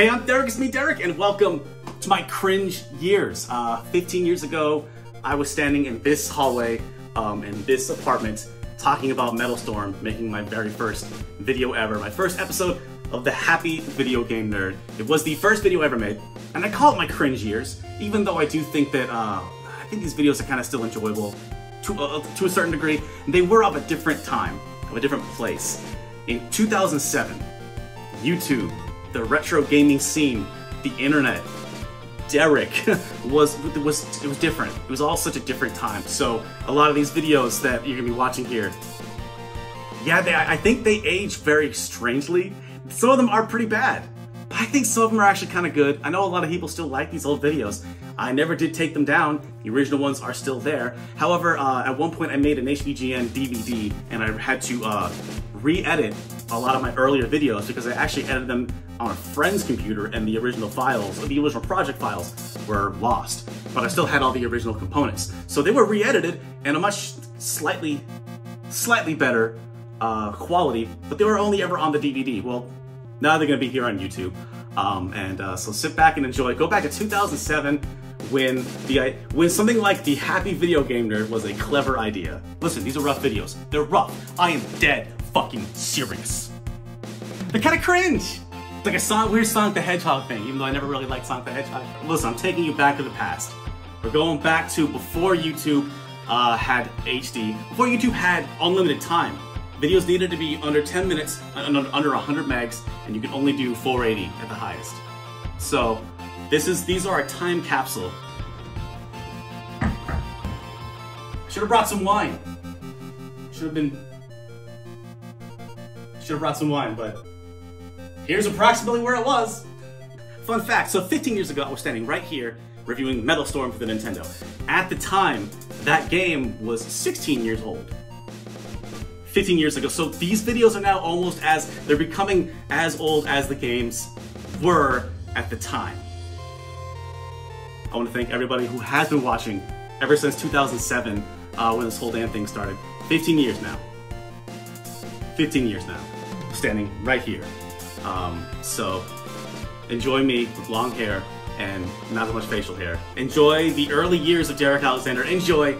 Hey, I'm Derek, it's me, Derek, and welcome to my cringe years. Uh, 15 years ago, I was standing in this hallway, um, in this apartment, talking about Metal Storm, making my very first video ever, my first episode of the Happy Video Game Nerd. It was the first video ever made, and I call it my cringe years, even though I do think that, uh, I think these videos are kind of still enjoyable to, uh, to a certain degree. They were of a different time, of a different place. In 2007, YouTube the retro gaming scene, the internet, Derek was was it was different. It was all such a different time. So a lot of these videos that you're gonna be watching here, yeah, they, I think they age very strangely. Some of them are pretty bad. But I think some of them are actually kind of good. I know a lot of people still like these old videos. I never did take them down. The original ones are still there. However, uh, at one point I made an HVGN DVD and I had to uh, re-edit a lot of my earlier videos because I actually edited them on a friend's computer and the original files, the original project files, were lost. But I still had all the original components. So they were re-edited in a much slightly, slightly better uh, quality, but they were only ever on the DVD. Well, now they're gonna be here on YouTube. Um, and uh, so sit back and enjoy. Go back to 2007 when the when something like the Happy Video Game Nerd was a clever idea. Listen, these are rough videos. They're rough. I am dead fucking serious. They're kind of cringe. It's like a song, weird Sonic the Hedgehog thing, even though I never really liked Sonic the Hedgehog. Listen, I'm taking you back to the past. We're going back to before YouTube uh, had HD, before YouTube had unlimited time. Videos needed to be under 10 minutes, uh, under 100 megs, and you can only do 480 at the highest. So, this is these are a time capsule. Should have brought some wine. Should have been. Should have brought some wine, but here's approximately where it was. Fun fact: so 15 years ago, I was standing right here reviewing Metal Storm for the Nintendo. At the time, that game was 16 years old. 15 years ago. So these videos are now almost as, they're becoming as old as the games were at the time. I want to thank everybody who has been watching ever since 2007 uh, when this whole damn thing started. 15 years now. 15 years now. Standing right here. Um, so enjoy me with long hair and not as much facial hair. Enjoy the early years of Derek Alexander. Enjoy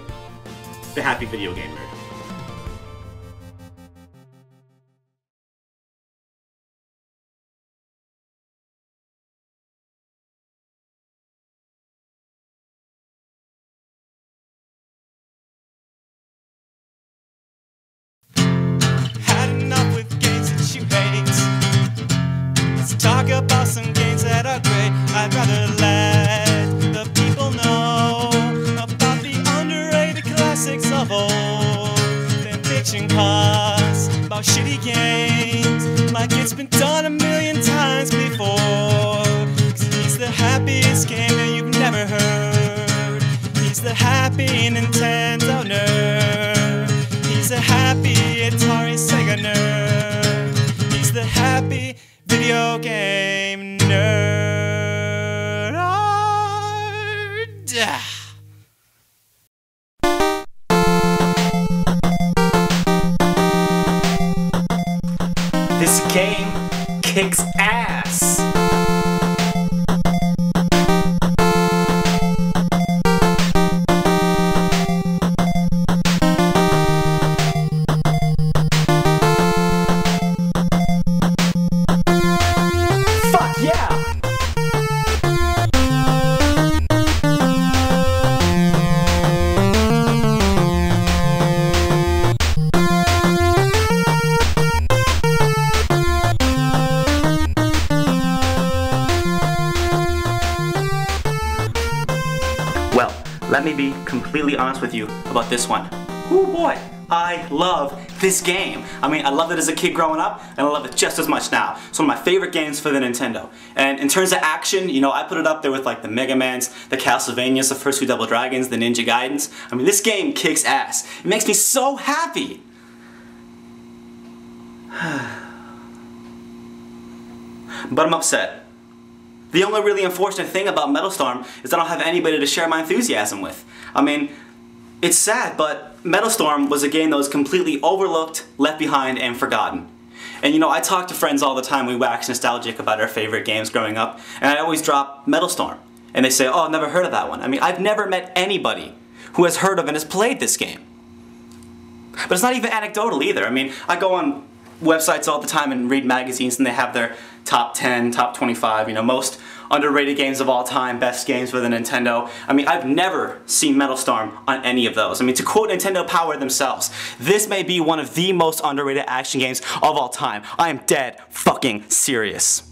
the happy video game loved it as a kid growing up, and I love it just as much now. It's one of my favorite games for the Nintendo. And in terms of action, you know, I put it up there with like the Mega Mans, the Castlevanias, the first two Double Dragons, the Ninja Gaidens. I mean, this game kicks ass. It makes me so happy. but I'm upset. The only really unfortunate thing about Metal Storm is I don't have anybody to share my enthusiasm with. I mean, it's sad, but Metal Storm was a game that was completely overlooked, left behind, and forgotten. And you know, I talk to friends all the time, we wax nostalgic about our favorite games growing up, and I always drop Metal Storm. And they say, oh, I've never heard of that one. I mean, I've never met anybody who has heard of and has played this game. But it's not even anecdotal either. I mean, I go on websites all the time and read magazines and they have their top 10, top 25, you know, most underrated games of all time, best games for the Nintendo. I mean, I've never seen Metal Storm on any of those. I mean, to quote Nintendo Power themselves, this may be one of the most underrated action games of all time. I am dead fucking serious.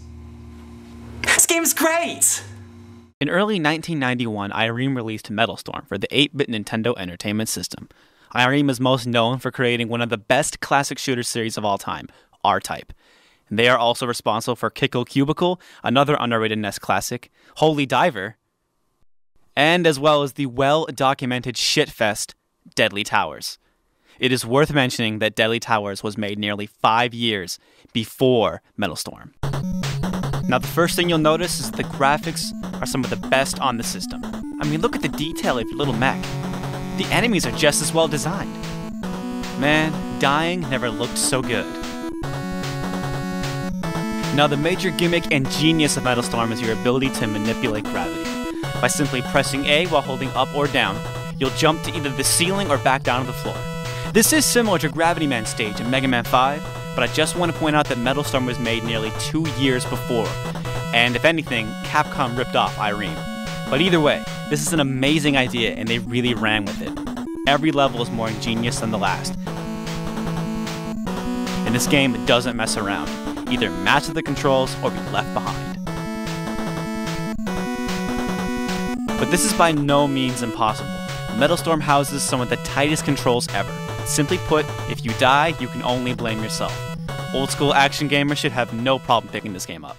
This game is great! In early 1991, Irem released Metal Storm for the 8 bit Nintendo Entertainment System. Irem is most known for creating one of the best classic shooter series of all time, R Type. They are also responsible for Kickle Cubicle, another underrated NES classic, Holy Diver, and as well as the well documented shitfest Deadly Towers. It is worth mentioning that Deadly Towers was made nearly five years before Metal Storm. Now, the first thing you'll notice is the graphics are some of the best on the system. I mean, look at the detail of your little mech. The enemies are just as well designed. Man, dying never looked so good. Now, the major gimmick and genius of Metal Storm is your ability to manipulate gravity. By simply pressing A while holding up or down, you'll jump to either the ceiling or back down to the floor. This is similar to Gravity Man stage in Mega Man 5, but I just want to point out that Metal Storm was made nearly two years before, and if anything, Capcom ripped off Irem. But either way, this is an amazing idea and they really ran with it. Every level is more ingenious than the last. And this game doesn't mess around either master the controls or be left behind. But this is by no means impossible. Metal Storm houses some of the tightest controls ever. Simply put, if you die, you can only blame yourself. Old school action gamers should have no problem picking this game up.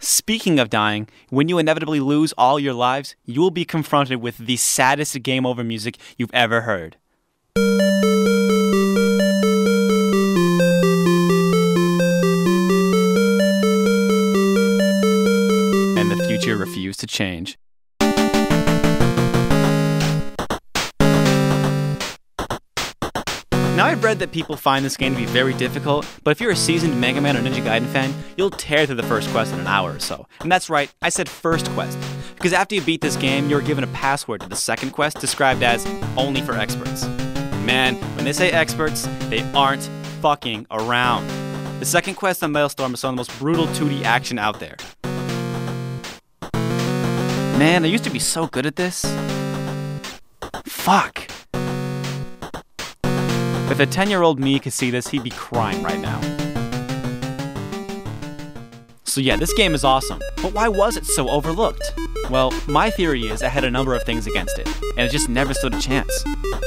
Speaking of dying, when you inevitably lose all your lives, you will be confronted with the saddest game over music you've ever heard. To change. Now, I've read that people find this game to be very difficult, but if you're a seasoned Mega Man or Ninja Gaiden fan, you'll tear through the first quest in an hour or so. And that's right, I said first quest. Because after you beat this game, you're given a password to the second quest described as only for experts. Man, when they say experts, they aren't fucking around. The second quest on Metal Storm is some of the most brutal 2D action out there. Man, I used to be so good at this. Fuck. If a 10 year old me could see this, he'd be crying right now. So, yeah, this game is awesome, but why was it so overlooked? Well, my theory is it had a number of things against it, and it just never stood a chance.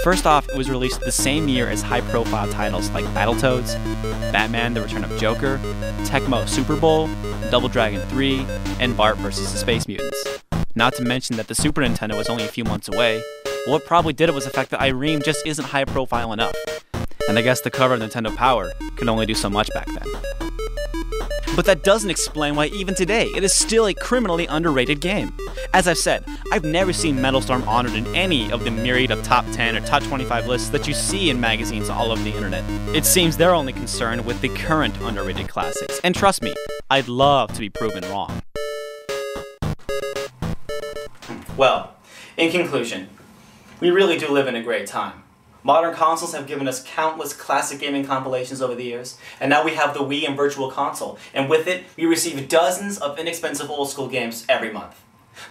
First off, it was released the same year as high profile titles like Battletoads, Batman The Return of Joker, Tecmo Super Bowl, Double Dragon 3, and Bart vs. the Space Mutants. Not to mention that the Super Nintendo was only a few months away. What probably did it was the fact that Irem just isn't high profile enough. And I guess the cover of Nintendo Power could only do so much back then. But that doesn't explain why even today it is still a criminally underrated game. As I've said, I've never seen Metal Storm honored in any of the myriad of top 10 or top 25 lists that you see in magazines all over the internet. It seems they're only concerned with the current underrated classics, and trust me, I'd love to be proven wrong. Well, in conclusion, we really do live in a great time. Modern consoles have given us countless classic gaming compilations over the years, and now we have the Wii and Virtual Console, and with it, we receive dozens of inexpensive old school games every month.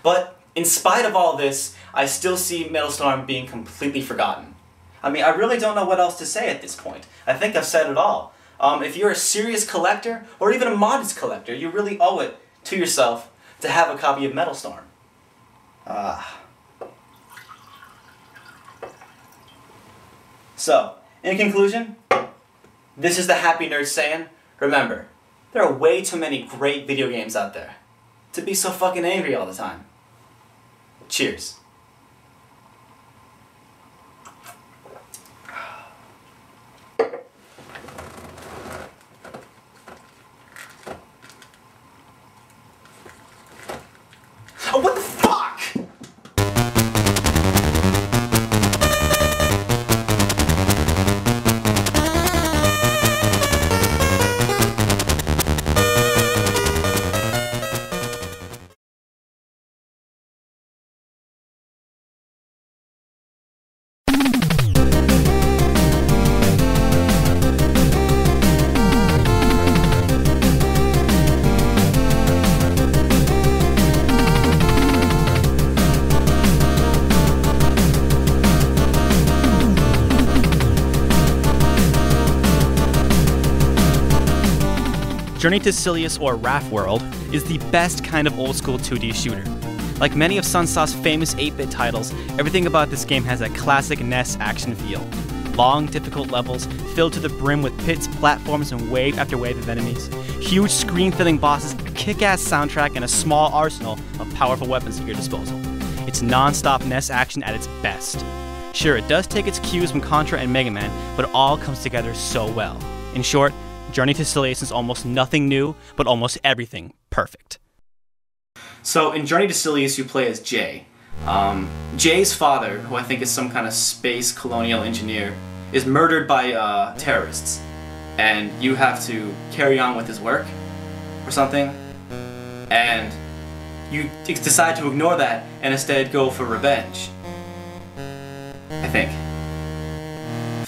But in spite of all this, I still see Metal Storm being completely forgotten. I mean, I really don't know what else to say at this point. I think I've said it all. Um, if you're a serious collector, or even a modest collector, you really owe it to yourself to have a copy of Metal Storm. Ah. So, in conclusion, this is the Happy Nerd saying, remember, there are way too many great video games out there to be so fucking angry all the time. Cheers. Journey to Silius or Raft World is the best kind of old school 2D shooter. Like many of Sunsoft's famous 8 bit titles, everything about this game has that classic NES action feel. Long, difficult levels filled to the brim with pits, platforms, and wave after wave of enemies. Huge screen filling bosses, a kick ass soundtrack, and a small arsenal of powerful weapons at your disposal. It's non stop NES action at its best. Sure, it does take its cues from Contra and Mega Man, but it all comes together so well. In short, Journey to Silius is almost nothing new, but almost everything perfect. So in Journey to Silius, you play as Jay. Um, Jay's father, who I think is some kind of space colonial engineer, is murdered by uh, terrorists, and you have to carry on with his work or something. And you decide to ignore that and instead go for revenge. I think.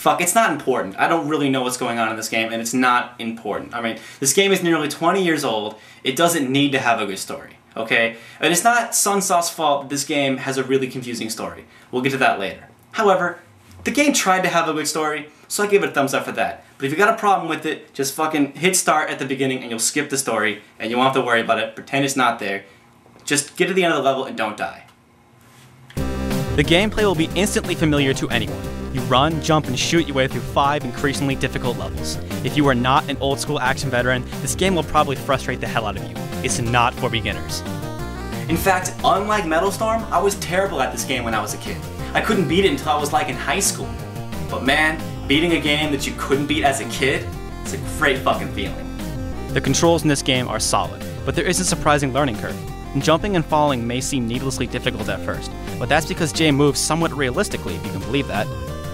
Fuck, it's not important. I don't really know what's going on in this game, and it's not important. I mean, this game is nearly 20 years old. It doesn't need to have a good story, okay? And it's not Sunsoft's fault that this game has a really confusing story. We'll get to that later. However, the game tried to have a good story, so I gave it a thumbs up for that. But if you got a problem with it, just fucking hit start at the beginning and you'll skip the story, and you won't have to worry about it. Pretend it's not there. Just get to the end of the level and don't die. The gameplay will be instantly familiar to anyone. You run, jump, and shoot your way through five increasingly difficult levels. If you are not an old school action veteran, this game will probably frustrate the hell out of you. It's not for beginners. In fact, unlike Metal Storm, I was terrible at this game when I was a kid. I couldn't beat it until I was like in high school. But man, beating a game that you couldn't beat as a kid, it's a great fucking feeling. The controls in this game are solid, but there is a surprising learning curve. Jumping and falling may seem needlessly difficult at first, but that's because Jay moves somewhat realistically, if you can believe that.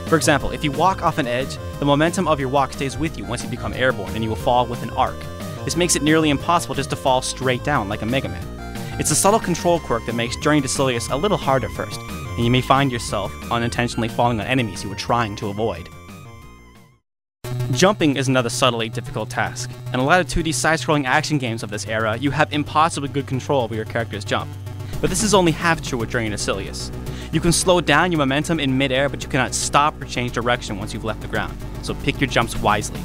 For example, if you walk off an edge, the momentum of your walk stays with you once you become airborne and you will fall with an arc. This makes it nearly impossible just to fall straight down like a Mega Man. It's a subtle control quirk that makes Journey to Silius a little hard at first, and you may find yourself unintentionally falling on enemies you were trying to avoid. Jumping is another subtly difficult task. In a lot of 2D side scrolling action games of this era, you have impossibly good control over your character's jump. But this is only half true with Journey to Silius. You can slow down your momentum in midair, but you cannot stop or change direction once you've left the ground, so pick your jumps wisely.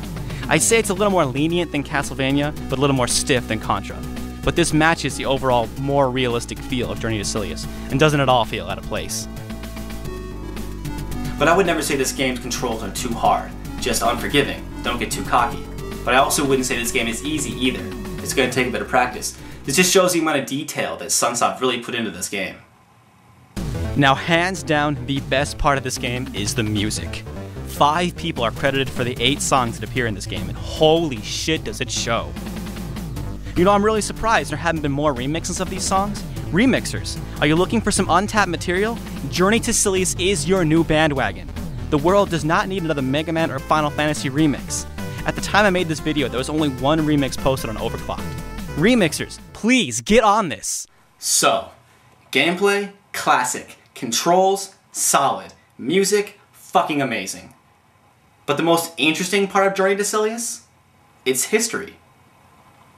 I'd say it's a little more lenient than Castlevania, but a little more stiff than Contra. But this matches the overall more realistic feel of Journey to Silius, and doesn't at all feel out of place. But I would never say this game's controls are too hard, just unforgiving. Don't get too cocky. But I also wouldn't say this game is easy either. It's going to take a bit of practice. This just shows the amount of detail that Sunsoft really put into this game. Now, hands down, the best part of this game is the music. Five people are credited for the eight songs that appear in this game, and holy shit does it show. You know, I'm really surprised there haven't been more remixes of these songs. Remixers, are you looking for some untapped material? Journey to Silius is your new bandwagon. The world does not need another Mega Man or Final Fantasy remix. At the time I made this video, there was only one remix posted on Overclocked. Remixers, please get on this. So, gameplay, classic. Controls, solid. Music, fucking amazing. But the most interesting part of Journey to Silius? Its history.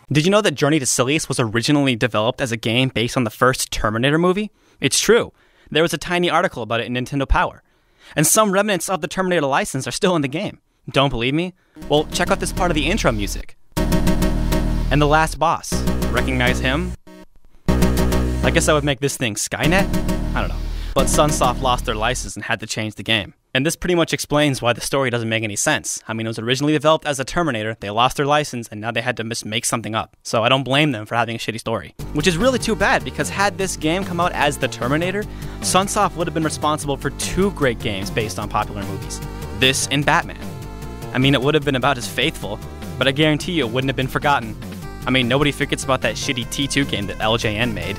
Did you know that Journey to Silius was originally developed as a game based on the first Terminator movie? It's true. There was a tiny article about it in Nintendo Power. And some remnants of the Terminator license are still in the game. Don't believe me? Well, check out this part of the intro music. And the last boss. Recognize him? I guess I would make this thing Skynet? I don't know. But Sunsoft lost their license and had to change the game. And this pretty much explains why the story doesn't make any sense. I mean, it was originally developed as a Terminator, they lost their license, and now they had to make something up. So I don't blame them for having a shitty story. Which is really too bad, because had this game come out as the Terminator, Sunsoft would have been responsible for two great games based on popular movies this and Batman. I mean, it would have been about as faithful, but I guarantee you it wouldn't have been forgotten. I mean, nobody forgets about that shitty T2 game that LJN made.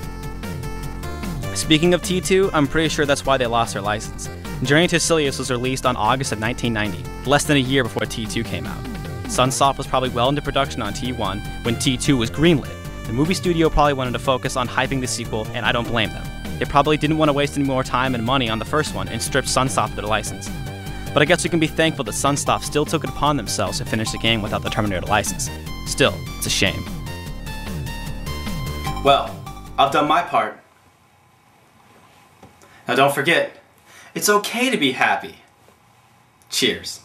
Speaking of T2, I'm pretty sure that's why they lost their license. Journey to Silius was released on August of 1990, less than a year before T2 came out. Sunsoft was probably well into production on T1 when T2 was greenlit. The movie studio probably wanted to focus on hyping the sequel, and I don't blame them. They probably didn't want to waste any more time and money on the first one and strip Sunsoft of their license. But I guess we can be thankful that Sunsoft still took it upon themselves to finish the game without the Terminator license. Still, it's a shame. Well, I've done my part. Now don't forget, it's okay to be happy. Cheers.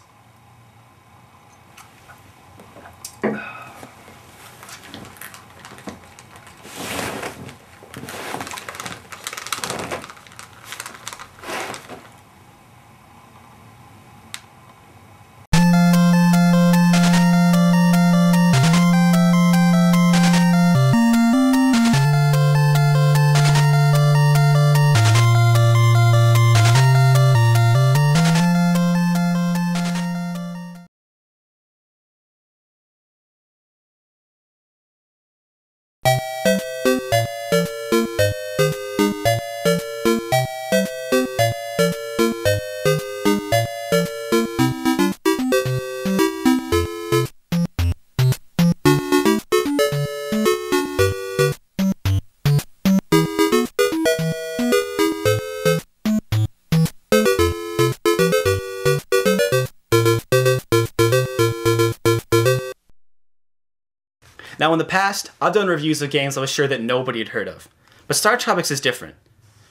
Now, in the past, I've done reviews of games I was sure that nobody had heard of. But Star Tropics is different.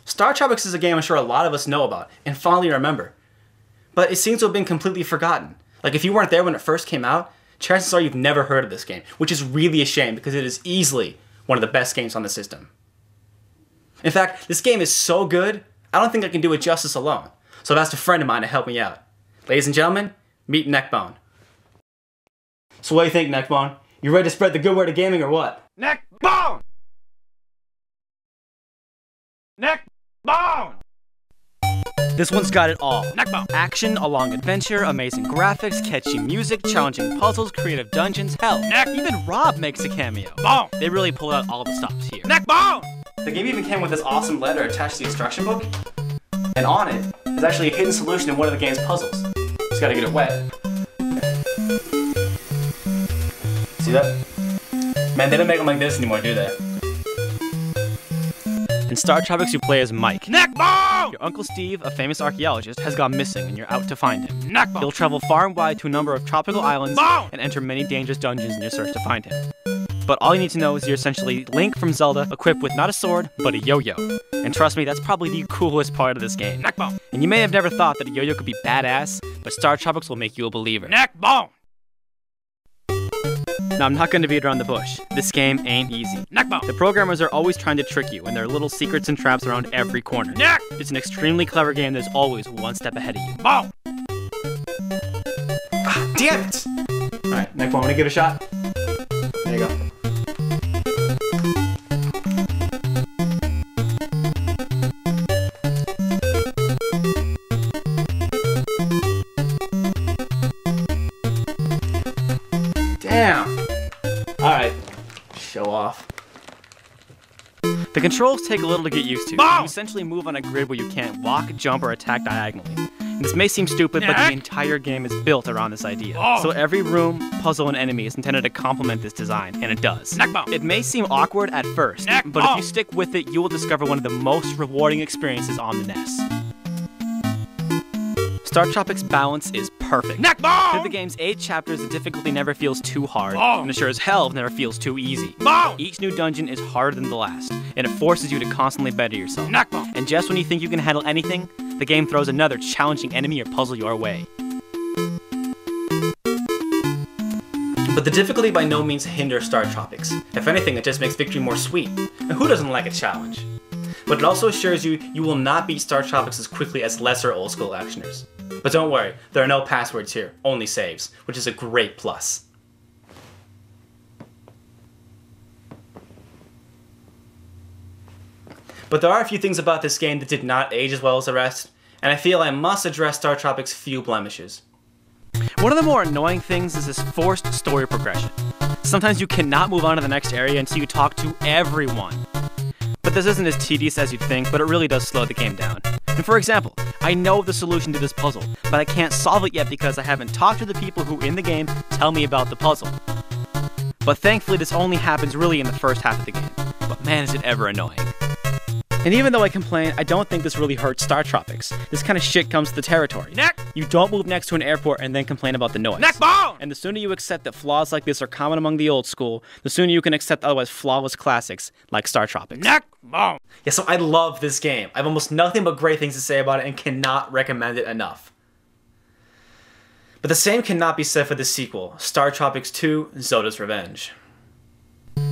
Star Tropics is a game I'm sure a lot of us know about and fondly remember. But it seems to have been completely forgotten. Like, if you weren't there when it first came out, chances are you've never heard of this game, which is really a shame because it is easily one of the best games on the system. In fact, this game is so good, I don't think I can do it justice alone. So I've asked a friend of mine to help me out. Ladies and gentlemen, meet Neckbone. So what do you think, Neckbone? You ready to spread the good word of gaming or what? Neck bone! Neck bone! This one's got it all. Neckbone! Action, a long adventure, amazing graphics, catchy music, challenging puzzles, creative dungeons, hell, Neck. even Rob makes a cameo. Bone! They really pulled out all the stops here. Neck bone! The game even came with this awesome letter attached to the instruction book, and on it is actually a hidden solution in one of the game's puzzles. Just gotta get it wet. See that? Man, they don't make them like this anymore, do they? In Star Tropics, you play as Mike. Neckbone! Your Uncle Steve, a famous archaeologist, has gone missing and you're out to find him. Neckbone! You'll travel far and wide to a number of tropical islands Boom! and enter many dangerous dungeons in your search to find him. But all you need to know is you're essentially Link from Zelda, equipped with not a sword, but a yo-yo. And trust me, that's probably the coolest part of this game. Neckbone! And you may have never thought that a yo-yo could be badass, but Star Tropics will make you a believer. Neck bone! Now, I'm not going to beat around the bush. This game ain't easy. Neck! The programmers are always trying to trick you, and there are little secrets and traps around every corner. Neck It's an extremely clever game that's always one step ahead of you. bone! Damn it! Alright, next one, wanna give it a shot? There you go. The controls take a little to get used to. You essentially move on a grid where you can't walk, jump, or attack diagonally. This may seem stupid, but the entire game is built around this idea. Oh. So every room, puzzle, and enemy is intended to complement this design, and it does. It may seem awkward at first, but if you stick with it, you will discover one of the most rewarding experiences on the NES. Star Tropics balance is perfect. Neck Through the game's eight chapters, the difficulty never feels too hard, Bone. and it sure as hell never feels too easy. Bone! Each new dungeon is harder than the last, and it forces you to constantly better yourself. Neck bone! And just when you think you can handle anything, the game throws another challenging enemy or puzzle your way. But the difficulty by no means hinders Star Tropics. If anything, it just makes victory more sweet. And who doesn't like a challenge? But it also assures you you will not beat Star Tropics as quickly as lesser old school actioners. But don't worry, there are no passwords here, only saves, which is a great plus. But there are a few things about this game that did not age as well as the rest, and I feel I must address Star Tropics' few blemishes. One of the more annoying things is this forced story progression. Sometimes you cannot move on to the next area until you talk to everyone. But this isn't as tedious as you'd think, but it really does slow the game down. And for example, I know the solution to this puzzle, but I can't solve it yet because I haven't talked to the people who in the game tell me about the puzzle. But thankfully, this only happens really in the first half of the game. But man, is it ever annoying. And even though I complain, I don't think this really hurts Star Tropics. This kind of shit comes to the territory. Neck! You don't move next to an airport and then complain about the noise. Neck bone! And the sooner you accept that flaws like this are common among the old school, the sooner you can accept otherwise flawless classics like Star Tropics. Neck bone! Yeah, so I love this game. I have almost nothing but great things to say about it and cannot recommend it enough. But the same cannot be said for the sequel, Star Tropics 2 Zoda's Revenge.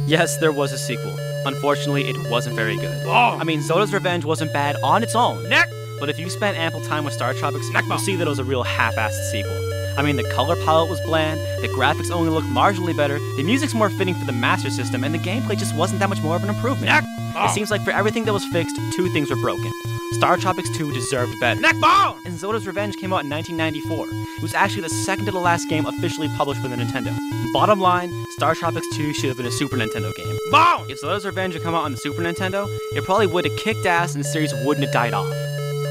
Yes, there was a sequel. Unfortunately, it wasn't very good. Oh. I mean, Zoda's Revenge wasn't bad on its own. Neck! But if you spent ample time with Star Tropics, Neck you'll see that it was a real half-assed sequel. I mean, the color palette was bland, the graphics only looked marginally better, the music's more fitting for the Master System, and the gameplay just wasn't that much more of an improvement. Neck It seems like for everything that was fixed, two things were broken. Star Tropics 2 deserved better. Neck bone! And Zoda's Revenge came out in 1994. It was actually the second to the last game officially published for the Nintendo. Bottom line, Star Tropics 2 should have been a Super Nintendo game. Bone! If Zoda's Revenge had come out on the Super Nintendo, it probably would have kicked ass and the series wouldn't have died off.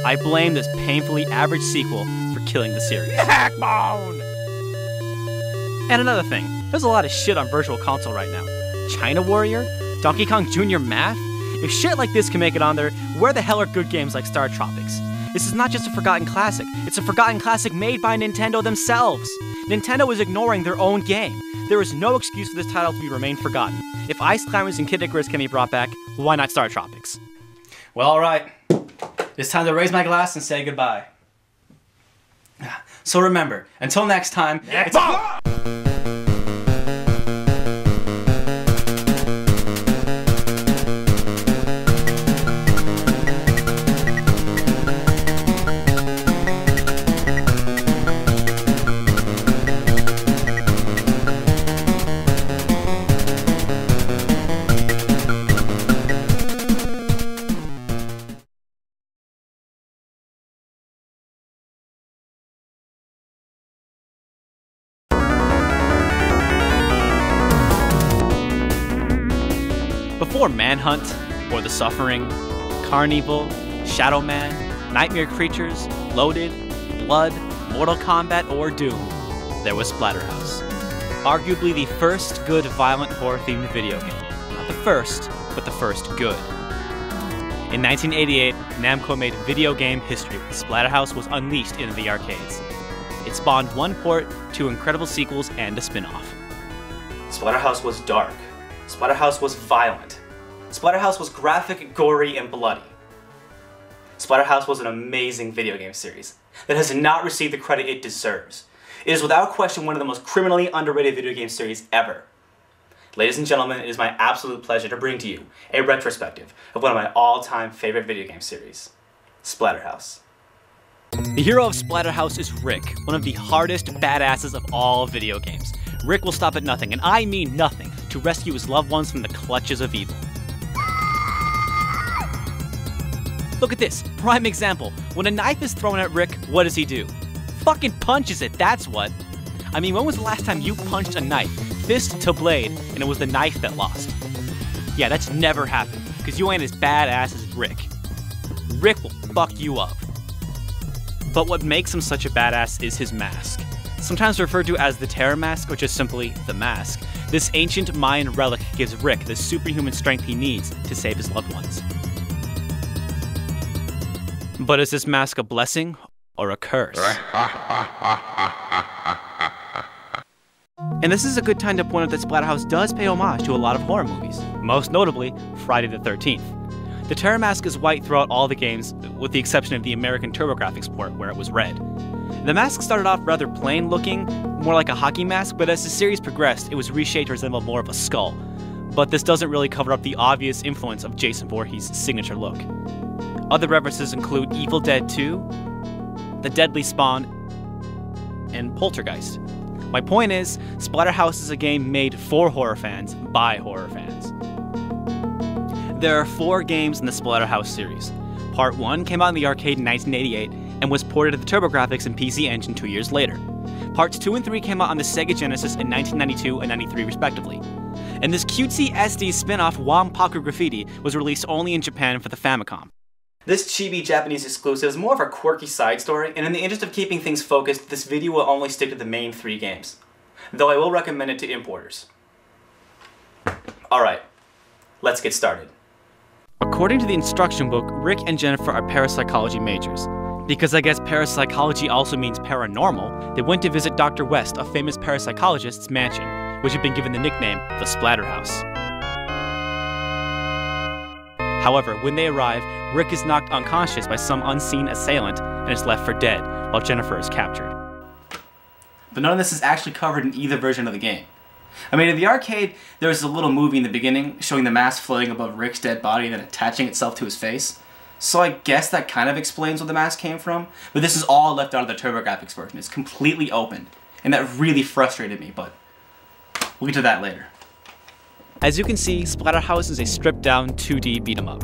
I blame this painfully average sequel killing the series. Neck bone! And another thing, there's a lot of shit on Virtual Console right now. China Warrior? Donkey Kong Jr. Math? If shit like this can make it on there, where the hell are good games like Star Tropics? This is not just a forgotten classic, it's a forgotten classic made by Nintendo themselves. Nintendo is ignoring their own game. There is no excuse for this title to be remain forgotten. If Ice Climbers and Kid Icarus can be brought back, why not Star Tropics? Well, alright. It's time to raise my glass and say goodbye. So remember, until next time, it's- Manhunt, or The Suffering, Carnival, Shadow Man, Nightmare Creatures, Loaded, Blood, Mortal Kombat, or Doom, there was Splatterhouse. Arguably the first good violent horror themed video game. Not the first, but the first good. In 1988, Namco made video game history when Splatterhouse was unleashed into the arcades. It spawned one port, two incredible sequels, and a spin off. Splatterhouse was dark. Splatterhouse was violent. Splatterhouse was graphic, gory, and bloody. Splatterhouse was an amazing video game series that has not received the credit it deserves. It is without question one of the most criminally underrated video game series ever. Ladies and gentlemen, it is my absolute pleasure to bring to you a retrospective of one of my all-time favorite video game series, Splatterhouse. The hero of Splatterhouse is Rick, one of the hardest badasses of all video games. Rick will stop at nothing, and I mean nothing, to rescue his loved ones from the clutches of evil. Look at this, prime example. When a knife is thrown at Rick, what does he do? Fucking punches it, that's what. I mean, when was the last time you punched a knife, fist to blade, and it was the knife that lost? Yeah, that's never happened, because you ain't as badass as Rick. Rick will fuck you up. But what makes him such a badass is his mask. Sometimes referred to as the Terror Mask or just simply the Mask, this ancient Mayan relic gives Rick the superhuman strength he needs to save his loved ones. But is this mask a blessing or a curse? And this is a good time to point out that Splatterhouse does pay homage to a lot of horror movies, most notably Friday the 13th. The Terror Mask is white throughout all the games, with the exception of the American TurboGrafx port where it was red. The mask started off rather plain looking, more like a hockey mask, but as the series progressed, it was reshaped to resemble more of a skull. But this doesn't really cover up the obvious influence of Jason Voorhees' signature look. Other references include Evil Dead 2, The Deadly Spawn, and Poltergeist. My point is, Splatterhouse is a game made for horror fans by horror fans. There are four games in the Splatterhouse series. Part 1 came out in the arcade in 1988 and was ported to the TurboGrafx and PC Engine two years later. Parts 2 and 3 came out on the Sega Genesis in 1992 and 93 respectively. And this cutesy SD spin-off Wanpaku Graffiti was released only in Japan for the Famicom. This chibi Japanese exclusive is more of a quirky side story, and in the interest of keeping things focused, this video will only stick to the main three games. Though I will recommend it to importers. Alright, let's get started. According to the instruction book, Rick and Jennifer are parapsychology majors. Because I guess parapsychology also means paranormal, they went to visit Dr. West, a famous parapsychologist's mansion, which had been given the nickname the Splatterhouse. However, when they arrive, Rick is knocked unconscious by some unseen assailant and is left for dead, while Jennifer is captured. But none of this is actually covered in either version of the game. I mean, in the arcade, there was a little movie in the beginning showing the mask floating above Rick's dead body and then attaching itself to his face. So I guess that kind of explains where the mask came from. But this is all left out of the TurboGrafx version. It's completely open. And that really frustrated me, but we'll get to that later. As you can see, Splatterhouse is a stripped down 2D beat 'em up.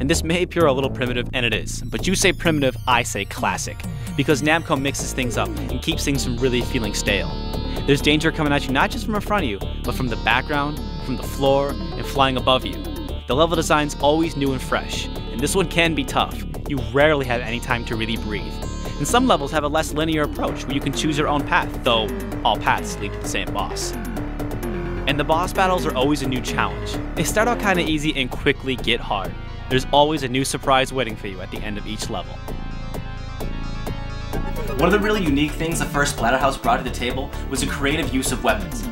And this may appear a little primitive, and it is, but you say primitive, I say classic, because Namco mixes things up and keeps things from really feeling stale. There's danger coming at you not just from in front of you, but from the background, from the floor, and flying above you. The level design's always new and fresh, and this one can be tough. You rarely have any time to really breathe. And some levels have a less linear approach where you can choose your own path, though all paths lead to the same boss. And the boss battles are always a new challenge. They start out kinda easy and quickly get hard. There's always a new surprise waiting for you at the end of each level. One of the really unique things the first Splatterhouse brought to the table was the creative use of weapons.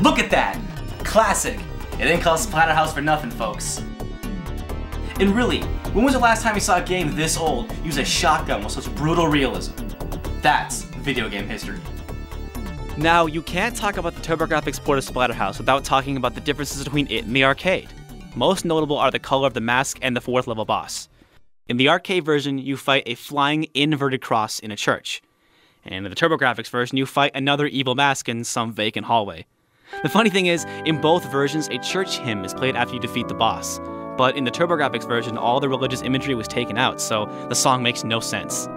Look at that! Classic! It ain't called Splatterhouse for nothing, folks. And really, when was the last time you saw a game this old use a shotgun with such brutal realism? That's video game history. Now, you can't talk about the TurboGrafx port of Splatterhouse without talking about the differences between it and the arcade. Most notable are the color of the mask and the fourth level boss. In the arcade version, you fight a flying inverted cross in a church. And in the TurboGrafx version, you fight another evil mask in some vacant hallway. The funny thing is, in both versions, a church hymn is played after you defeat the boss. But in the TurboGrafx version, all the religious imagery was taken out, so the song makes no sense.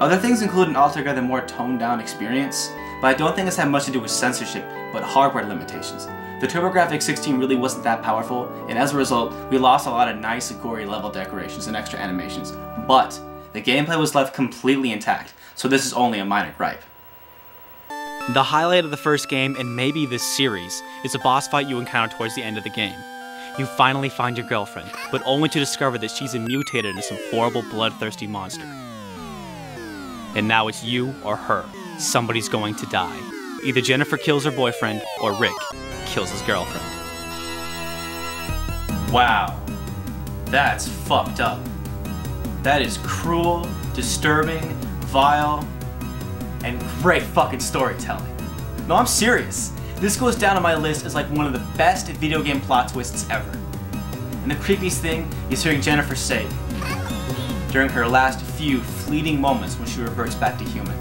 Other things include an altogether more toned down experience, but I don't think this had much to do with censorship, but hardware limitations. The TurboGrafx 16 really wasn't that powerful, and as a result, we lost a lot of nice gory level decorations and extra animations. But, the gameplay was left completely intact, so this is only a minor gripe. The highlight of the first game, and maybe this series, is a boss fight you encounter towards the end of the game. You finally find your girlfriend, but only to discover that she's a mutated into some horrible bloodthirsty monster. And now it's you or her. Somebody's going to die. Either Jennifer kills her boyfriend, or Rick kills his girlfriend. Wow. That's fucked up. That is cruel, disturbing, vile, and great fucking storytelling. No, I'm serious. This goes down on my list as like one of the best video game plot twists ever. And the creepiest thing is hearing Jennifer say, during her last few fleeting moments when she reverts back to human,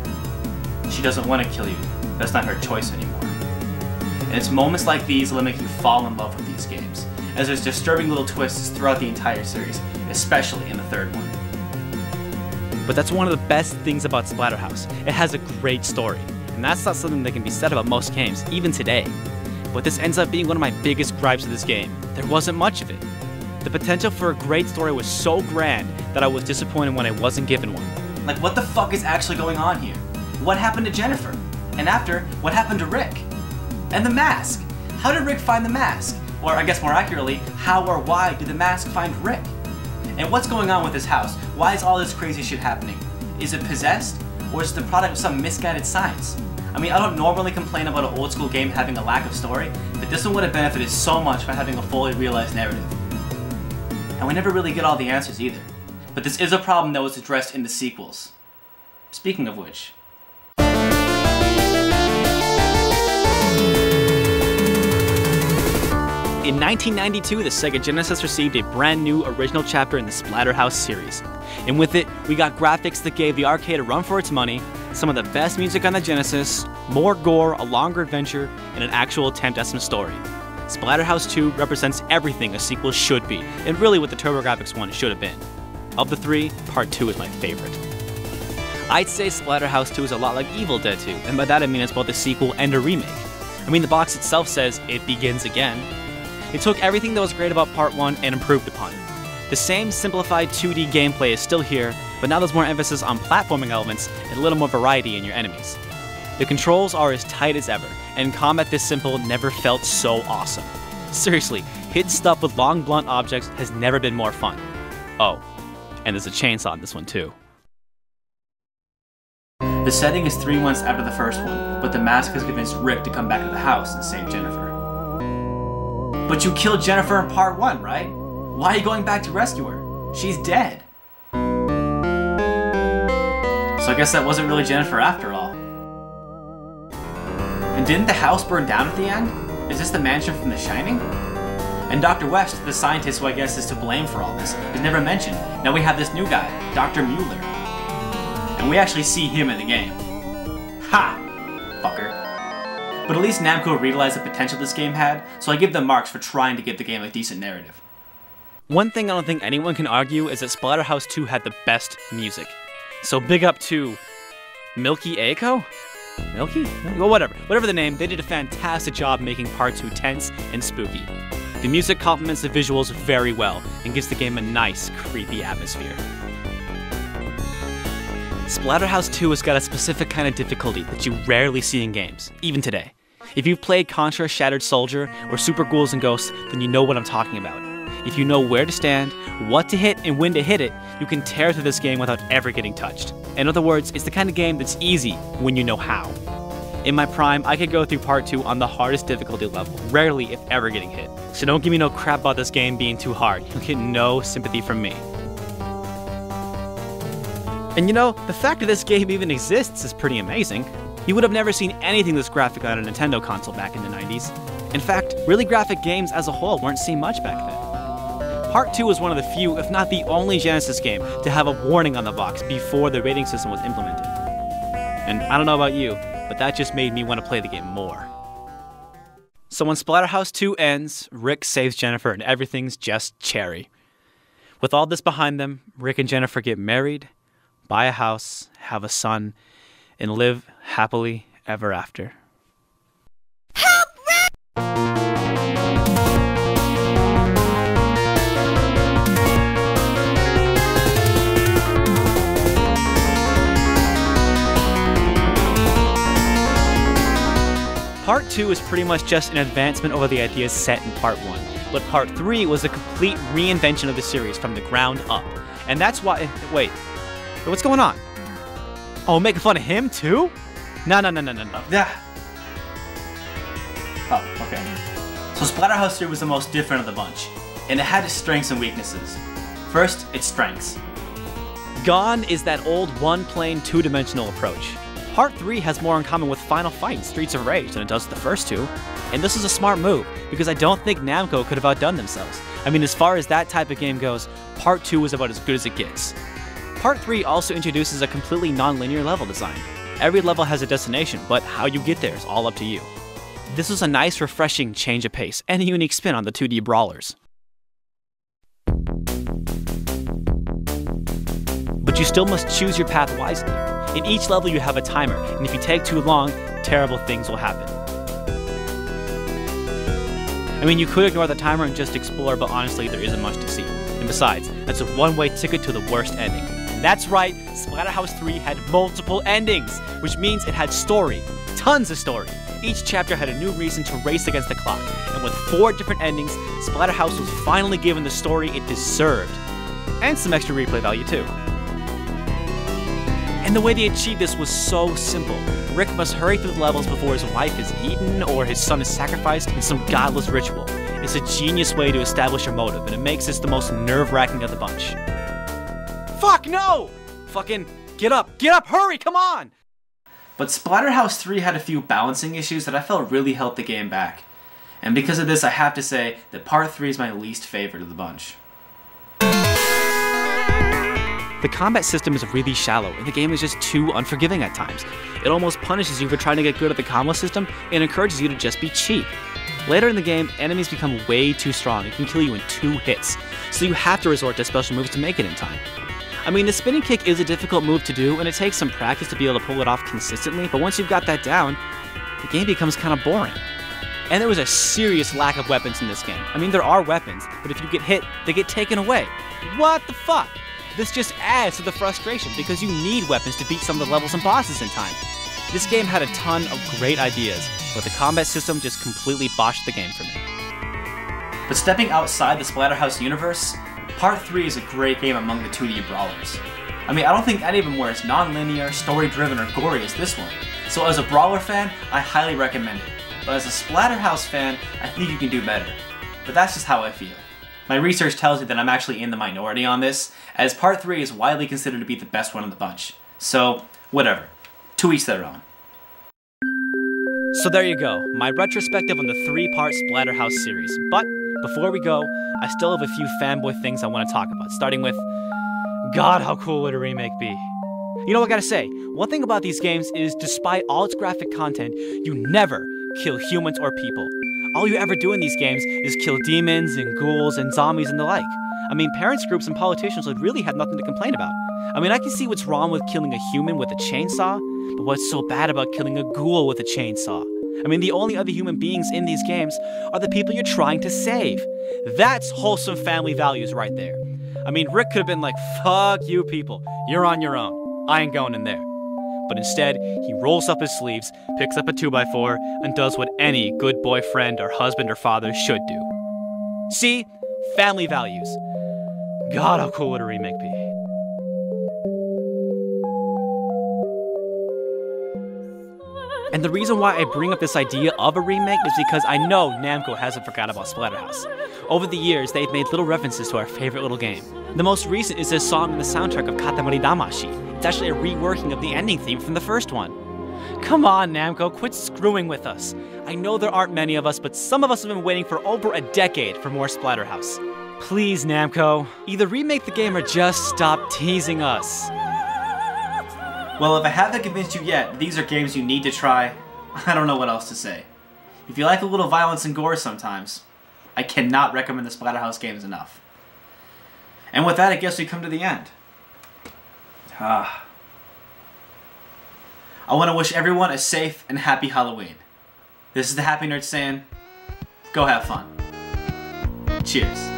she doesn't want to kill you. That's not her choice anymore. And it's moments like these that make you fall in love with these games, as there's disturbing little twists throughout the entire series, especially in the third one. But that's one of the best things about Splatterhouse. It has a great story, and that's not something that can be said about most games, even today. But this ends up being one of my biggest gripes of this game. There wasn't much of it. The potential for a great story was so grand that I was disappointed when I wasn't given one. Like, what the fuck is actually going on here? What happened to Jennifer? And after, what happened to Rick? And the mask? How did Rick find the mask? Or, I guess more accurately, how or why did the mask find Rick? And what's going on with this house? Why is all this crazy shit happening? Is it possessed? Or is it the product of some misguided science? I mean, I don't normally complain about an old school game having a lack of story, but this one would have benefited so much by having a fully realized narrative. And we never really get all the answers either. But this is a problem that was addressed in the sequels. Speaking of which, In 1992, the Sega Genesis received a brand new original chapter in the Splatterhouse series. And with it, we got graphics that gave the arcade a run for its money, some of the best music on the Genesis, more gore, a longer adventure, and an actual attempt at some story. Splatterhouse 2 represents everything a sequel should be, and really what the TurboGrafx 1 should have been. Of the three, Part 2 is my favorite. I'd say Splatterhouse 2 is a lot like Evil Dead 2, and by that I mean it's both a sequel and a remake. I mean, the box itself says it begins again. It took everything that was great about Part 1 and improved upon it. The same simplified 2D gameplay is still here, but now there's more emphasis on platforming elements and a little more variety in your enemies. The controls are as tight as ever, and combat this simple never felt so awesome. Seriously, hitting stuff with long blunt objects has never been more fun. Oh, and there's a chainsaw in this one too. the setting is three months after the first one, but the mask has convinced Rick to come back to the house and save Jennifer. But you killed Jennifer in part one, right? Why are you going back to rescue her? She's dead. So I guess that wasn't really Jennifer after all. And didn't the house burn down at the end? Is this the mansion from The Shining? And Dr. West, the scientist who I guess is to blame for all this, is never mentioned. Now we have this new guy, Dr. Mueller. And we actually see him in the game. Ha! Fucker. But at least Namco realized the potential this game had, so I give them marks for trying to give the game a decent narrative. One thing I don't think anyone can argue is that Splatterhouse 2 had the best music. So big up to Milky Echo? Milky? Well, whatever. Whatever the name, they did a fantastic job making Part 2 tense and spooky. The music complements the visuals very well and gives the game a nice, creepy atmosphere. Splatterhouse 2 has got a specific kind of difficulty that you rarely see in games, even today. If you've played Contra Shattered Soldier or Super Ghouls and Ghosts, then you know what I'm talking about. If you know where to stand, what to hit, and when to hit it, you can tear through this game without ever getting touched. In other words, it's the kind of game that's easy when you know how. In my prime, I could go through part 2 on the hardest difficulty level, rarely if ever getting hit. So don't give me no crap about this game being too hard. You'll get no sympathy from me. And you know, the fact that this game even exists is pretty amazing. You would have never seen anything this graphic on a Nintendo console back in the 90s. In fact, really graphic games as a whole weren't seen much back then. Part 2 was one of the few, if not the only Genesis game to have a warning on the box before the rating system was implemented. And I don't know about you, but that just made me want to play the game more. So when Splatterhouse 2 ends, Rick saves Jennifer and everything's just cherry. With all this behind them, Rick and Jennifer get married, buy a house, have a son, and live happily ever after. Part 2 is pretty much just an advancement over the ideas set in Part 1, but Part 3 was a complete reinvention of the series from the ground up. And that's why. Wait, what's going on? Oh, making fun of him too? No, no, no, no, no, no. Yeah. Oh, okay. So Splatterhouse 3 was the most different of the bunch, and it had its strengths and weaknesses. First, its strengths. Gone is that old one plane, two dimensional approach. Part 3 has more in common with Final Fight and Streets of Rage than it does with the first two. And this is a smart move, because I don't think Namco could have outdone themselves. I mean, as far as that type of game goes, Part 2 is about as good as it gets. Part 3 also introduces a completely non-linear level design. Every level has a destination, but how you get there is all up to you. This was a nice, refreshing change of pace and a unique spin on the 2D brawlers. But you still must choose your path wisely. In each level, you have a timer, and if you take too long, terrible things will happen. I mean, you could ignore the timer and just explore, but honestly, there isn't much to see. And besides, that's a one way ticket to the worst ending. That's right, Splatterhouse 3 had multiple endings, which means it had story. Tons of story. Each chapter had a new reason to race against the clock, and with four different endings, Splatterhouse was finally given the story it deserved. And some extra replay value, too. And the way they achieved this was so simple. Rick must hurry through the levels before his wife is eaten or his son is sacrificed in some godless ritual. It's a genius way to establish a motive, and it makes this the most nerve wracking of the bunch. Fuck no! Fucking get up, get up, hurry, come on! But Splatterhouse 3 had a few balancing issues that I felt really held the game back. And because of this, I have to say that Part 3 is my least favorite of the bunch. The combat system is really shallow, and the game is just too unforgiving at times. It almost punishes you for trying to get good at the combo system and encourages you to just be cheap. Later in the game, enemies become way too strong and can kill you in two hits, so you have to resort to special moves to make it in time. I mean, the spinning kick is a difficult move to do, and it takes some practice to be able to pull it off consistently, but once you've got that down, the game becomes kind of boring. And there was a serious lack of weapons in this game. I mean, there are weapons, but if you get hit, they get taken away. What the fuck? This just adds to the frustration because you need weapons to beat some of the levels and bosses in time. This game had a ton of great ideas, but the combat system just completely botched the game for me. But stepping outside the Splatterhouse universe, Part 3 is a great game among the 2D brawlers. I mean, I don't think any of them were as non-linear, story-driven, or gory as this one. So as a brawler fan, I highly recommend it. But as a Splatterhouse fan, I think you can do better. But that's just how I feel. My research tells me that I'm actually in the minority on this, as Part 3 is widely considered to be the best one of the bunch. So, whatever. To each their own. So there you go, my retrospective on the three part Splatterhouse series. But before we go, I still have a few fanboy things I want to talk about, starting with God, how cool would a remake be? You know what I gotta say? One thing about these games is despite all its graphic content, you never kill humans or people. All you ever do in these games is kill demons and ghouls and zombies and the like. I mean, parents groups and politicians would really have nothing to complain about. I mean, I can see what's wrong with killing a human with a chainsaw, but what's so bad about killing a ghoul with a chainsaw? I mean, the only other human beings in these games are the people you're trying to save. That's wholesome family values right there. I mean, Rick could have been like, fuck you people, you're on your own. I ain't going in there. But instead, he rolls up his sleeves, picks up a 2x4, and does what any good boyfriend or husband or father should do. See, family values. God, how cool would a remake be? And the reason why I bring up this idea of a remake is because I know Namco hasn't forgot about Splatterhouse. Over the years, they've made little references to our favorite little game. The most recent is this song in the soundtrack of Katamari Damacy. It's actually a reworking of the ending theme from the first one. Come on, Namco, quit screwing with us. I know there aren't many of us, but some of us have been waiting for over a decade for more Splatterhouse. Please, Namco, either remake the game or just stop teasing us. Well, if I haven't convinced you yet, these are games you need to try. I don't know what else to say. If you like a little violence and gore sometimes, I cannot recommend the Splatterhouse games enough. And with that, I guess we come to the end. Ah. I want to wish everyone a safe and happy Halloween. This is the Happy Nerd saying, go have fun. Cheers.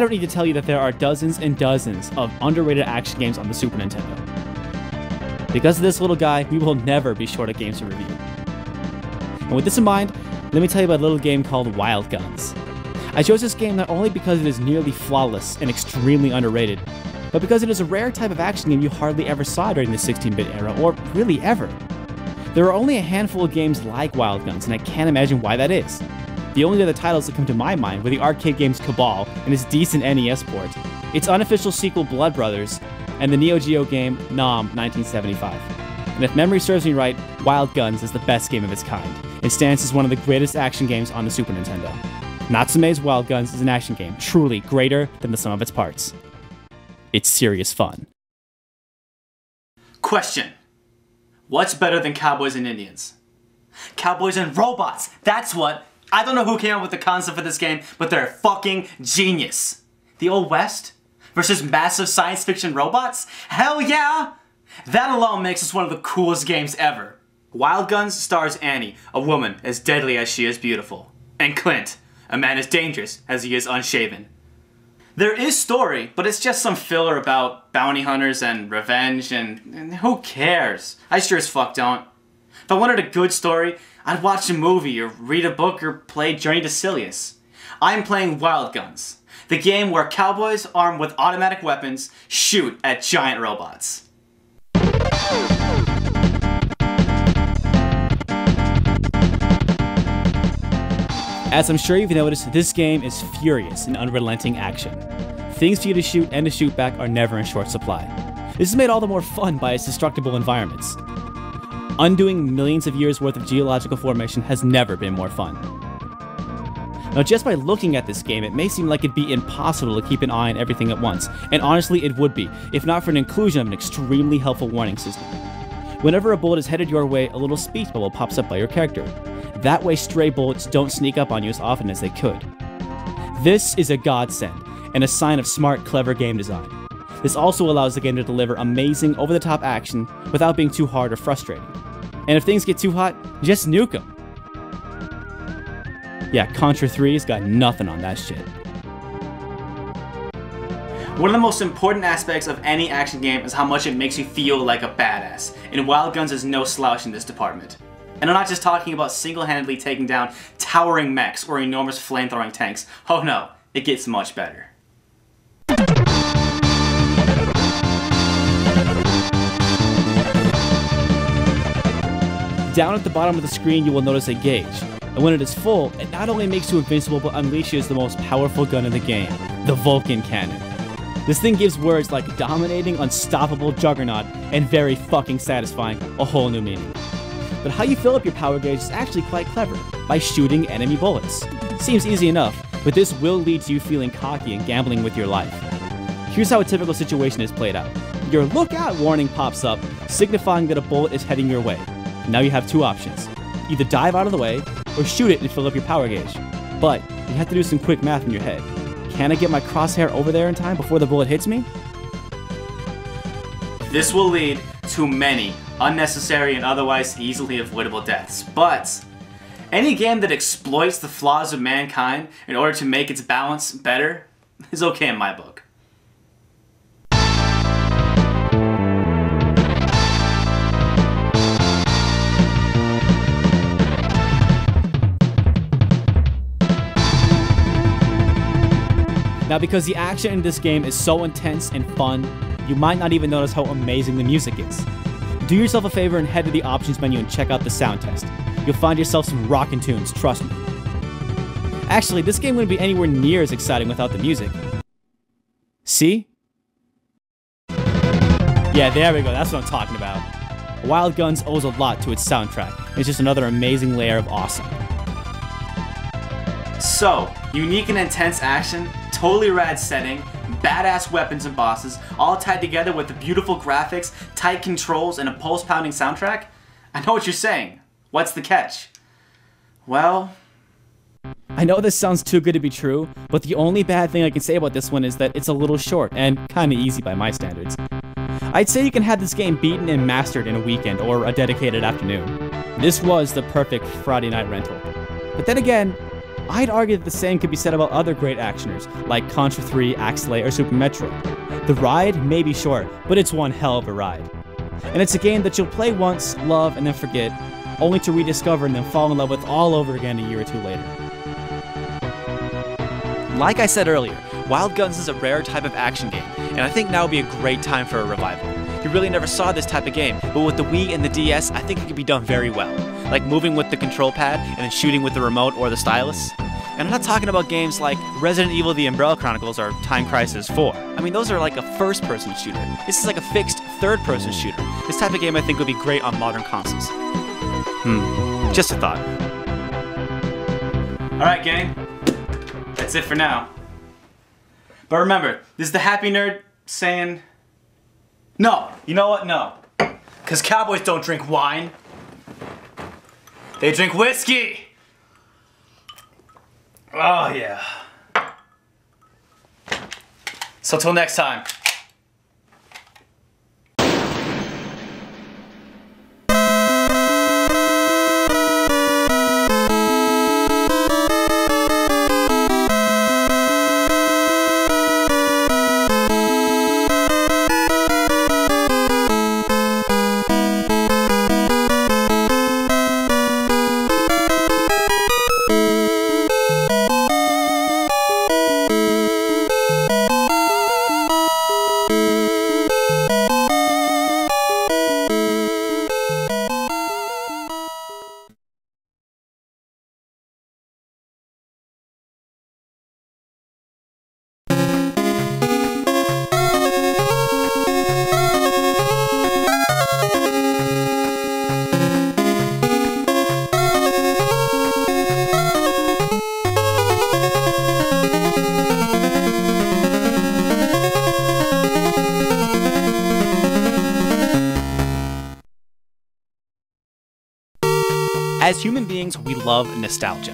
I don't need to tell you that there are dozens and dozens of underrated action games on the Super Nintendo. Because of this little guy, we will never be short of games to review. And with this in mind, let me tell you about a little game called Wild Guns. I chose this game not only because it is nearly flawless and extremely underrated, but because it is a rare type of action game you hardly ever saw during the 16-bit era, or really ever. There are only a handful of games like Wild Guns, and I can't imagine why that is. The only other titles that come to my mind were the arcade games Cabal and its decent NES port, its unofficial sequel Blood Brothers, and the Neo Geo game NAM 1975. And if memory serves me right, Wild Guns is the best game of its kind, and stands as one of the greatest action games on the Super Nintendo. Natsume's Wild Guns is an action game truly greater than the sum of its parts. It's serious fun. Question What's better than cowboys and Indians? Cowboys and robots! That's what! I don't know who came up with the concept for this game, but they're fucking genius. The Old West versus massive science fiction robots? Hell yeah! That alone makes this one of the coolest games ever. Wild Guns stars Annie, a woman as deadly as she is beautiful. And Clint, a man as dangerous as he is unshaven. There is story, but it's just some filler about bounty hunters and revenge, and, and who cares? I sure as fuck don't. If I wanted a good story, I'd watch a movie or read a book or play Journey to Silius. I'm playing Wild Guns, the game where cowboys armed with automatic weapons shoot at giant robots. As I'm sure you've noticed, this game is furious in unrelenting action. Things for you to shoot and to shoot back are never in short supply. This is made all the more fun by its destructible environments. Undoing millions of years worth of geological formation has never been more fun. Now, just by looking at this game, it may seem like it'd be impossible to keep an eye on everything at once, and honestly, it would be, if not for an inclusion of an extremely helpful warning system. Whenever a bullet is headed your way, a little speech bubble pops up by your character. That way, stray bullets don't sneak up on you as often as they could. This is a godsend, and a sign of smart, clever game design. This also allows the game to deliver amazing, over the top action without being too hard or frustrating. And if things get too hot, just nuke them. Yeah, Contra 3's got nothing on that shit. One of the most important aspects of any action game is how much it makes you feel like a badass, and Wild Guns is no slouch in this department. And I'm not just talking about single-handedly taking down towering mechs or enormous flame-throwing tanks. Oh no, it gets much better. Down at the bottom of the screen, you will notice a gauge. And when it is full, it not only makes you invincible, but unleashes the most powerful gun in the game, the Vulcan Cannon. This thing gives words like dominating, unstoppable juggernaut, and very fucking satisfying a whole new meaning. But how you fill up your power gauge is actually quite clever. by shooting enemy bullets. Seems easy enough, but this will lead to you feeling cocky and gambling with your life. Here's how a typical situation is played out. Your lookout warning pops up, signifying that a bullet is heading your way. Now you have two options. Either dive out of the way, or shoot it and fill up your power gauge. But you have to do some quick math in your head. Can I get my crosshair over there in time before the bullet hits me? This will lead to many unnecessary and otherwise easily avoidable deaths. But any game that exploits the flaws of mankind in order to make its balance better is okay in my book. Now, because the action in this game is so intense and fun, you might not even notice how amazing the music is. Do yourself a favor and head to the options menu and check out the sound test. You'll find yourself some rockin' tunes, trust me. Actually, this game wouldn't be anywhere near as exciting without the music. See? Yeah, there we go, that's what I'm talking about. Wild Guns owes a lot to its soundtrack. It's just another amazing layer of awesome. So, unique and intense action, totally rad setting, badass weapons and bosses, all tied together with the beautiful graphics, tight controls, and a pulse pounding soundtrack? I know what you're saying. What's the catch? Well, I know this sounds too good to be true, but the only bad thing I can say about this one is that it's a little short and kinda easy by my standards. I'd say you can have this game beaten and mastered in a weekend or a dedicated afternoon. This was the perfect Friday night rental. But then again, I'd argue that the same could be said about other great actioners, like Contra 3, Axelay, or Super Metroid. The ride may be short, but it's one hell of a ride. And it's a game that you'll play once, love, and then forget, only to rediscover and then fall in love with all over again a year or two later. Like I said earlier, Wild Guns is a rare type of action game, and I think now would be a great time for a revival. You really never saw this type of game, but with the Wii and the DS, I think it could be done very well. Like moving with the control pad and then shooting with the remote or the stylus. And I'm not talking about games like Resident Evil The Umbrella Chronicles or Time Crisis 4. I mean, those are like a first person shooter. This is like a fixed third person shooter. This type of game I think would be great on modern consoles. Hmm, just a thought. alright, gang. That's it for now. But remember, this is the Happy Nerd saying. No, you know what? No. Because cowboys don't drink wine, they drink whiskey! Oh, yeah. So, till next time. Love nostalgia.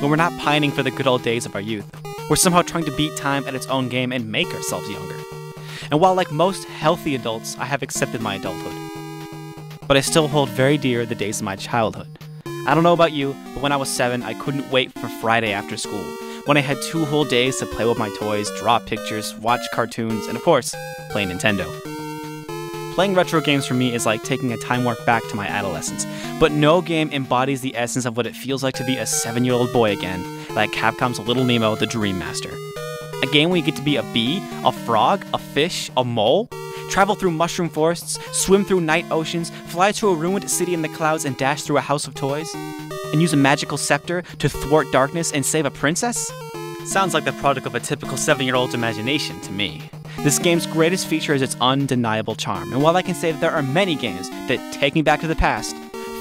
When we're not pining for the good old days of our youth, we're somehow trying to beat time at its own game and make ourselves younger. And while, like most healthy adults, I have accepted my adulthood, but I still hold very dear the days of my childhood. I don't know about you, but when I was seven, I couldn't wait for Friday after school, when I had two whole days to play with my toys, draw pictures, watch cartoons, and of course, play Nintendo. Playing retro games for me is like taking a time warp back to my adolescence, but no game embodies the essence of what it feels like to be a seven year old boy again, like Capcom's Little Nemo the Dream Master. A game where you get to be a bee, a frog, a fish, a mole, travel through mushroom forests, swim through night oceans, fly to a ruined city in the clouds and dash through a house of toys, and use a magical scepter to thwart darkness and save a princess? Sounds like the product of a typical seven year old's imagination to me. This game's greatest feature is its undeniable charm, and while I can say that there are many games that take me back to the past,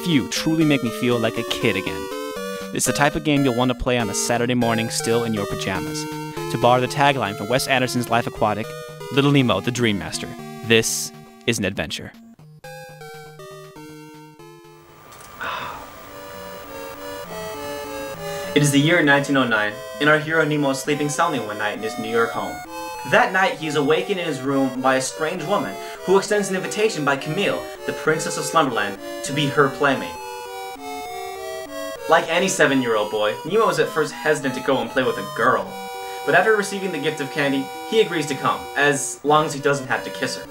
few truly make me feel like a kid again. It's the type of game you'll want to play on a Saturday morning still in your pajamas. To borrow the tagline from Wes Anderson's Life Aquatic, Little Nemo, the Dream Master. This is an adventure. It is the year 1909, and our hero Nemo is sleeping soundly one night in his New York home. That night, he is awakened in his room by a strange woman who extends an invitation by Camille, the princess of Slumberland, to be her playmate. Like any seven year old boy, Nemo is at first hesitant to go and play with a girl. But after receiving the gift of candy, he agrees to come, as long as he doesn't have to kiss her.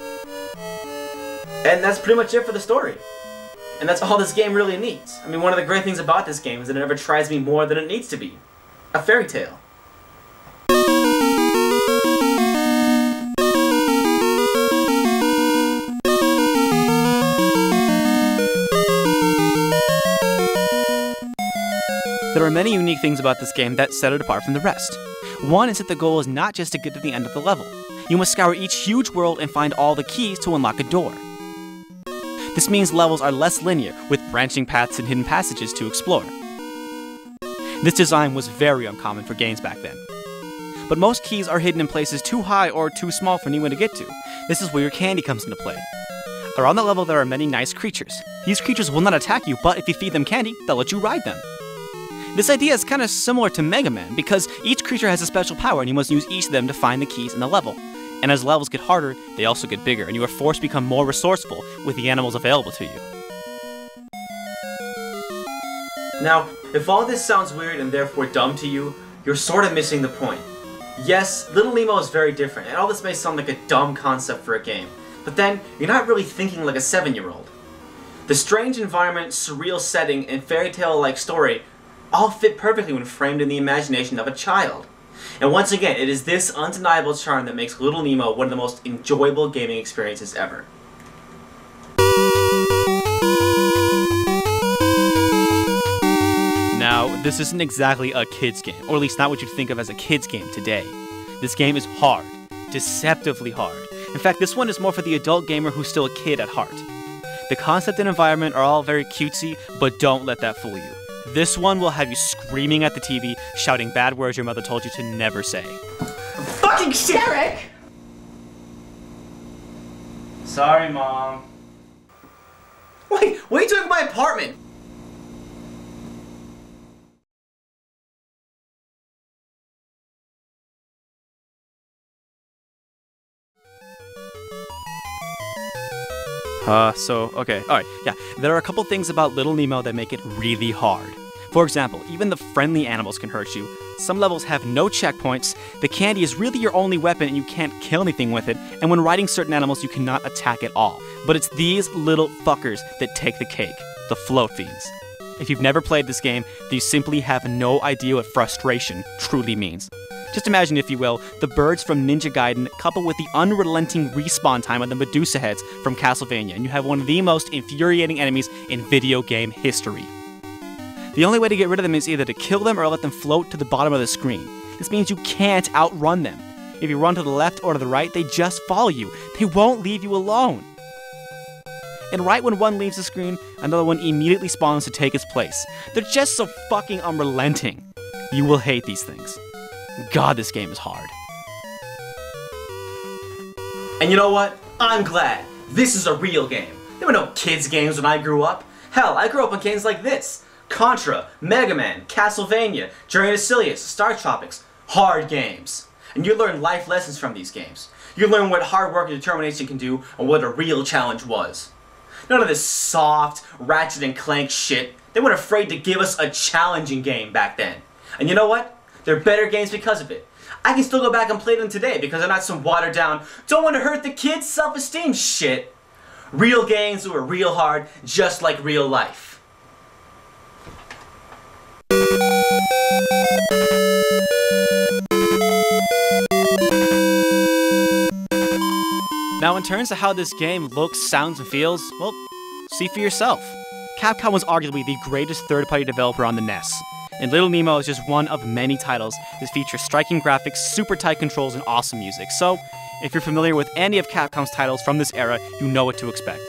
And that's pretty much it for the story. And that's all this game really needs. I mean, one of the great things about this game is that it never tries me more than it needs to be. A fairy tale. There are many unique things about this game that set it apart from the rest. One is that the goal is not just to get to the end of the level. You must scour each huge world and find all the keys to unlock a door. This means levels are less linear, with branching paths and hidden passages to explore. This design was very uncommon for games back then. But most keys are hidden in places too high or too small for anyone to get to. This is where your candy comes into play. Around the level there are many nice creatures. These creatures will not attack you, but if you feed them candy, they'll let you ride them. This idea is kind of similar to Mega Man because each creature has a special power and you must use each of them to find the keys in the level. And as levels get harder, they also get bigger, and you are forced to become more resourceful with the animals available to you. Now, if all this sounds weird and therefore dumb to you, you're sort of missing the point. Yes, Little Nemo is very different, and all this may sound like a dumb concept for a game, but then you're not really thinking like a seven year old. The strange environment, surreal setting, and fairy tale like story all fit perfectly when framed in the imagination of a child. And once again, it is this undeniable charm that makes Little Nemo one of the most enjoyable gaming experiences ever. Now, this isn't exactly a kid's game, or at least not what you'd think of as a kid's game today. This game is hard, deceptively hard. In fact, this one is more for the adult gamer who's still a kid at heart. The concept and environment are all very cutesy, but don't let that fool you. This one will have you screaming at the TV, shouting bad words your mother told you to never say. Fucking shit! Derek! Sorry, Mom. Wait, what are you doing in my apartment? Uh, so, okay, alright, yeah. There are a couple things about Little Nemo that make it really hard. For example, even the friendly animals can hurt you. Some levels have no checkpoints, the candy is really your only weapon and you can't kill anything with it, and when riding certain animals, you cannot attack at all. But it's these little fuckers that take the cake the float fiends. If you've never played this game, you simply have no idea what frustration truly means. Just imagine, if you will, the birds from Ninja Gaiden coupled with the unrelenting respawn time of the Medusa heads from Castlevania, and you have one of the most infuriating enemies in video game history. The only way to get rid of them is either to kill them or let them float to the bottom of the screen. This means you can't outrun them. If you run to the left or to the right, they just follow you. They won't leave you alone. And right when one leaves the screen, another one immediately spawns to take its place. They're just so fucking unrelenting. You will hate these things. God, this game is hard. And you know what? I'm glad. This is a real game. There were no kids' games when I grew up. Hell, I grew up on games like this Contra, Mega Man, Castlevania, Journey to Silius, Star Tropics. Hard games. And you learn life lessons from these games. You learn what hard work and determination can do and what a real challenge was. None of this soft, ratchet and clank shit. They weren't afraid to give us a challenging game back then. And you know what? They're better games because of it. I can still go back and play them today because they're not some watered down, don't want to hurt the kids' self esteem shit. Real games were real hard, just like real life. Now, in terms of how this game looks, sounds, and feels, well, see for yourself. Capcom was arguably the greatest third party developer on the NES, and Little Nemo is just one of many titles that feature striking graphics, super tight controls, and awesome music. So, if you're familiar with any of Capcom's titles from this era, you know what to expect.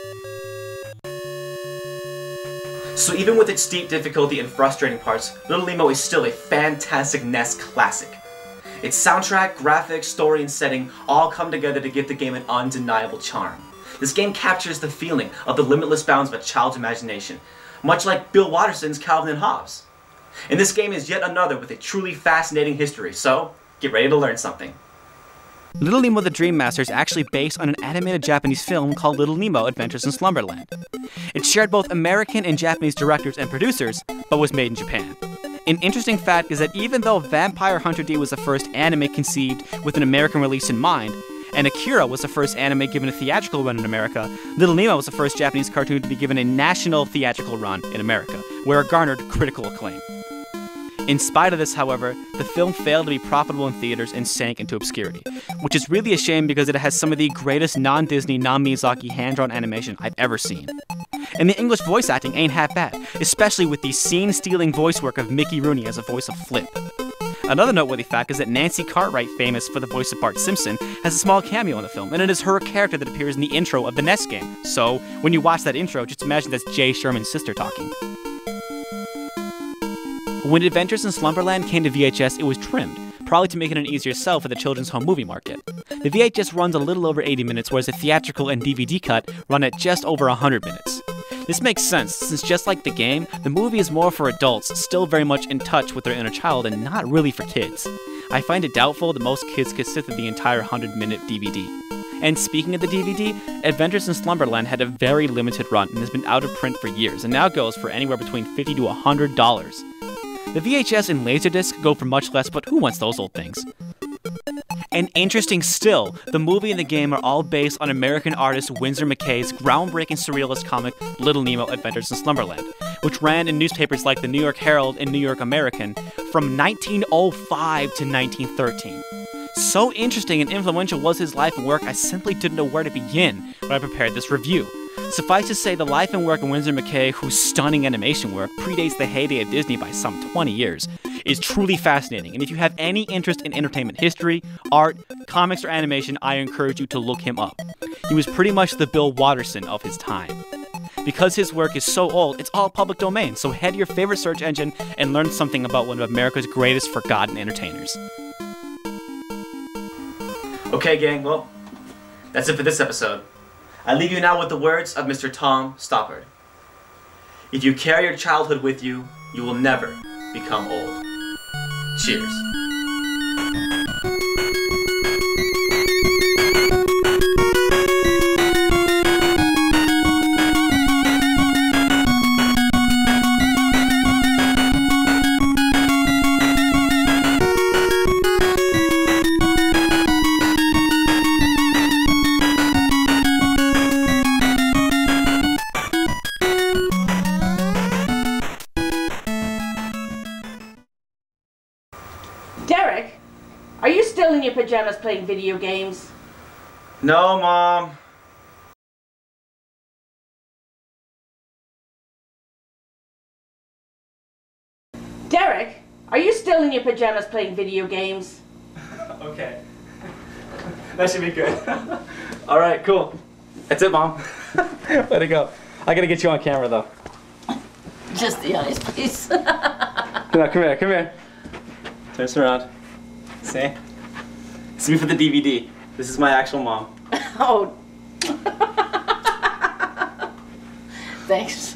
So even with its steep difficulty and frustrating parts, Little Nemo is still a fantastic NES classic. Its soundtrack, graphics, story, and setting all come together to give the game an undeniable charm. This game captures the feeling of the limitless bounds of a child's imagination, much like Bill Watterson's Calvin and Hobbes. And this game is yet another with a truly fascinating history, so get ready to learn something. Little Nemo the Dream Master is actually based on an animated Japanese film called Little Nemo Adventures in Slumberland. It shared both American and Japanese directors and producers, but was made in Japan. An interesting fact is that even though Vampire Hunter D was the first anime conceived with an American release in mind, and Akira was the first anime given a theatrical run in America, Little Nemo was the first Japanese cartoon to be given a national theatrical run in America, where it garnered critical acclaim. In spite of this, however, the film failed to be profitable in theaters and sank into obscurity, which is really a shame because it has some of the greatest non Disney, non Miyazaki hand drawn animation I've ever seen. And the English voice acting ain't half bad, especially with the scene stealing voice work of Mickey Rooney as a voice of Flip. Another noteworthy fact is that Nancy Cartwright, famous for the voice of Bart Simpson, has a small cameo in the film, and it is her character that appears in the intro of the NES game. So, when you watch that intro, just imagine that's Jay Sherman's sister talking. When Adventures in Slumberland came to VHS, it was trimmed, probably to make it an easier sell for the children's home movie market. The VHS runs a little over 80 minutes, whereas the theatrical and DVD cut run at just over 100 minutes. This makes sense, since just like the game, the movie is more for adults, still very much in touch with their inner child and not really for kids. I find it doubtful that most kids could sit through the entire 100 minute DVD. And speaking of the DVD, Adventures in Slumberland had a very limited run and has been out of print for years, and now goes for anywhere between 50 to $100. The VHS and Laserdisc go for much less, but who wants those old things? And interesting still, the movie and the game are all based on American artist Winsor McCay's groundbreaking surrealist comic Little Nemo Adventures in Slumberland, which ran in newspapers like the New York Herald and New York American from 1905 to 1913. So interesting and influential was his life and work, I simply didn't know where to begin when I prepared this review. Suffice to say, the life and work of Winsor McCay, whose stunning animation work predates the heyday of Disney by some 20 years, is truly fascinating. And if you have any interest in entertainment history, art, comics, or animation, I encourage you to look him up. He was pretty much the Bill Watterson of his time. Because his work is so old, it's all public domain, so head to your favorite search engine and learn something about one of America's greatest forgotten entertainers. Okay, gang, well, that's it for this episode. I leave you now with the words of Mr. Tom Stoppard. If you carry your childhood with you, you will never become old. Cheers. In playing video games? No, Mom. Derek, are you still in your pajamas playing video games? Okay. that should be good. All right, cool. That's it, Mom. Let it go. I gotta get you on camera, though. Just the eyes, please. Come on, come here, come here. Turn this around. See? It's me for the DVD. This is my actual mom. oh. Thanks.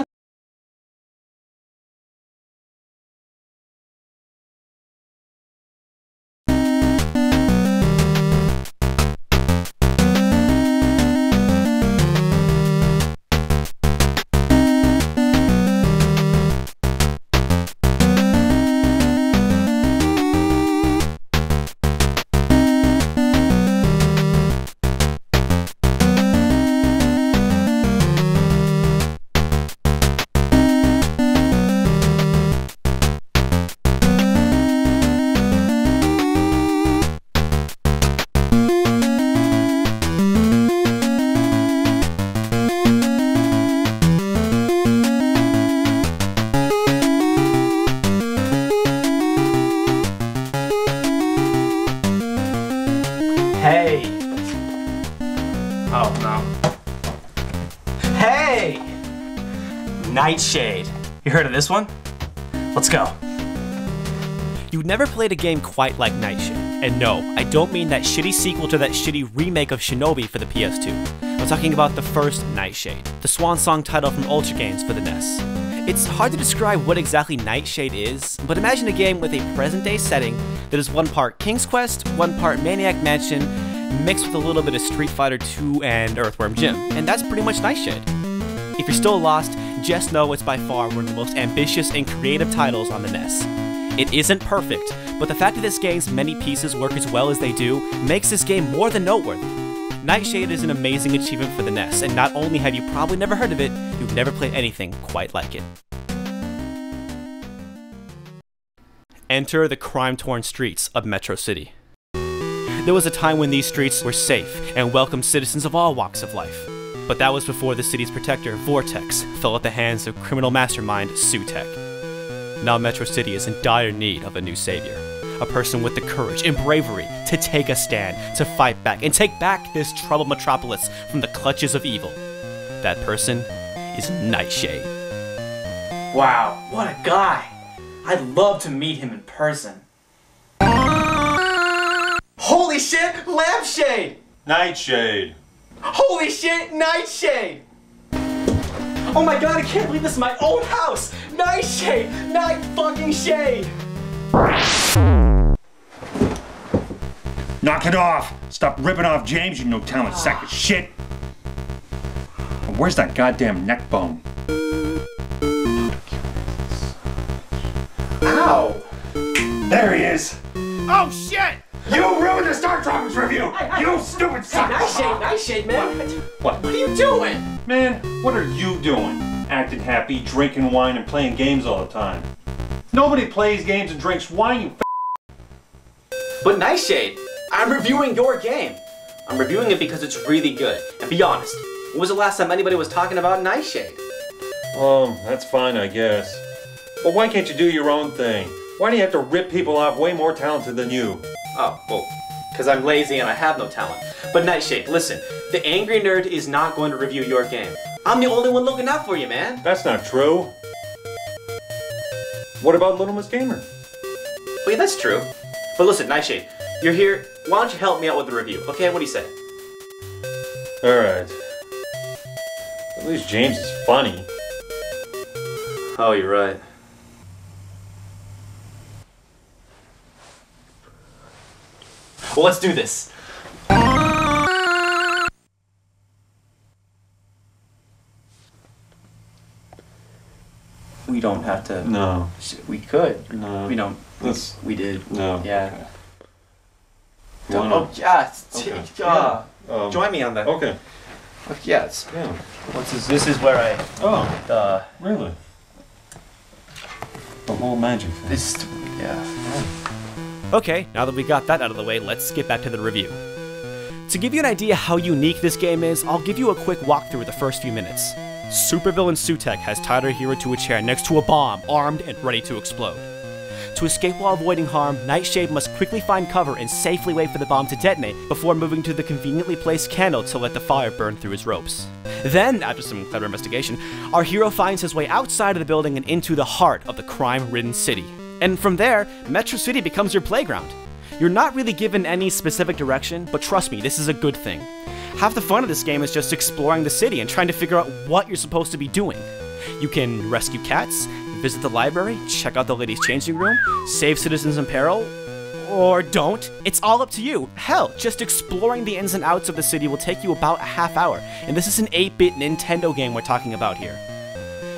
Nightshade. You heard of this one? Let's go. You never played a game quite like Nightshade. And no, I don't mean that shitty sequel to that shitty remake of Shinobi for the PS2. I'm talking about the first Nightshade, the swan song title from Ultra Games for the NES. It's hard to describe what exactly Nightshade is, but imagine a game with a present day setting that is one part King's Quest, one part Maniac Mansion, mixed with a little bit of Street Fighter 2 and Earthworm Jim, and that's pretty much Nightshade. If you're still lost, just know it's by far one of the most ambitious and creative titles on the NES. It isn't perfect, but the fact that this game's many pieces work as well as they do makes this game more than noteworthy. Nightshade is an amazing achievement for the NES, and not only have you probably never heard of it, you've never played anything quite like it. Enter the crime torn streets of Metro City. There was a time when these streets were safe and welcomed citizens of all walks of life. But that was before the city's protector, Vortex, fell at the hands of criminal mastermind Sutek. Now Metro City is in dire need of a new savior. A person with the courage and bravery to take a stand, to fight back, and take back this troubled metropolis from the clutches of evil. That person is Nightshade. Wow, what a guy! I'd love to meet him in person. Holy shit, lampshade! Nightshade. Holy shit, Nightshade! Oh my god, I can't believe this is my own house! Nightshade! Night fucking shade! Knock it off! Stop ripping off James, you no talent sack of shit! And Where's that goddamn Nekbone? Ow! There he is! Oh shit! You ruined the Star Tropics review! You stupid son of a- Nightshade, Nightshade, man! What? What are you doing? Man, what are you doing? Acting happy, drinking wine, and playing games all the time. Nobody plays games and drinks wine, you f- But Nightshade, I'm reviewing your game. I'm reviewing it because it's really good. And be honest, when was the last time anybody was talking about Nightshade? Um, that's fine, I guess. But why can't you do your own thing? Why do you have to rip people off way more talented than you? Oh, well, because I'm lazy and I have no talent. But Nightshade, listen, the angry nerd is not going to review your game. I'm the only one looking out for you, man. That's not true. What about Little Miss Gamer? Well, yeah, that's true. But listen, Nightshade, you're here. Why don't you help me out with the review? Okay, what do you say? Alright. At least James is funny. Oh, you're right. Well, let's do this. We don't have to. No. We could. No. We don't. Let's- We did. No. Yeah. Why Oh, not? yeah. Okay. yeah. Um, Join me on that. Okay. Yeah. It's, Yeah. what's this? This is where I. Oh, Uh, really? The whole magic thing. this. Yeah. Okay, now that we got that out of the way, let's get back to the review. To give you an idea how unique this game is, I'll give you a quick walkthrough of the first few minutes. Supervillain Sutek has tied our hero to a chair next to a bomb, armed and ready to explode. To escape while avoiding harm, Nightshade must quickly find cover and safely wait for the bomb to detonate before moving to the conveniently placed candle to let the fire burn through his ropes. Then, after some clever investigation, our hero finds his way outside of the building and into the heart of the crime ridden city. And from there, Metro City becomes your playground. You're not really given any specific direction, but trust me, this is a good thing. Half the fun of this game is just exploring the city and trying to figure out what you're supposed to be doing. You can rescue cats, visit the library, check out the ladies' changing room, save citizens in peril, or don't. It's all up to you. Hell, just exploring the ins and outs of the city will take you about a half hour, and this is an 8 bit Nintendo game we're talking about here.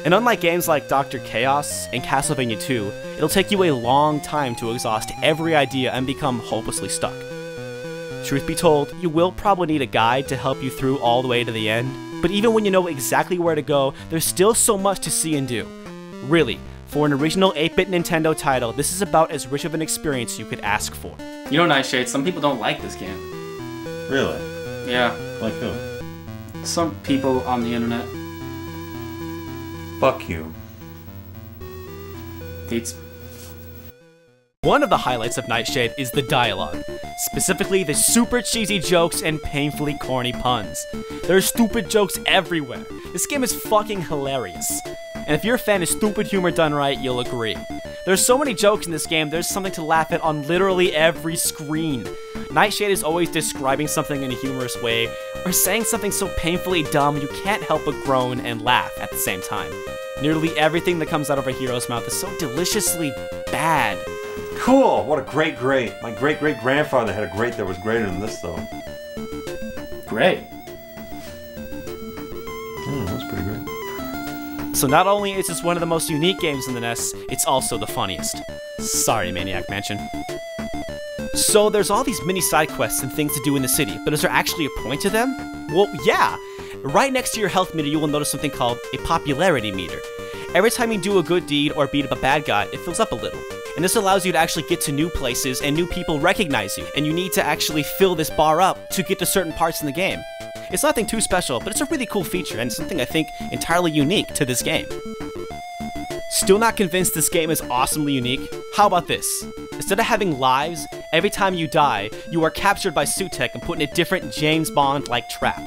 And unlike games like Dr. Chaos and Castlevania 2, it'll take you a long time to exhaust every idea and become hopelessly stuck. Truth be told, you will probably need a guide to help you through all the way to the end, but even when you know exactly where to go, there's still so much to see and do. Really, for an original 8 bit Nintendo title, this is about as rich of an experience you could ask for. You know, Nightshade, some people don't like this game. Really? Yeah, Like who? some people on the internet. Fuck you. It's One of the highlights of Nightshade is the dialogue, specifically the super cheesy jokes and painfully corny puns. There are stupid jokes everywhere. This game is fucking hilarious. And if you're a fan of stupid humor done right, you'll agree. There's so many jokes in this game, there's something to laugh at on literally every screen. Nightshade is always describing something in a humorous way, or saying something so painfully dumb you can't help but groan and laugh at the same time. Nearly everything that comes out of a hero's mouth is so deliciously bad. Cool. What a great great. My great great grandfather had a great that was greater than this, though. Great. Hmm, that's pretty great. So not only is this one of the most unique games in the NES, it's also the funniest. Sorry, Maniac Mansion. So there's all these mini side quests and things to do in the city, but is there actually a point to them? Well, yeah. Right next to your health meter, you will notice something called a popularity meter. Every time you do a good deed or beat up a bad guy, it fills up a little. And this allows you to actually get to new places and new people recognize you, and you need to actually fill this bar up to get to certain parts in the game. It's nothing too special, but it's a really cool feature and something I think entirely unique to this game. Still not convinced this game is awesomely unique? How about this? Instead of having lives, every time you die, you are captured by Sutekh and put in a different James Bond like trap.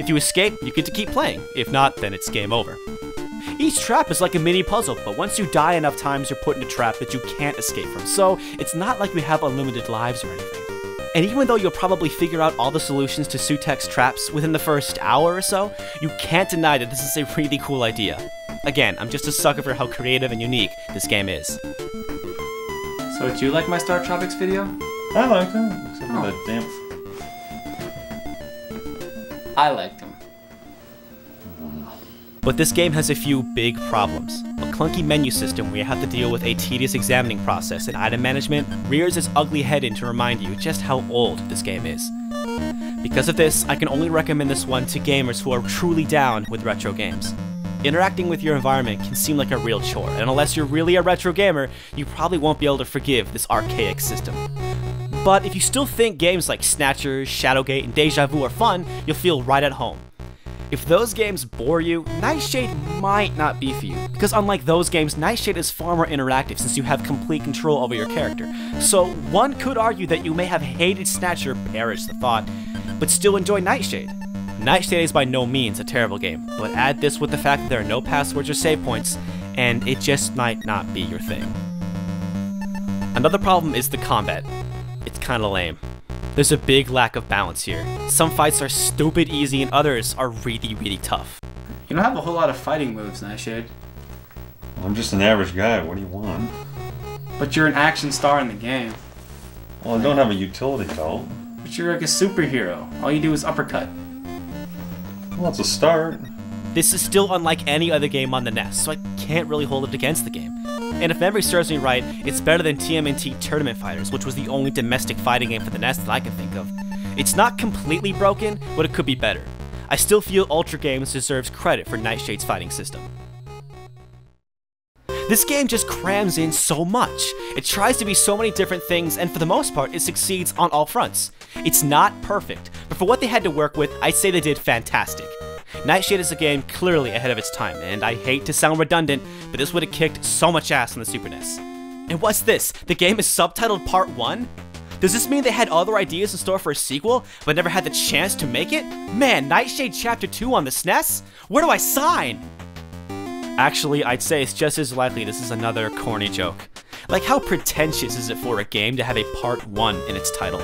If you escape, you get to keep playing. If not, then it's game over. Each trap is like a mini puzzle, but once you die enough times, you're put in a trap that you can't escape from, so it's not like we have unlimited lives or anything. And even though you'll probably figure out all the solutions to Sutekh's traps within the first hour or so, you can't deny that this is a really cool idea. Again, I'm just a sucker for how creative and unique this game is. So did you like my Star Tropics video? I liked it, except for Oh. that damn. I liked him. But this game has a few big problems. A clunky menu system where you have to deal with a tedious examining process and item management rears its ugly head in to remind you just how old this game is. Because of this, I can only recommend this one to gamers who are truly down with retro games. Interacting with your environment can seem like a real chore, and unless you're really a retro gamer, you probably won't be able to forgive this archaic system. But if you still think games like Snatchers, Shadowgate, and Deja Vu are fun, you'll feel right at home. If those games bore you, Nightshade might not be for you, because unlike those games, Nightshade is far more interactive since you have complete control over your character. So one could argue that you may have hated Snatcher, perish the thought, but still enjoy Nightshade. Nightshade is by no means a terrible game, but add this with the fact that there are no passwords or save points, and it just might not be your thing. Another problem is the combat. It's kinda lame. There's a big lack of balance here. Some fights are stupid easy and others are really, really tough. You don't have a whole lot of fighting moves, Nightshade. I'm just an average guy. What do you want? But you're an action star in the game. Well, I don't have a utility belt. But you're like a superhero. All you do is uppercut. Well, that's a start. This is still unlike any other game on the NES, so I can't really hold it against the game. And if memory serves me right, it's better than TMNT Tournament Fighters, which was the only domestic fighting game for the NES that I can think of. It's not completely broken, but it could be better. I still feel Ultra Games deserves credit for Nightshade's fighting system. This game just crams in so much. It tries to be so many different things, and for the most part, it succeeds on all fronts. It's not perfect, but for what they had to work with, I'd say they did fantastic. Nightshade is a game clearly ahead of its time, and I hate to sound redundant, but this would have kicked so much ass on the Super NES. And what's this? The game is subtitled Part 1? Does this mean they had other ideas in store for a sequel, but never had the chance to make it? Man, Nightshade Chapter 2 on the SNES? Where do I sign? Actually, I'd say it's just as likely this is another corny joke. Like, how pretentious is it for a game to have a Part 1 in its title?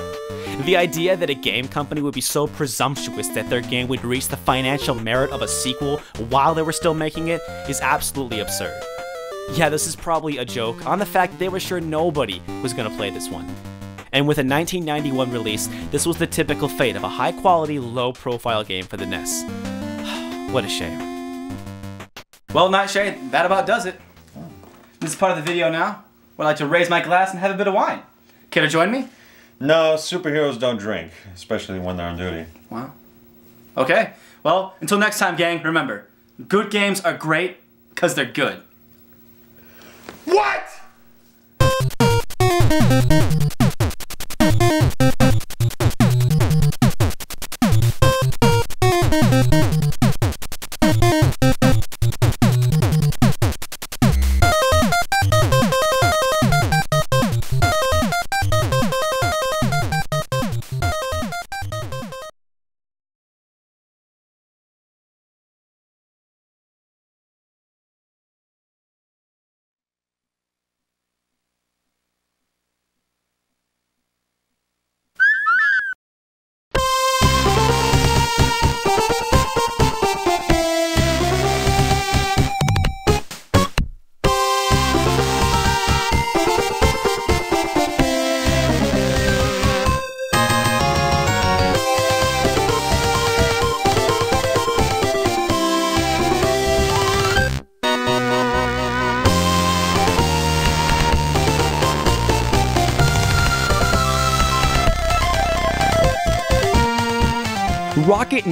The idea that a game company would be so presumptuous that their game would reach the financial merit of a sequel while they were still making it is absolutely absurd. Yeah, this is probably a joke on the fact that they were sure nobody was gonna play this one. And with a 1991 release, this was the typical fate of a high quality, low profile game for the NES. what a shame. Well, Nightshade, that about does it. This is part of the video now. Would like to raise my glass and have a bit of wine. Care to join me? No, superheroes don't drink, especially when they're on duty. Wow. Okay. Well, until next time, gang, remember, good games are great because they're good. What?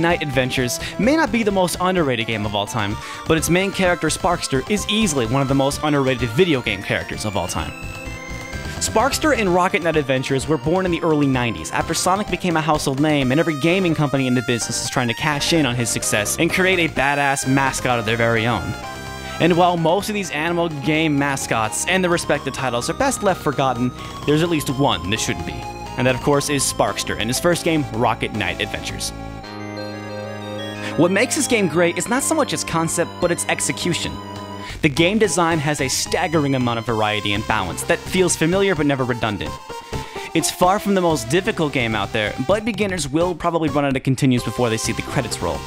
Knight Adventures may not be the most underrated game of all time, but its main character Sparkster is easily one of the most underrated video game characters of all time. Sparkster and Rocket Knight Adventures were born in the early 90s after Sonic became a household name and every gaming company in the business is trying to cash in on his success and create a badass mascot of their very own. And while most of these animal game mascots and their respective titles are best left forgotten, there's at least one that shouldn't be. And that, of course, is Sparkster in his first game, Rocket Knight Adventures. What makes this game great is not so much its concept, but its execution. The game design has a staggering amount of variety and balance that feels familiar but never redundant. It's far from the most difficult game out there, but beginners will probably run out of continues before they see the credits roll.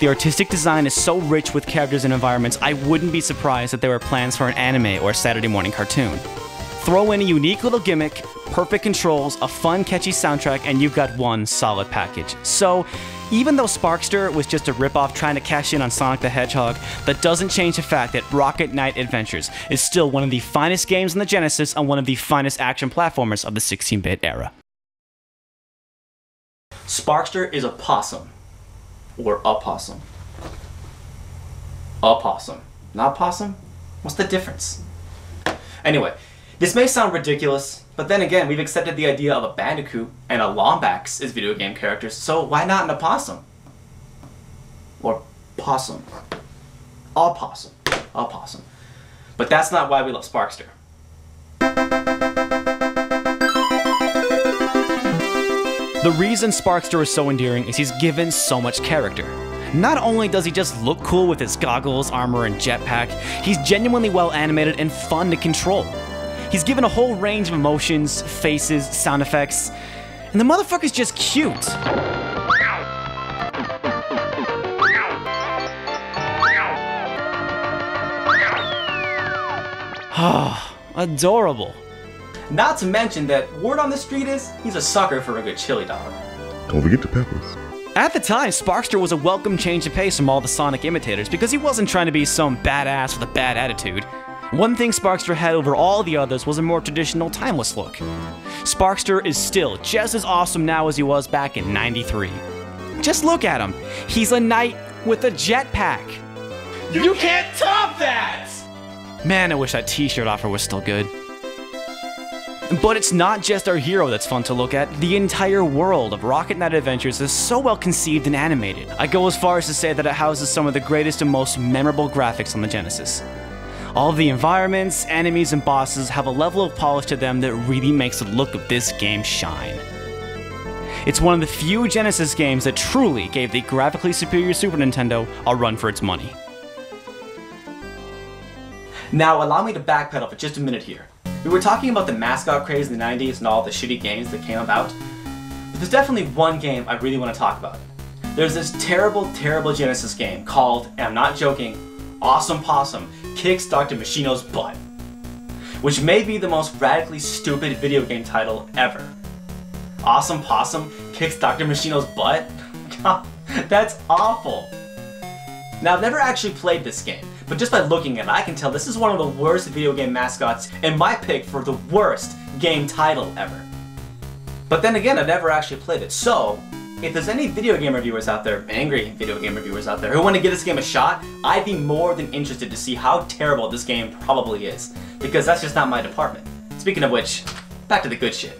The artistic design is so rich with characters and environments, I wouldn't be surprised if there were plans for an anime or a Saturday morning cartoon. Throw in a unique little gimmick, perfect controls, a fun, catchy soundtrack, and you've got one solid package. So, even though Sparkster was just a ripoff trying to cash in on Sonic the Hedgehog, that doesn't change the fact that Rocket Knight Adventures is still one of the finest games in the Genesis and one of the finest action platformers of the 16 bit era. Sparkster is a possum. Or a possum. A possum. Not possum? What's the difference? Anyway, this may sound ridiculous, but then again, we've accepted the idea of a Bandicoot and a Lombax as video game characters, so why not an opossum? Or possum. A possum. A possum. But that's not why we love Sparkster. The reason Sparkster is so endearing is he's given so much character. Not only does he just look cool with his goggles, armor, and jetpack, he's genuinely well animated and fun to control. He's given a whole range of emotions, faces, sound effects, and the motherfucker's just cute. Ah, adorable. Not to mention that word on the street is he's a sucker for a good chili dog. Don't forget the peppers. At the time, Sparkster was a welcome change of pace from all the Sonic imitators because he wasn't trying to be some badass with a bad attitude. One thing Sparkster had over all the others was a more traditional, timeless look. Sparkster is still just as awesome now as he was back in 93. Just look at him. He's a knight with a jetpack. You can't top that! Man, I wish that t-shirt offer was still good. But it's not just our hero that's fun to look at. The entire world of Rocket Knight Adventures is so well conceived and animated. I go as far as to say that it houses some of the greatest and most memorable graphics on the Genesis. All the environments, enemies, and bosses have a level of polish to them that really makes the look of this game shine. It's one of the few Genesis games that truly gave the graphically superior Super Nintendo a run for its money. Now, allow me to backpedal for just a minute here. We were talking about the mascot craze in the 90s and all the shitty games that came about. But there's definitely one game I really want to talk about. There's this terrible, terrible Genesis game called, and I'm not joking, Awesome Possum Kicks Dr. Machino's Butt. Which may be the most radically stupid video game title ever. Awesome Possum Kicks Dr. Machino's Butt? God, that's awful. Now, I've never actually played this game, but just by looking at it, I can tell this is one of the worst video game mascots and my pick for the worst game title ever. But then again, I've never actually played it, so if there's any video game reviewers out there, angry video game reviewers out there, who want to give this game a shot, I'd be more than interested to see how terrible this game probably is, because that's just not my department. Speaking of which, back to the good shit.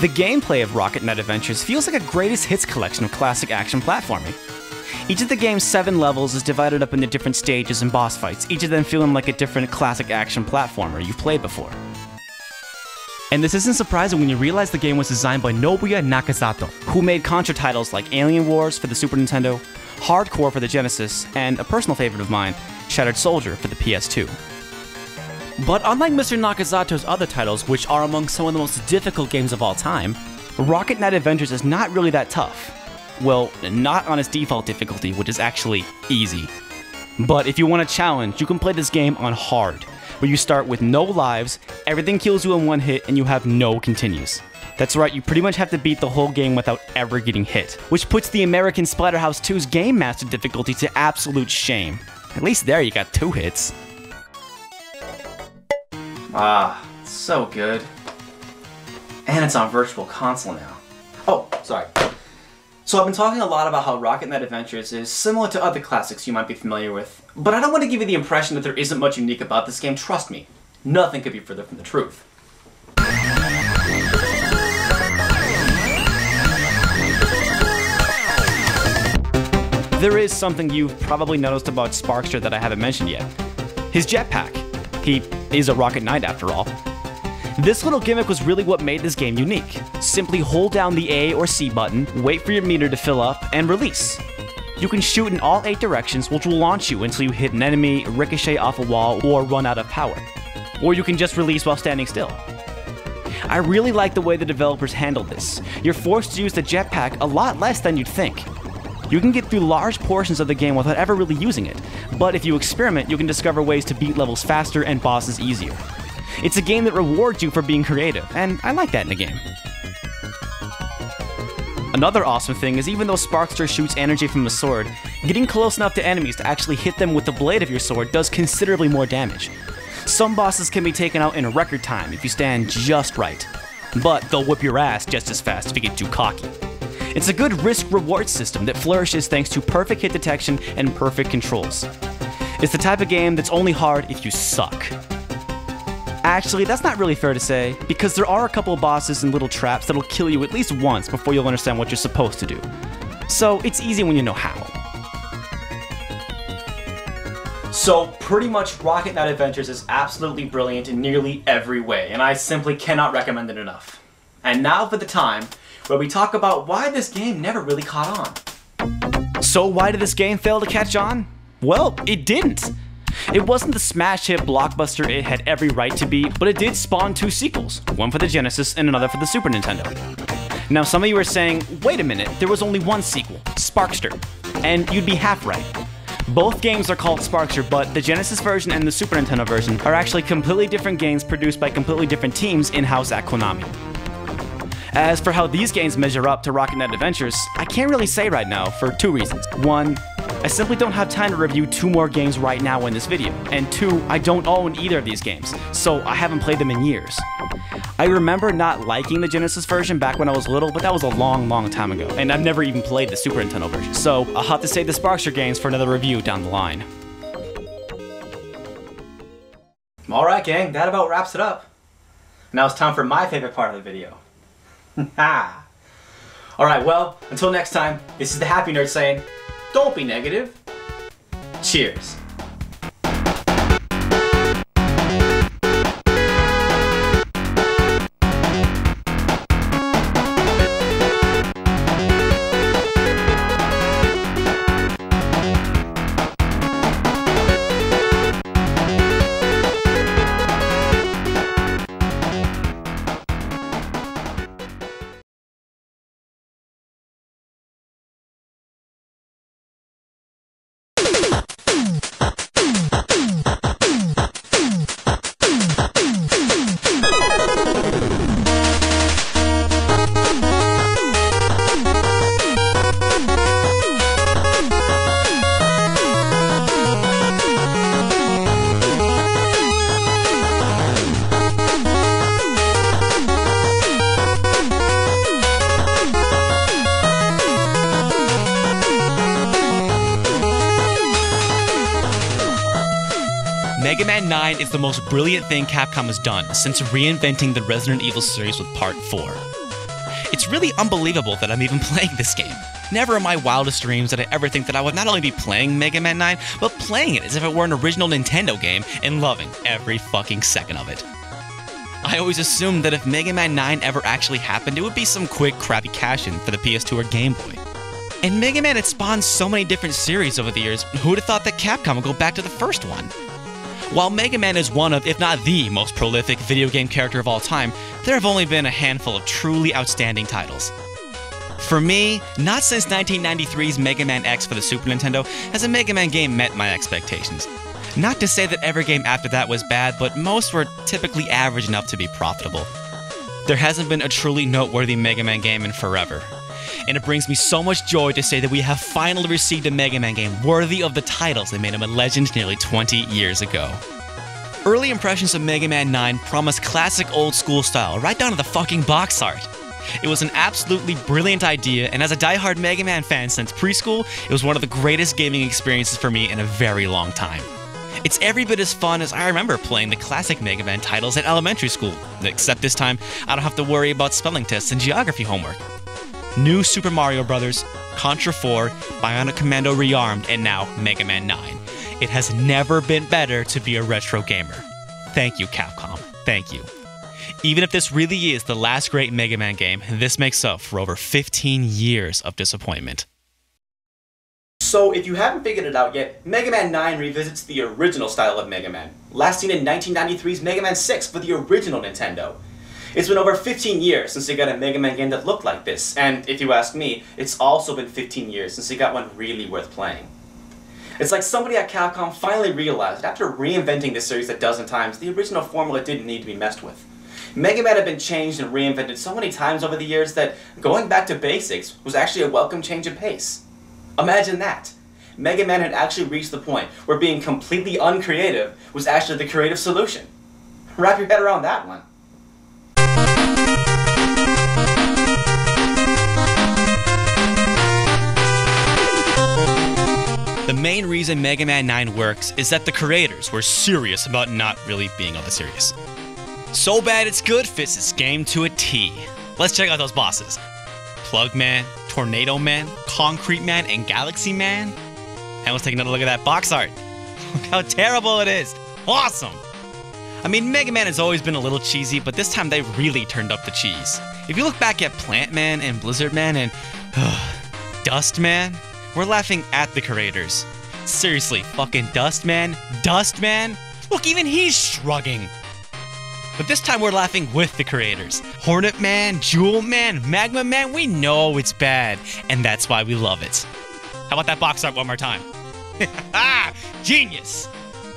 The gameplay of Rocket Knight Adventures feels like a greatest hits collection of classic action platforming. Each of the game's seven levels is divided up into different stages and boss fights, each of them feeling like a different classic action platformer you've played before. And this isn't surprising when you realize the game was designed by Nobuya Nakazato, who made Contra titles like Alien Wars for the Super Nintendo, Hardcore for the Genesis, and a personal favorite of mine, Shattered Soldier for the PS2. But unlike Mr. Nakazato's other titles, which are among some of the most difficult games of all time, Rocket Knight Adventures is not really that tough. Well, not on its default difficulty, which is actually easy. But if you want a challenge, you can play this game on hard, where you start with no lives, everything kills you in one hit, and you have no continues. That's right, you pretty much have to beat the whole game without ever getting hit, which puts the American Splatterhouse 2's Game Master difficulty to absolute shame. At least there you got two hits. Ah, so good. And it's on Virtual Console now. Oh, sorry. So I've been talking a lot about how Rocket Knight Adventures is similar to other classics you might be familiar with, but I don't want to give you the impression that there isn't much unique about this game. Trust me, nothing could be further from the truth. There is something you've probably noticed about Sparkster that I haven't mentioned yet. His jetpack. He is a Rocket Knight after all. This little gimmick was really what made this game unique. Simply hold down the A or C button, wait for your meter to fill up, and release. You can shoot in all 8 directions which will launch you until you hit an enemy, ricochet off a wall, or run out of power. Or you can just release while standing still. I really like the way the developers handled this. You're forced to use the jetpack a lot less than you'd think. You can get through large portions of the game without ever really using it, but if you experiment, you can discover ways to beat levels faster and bosses easier. It's a game that rewards you for being creative, and I like that in a game. Another awesome thing is even though Sparkster shoots energy from a sword, getting close enough to enemies to actually hit them with the blade of your sword does considerably more damage. Some bosses can be taken out in record time if you stand just right, but they'll whip your ass just as fast if you get too cocky. It's a good risk reward system that flourishes thanks to perfect hit detection and perfect controls. It's the type of game that's only hard if you suck. Actually, that's not really fair to say, because there are a couple of bosses and little traps that'll kill you at least once before you'll understand what you're supposed to do. So it's easy when you know how. So, pretty much Rocket Knight Adventures is absolutely brilliant in nearly every way, and I simply cannot recommend it enough. And now for the time where we talk about why this game never really caught on. So, why did this game fail to catch on? Well, it didn't. It wasn't the smash hit blockbuster it had every right to be, but it did spawn two sequels one for the Genesis and another for the Super Nintendo. Now, some of you are saying, wait a minute, there was only one sequel, Sparkster. And you'd be half right. Both games are called Sparkster, but the Genesis version and the Super Nintendo version are actually completely different games produced by completely different teams in house at Konami. As for how these games measure up to Rocket Knight Adventures, I can't really say right now for two reasons. One, I simply don't have time to review two more games right now in this video, and two, I don't own either of these games, so I haven't played them in years. I remember not liking the Genesis version back when I was little, but that was a long, long time ago, and I've never even played the Super Nintendo version, so I'll have to save the Sparkster games for another review down the line. Alright, gang, that about wraps it up. Now it's time for my favorite part of the video. Ha! Alright, well, until next time, this is the Happy Nerd saying, don't be negative. Cheers. Most brilliant thing Capcom has done since reinventing the Resident Evil series with Part 4. It's really unbelievable that I'm even playing this game. Never in my wildest dreams did I ever think that I would not only be playing Mega Man 9, but playing it as if it were an original Nintendo game and loving every fucking second of it. I always assumed that if Mega Man 9 ever actually happened, it would be some quick, crappy cash in for the PS2 or Game Boy. And Mega Man had spawned so many different series over the years, who would have thought that Capcom would go back to the first one? While Mega Man is one of, if not the most prolific video game character of all time, there have only been a handful of truly outstanding titles. For me, not since 1993's Mega Man X for the Super Nintendo has a Mega Man game met my expectations. Not to say that every game after that was bad, but most were typically average enough to be profitable. There hasn't been a truly noteworthy Mega Man game in forever. And it brings me so much joy to say that we have finally received a Mega Man game worthy of the titles that made him a legend nearly 20 years ago. Early impressions of Mega Man 9 promised classic old school style, right down to the fucking box art. It was an absolutely brilliant idea, and as a die-hard Mega Man fan since preschool, it was one of the greatest gaming experiences for me in a very long time. It's every bit as fun as I remember playing the classic Mega Man titles at elementary school, except this time I don't have to worry about spelling tests and geography homework. New Super Mario Bros., Contra 4, Bionic Commando Rearmed, and now Mega Man 9. It has never been better to be a retro gamer. Thank you, Capcom. Thank you. Even if this really is the last great Mega Man game, this makes up for over 15 years of disappointment. So, if you haven't figured it out yet, Mega Man 9 revisits the original style of Mega Man, last seen in 1993's Mega Man 6 for the original Nintendo. It's been over 15 years since they got a Mega Man game that looked like this, and if you ask me, it's also been 15 years since they got one really worth playing. It's like somebody at Capcom finally realized, after reinventing this series a dozen times, the original formula didn't need to be messed with. Mega Man had been changed and reinvented so many times over the years that going back to basics was actually a welcome change of pace. Imagine that. Mega Man had actually reached the point where being completely uncreative was actually the creative solution. Wrap your head around that one. The main reason Mega Man 9 works is that the creators were serious about not really being all that serious. So bad it's good fits this game to a T. Let's check out those bosses. Plug Man, Tornado Man, Concrete Man, and Galaxy Man. And let's take another look at that box art. Look how terrible it is. Awesome. I mean, Mega Man has always been a little cheesy, but this time they really turned up the cheese. If you look back at Plant Man and Blizzard Man and Dust Man, we're laughing at the creators. Seriously, fucking Dust Man? Dust Man? Look, even he's shrugging. But this time we're laughing with the creators. Hornet Man, Jewel Man, Magma Man, we know it's bad, and that's why we love it. How about that box art one more time? ah, genius!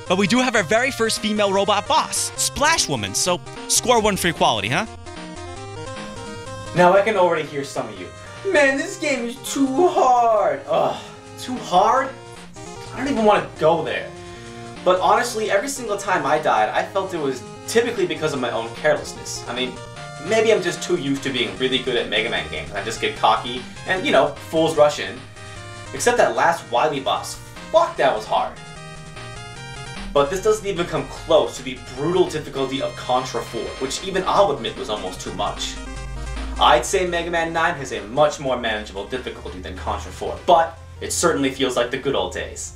But we do have our very first female robot boss, Splash Woman, so score one for equality, huh? Now I can already hear some of you. Man, this game is too hard. Ugh, too hard? I don't even want to go there. But honestly, every single time I died, I felt it was typically because of my own carelessness. I mean, maybe I'm just too used to being really good at Mega Man games. I just get cocky and, you know, fools rush in. Except that last Wily boss. Fuck, that was hard. But this doesn't even come close to the brutal difficulty of Contra 4, which even I'll admit was almost too much. I'd say Mega Man 9 has a much more manageable difficulty than Contra 4, but it certainly feels like the good old days.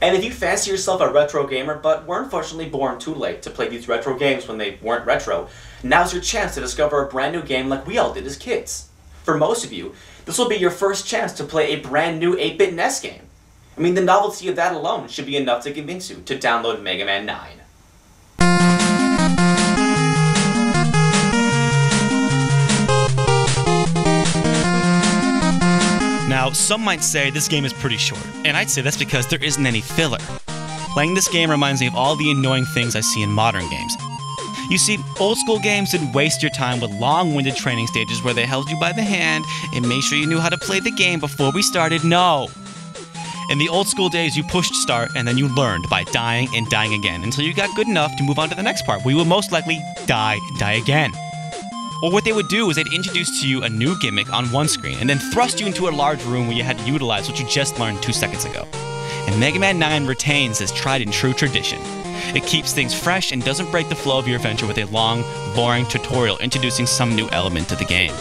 And if you fancy yourself a retro gamer but were unfortunately born too late to play these retro games when they weren't retro, now's your chance to discover a brand new game like we all did as kids. For most of you, this will be your first chance to play a brand new 8-bit NES game. I mean, the novelty of that alone should be enough to convince you to download Mega Man 9. Now, some might say this game is pretty short, and I'd say that's because there isn't any filler. Playing this game reminds me of all the annoying things I see in modern games. You see, old school games didn't waste your time with long winded training stages where they held you by the hand and made sure you knew how to play the game before we started. No! In the old school days, you pushed start and then you learned by dying and dying again until you got good enough to move on to the next part, where you will most likely die and die again. Or what they would do is they'd introduce to you a new gimmick on one screen and then thrust you into a large room where you had to utilize what you just learned two seconds ago. And Mega Man 9 retains this tried and true tradition. It keeps things fresh and doesn't break the flow of your adventure with a long, boring tutorial introducing some new element to the game.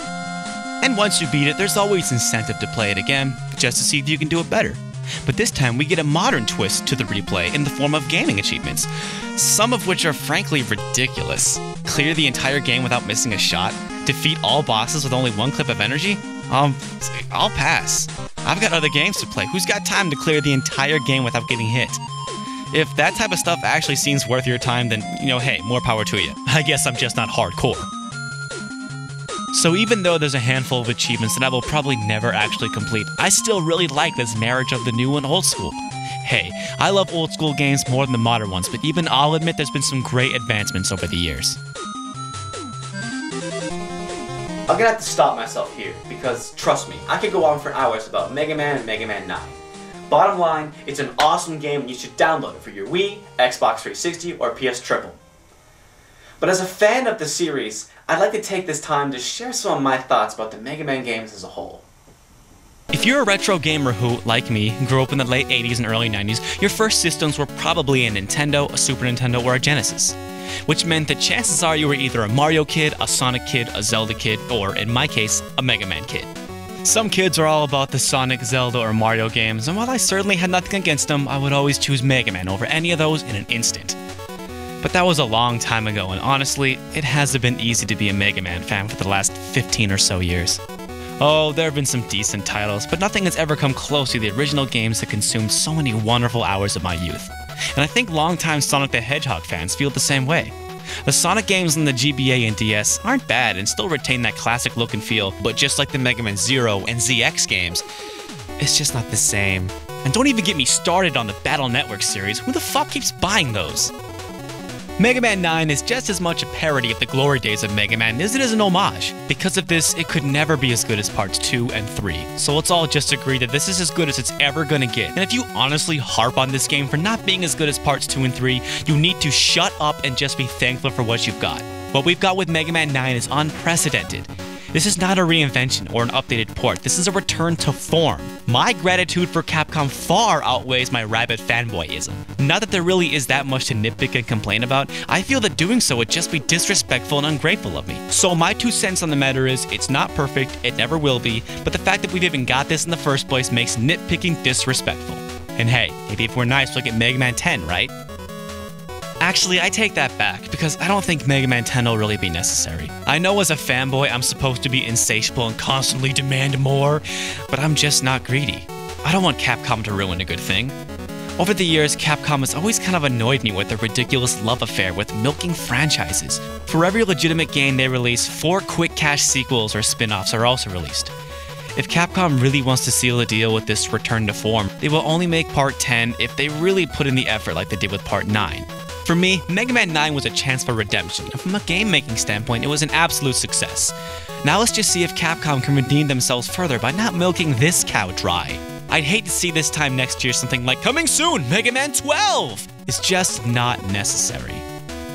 And once you beat it, there's always incentive to play it again, just to see if you can do it better. But this time we get a modern twist to the replay in the form of gaming achievements, some of which are frankly ridiculous. Clear the entire game without missing a shot, defeat all bosses with only one clip of energy? Um, I'll pass. I've got other games to play. Who's got time to clear the entire game without getting hit? If that type of stuff actually seems worth your time, then, you know, hey, more power to you. I guess I'm just not hardcore. So even though there's a handful of achievements that I will probably never actually complete, I still really like this marriage of the new and old school. Hey, I love old school games more than the modern ones, but even I'll admit there's been some great advancements over the years. I'm gonna have to stop myself here because trust me, I could go on for hours about Mega Man and Mega Man 9. Bottom line, it's an awesome game and you should download it for your Wii, Xbox 360, or PS Triple. But as a fan of the series, I'd like to take this time to share some of my thoughts about the Mega Man games as a whole. If you're a retro gamer who, like me, grew up in the late 80s and early 90s, your first systems were probably a Nintendo, a Super Nintendo, or a Genesis. Which meant that chances are you were either a Mario kid, a Sonic kid, a Zelda kid, or, in my case, a Mega Man kid. Some kids are all about the Sonic, Zelda, or Mario games, and while I certainly had nothing against them, I would always choose Mega Man over any of those in an instant. But that was a long time ago, and honestly, it hasn't been easy to be a Mega Man fan for the last 15 or so years. Oh, there have been some decent titles, but nothing has ever come close to the original games that consumed so many wonderful hours of my youth. And I think longtime Sonic the Hedgehog fans feel the same way. The Sonic games on the GBA and DS aren't bad and still retain that classic look and feel, but just like the Mega Man Zero and ZX games, it's just not the same. And don't even get me started on the Battle Network series. Who the fuck keeps buying those? Mega Man 9 is just as much a parody of the glory days of Mega Man as it is an homage. Because of this, it could never be as good as parts 2 and 3. So let's all just agree that this is as good as it's ever gonna get. And if you honestly harp on this game for not being as good as parts 2 and 3, you need to shut up and just be thankful for what you've got. What we've got with Mega Man 9 is unprecedented. This is not a reinvention or an updated port, this is a return to form. My gratitude for Capcom far outweighs my rabid fanboyism. Not that there really is that much to nitpick and complain about, I feel that doing so would just be disrespectful and ungrateful of me. So my two cents on the matter is, it's not perfect, it never will be, but the fact that we've even got this in the first place makes nitpicking disrespectful. And hey, maybe if we're nice, we'll get Mega Man 10, right? Actually, I take that back, because I don't think Mega Man 10 will really be necessary. I know as a fanboy I'm supposed to be insatiable and constantly demand more, but I'm just not greedy. I don't want Capcom to ruin a good thing. Over the years, Capcom has always kind of annoyed me with their ridiculous love affair with milking franchises. For every legitimate game they release, four quick cash sequels or spin offs are also released. If Capcom really wants to seal a deal with this return to form, they will only make Part 10 if they really put in the effort like they did with Part 9. For me, Mega Man 9 was a chance for redemption, and from a game making standpoint, it was an absolute success. Now let's just see if Capcom can redeem themselves further by not milking this cow dry. I'd hate to see this time next year something like Coming Soon, Mega Man 12! It's just not necessary.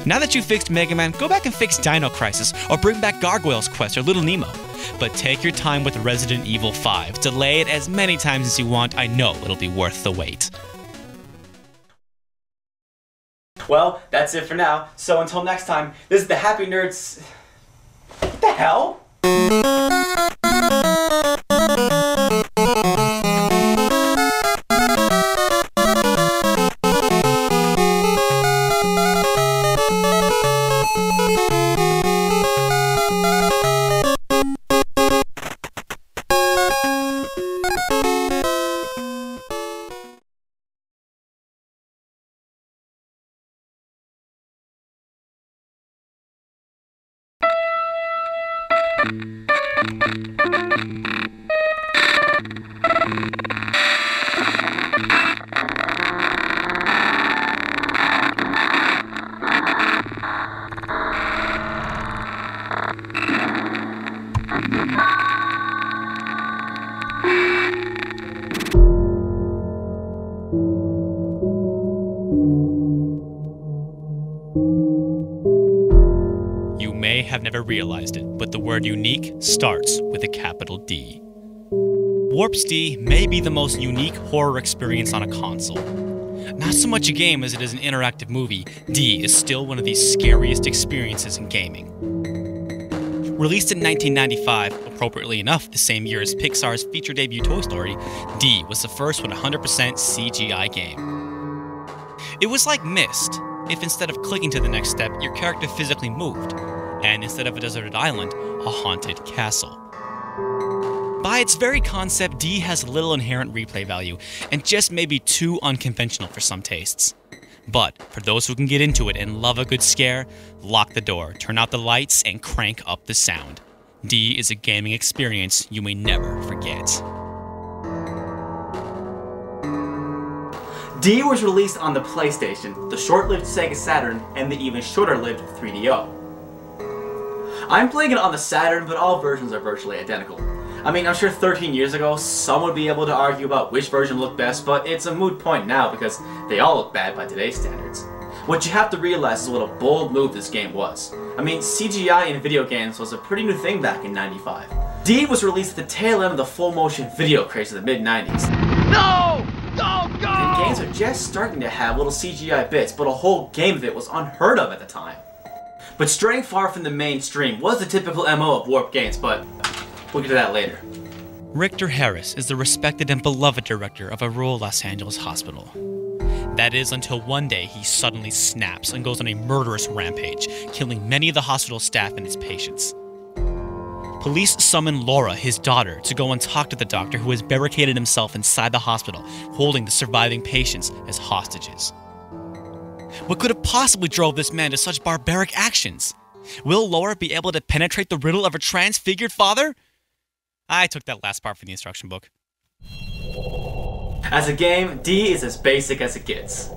Now that you fixed Mega Man, go back and fix Dino Crisis, or bring back Gargoyle's Quest or Little Nemo. But take your time with Resident Evil 5. Delay it as many times as you want, I know it'll be worth the wait. Well, that's it for now. So until next time, this is the Happy Nerds. What the hell? Realized it, but the word unique starts with a capital D. Warp's D may be the most unique horror experience on a console. Not so much a game as it is an interactive movie, D is still one of the scariest experiences in gaming. Released in 1995, appropriately enough the same year as Pixar's feature debut Toy Story, D was the first 100% CGI game. It was like Myst, if instead of clicking to the next step, your character physically moved, and instead of a deserted island, a haunted castle. By its very concept, D has little inherent replay value, and just may be too unconventional for some tastes. But for those who can get into it and love a good scare, lock the door, turn out the lights, and crank up the sound. D is a gaming experience you may never forget. D was released on the PlayStation, the short-lived Sega Saturn, and the even shorter-lived 3DO. I'm playing it on the Saturn, but all versions are virtually identical. I mean, I'm sure 13 years ago, some would be able to argue about which version looked best, but it's a moot point now because they all look bad by today's standards. What you have to realize is what a bold move this game was. I mean, CGI in video games was a pretty new thing back in 95. D was released at the tail end of the full motion video craze of the mid 90s. No! Don't go! And games are just starting to have little CGI bits, but a whole game of it was unheard of at the time. But straying far from the mainstream was the typical MO of Warp games, but we'll get to that later. Richter Harris is the respected and beloved director of a rural Los Angeles hospital. That is until one day he suddenly snaps and goes on a murderous rampage, killing many of the hospital staff and its patients. Police summon Laura, his daughter, to go and talk to the doctor who has barricaded himself inside the hospital, holding the surviving patients as hostages. What could have possibly drove this man to such barbaric actions? Will Laura be able to penetrate the riddle of her transfigured father? I took that last part from the instruction book. As a game, D is as basic as it gets.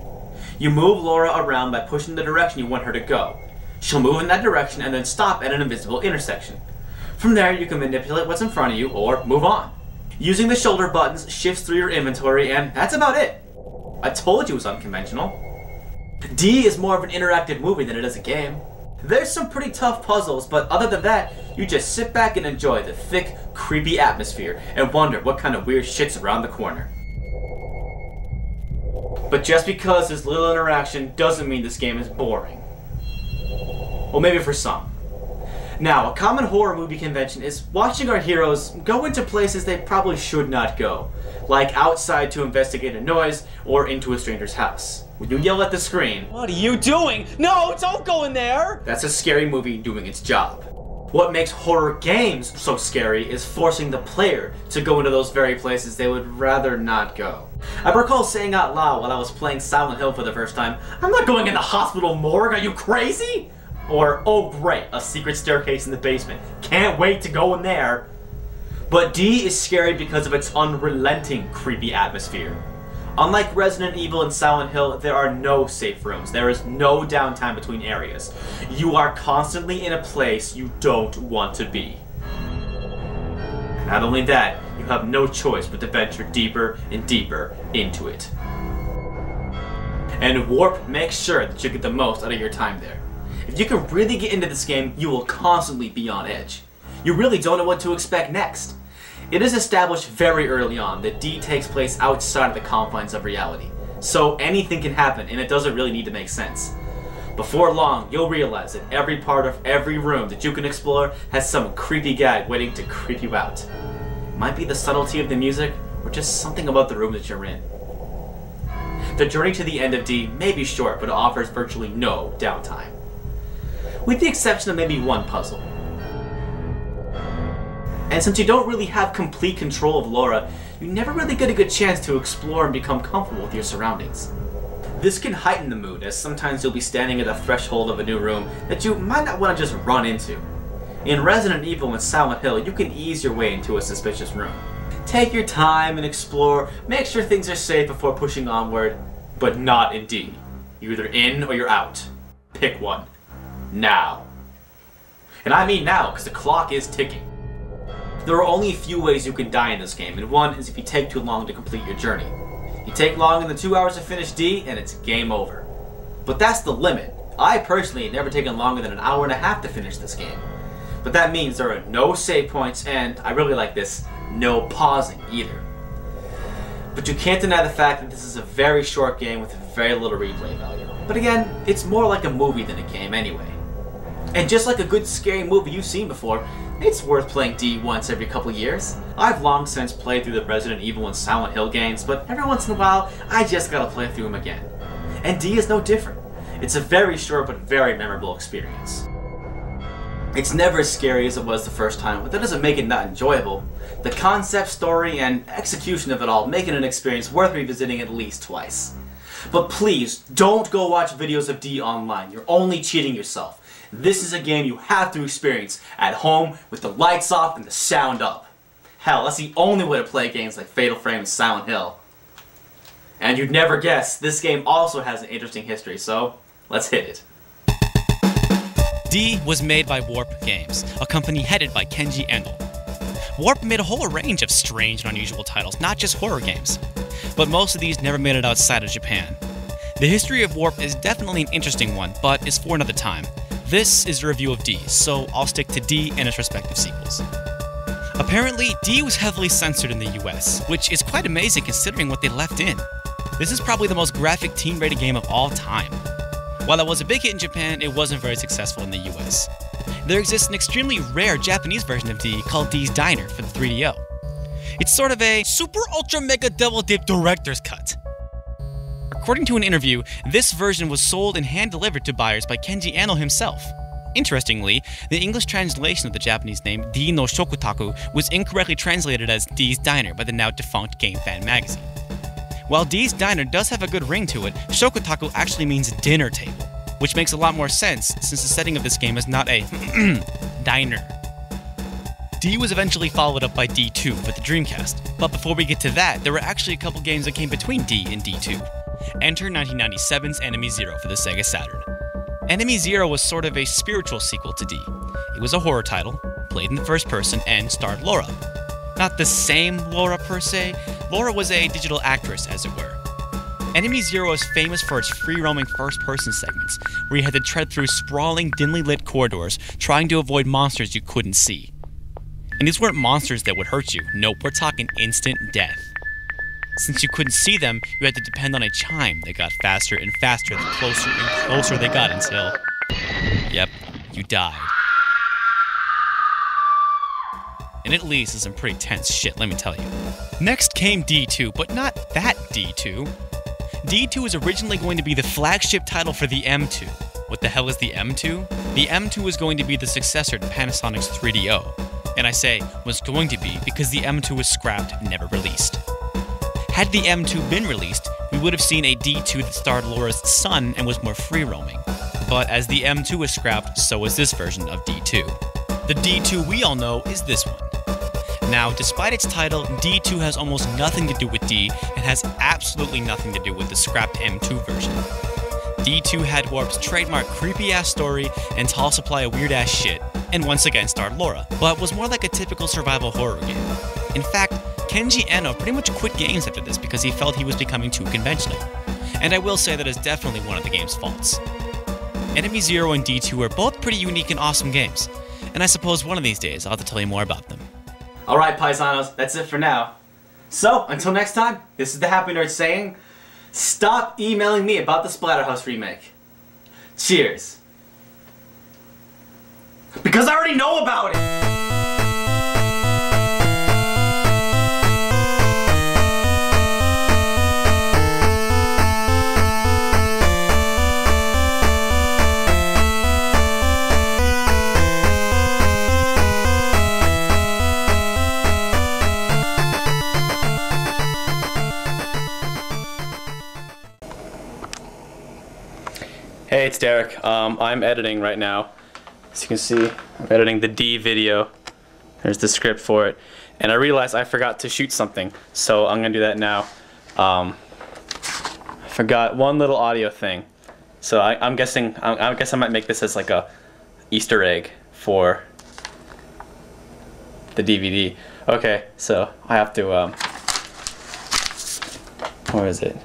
You move Laura around by pushing the direction you want her to go. She'll move in that direction and then stop at an invisible intersection. From there, you can manipulate what's in front of you or move on. Using the shoulder buttons shifts through your inventory, and that's about it. I told you it was unconventional. D is more of an interactive movie than it is a game. There's some pretty tough puzzles, but other than that, you just sit back and enjoy the thick, creepy atmosphere and wonder what kind of weird shit's around the corner. But just because there's little interaction doesn't mean this game is boring. Well, maybe for some. Now, a common horror movie convention is watching our heroes go into places they probably should not go, like outside to investigate a noise or into a stranger's house. When you yell at the screen, What are you doing? No, don't go in there! that's a scary movie doing its job. What makes horror games so scary is forcing the player to go into those very places they would rather not go. I recall saying out loud while I was playing Silent Hill for the first time, I'm not going in the hospital morgue, are you crazy? Or, oh great, a secret staircase in the basement. Can't wait to go in there. But D is scary because of its unrelenting creepy atmosphere. Unlike Resident Evil and Silent Hill, there are no safe rooms. There is no downtime between areas. You are constantly in a place you don't want to be. Not only that, you have no choice but to venture deeper and deeper into it. And Warp makes sure that you get the most out of your time there. If you can really get into this game, you will constantly be on edge. You really don't know what to expect next. It is established very early on that D takes place outside of the confines of reality. So anything can happen and it doesn't really need to make sense. Before long, you'll realize that every part of every room that you can explore has some creepy gag waiting to creep you out. Might be the subtlety of the music, or just something about the room that you're in. The journey to the end of D may be short, but it offers virtually no downtime. With the exception of maybe one puzzle. And since you don't really have complete control of Laura, you never really get a good chance to explore and become comfortable with your surroundings. This can heighten the mood, as sometimes you'll be standing at the threshold of a new room that you might not want to just run into. In Resident Evil and Silent Hill, you can ease your way into a suspicious room. Take your time and explore, make sure things are safe before pushing onward, but not in D. You're either in or you're out. Pick one. Now. And I mean now, because the clock is ticking. There are only a few ways you can die in this game, and one is if you take too long to complete your journey. You take longer than two hours to finish D, and it's game over. But that's the limit. I personally have never taken longer than an hour and a half to finish this game. But that means there are no save points, and I really like this, no pausing either. But you can't deny the fact that this is a very short game with very little replay value. But again, it's more like a movie than a game anyway. And just like a good scary movie you've seen before, it's worth playing D once every couple years. I've long since played through the Resident Evil and Silent Hill games, but every once in a while, I just gotta play through them again. And D is no different. It's a very short but very memorable experience. It's never as scary as it was the first time, but that doesn't make it not enjoyable. The concept, story, and execution of it all make it an experience worth revisiting at least twice. But please, don't go watch videos of D online. You're only cheating yourself. This is a game you have to experience at home with the lights off and the sound up. Hell, that's the only way to play games like Fatal Frame and Silent Hill. And you'd never guess, this game also has an interesting history, so let's hit it. D was made by Warp Games, a company headed by Kenji Eno. Warp made a whole range of strange and unusual titles, not just horror games. But most of these never made it outside of Japan. The history of Warp is definitely an interesting one, but is for another time. This is a review of D, so I'll stick to D and its respective sequels. Apparently, D was heavily censored in the US, which is quite amazing considering what they left in. This is probably the most graphic teen rated game of all time. While it was a big hit in Japan, it wasn't very successful in the US. There exists an extremely rare Japanese version of D called D's Diner for the 3DO. It's sort of a super ultra mega double dip director's cut. According to an interview, this version was sold and hand delivered to buyers by Kenji Eno himself. Interestingly, the English translation of the Japanese name D no Shokutaku was incorrectly translated as D's Diner by the now defunct Game Fan magazine. While D's Diner does have a good ring to it, Shokutaku actually means dinner table, which makes a lot more sense since the setting of this game is not a diner. D was eventually followed up by D2 for the Dreamcast, but before we get to that, there were actually a couple games that came between D and D2. Enter 1997's Enemy Zero for the Sega Saturn. Enemy Zero was sort of a spiritual sequel to D. It was a horror title, played in the first person, and starred Laura. Not the same Laura per se, Laura was a digital actress, as it were. Enemy Zero is famous for its free roaming first person segments, where you had to tread through sprawling, dimly lit corridors, trying to avoid monsters you couldn't see. And these weren't monsters that would hurt you, nope, we're talking instant death. Since you couldn't see them, you had to depend on a chime that got faster and faster the closer and closer they got until. Yep, you died. And it leads to some pretty tense shit, let me tell you. Next came D2, but not that D2. D2 was originally going to be the flagship title for the M2. What the hell is the M2? The M2 was going to be the successor to Panasonic's 3DO. And I say was going to be because the M2 was scrapped and never released. Had the M2 been released, we would have seen a D2 that starred Laura's son and was more free roaming. But as the M2 was scrapped, so was this version of D2. The D2 we all know is this one. Now, despite its title, D2 has almost nothing to do with D and has absolutely nothing to do with the scrapped M2 version. D2 had Warp's trademark creepy ass story and tall supply of weird ass shit, and once again starred Laura, but was more like a typical survival horror game. In fact, Kenji Eno pretty much quit games after this because he felt he was becoming too conventional. And I will say that is definitely one of the game's faults. Enemy Zero and D2 are both pretty unique and awesome games, and I suppose one of these days I'll have to tell you more about them. Alright, paisanos, that's it for now. So, until next time, this is the Happy Nerd saying, stop emailing me about the Splatterhouse remake. Cheers. Because I already know about it! Hey, it's Derek. Um, I'm editing right now. As you can see, I'm editing the D video. There's the script for it. And I realized I forgot to shoot something, so I'm gonna do that now. Um, I forgot one little audio thing. So I, am guessing, I, I guess I might make this as like a Easter egg for the DVD. Okay, so I have to, um, where is it?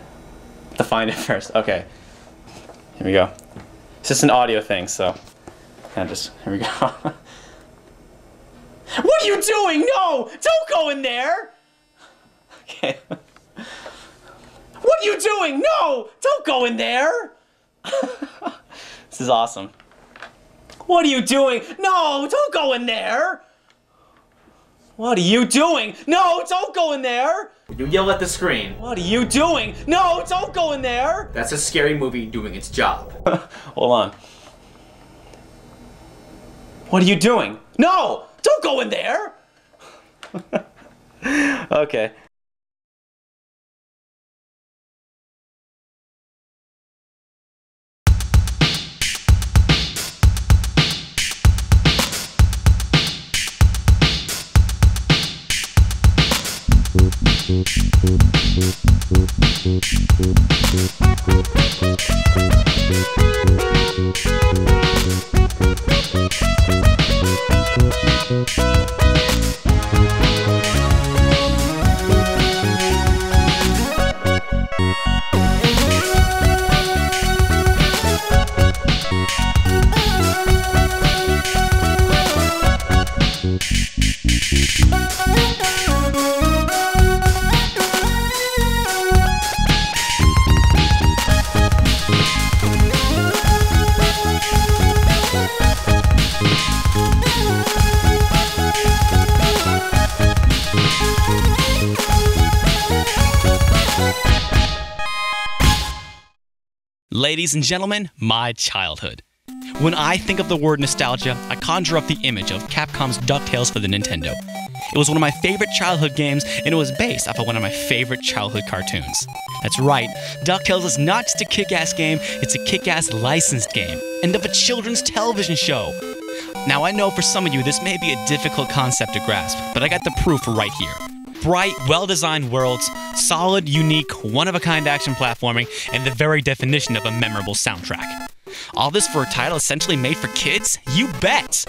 To find it first, okay. Here we go. It's just an audio thing, so I just here we go. what are you doing? No! Don't go in there! Okay. What are you doing? No! Don't go in there! this is awesome. What are you doing? No! Don't go in there! What are you doing? No! Don't go in there! You yell at the screen. What are you doing? No! Don't go in there! That's a scary movie doing its job. Hold on. What are you doing? No! Don't go in there! okay. Música Ladies and gentlemen, my childhood. When I think of the word nostalgia, I conjure up the image of Capcom's DuckTales for the Nintendo. It was one of my favorite childhood games, and it was based off of one of my favorite childhood cartoons. That's right, DuckTales is not just a kick ass game, it's a kick ass licensed game, and of a children's television show. Now, I know for some of you this may be a difficult concept to grasp, but I got the proof right here. Bright, well designed worlds, solid, unique, one of a kind action platforming, and the very definition of a memorable soundtrack. All this for a title essentially made for kids? You bet!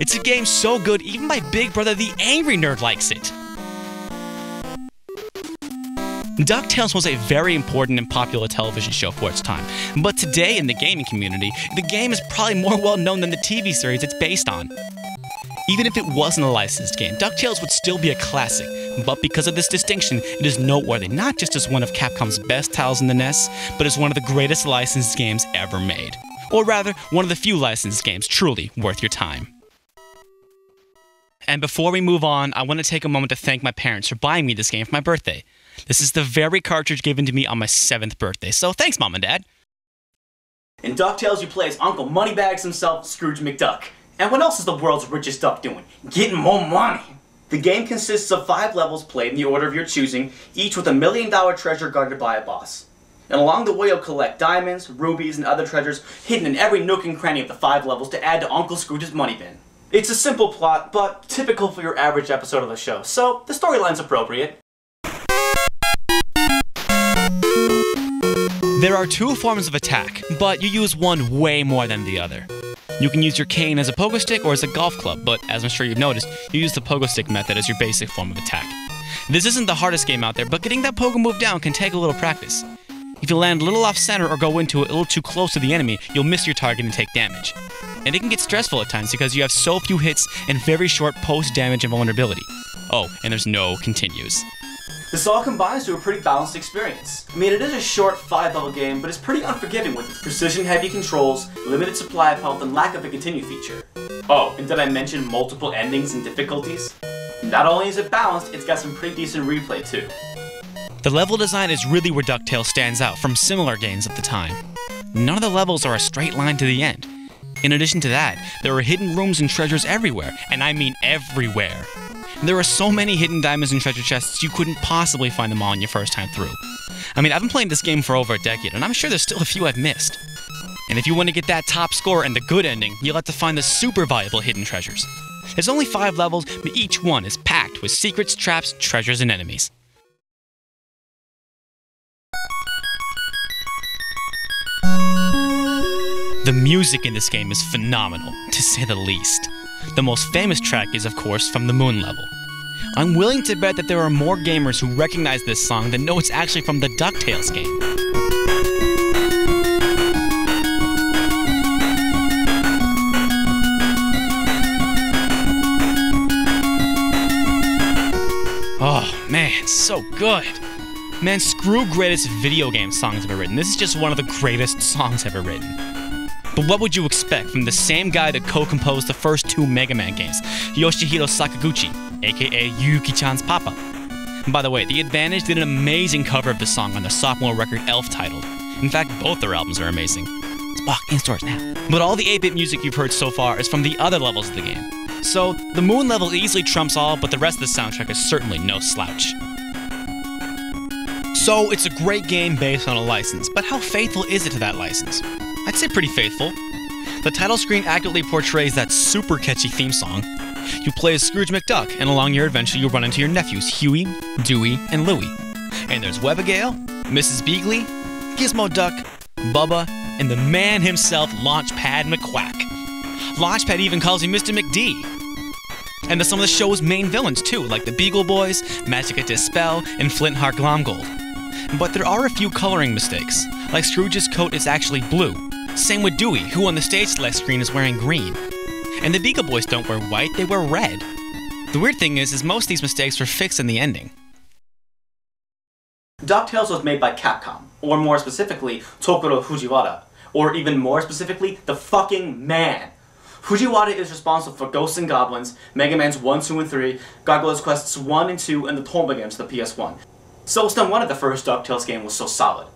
It's a game so good, even my big brother, the Angry Nerd, likes it. DuckTales was a very important and popular television show for its time, but today in the gaming community, the game is probably more well known than the TV series it's based on. Even if it wasn't a licensed game, DuckTales would still be a classic, but because of this distinction, it is noteworthy not just as one of Capcom's best titles in the NES, but as one of the greatest licensed games ever made. Or rather, one of the few licensed games truly worth your time. And before we move on, I want to take a moment to thank my parents for buying me this game for my birthday. This is the very cartridge given to me on my seventh birthday, so thanks, Mom and Dad. In DuckTales, you play as Uncle Moneybags himself, Scrooge McDuck. And what else is the world's richest duck doing? Getting more money! The game consists of five levels played in the order of your choosing, each with a million dollar treasure guarded by a boss. And along the way, you'll collect diamonds, rubies, and other treasures hidden in every nook and cranny of the five levels to add to Uncle Scrooge's money bin. It's a simple plot, but typical for your average episode of the show, so the storyline's appropriate. There are two forms of attack, but you use one way more than the other. You can use your cane as a pogo stick or as a golf club, but as I'm sure you've noticed, you use the pogo stick method as your basic form of attack. This isn't the hardest game out there, but getting that pogo move down can take a little practice. If you land a little off center or go into it a little too close to the enemy, you'll miss your target and take damage. And it can get stressful at times because you have so few hits and very short post damage and vulnerability. Oh, and there's no continues. This all combines to a pretty balanced experience. I mean, it is a short, five-level game, but it's pretty unforgiving with its precision-heavy controls, limited supply of health, and lack of a continue feature. Oh, and did I mention multiple endings and difficulties? Not only is it balanced, it's got some pretty decent replay too. The level design is really where DuckTales stands out from similar games of the time. None of the levels are a straight line to the end. In addition to that, there are hidden rooms and treasures everywhere, and I mean everywhere. There are so many hidden diamonds and treasure chests, you couldn't possibly find them all on your first time through. I mean, I've been playing this game for over a decade, and I'm sure there's still a few I've missed. And if you want to get that top score and the good ending, you'll have to find the super valuable hidden treasures. There's only five levels, but each one is packed with secrets, traps, treasures, and enemies. The music in this game is phenomenal, to say the least. The most famous track is, of course, from the Moon level. I'm willing to bet that there are more gamers who recognize this song than know it's actually from the DuckTales game. Oh man, so good. Man, screw greatest video game songs ever written. This is just one of the greatest songs ever written. But what would you expect from the same guy that co-composed the first two Mega Man games, Yoshihiro Sakaguchi, aka Yuki-chan's papa? And by the way, The Advantage did an amazing cover of the song on the sophomore record Elf titled. In fact, both their albums are amazing. It's bought in stores now. But all the 8-bit music you've heard so far is from the other levels of the game. So, the Moon level easily trumps all, but the rest of the soundtrack is certainly no slouch. So, it's a great game based on a license, but how faithful is it to that license? I'd say pretty faithful. The title screen accurately portrays that super catchy theme song. You play as Scrooge McDuck, and along your adventure, you run into your nephews Huey, Dewey, and Louie. And there's Webbigail, Mrs. Beakley, Gizmo Duck, Bubba, and the man himself, Launchpad McQuack. Launchpad even calls him Mr. McD. And there's some of the show's main villains too, like the Beagle Boys, Magic Magica De Spell, and Flintheart Glomgold. But there are a few coloring mistakes, like Scrooge's coat is actually blue, same with Dewey, who on the stage select screen is wearing green. And the Beagle Boys don't wear white, they wear red. The weird thing is, is most of these mistakes were fixed in the ending. DuckTales was made by Capcom, or more specifically, Tokuro Fujiwara, or even more specifically, the fucking man. Fujiwara is responsible for Ghosts and Goblins, Mega Man's 1, 2, and 3, Gargoyle's Quests 1 and 2, and the Tomba games the PS1. So it's no wonder the first DuckTales game was so solid.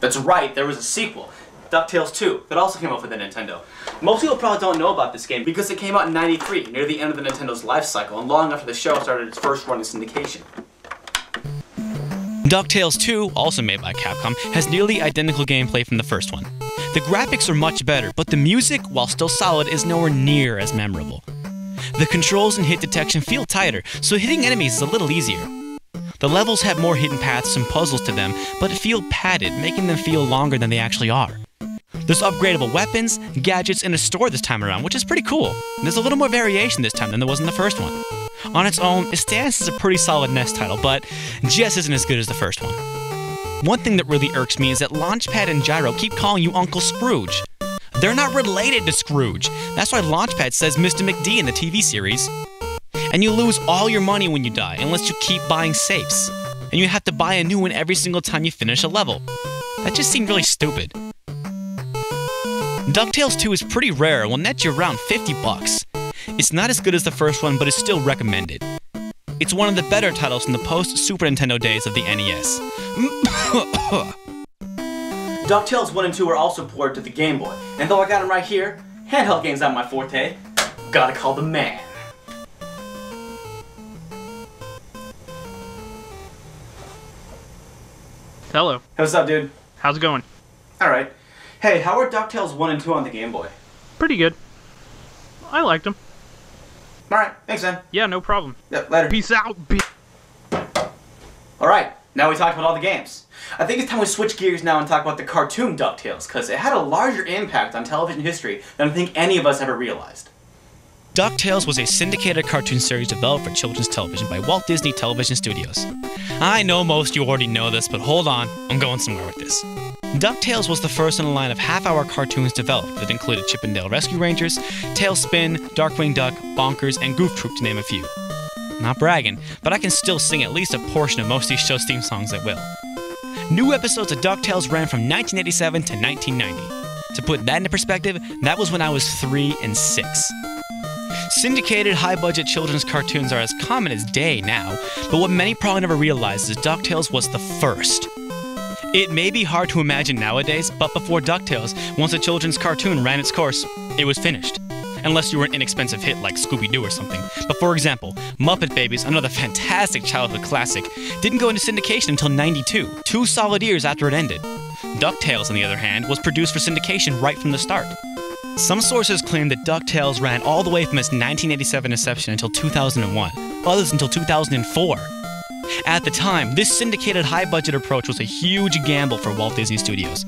That's right, there was a sequel, DuckTales 2, that also came out for the Nintendo. Most people probably don't know about this game because it came out in 93, near the end of the Nintendo's life cycle, and long after the show started its first run in syndication. DuckTales 2, also made by Capcom, has nearly identical gameplay from the first one. The graphics are much better, but the music, while still solid, is nowhere near as memorable. The controls and hit detection feel tighter, so hitting enemies is a little easier. The levels have more hidden paths and puzzles to them, but feel padded, making them feel longer than they actually are. There's upgradable weapons, gadgets, and a store this time around, which is pretty cool. There's a little more variation this time than there was in the first one. On its own, it stands as a pretty solid NES title, but just isn't as good as the first one. One thing that really irks me is that Launchpad and Gyro keep calling you Uncle Scrooge. They're not related to Scrooge. That's why Launchpad says Mr. McD in the TV series. And you lose all your money when you die, unless you keep buying safes. And you have to buy a new one every single time you finish a level. That just seemed really stupid. DuckTales 2 is pretty rare and will net you around 50 bucks. It's not as good as the first one, but is still recommended. It's one of the better titles from the post Super Nintendo days of the NES. DuckTales 1 and 2 were also ported to the Game Boy, and though I got them right here, handheld games not my forte, gotta call the man. Hello. What's up, dude? How's it going? Alright. Hey, how are DuckTales 1 and 2 on the Game Boy? Pretty good. I liked them. Alright, thanks, man. Yeah, no problem. Yeah, later. Peace out. Alright, now we talked about all the games. I think it's time we switch gears now and talk about the cartoon DuckTales, because it had a larger impact on television history than I think any of us ever realized. DuckTales was a syndicated cartoon series developed for children's television by Walt Disney Television Studios. I know most of you already know this, but hold on, I'm going somewhere with this. DuckTales was the first in a line of half hour cartoons developed that included Chip 'n Dale Rescue Rangers, TaleSpin, Darkwing Duck, Bonkers, and Goof Troop, to name a few. Not bragging, but I can still sing at least a portion of most of these shows' theme songs at will. New episodes of DuckTales ran from 1987 to 1990. To put that into perspective, that was when I was 3 and 6. Syndicated high budget children's cartoons are as common as day now, but what many probably never realized is DuckTales was the first. It may be hard to imagine nowadays, but before DuckTales, once a children's cartoon ran its course, it was finished. Unless you were an inexpensive hit like Scooby Doo or something. But for example, Muppet Babies, another fantastic childhood classic, didn't go into syndication until 92, two solid years after it ended. DuckTales, on the other hand, was produced for syndication right from the start. Some sources claim that DuckTales ran all the way from its 1987 inception until 2001, others until 2004. At the time, this syndicated high budget approach was a huge gamble for Walt Disney Studios.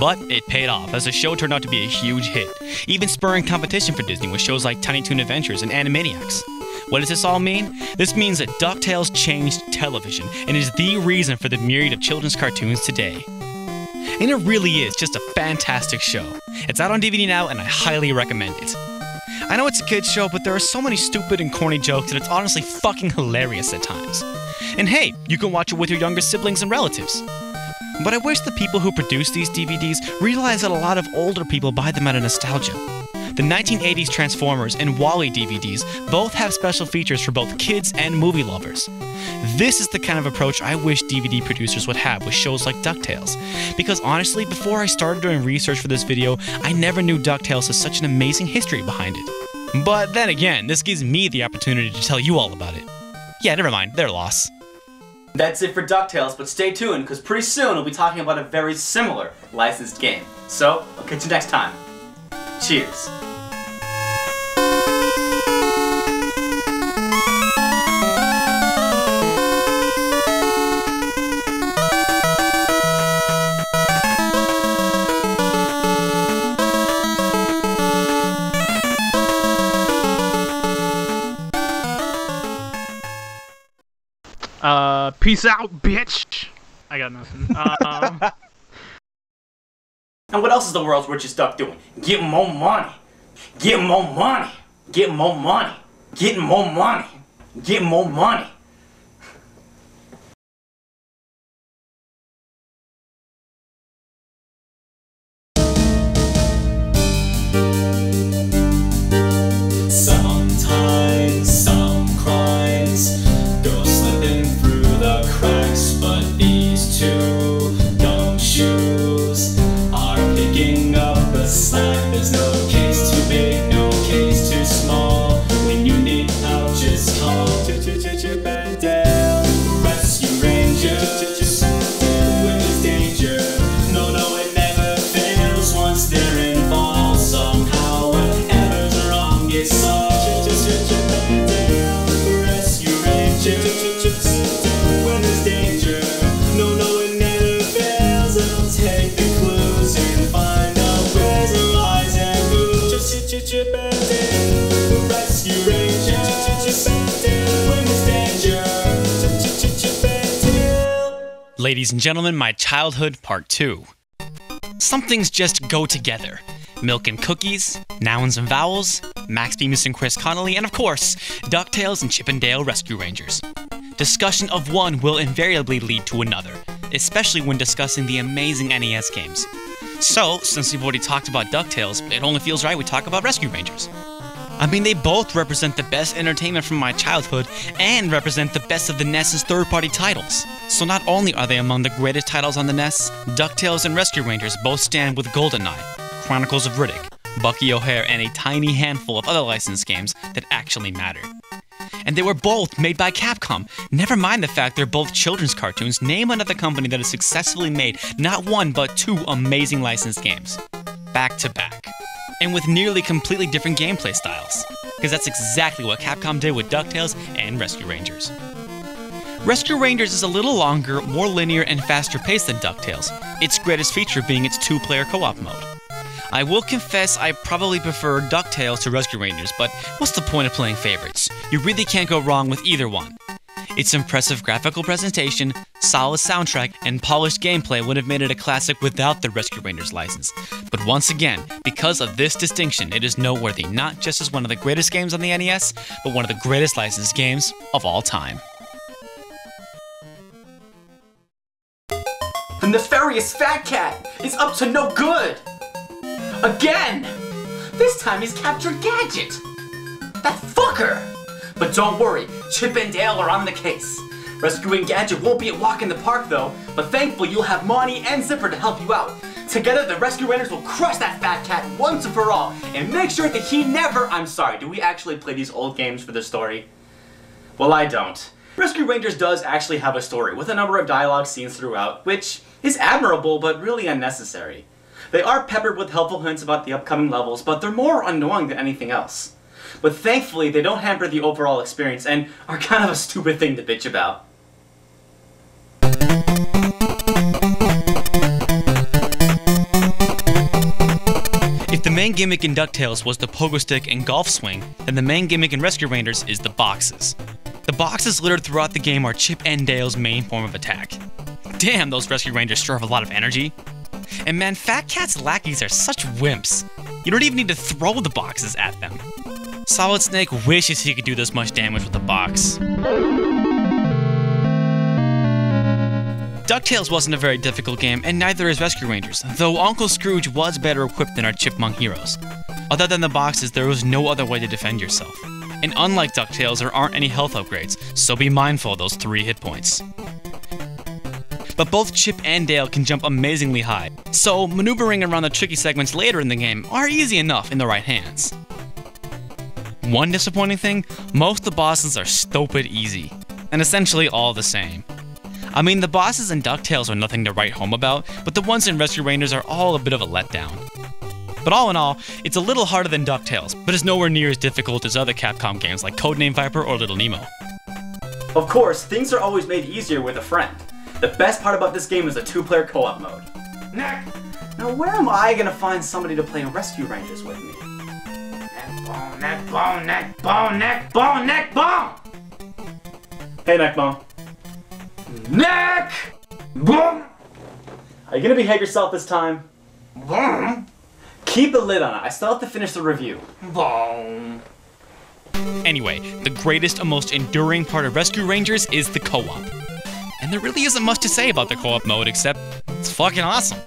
But it paid off, as the show turned out to be a huge hit, even spurring competition for Disney with shows like Tiny Toon Adventures and Animaniacs. What does this all mean? This means that DuckTales changed television and is the reason for the myriad of children's cartoons today. And it really is just a fantastic show. It's out on DVD now, and I highly recommend it. I know it's a kid's show, but there are so many stupid and corny jokes that it's honestly fucking hilarious at times. And hey, you can watch it with your younger siblings and relatives. But I wish the people who produce these DVDs realize that a lot of older people buy them out of nostalgia. The 1980s Transformers and Wally DVDs both have special features for both kids and movie lovers. This is the kind of approach I wish DVD producers would have with shows like DuckTales. Because honestly, before I started doing research for this video, I never knew DuckTales has such an amazing history behind it. But then again, this gives me the opportunity to tell you all about it. Yeah, never mind, their loss. That's it for DuckTales, but stay tuned, because pretty soon we'll be talking about a very similar licensed game. So, I'll catch you next time. Cheers. Peace out, bitch. I got nothing. Um, And what else is the world's richest duck doing? Getting more money. Getting more money. Getting more money. Getting more money. Getting more money. Gentlemen, my childhood part 2. Some things just go together. Milk and cookies, nouns and vowels, Max Bemis and Chris Conley, and of course, DuckTales and Chip and Dale Rescue Rangers. Discussion of one will invariably lead to another, especially when discussing the amazing NES games. So, since we've already talked about DuckTales, it only feels right we talk about Rescue Rangers. I mean, they both represent the best entertainment from my childhood and represent the best of the NES's third party titles. So, not only are they among the greatest titles on the NES, DuckTales and Rescue Rangers both stand with GoldenEye, Chronicles of Riddick, Bucky O'Hare, and a tiny handful of other licensed games that actually matter. And they were both made by Capcom. Never mind the fact they're both children's cartoons, name another company that has successfully made not one but two amazing licensed games. Back to back and with nearly completely different gameplay styles. Because that's exactly what Capcom did with DuckTales and Rescue Rangers. Rescue Rangers is a little longer, more linear, and faster paced than DuckTales, its greatest feature being its two player co op mode. I will confess I probably prefer DuckTales to Rescue Rangers, but what's the point of playing favorites? You really can't go wrong with either one. Its impressive graphical presentation, solid soundtrack, and polished gameplay would have made it a classic without the Rescue Rangers license. But once again, because of this distinction, it is noteworthy not just as one of the greatest games on the NES, but one of the greatest licensed games of all time. The nefarious Fat Cat is up to no good! Again! This time he's captured Gadget! That fucker! But don't worry, Chip and Dale are on the case. Rescuing Gadget won't be a walk in the park though, but thankfully you'll have Monty and Zipper to help you out. Together, the Rescue Rangers will crush that fat cat once and for all, and make sure that he never- I'm sorry, do we actually play these old games for the story? Well, I don't. Rescue Rangers does actually have a story, with a number of dialogue scenes throughout, which is admirable but really unnecessary. They are peppered with helpful hints about the upcoming levels, but they're more annoying than anything else. But thankfully, they don't hamper the overall experience and are kind of a stupid thing to bitch about. If the main gimmick in DuckTales was the pogo stick and golf swing, then the main gimmick in Rescue Rangers is the boxes. The boxes littered throughout the game are Chip and Dale's main form of attack. Damn, those Rescue Rangers sure have a lot of energy. And man, Fat Cat's lackeys are such wimps. You don't even need to throw the boxes at them. Solid Snake wishes he could do this much damage with the box. DuckTales wasn't a very difficult game, and neither is Rescue Rangers, though Uncle Scrooge was better equipped than our chipmunk heroes. Other than the boxes, there was no other way to defend yourself. And unlike DuckTales, there aren't any health upgrades, so be mindful of those 3 hit points. But both Chip and Dale can jump amazingly high, so maneuvering around the tricky segments later in the game are easy enough in the right hands. One disappointing thing, most of the bosses are stupid easy, and essentially all the same. I mean, the bosses in DuckTales are nothing to write home about, but the ones in Rescue Rangers are all a bit of a letdown. But all in all, it's a little harder than DuckTales, but it's nowhere near as difficult as other Capcom games like Codename Viper or Little Nemo. Of course, things are always made easier with a friend. The best part about this game is the two-player co-op mode. Now where am I gonna find somebody to play Rescue Rangers with me? Neck bone, neck bone, neck bone, neck bone, neck bone! Hey, neck Nekbone. Neck! Boom! Are you gonna behave yourself this time? Boom! Keep the lid on it. I still have to finish the review. Boom! Anyway, the greatest and most enduring part of Rescue Rangers is the co op. And there really isn't much to say about the co op mode except it's fucking awesome.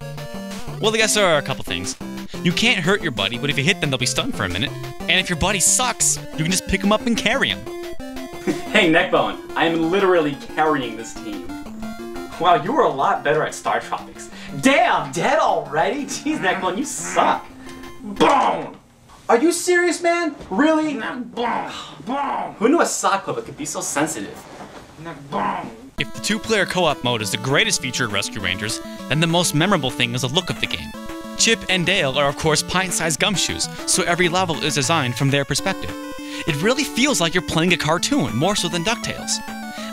Well, I guess there are a couple things. You can't hurt your buddy, but if you hit them, they'll be stunned for a minute. And if your buddy sucks, you can just pick him up and carry him. Hey, Nekbone, I am literally carrying this team. Wow, you were a lot better at StarTropics. Damn, dead already? Jeez, Nekbone, you suck. Boom! Are you serious, man? Really? Boom! Boom! Who knew a sock puppet could be so sensitive? Boom! If the two player co op mode is the greatest feature of Rescue Rangers, then the most memorable thing is the look of the game. Chip and Dale are, of course, pint sized gumshoes, so every level is designed from their perspective. It really feels like you're playing a cartoon, more so than DuckTales.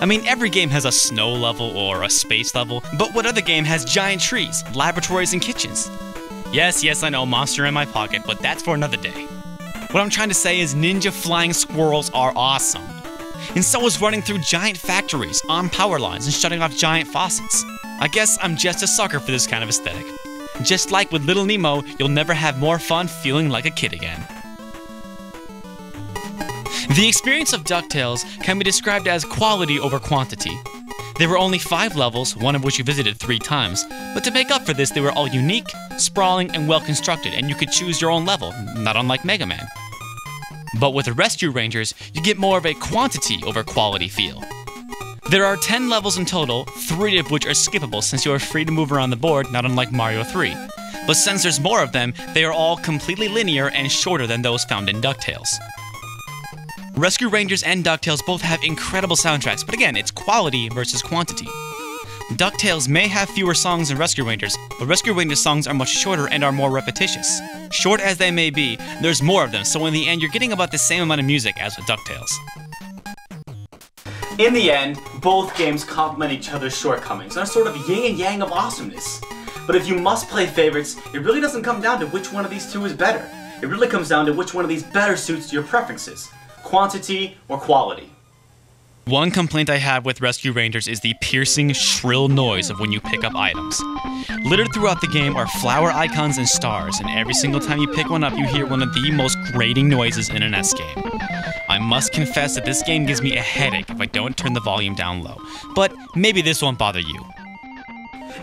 I mean, every game has a snow level or a space level, but what other game has giant trees, laboratories, and kitchens? Yes, yes, I know, monster in my pocket, but that's for another day. What I'm trying to say is ninja flying squirrels are awesome. And so is running through giant factories, on power lines, and shutting off giant faucets. I guess I'm just a sucker for this kind of aesthetic. Just like with Little Nemo, you'll never have more fun feeling like a kid again. The experience of DuckTales can be described as quality over quantity. There were only five levels, one of which you visited three times, but to make up for this, they were all unique, sprawling, and well constructed, and you could choose your own level, not unlike Mega Man. But with the Rescue Rangers, you get more of a quantity over quality feel. There are 10 levels in total, 3 of which are skippable since you are free to move around the board, not unlike Mario 3. But since there's more of them, they are all completely linear and shorter than those found in DuckTales. Rescue Rangers and DuckTales both have incredible soundtracks, but again, it's quality versus quantity. DuckTales may have fewer songs than Rescue Rangers, but Rescue Rangers songs are much shorter and are more repetitious. Short as they may be, there's more of them, so in the end, you're getting about the same amount of music as with DuckTales. In the end, both games complement each other's shortcomings and are sort of yin and yang of awesomeness. But if you must play favorites, it really doesn't come down to which one of these two is better. It really comes down to which one of these better suits your preferences quantity or quality. One complaint I have with Rescue Rangers is the piercing, shrill noise of when you pick up items. Littered throughout the game are flower icons and stars, and every single time you pick one up, you hear one of the most grating noises in an S game. I must confess that this game gives me a headache if I don't turn the volume down low, but maybe this won't bother you.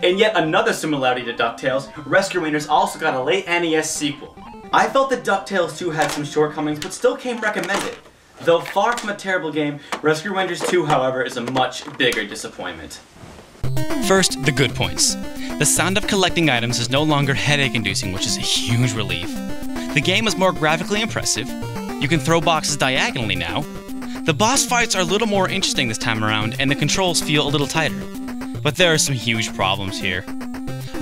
In yet another similarity to DuckTales, Rescue Rangers also got a late NES sequel. I felt that DuckTales 2 had some shortcomings, but still came recommended. Though far from a terrible game, Rescue Rangers 2, however, is a much bigger disappointment. First, the good points. The sound of collecting items is no longer headache inducing, which is a huge relief. The game is more graphically impressive. You can throw boxes diagonally now. The boss fights are a little more interesting this time around, and the controls feel a little tighter. But there are some huge problems here.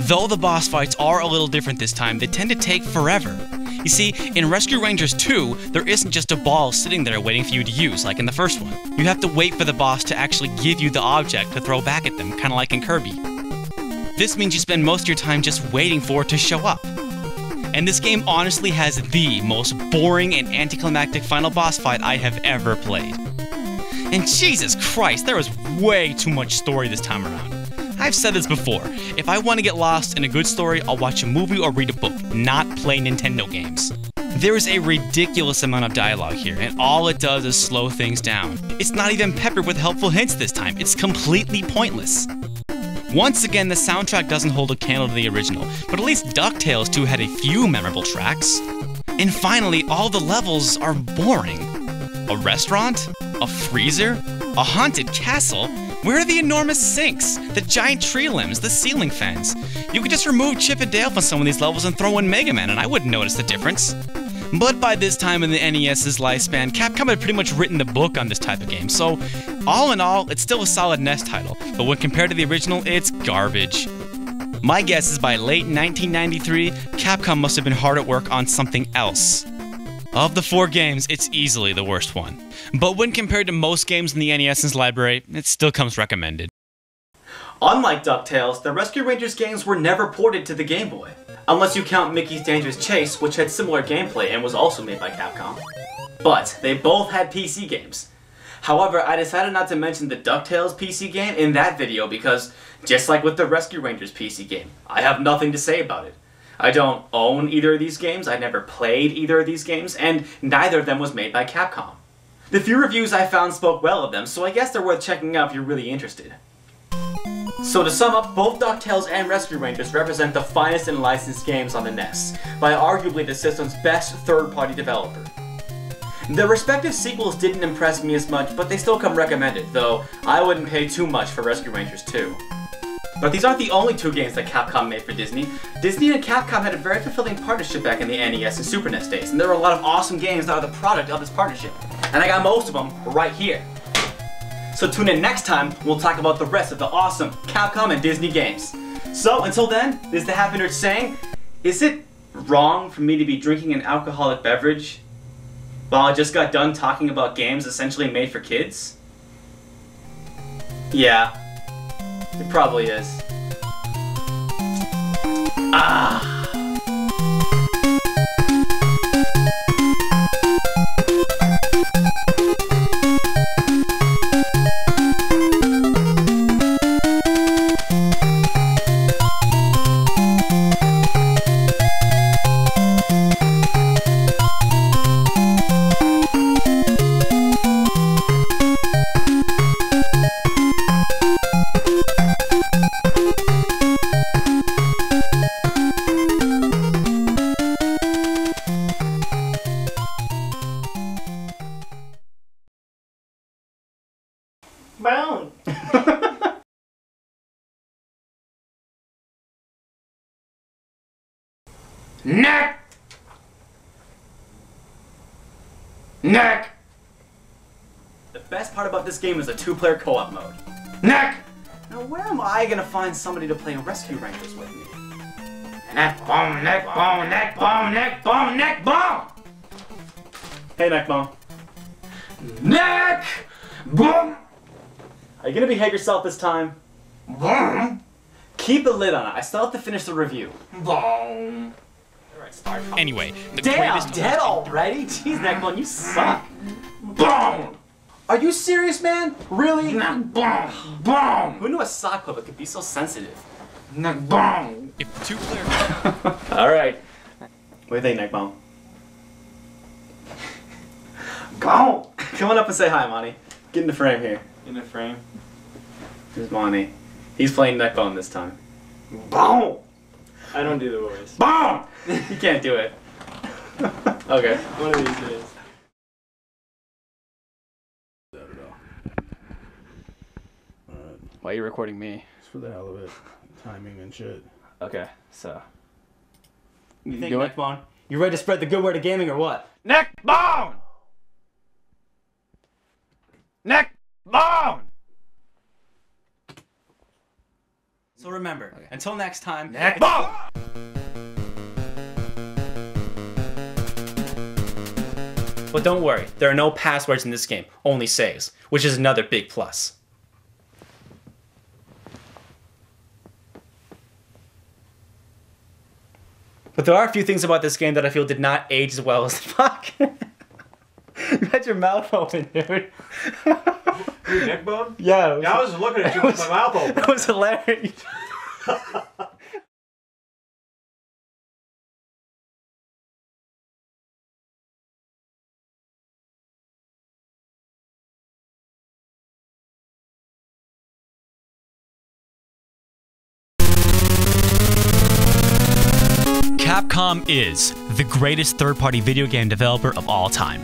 Though the boss fights are a little different this time, they tend to take forever. You see, in Rescue Rangers 2, there isn't just a ball sitting there waiting for you to use, like in the first one. You have to wait for the boss to actually give you the object to throw back at them, kinda like in Kirby. This means you spend most of your time just waiting for it to show up. And this game honestly has the most boring and anticlimactic final boss fight I have ever played. And Jesus Christ, there was way too much story this time around. I've said this before. If I want to get lost in a good story, I'll watch a movie or read a book, not play Nintendo games. There is a ridiculous amount of dialogue here, and all it does is slow things down. It's not even peppered with helpful hints this time, it's completely pointless. Once again, the soundtrack doesn't hold a candle to the original, but at least DuckTales 2 had a few memorable tracks. And finally, all the levels are boring. A restaurant? A freezer? A haunted castle? Where are the enormous sinks? The giant tree limbs? The ceiling fans? You could just remove Chip and Dale from some of these levels and throw in Mega Man and I wouldn't notice the difference. But by this time in the NES's lifespan, Capcom had pretty much written the book on this type of game, so all in all, it's still a solid NES title, but when compared to the original, it's garbage. My guess is by late 1993, Capcom must have been hard at work on something else. Of the four games, it's easily the worst one. But when compared to most games in the NES's library, it still comes recommended. Unlike DuckTales, the Rescue Rangers games were never ported to the Game Boy. Unless you count Mickey's Dangerous Chase, which had similar gameplay and was also made by Capcom. But they both had PC games. However, I decided not to mention the DuckTales PC game in that video because, just like with the Rescue Rangers PC game, I have nothing to say about it. I don't own either of these games, I never played either of these games, and neither of them was made by Capcom. The few reviews I found spoke well of them, so I guess they're worth checking out if you're really interested. So to sum up, both DuckTales and Rescue Rangers represent the finest in licensed games on the NES, by arguably the system's best third-party developer. Their respective sequels didn't impress me as much, but they still come recommended, though I wouldn't pay too much for Rescue Rangers 2. But these aren't the only two games that Capcom made for Disney. Disney and Capcom had a very fulfilling partnership back in the NES and Super NES days, and there were a lot of awesome games that are the product of this partnership. And I got most of them right here. So tune in next time, we'll talk about the rest of the awesome Capcom and Disney games. So until then, this is the Happy Nerd saying, is it wrong for me to be drinking an alcoholic beverage while I just got done talking about games essentially made for kids? Yeah, it probably is. Ah! Neck! Neck! The best part about this game is the two-player co-op mode. Neck! Now where am I gonna find somebody to play Rescue Rangers with me? Neck bone, neck bone, neck bone, neck bone, neck bone! Hey, Nekbone. Neck! Boom! Are you gonna behave yourself this time? Boom! Keep the lid on it. I still have to finish the review. Boom! Anyway, the Damn, greatest. dead already? Jeez, Nekbone, you suck. Boom! Are you serious, man? Really? Neck boom! Boom! Who knew a sock puppet could be so sensitive? Neck boom! If two player. All right. What do you think, Nekbone? Go! Come on up and say hi, Monty. Get in the frame here. In the frame. Here's Monty. He's playing Nekbone this time. Boom! I don't do the voice. Boom! you can't do it. okay. One of these days. Why are you recording me? Just for the hell of it. Timing and shit. Okay, so. You You think, do it? Nekbone? You ready to spread the good word of gaming or what? Neck bone! Neck bone! So remember, until next time. Neck But don't worry, there are no passwords in this game, only saves, which is another big plus. But there are a few things about this game that I feel did not age as well as the fuck. you had your mouth open, dude. Your neck bone? Yeah. it Yeah, I was looking at you with my mouth open. That was hilarious. Capcom is the greatest third party video game developer of all time.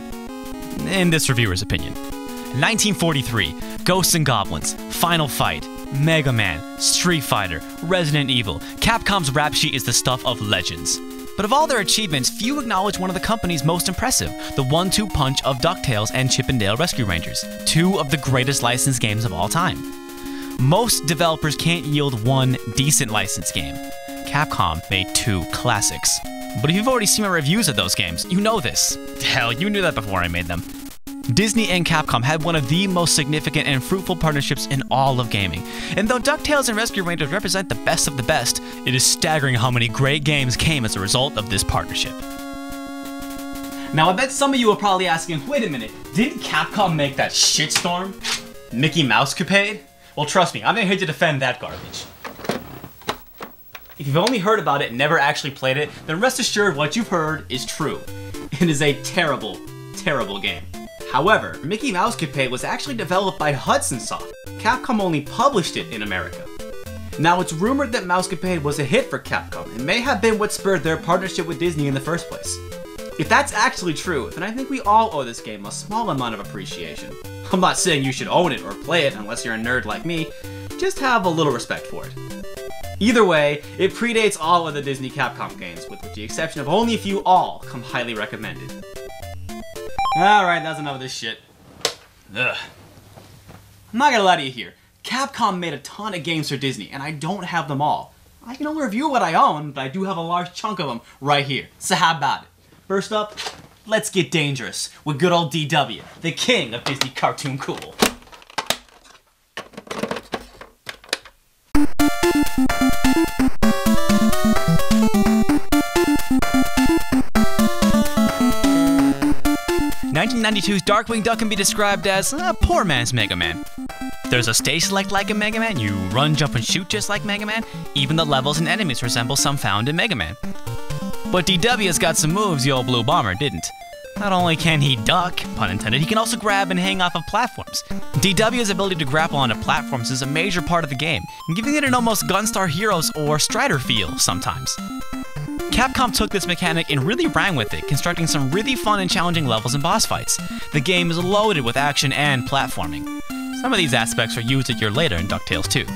In this reviewer's opinion. 1943, Ghosts and Goblins, Final Fight, Mega Man, Street Fighter, Resident Evil. Capcom's rap sheet is the stuff of legends. But of all their achievements, few acknowledge one of the company's most impressive the one two punch of DuckTales and Chip 'n Dale Rescue Rangers, two of the greatest licensed games of all time. Most developers can't yield one decent licensed game. Capcom made two classics. But if you've already seen my reviews of those games, you know this. Hell, you knew that before I made them. Disney and Capcom had one of the most significant and fruitful partnerships in all of gaming. And though DuckTales and Rescue Rangers represent the best of the best, it is staggering how many great games came as a result of this partnership. Now, I bet some of you are probably asking, wait a minute, didn't Capcom make that shitstorm? Mickey Mousecapade? Well, trust me, I'm not here to defend that garbage. If you've only heard about it and never actually played it, then rest assured what you've heard is true. It is a terrible, terrible game. However, Mickey Mousecapade was actually developed by Hudson Soft. Capcom only published it in America. Now, it's rumored that Mousecapade was a hit for Capcom and may have been what spurred their partnership with Disney in the first place. If that's actually true, then I think we all owe this game a small amount of appreciation. I'm not saying you should own it or play it unless you're a nerd like me, just have a little respect for it. Either way, it predates all of the Disney Capcom games, with the exception of only a few all come highly recommended. Alright, that's enough of this shit. Ugh. I'm not gonna lie to you here. Capcom made a ton of games for Disney, and I don't have them all. I can only review what I own, but I do have a large chunk of them right here. So how about it? First up, let's get dangerous with good old DW, the king of Disney cartoon cool. Nineteen ninety Darkwing Duck can be described as a poor man's Mega Man. There's a stage select like in Mega Man, you run, jump, and shoot just like Mega Man, even the levels and enemies resemble some found in Mega Man. But DW's got some moves the old Blue Bomber didn't. Not only can he duck, pun intended, he can also grab and hang off of platforms. DW's ability to grapple onto platforms is a major part of the game, giving it an almost Gunstar Heroes or Strider feel sometimes. Capcom took this mechanic and really ran with it, constructing some really fun and challenging levels and boss fights. The game is loaded with action and platforming. Some of these aspects are used a year later in DuckTales 2.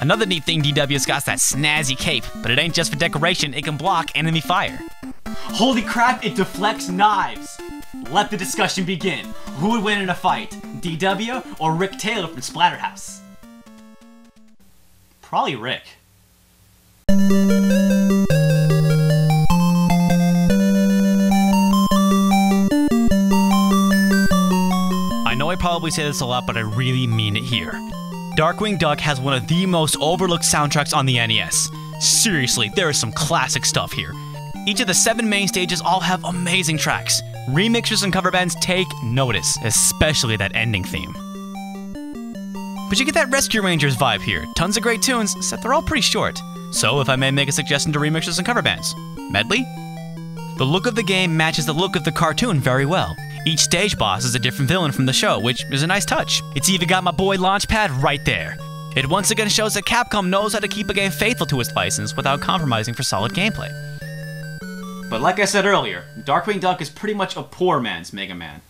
Another neat thing DW's got is that snazzy cape, but it ain't just for decoration, it can block enemy fire. Holy crap, it deflects knives! Let the discussion begin. Who would win in a fight? DW or Rick Taylor from Splatterhouse? Probably Rick. Probably say this a lot, but I really mean it here. Darkwing Duck has one of the most overlooked soundtracks on the NES. Seriously, there is some classic stuff here. Each of the seven main stages all have amazing tracks. Remixers and cover bands take notice, especially that ending theme. But you get that Rescue Rangers vibe here. Tons of great tunes, except they're all pretty short. So, if I may make a suggestion to remixers and cover bands, medley? The look of the game matches the look of the cartoon very well. Each stage boss is a different villain from the show, which is a nice touch. It's even got my boy Launchpad right there. It once again shows that Capcom knows how to keep a game faithful to its license without compromising for solid gameplay. But like I said earlier, Darkwing Duck is pretty much a poor man's Mega Man.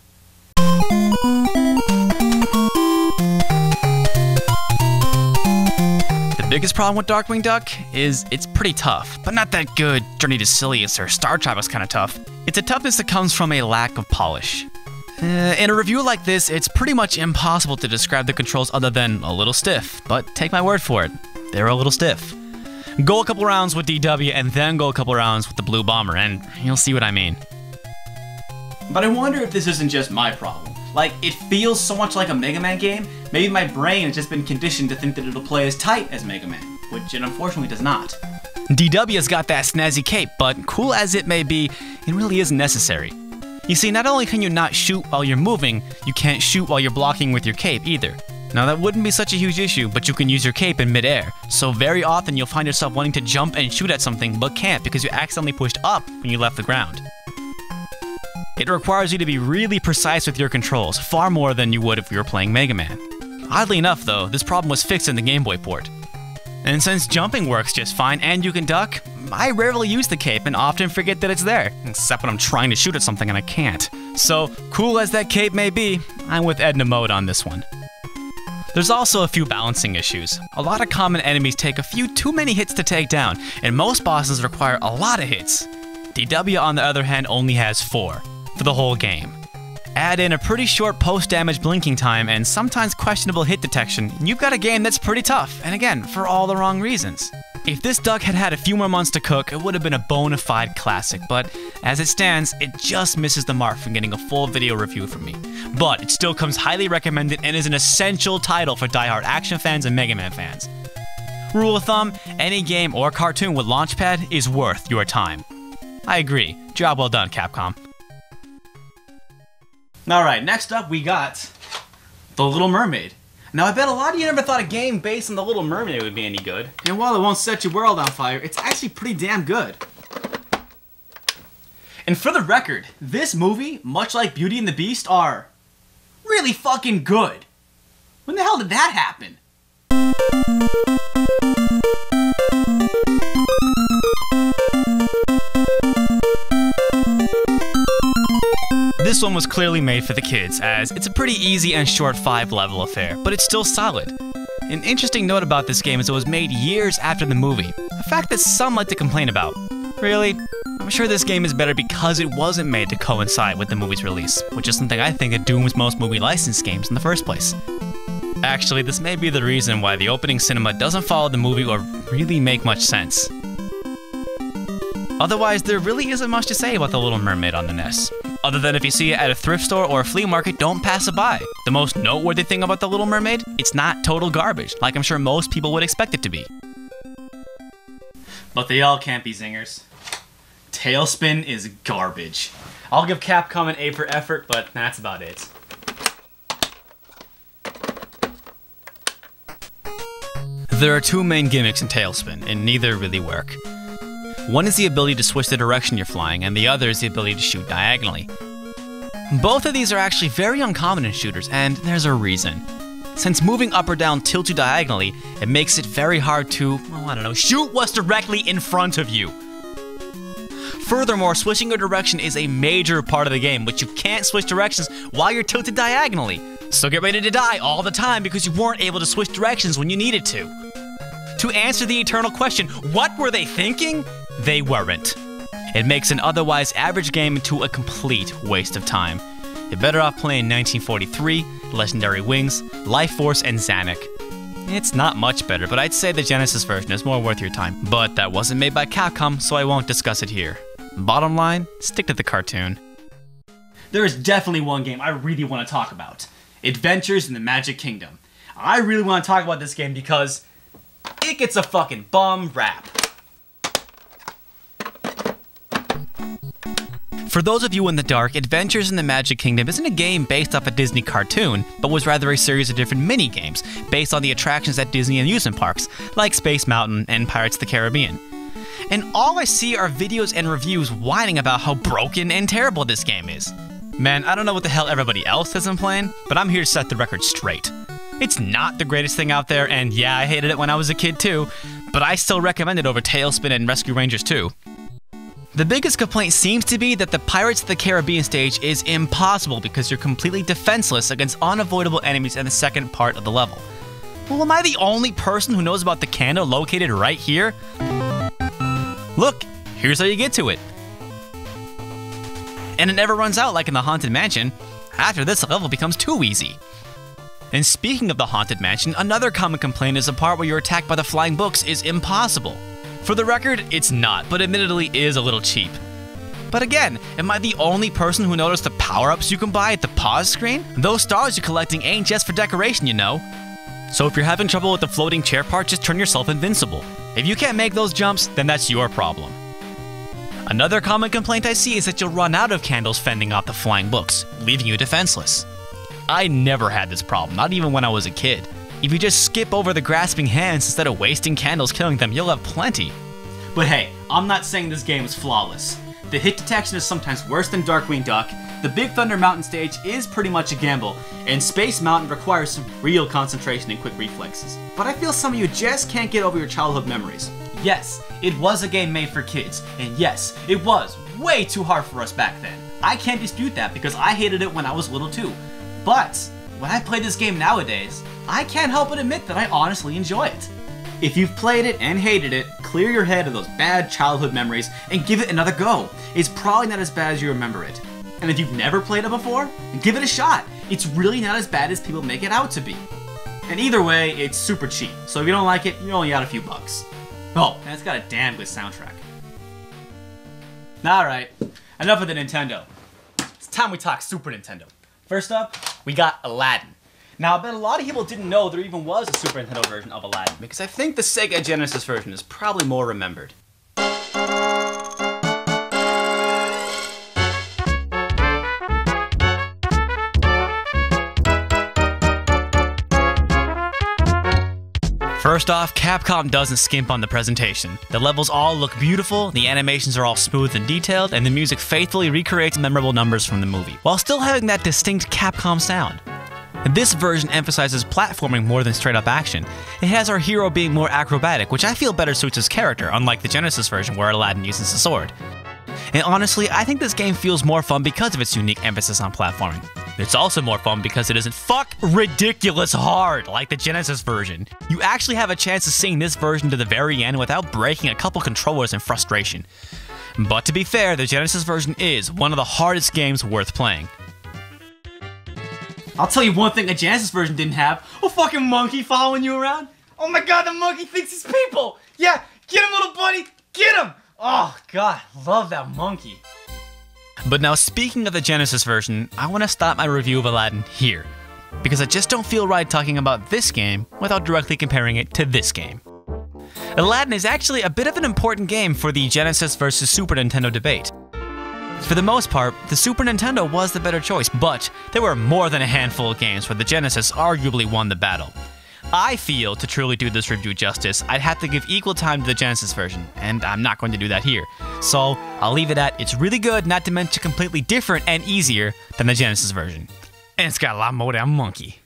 Biggest problem with Darkwing Duck is it's pretty tough, but not that good. Journey to Silius or Star was kind of tough. It's a toughness that comes from a lack of polish. Uh, in a review like this, it's pretty much impossible to describe the controls other than a little stiff, but take my word for it, they're a little stiff. Go a couple rounds with DW and then go a couple rounds with the Blue Bomber, and you'll see what I mean. But I wonder if this isn't just my problem. Like, it feels so much like a Mega Man game, maybe my brain has just been conditioned to think that it'll play as tight as Mega Man, which it unfortunately does not. DW's got that snazzy cape, but cool as it may be, it really isn't necessary. You see, not only can you not shoot while you're moving, you can't shoot while you're blocking with your cape either. Now that wouldn't be such a huge issue, but you can use your cape in midair, so very often you'll find yourself wanting to jump and shoot at something but can't because you accidentally pushed up when you left the ground. It requires you to be really precise with your controls, far more than you would if you were playing Mega Man. Oddly enough though, this problem was fixed in the Game Boy port. And since jumping works just fine and you can duck, I rarely use the cape and often forget that it's there, except when I'm trying to shoot at something and I can't. So, cool as that cape may be, I'm with Edna Mode on this one. There's also a few balancing issues. A lot of common enemies take a few too many hits to take down, and most bosses require a lot of hits. DW, on the other hand, only has four for the whole game. Add in a pretty short post damage blinking time and sometimes questionable hit detection, and you've got a game that's pretty tough, and again, for all the wrong reasons. If this duck had had a few more months to cook, it would have been a bona fide classic, but as it stands, it just misses the mark from getting a full video review from me. But it still comes highly recommended and is an essential title for die-hard action fans and Mega Man fans. Rule of thumb, any game or cartoon with Launchpad is worth your time. I agree. Job well done, Capcom. Alright, next up we got The Little Mermaid. Now, I bet a lot of you never thought a game based on The Little Mermaid would be any good. And while it won't set your world on fire, it's actually pretty damn good. And for the record, this movie, much like Beauty and the Beast, are really fucking good. When the hell did that happen? This one was clearly made for the kids, as it's a pretty easy and short 5 level affair, but it's still solid. An interesting note about this game is it was made years after the movie, a fact that some like to complain about. Really? I'm sure this game is better because it wasn't made to coincide with the movie's release, which is something I think that dooms most movie licensed games in the first place. Actually, this may be the reason why the opening cinema doesn't follow the movie or really make much sense. Otherwise, there really isn't much to say about The Little Mermaid on the NES. Other than if you see it at a thrift store or a flea market, don't pass it by. The most noteworthy thing about The Little Mermaid, it's not total garbage, like I'm sure most people would expect it to be. But they all can't be zingers. TaleSpin is garbage. I'll give Capcom an A for effort, but that's about it. There are two main gimmicks in TaleSpin, and neither really work. One is the ability to switch the direction you're flying, and the other is the ability to shoot diagonally. Both of these are actually very uncommon in shooters, and there's a reason. Since moving up or down tilts you diagonally, it makes it very hard to, well, I don't know, shoot what's directly in front of you. Furthermore, switching your direction is a major part of the game, but you can't switch directions while you're tilted diagonally. So get ready to die all the time because you weren't able to switch directions when you needed to. To answer the eternal question, what were they thinking? They weren't. It makes an otherwise average game into a complete waste of time. You're better off playing 1943, Legendary Wings, Life Force, and Zanac. It's not much better, but I'd say the Genesis version is more worth your time. But that wasn't made by Capcom, so I won't discuss it here. Bottom line, stick to the cartoon. There is definitely one game I really want to talk about Adventures in the Magic Kingdom. I really want to talk about this game because it gets a fucking bum rap. For those of you in the dark, Adventures in the Magic Kingdom isn't a game based off a Disney cartoon, but was rather a series of different mini games based on the attractions at Disney amusement parks, like Space Mountain and Pirates of the Caribbean. And all I see are videos and reviews whining about how broken and terrible this game is. Man, I don't know what the hell everybody else has been playing, but I'm here to set the record straight. It's not the greatest thing out there, and yeah, I hated it when I was a kid too, but I still recommend it over TaleSpin and Rescue Rangers 2. The biggest complaint seems to be that the Pirates of the Caribbean stage is impossible because you're completely defenseless against unavoidable enemies in the second part of the level. Well, am I the only person who knows about the candle located right here? Look, here's how you get to it. And it never runs out like in the Haunted Mansion. After this, the level becomes too easy. And speaking of the Haunted Mansion, another common complaint is the part where you're attacked by the flying books is impossible. For the record, it's not, but admittedly is a little cheap. But again, am I the only person who noticed the power-ups you can buy at the pause screen? Those stars you're collecting ain't just for decoration, you know. So if you're having trouble with the floating chair part, just turn yourself invincible. If you can't make those jumps, then that's your problem. Another common complaint I see is that you'll run out of candles fending off the flying books, leaving you defenseless. I never had this problem, not even when I was a kid. If you just skip over the grasping hands instead of wasting candles killing them, you'll have plenty. But hey, I'm not saying this game is flawless. The hit detection is sometimes worse than Darkwing Duck, the Big Thunder Mountain stage is pretty much a gamble, and Space Mountain requires some real concentration and quick reflexes. But I feel some of you just can't get over your childhood memories. Yes, it was a game made for kids, and yes, it was way too hard for us back then. I can't dispute that because I hated it when I was little too. But when I play this game nowadays, I can't help but admit that I honestly enjoy it. If you've played it and hated it, clear your head of those bad childhood memories and give it another go. It's probably not as bad as you remember it. And if you've never played it before, give it a shot. It's really not as bad as people make it out to be. And either way, it's super cheap, so if you don't like it, you only got a few bucks. Oh, and it's got a damn good soundtrack. Alright, enough of the Nintendo. It's time we talk Super Nintendo. First up, we got Aladdin. Now, I bet a lot of people didn't know there even was a Super Nintendo version of Aladdin, because I think the Sega Genesis version is probably more remembered. First off, Capcom doesn't skimp on the presentation. The levels all look beautiful, the animations are all smooth and detailed, and the music faithfully recreates memorable numbers from the movie, while still having that distinct Capcom sound. This version emphasizes platforming more than straight up action. It has our hero being more acrobatic, which I feel better suits his character, unlike the Genesis version where Aladdin uses a sword. And honestly, I think this game feels more fun because of its unique emphasis on platforming. It's also more fun because it isn't fuck ridiculous hard like the Genesis version. You actually have a chance of seeing this version to the very end without breaking a couple controllers in frustration. But to be fair, the Genesis version is one of the hardest games worth playing. I'll tell you one thing the Genesis version didn't have. A fucking monkey following you around. Oh my god, the monkey thinks it's people! Yeah, get him little buddy, get him! Oh god, love that monkey. But now, speaking of the Genesis version, I want to stop my review of Aladdin here, because I just don't feel right talking about this game without directly comparing it to this game. Aladdin is actually a bit of an important game for the Genesis versus Super Nintendo debate. For the most part, the Super Nintendo was the better choice, but there were more than a handful of games where the Genesis arguably won the battle. I feel to truly do this review justice, I'd have to give equal time to the Genesis version, and I'm not going to do that here. So I'll leave it at it's really good, not to mention completely different and easier than the Genesis version. And it's got a lot more than monkey.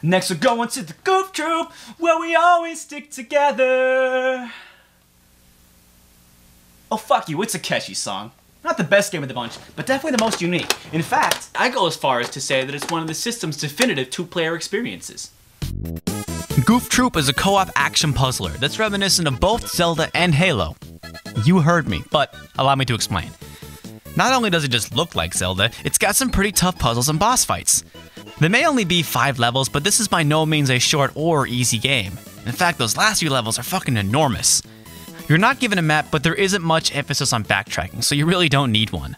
Next we're going to the Goof Troop, where we always stick together. Oh fuck you, it's a catchy song. Not the best game of the bunch, but definitely the most unique. In fact, I go as far as to say that it's one of the system's definitive two-player experiences. Goof Troop is a co op action puzzler that's reminiscent of both Zelda and Halo. You heard me, but allow me to explain. Not only does it just look like Zelda, it's got some pretty tough puzzles and boss fights. There may only be 5 levels, but this is by no means a short or easy game. In fact, those last few levels are fucking enormous. You're not given a map, but there isn't much emphasis on backtracking, so you really don't need one.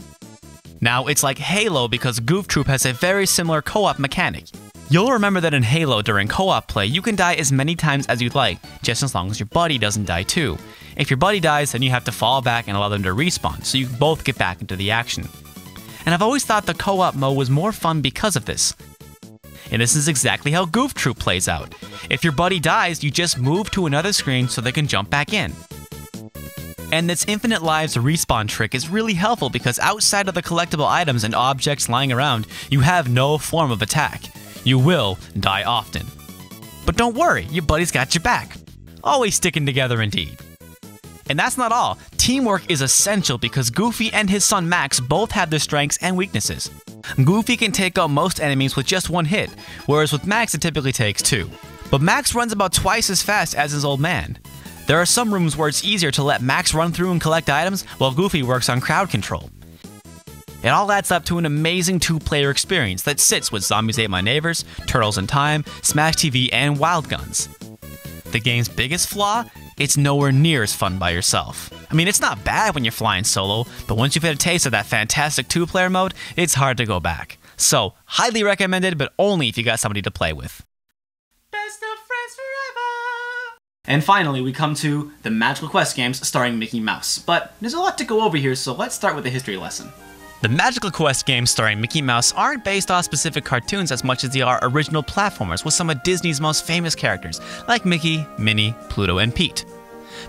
Now, it's like Halo because Goof Troop has a very similar co op mechanic. You'll remember that in Halo during co op play, you can die as many times as you'd like, just as long as your buddy doesn't die too. If your buddy dies, then you have to fall back and allow them to respawn, so you both get back into the action. And I've always thought the co op mode was more fun because of this. And this is exactly how Goof Troop plays out. If your buddy dies, you just move to another screen so they can jump back in. And this infinite lives respawn trick is really helpful because outside of the collectible items and objects lying around, you have no form of attack. You will die often. But don't worry, your buddy's got your back. Always sticking together indeed. And that's not all. Teamwork is essential because Goofy and his son Max both have their strengths and weaknesses. Goofy can take out most enemies with just one hit, whereas with Max it typically takes two. But Max runs about twice as fast as his old man. There are some rooms where it's easier to let Max run through and collect items while Goofy works on crowd control. It all adds up to an amazing two player experience that sits with Zombies Ate My Neighbors, Turtles in Time, Smash TV, and Wild Guns. The game's biggest flaw? It's nowhere near as fun by yourself. I mean, it's not bad when you're flying solo, but once you've had a taste of that fantastic two player mode, it's hard to go back. So, highly recommended, but only if you got somebody to play with. And finally, we come to the Magical Quest games starring Mickey Mouse. But there's a lot to go over here, so let's start with a history lesson. The Magical Quest games starring Mickey Mouse aren't based off specific cartoons as much as they are original platformers with some of Disney's most famous characters, like Mickey, Minnie, Pluto, and Pete.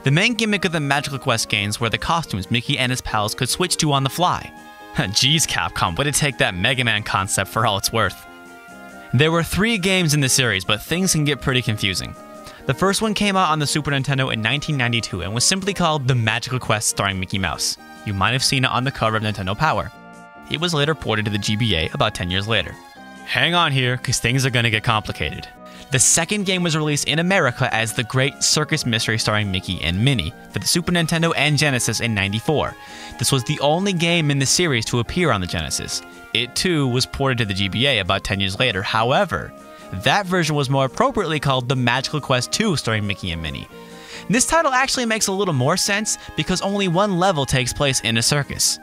The main gimmick of the Magical Quest games were the costumes Mickey and his pals could switch to on the fly. Geez, Capcom, way to take that Mega Man concept for all it's worth. There were three games in the series, but things can get pretty confusing. The first one came out on the Super Nintendo in 1992 and was simply called The Magical Quest starring Mickey Mouse. You might have seen it on the cover of Nintendo Power. It was later ported to the GBA about 10 years later. Hang on here, because things are gonna get complicated. The second game was released in America as The Great Circus Mystery starring Mickey and Minnie for the Super Nintendo and Genesis in 94. This was the only game in the series to appear on the Genesis. It too was ported to the GBA about 10 years later. However, that version was more appropriately called The Magical Quest 2 starring Mickey and Minnie. This title actually makes a little more sense because only one level takes place in a circus.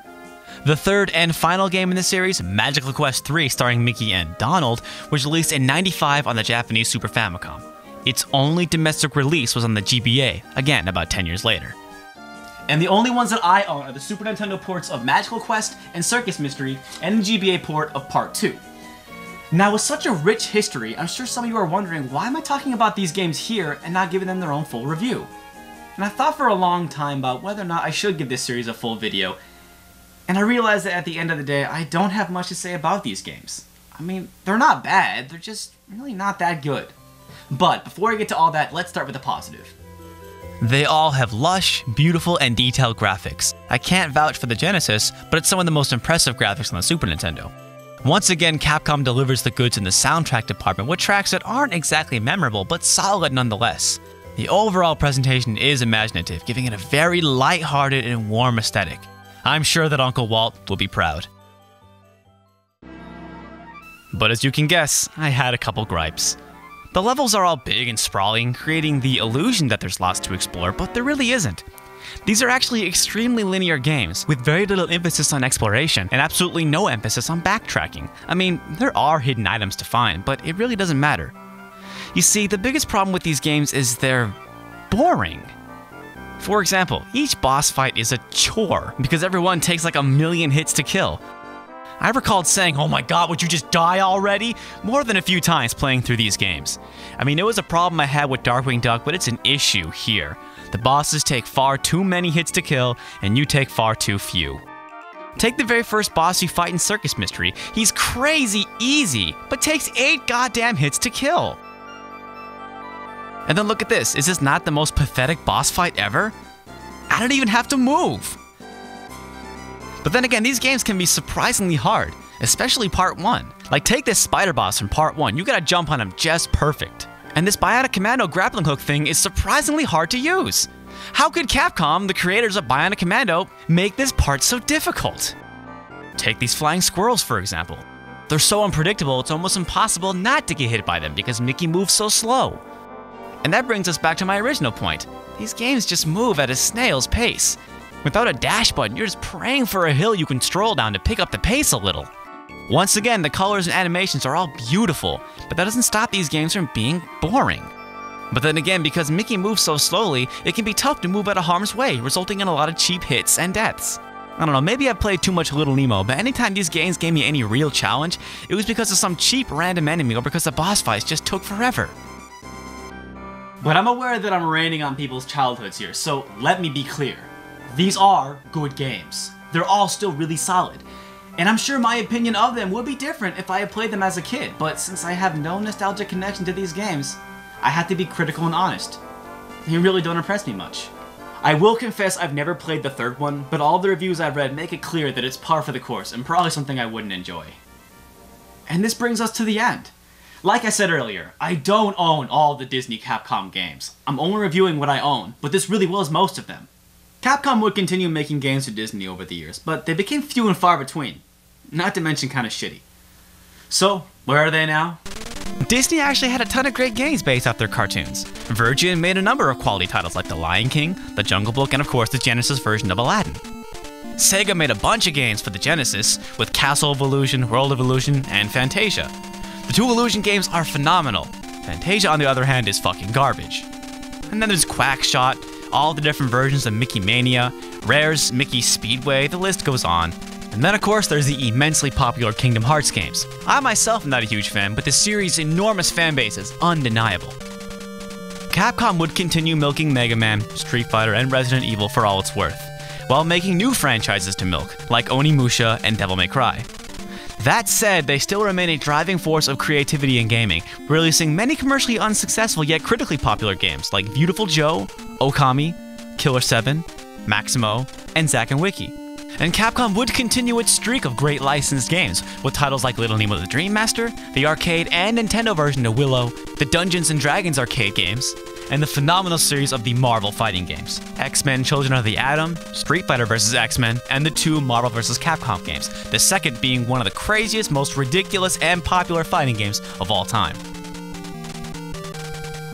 The third and final game in the series, Magical Quest 3 starring Mickey and Donald, was released in 95 on the Japanese Super Famicom. Its only domestic release was on the GBA, again about 10 years later. And the only ones that I own are the Super Nintendo ports of Magical Quest and Circus Mystery, and the GBA port of Part 2. Now, with such a rich history, I'm sure some of you are wondering why am I talking about these games here and not giving them their own full review? And I thought for a long time about whether or not I should give this series a full video, and I realize that at the end of the day, I don't have much to say about these games. I mean, they're not bad, they're just really not that good. But before I get to all that, let's start with the positive. They all have lush, beautiful, and detailed graphics. I can't vouch for the Genesis, but it's some of the most impressive graphics on the Super Nintendo. Once again, Capcom delivers the goods in the soundtrack department with tracks that aren't exactly memorable, but solid nonetheless. The overall presentation is imaginative, giving it a very light-hearted and warm aesthetic. I'm sure that Uncle Walt will be proud. But as you can guess, I had a couple gripes. The levels are all big and sprawling, creating the illusion that there's lots to explore, but there really isn't. These are actually extremely linear games, with very little emphasis on exploration and absolutely no emphasis on backtracking. I mean, there are hidden items to find, but it really doesn't matter. You see, the biggest problem with these games is they're boring. For example, each boss fight is a chore because everyone takes like a million hits to kill. I recalled saying, oh my god, would you just die already? More than a few times playing through these games. I mean, it was a problem I had with Darkwing Duck, but it's an issue here. The bosses take far too many hits to kill, and you take far too few. Take the very first boss you fight in Circus Mystery. He's crazy easy, but takes 8 goddamn hits to kill. And then look at this. Is this not the most pathetic boss fight ever? I don't even have to move. But then again, these games can be surprisingly hard, especially part 1. Like take this spider boss from part 1, you gotta jump on him just perfect. And this Bionic Commando grappling hook thing is surprisingly hard to use. How could Capcom, the creators of Bionic Commando, make this part so difficult? Take these flying squirrels, for example. They're so unpredictable, it's almost impossible not to get hit by them because Mickey moves so slow. And that brings us back to my original point. These games just move at a snail's pace. Without a dash button, you're just praying for a hill you can stroll down to pick up the pace a little. Once again, the colors and animations are all beautiful, but that doesn't stop these games from being boring. But then again, because Mickey moves so slowly, it can be tough to move out of harm's way, resulting in a lot of cheap hits and deaths. I don't know, maybe I've played too much Little Nemo, but anytime these games gave me any real challenge, it was because of some cheap random enemy or because the boss fights just took forever. But I'm aware that I'm raining on people's childhoods here, so let me be clear. These are good games. They're all still really solid. And I'm sure my opinion of them would be different if I had played them as a kid, but since I have no nostalgic connection to these games, I have to be critical and honest. They really don't impress me much. I will confess I've never played the third one, but all the reviews I've read make it clear that it's par for the course and probably something I wouldn't enjoy. And this brings us to the end. Like I said earlier, I don't own all the Disney Capcom games. I'm only reviewing what I own, but this really was most of them. Capcom would continue making games for Disney over the years, but they became few and far between. Not to mention kinda shitty. So, where are they now? Disney actually had a ton of great games based off their cartoons. Virgin made a number of quality titles like The Lion King, The Jungle Book, and of course the Genesis version of Aladdin. Sega made a bunch of games for the Genesis, with Castle of Illusion, World of Illusion, and Fantasia. The two Illusion games are phenomenal. Fantasia, on the other hand, is fucking garbage. And then there's Quackshot, all the different versions of Mickey Mania, Rare's Mickey Speedway, the list goes on. And then, of course, there's the immensely popular Kingdom Hearts games. I myself am not a huge fan, but the series' enormous fan base is undeniable. Capcom would continue milking Mega Man, Street Fighter, and Resident Evil for all it's worth, while making new franchises to milk, like Onimusha and Devil May Cry. That said, they still remain a driving force of creativity in gaming, releasing many commercially unsuccessful yet critically popular games like Beautiful Joe, Okami, Killer 7, Maximo, and Zack and Wiki. And Capcom would continue its streak of great licensed games, with titles like Little Nemo the Dream Master, the arcade and Nintendo version of Willow, the Dungeons and Dragons arcade games, and the phenomenal series of the Marvel fighting games X-Men Children of the Atom, Street Fighter vs. X-Men, and the two Marvel vs. Capcom games, the second being one of the craziest, most ridiculous, and popular fighting games of all time.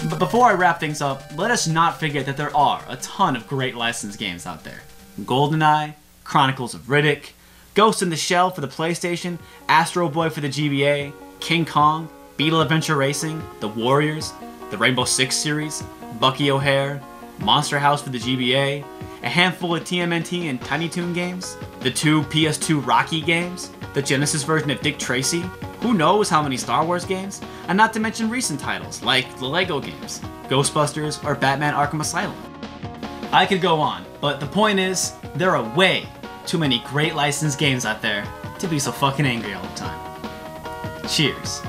But before I wrap things up, let us not forget that there are a ton of great licensed games out there. GoldenEye, Chronicles of Riddick, Ghost in the Shell for the PlayStation, Astro Boy for the GBA, King Kong, Beetle Adventure Racing, The Warriors, the Rainbow Six series, Bucky O'Hare, Monster House for the GBA, a handful of TMNT and Tiny Toon games, the two PS2 Rocky games, the Genesis version of Dick Tracy, who knows how many Star Wars games, and not to mention recent titles like the LEGO games, Ghostbusters, or Batman Arkham Asylum. I could go on, but the point is, there are way too many great licensed games out there to be so fucking angry all the time. Cheers.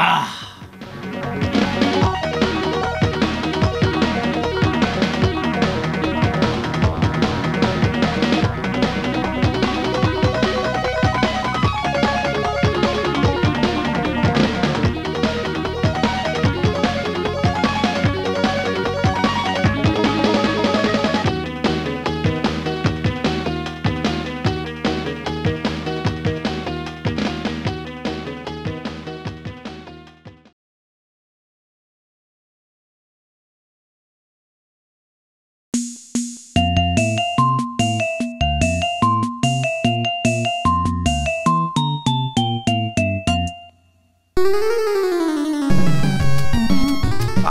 Ah!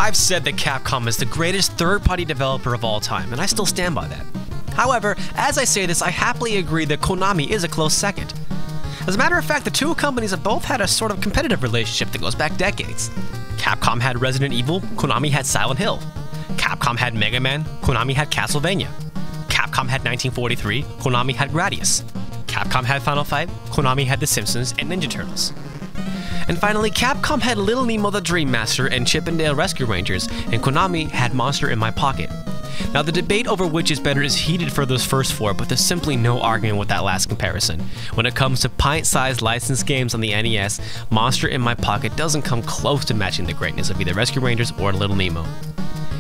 I've said that Capcom is the greatest third party developer of all time, and I still stand by that. However, as I say this, I happily agree that Konami is a close second. As a matter of fact, the two companies have both had a sort of competitive relationship that goes back decades. Capcom had Resident Evil, Konami had Silent Hill. Capcom had Mega Man, Konami had Castlevania. Capcom had 1943, Konami had Gradius. Capcom had Final Fight, Konami had The Simpsons and Ninja Turtles. And finally, Capcom had Little Nemo the Dream Master and Chip 'n Dale Rescue Rangers, and Konami had Monster in My Pocket. Now, the debate over which is better is heated for those first four, but there's simply no argument with that last comparison. When it comes to pint sized licensed games on the NES, Monster in My Pocket doesn't come close to matching the greatness of either Rescue Rangers or Little Nemo.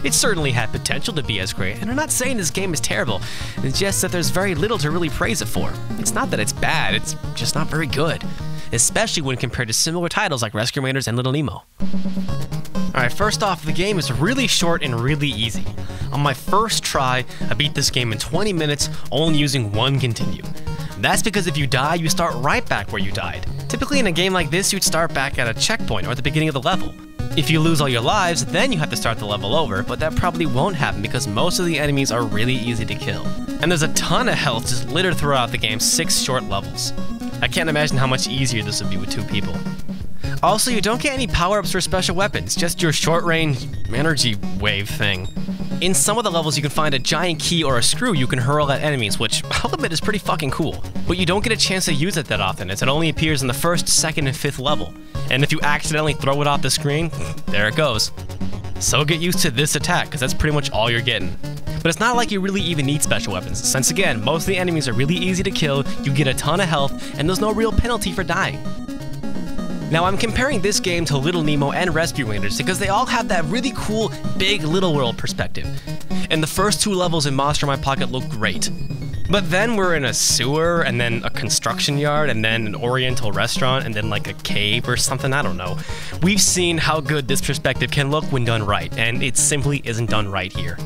It certainly had potential to be as great, and I'm not saying this game is terrible, it's just that there's very little to really praise it for. It's not that it's bad, it's just not very good, especially when compared to similar titles like Rescue Rangers and Little Nemo. Alright, first off, the game is really short and really easy. On my first try, I beat this game in 20 minutes, only using one continue. That's because if you die, you start right back where you died. Typically in a game like this, you'd start back at a checkpoint or at the beginning of the level. If you lose all your lives, then you have to start the level over, but that probably won't happen because most of the enemies are really easy to kill. And there's a ton of health just littered throughout the game's six short levels. I can't imagine how much easier this would be with two people. Also, you don't get any power-ups or special weapons, just your short-range energy wave thing. In some of the levels, you can find a giant key or a screw you can hurl at enemies, which I'll admit is pretty fucking cool. But you don't get a chance to use it that often, as it only appears in the first, second, and fifth level. And if you accidentally throw it off the screen, there it goes. So get used to this attack, because that's pretty much all you're getting. But it's not like you really even need special weapons, since again, most of the enemies are really easy to kill, you get a ton of health, and there's no real penalty for dying. Now, I'm comparing this game to Little Nemo and Rescue Rangers because they all have that really cool, big Little World perspective. And the first two levels in Monster in My Pocket look great. But then we're in a sewer, and then a construction yard, and then an oriental restaurant, and then like a cave or something, I don't know. We've seen how good this perspective can look when done right, and it simply isn't done right here.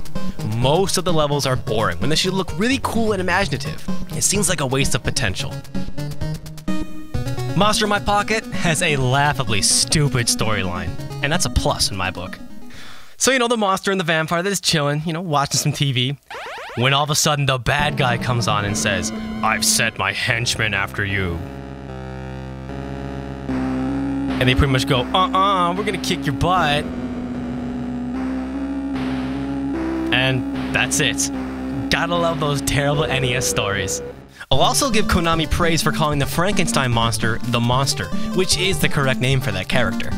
Most of the levels are boring when they should look really cool and imaginative. It seems like a waste of potential. Monster in My Pocket has a laughably stupid storyline, and that's a plus in my book. So, you know, the monster and the vampire that's chilling, you know, watching some TV, when all of a sudden the bad guy comes on and says, I've set my henchmen after you. And they pretty much go, uh uh, we're gonna kick your butt. And that's it. Gotta love those terrible NES stories. I'll also give Konami praise for calling the Frankenstein monster the monster, which is the correct name for that character.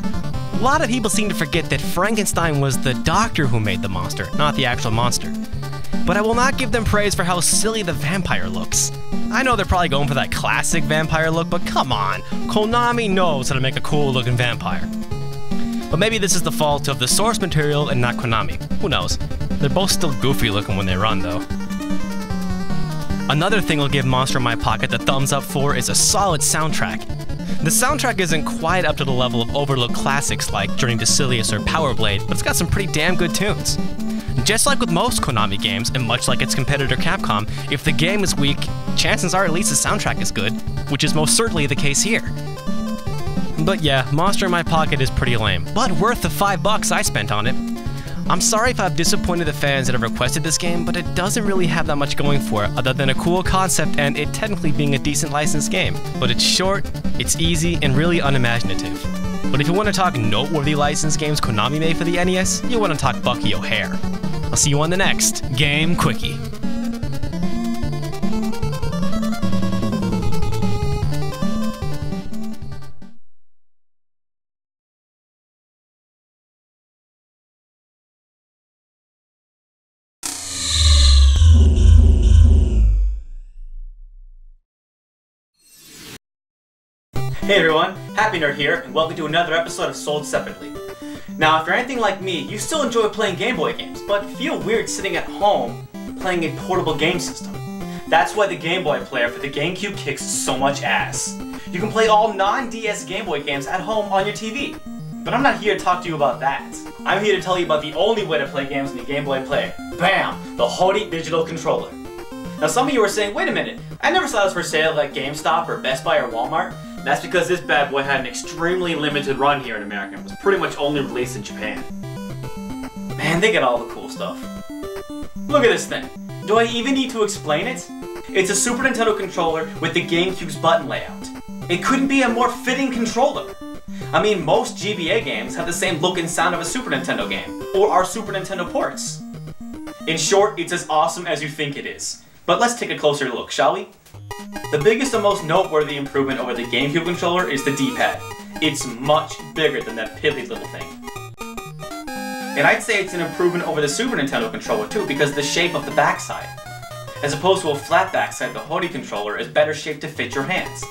A lot of people seem to forget that Frankenstein was the doctor who made the monster, not the actual monster. But I will not give them praise for how silly the vampire looks. I know they're probably going for that classic vampire look, but come on, Konami knows how to make a cool looking vampire. But maybe this is the fault of the source material and not Konami. Who knows? They're both still goofy looking when they run, though. Another thing I'll give Monster in My Pocket the thumbs up for is a solid soundtrack. The soundtrack isn't quite up to the level of overlooked classics like Journey to Silius or Power Blade, but it's got some pretty damn good tunes. Just like with most Konami games, and much like its competitor Capcom, if the game is weak, chances are at least the soundtrack is good, which is most certainly the case here. But yeah, Monster in My Pocket is pretty lame, but worth the 5 bucks I spent on it. I'm sorry if I've disappointed the fans that have requested this game, but it doesn't really have that much going for it other than a cool concept and it technically being a decent licensed game. But it's short, it's easy, and really unimaginative. But if you want to talk noteworthy licensed games Konami made for the NES, you want to talk Bucky O'Hare. I'll see you on the next Game Quickie. Hey everyone, Happy Nerd here, and welcome to another episode of Sold Separately. Now, if you're anything like me, you still enjoy playing Game Boy games, but feel weird sitting at home playing a portable game system. That's why the Game Boy player for the GameCube kicks so much ass. You can play all non-DS Game Boy games at home on your TV. But I'm not here to talk to you about that. I'm here to tell you about the only way to play games in the Game Boy player. BAM! The Hori Digital Controller. Now some of you are saying, wait a minute, I never saw this for sale at GameStop or Best Buy or Walmart. That's because this bad boy had an extremely limited run here in America and was pretty much only released in Japan. Man, they get all the cool stuff. Look at this thing. Do I even need to explain it? It's a Super Nintendo controller with the GameCube's button layout. It couldn't be a more fitting controller. I mean, most GBA games have the same look and sound of a Super Nintendo game, or are Super Nintendo ports. In short, it's as awesome as you think it is. But let's take a closer look, shall we? The biggest and most noteworthy improvement over the GameCube controller is the D-pad. It's much bigger than that piddly little thing. And I'd say it's an improvement over the Super Nintendo controller too because the shape of the backside. As opposed to a flat backside, the Hori controller is better shaped to fit your hands.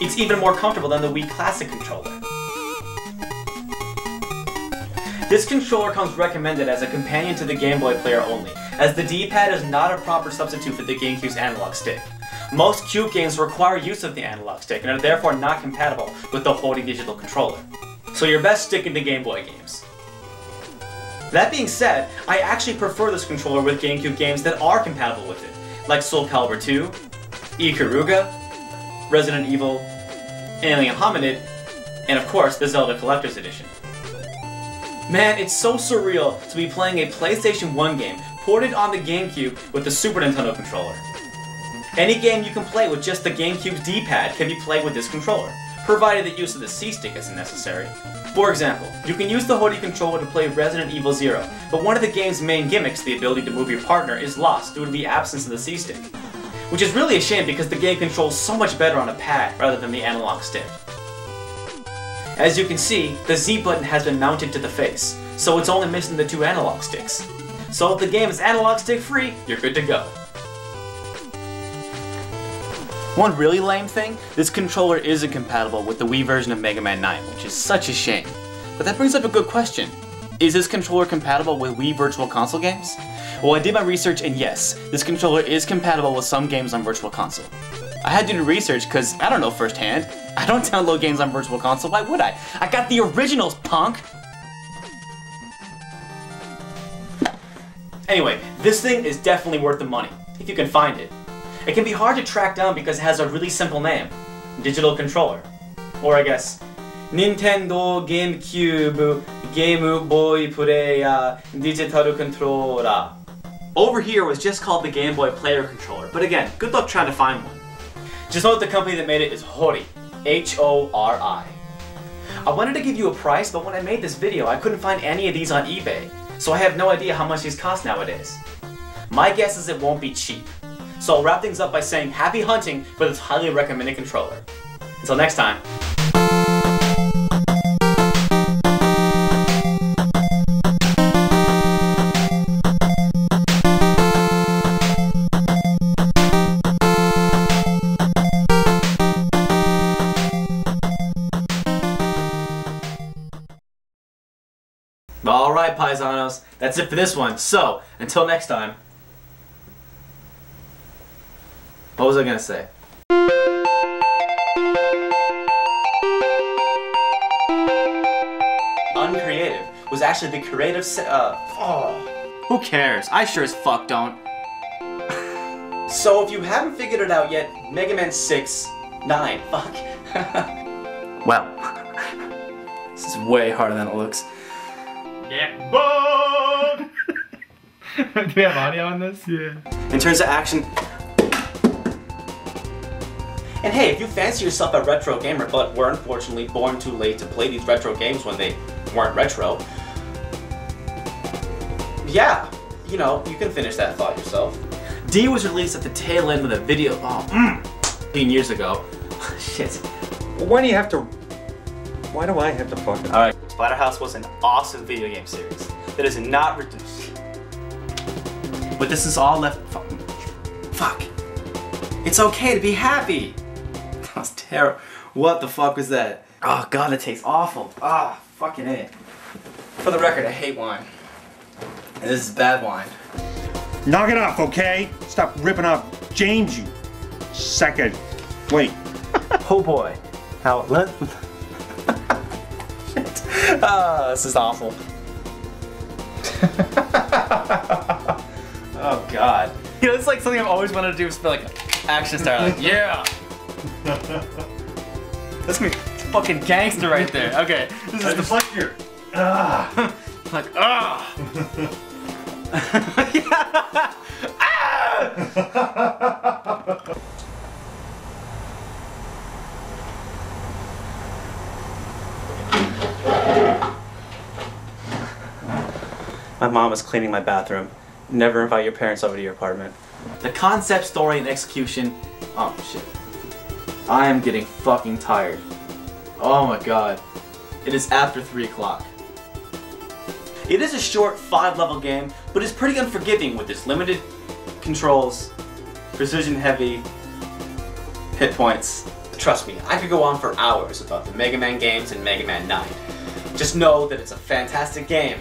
It's even more comfortable than the Wii Classic controller. This controller comes recommended as a companion to the Game Boy player only, as the D-pad is not a proper substitute for the GameCube's analog stick. Most Cube games require use of the analog stick and are therefore not compatible with the Hori digital controller. So you're best sticking to Game Boy games. That being said, I actually prefer this controller with GameCube games that are compatible with it, like Soul Calibur 2, Ikaruga, Resident Evil, Alien Hominid, and of course the Zelda Collector's Edition. Man, it's so surreal to be playing a PlayStation 1 game ported on the GameCube with the Super Nintendo controller. Any game you can play with just the GameCube's D-pad can be played with this controller, provided the use of the C-stick isn't necessary. For example, you can use the Hori controller to play Resident Evil Zero, but one of the game's main gimmicks, the ability to move your partner, is lost due to the absence of the C-stick. Which is really a shame because the game controls so much better on a pad rather than the analog stick. As you can see, the Z button has been mounted to the face, so it's only missing the two analog sticks. So if the game is analog stick free, you're good to go. One really lame thing, this controller isn't compatible with the Wii version of Mega Man 9, which is such a shame. But that brings up a good question. Is this controller compatible with Wii Virtual Console games? Well, I did my research and yes, this controller is compatible with some games on Virtual Console. I had to do research because I don't know firsthand. I don't download games on Virtual Console, why would I? I got the originals, punk! Anyway, this thing is definitely worth the money, if you can find it. It can be hard to track down because it has a really simple name, Digital Controller. Or I guess, Nintendo GameCube Game Boy Player Digital Controller. Over here was just called the Game Boy Player Controller, but again, good luck trying to find one. Just know that the company that made it is Hori, H-O-R-I. I wanted to give you a price, but when I made this video, I couldn't find any of these on eBay, so I have no idea how much these cost nowadays. My guess is it won't be cheap. So I'll wrap things up by saying happy hunting for this highly recommended controller. Until next time. Alright, paisanos, that's it for this one. So, until next time. What was I gonna say? Uncreative was actually the creative se- uh, oh, who cares? I sure as fuck don't. so if you haven't figured it out yet, Mega Man 6, 9, fuck. well, this is way harder than it looks. Yeah. Bug! Do we have audio on this? Yeah. In terms of action, and hey, if you fancy yourself a retro gamer but were unfortunately born too late to play these retro games when they weren't retro, yeah, you know, you can finish that thought yourself. D was released at the tail end of the video, oh, mm, 15 years ago. Shit. Why do you have to... Why do I have to fuck Alright, Splatterhouse was an awesome video game series that is not reduced. But this is all left... Fuck. Fuck. It's okay to be happy. That was terrible. What the fuck was that? Oh god, it tastes awful. Ah, fucking it. For the record, I hate wine. And this is bad wine. Knock it off, okay? Stop ripping off James, you second. Wait. oh boy. How let Ah, this is awful. oh god. You know, it's like something I've always wanted to do is feel like action star. Like, yeah. That's be fucking gangster right there. Okay, this is the like your. Ah. like ah. ah! My mom was cleaning my bathroom. Never invite your parents over to your apartment. The concept, story, and execution. Oh shit. I am getting fucking tired. Oh my god. It is after 3 o'clock. It is a short five level game, but it's pretty unforgiving with its limited controls, precision heavy hit points. Trust me, I could go on for hours about the Mega Man games and Mega Man 9. Just know that it's a fantastic game,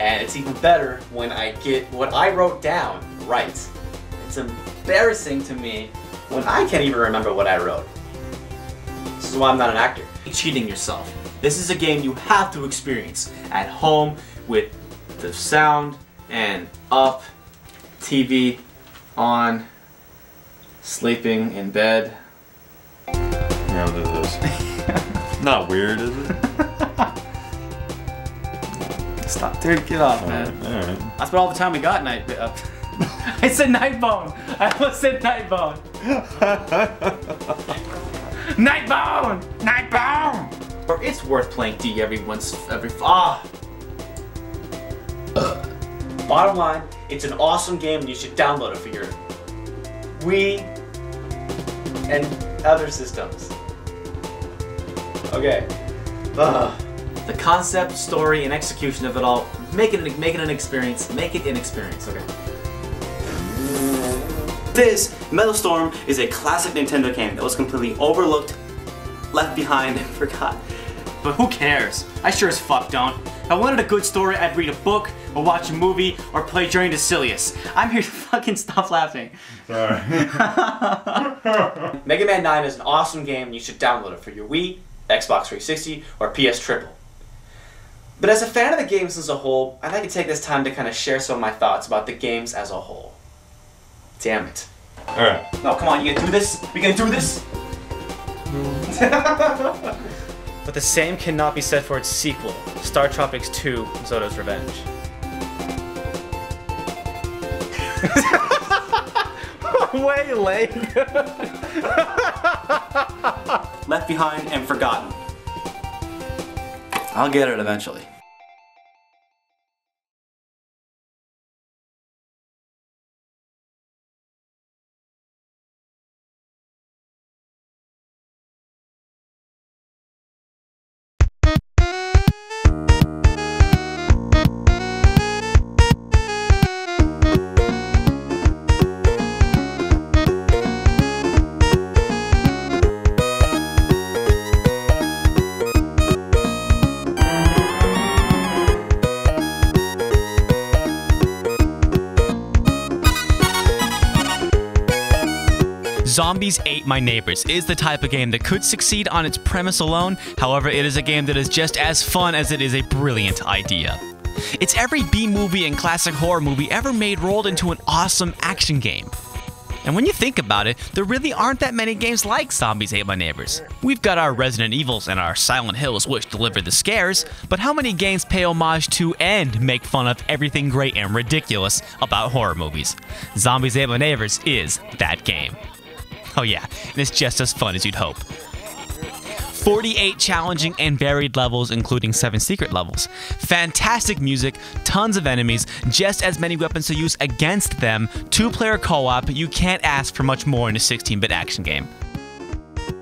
and it's even better when I get what I wrote down right. It's embarrassing to me when I can't even remember what I wrote. This is why I'm not an actor. Cheating yourself. This is a game you have to experience at home with the sound and up, TV on, sleeping in bed. Yeah, this is. Not weird, is it? Stop, dude, get off, man. Alright. That's about all the time we got, Night. Uh, I said Nightbone. I almost said Nightbone. Nightbone! Nightbone! Or it's worth playing D every once every ah. Ugh. Bottom line, it's an awesome game and you should download it for your Wii and other systems. Okay. Ugh. The concept, story, and execution of it all make it an, make it an experience. Make it an experience. Okay. This Metal Storm is a classic Nintendo game that was completely overlooked, left behind, and forgot. But who cares? I sure as fuck don't. If I wanted a good story, I'd read a book, or watch a movie, or play Journey to Silius. I'm here to fucking stop laughing. Sorry. Mega Man 9 is an awesome game and you should download it for your Wii, Xbox 360, or PS Triple. But as a fan of the games as a whole, I'd like to take this time to kind of share some of my thoughts about the games as a whole. Damn it. Alright. No, come on, you gonna do this? We gonna do this? But the same cannot be said for its sequel, StarTropics 2 Zoda's Revenge. Way late. Left behind and forgotten. I'll get it eventually. Zombies Ate My Neighbors is the type of game that could succeed on its premise alone, however, it is a game that is just as fun as it is a brilliant idea. It's every B movie and classic horror movie ever made rolled into an awesome action game. And when you think about it, there really aren't that many games like Zombies Ate My Neighbors. We've got our Resident Evils and our Silent Hills which deliver the scares, but how many games pay homage to and make fun of everything great and ridiculous about horror movies? Zombies Ate My Neighbors is that game. Oh yeah, and it's just as fun as you'd hope. 48 challenging and varied levels, including 7 secret levels. Fantastic music, tons of enemies, just as many weapons to use against them, 2 player co op, you can't ask for much more in a 16 bit action game.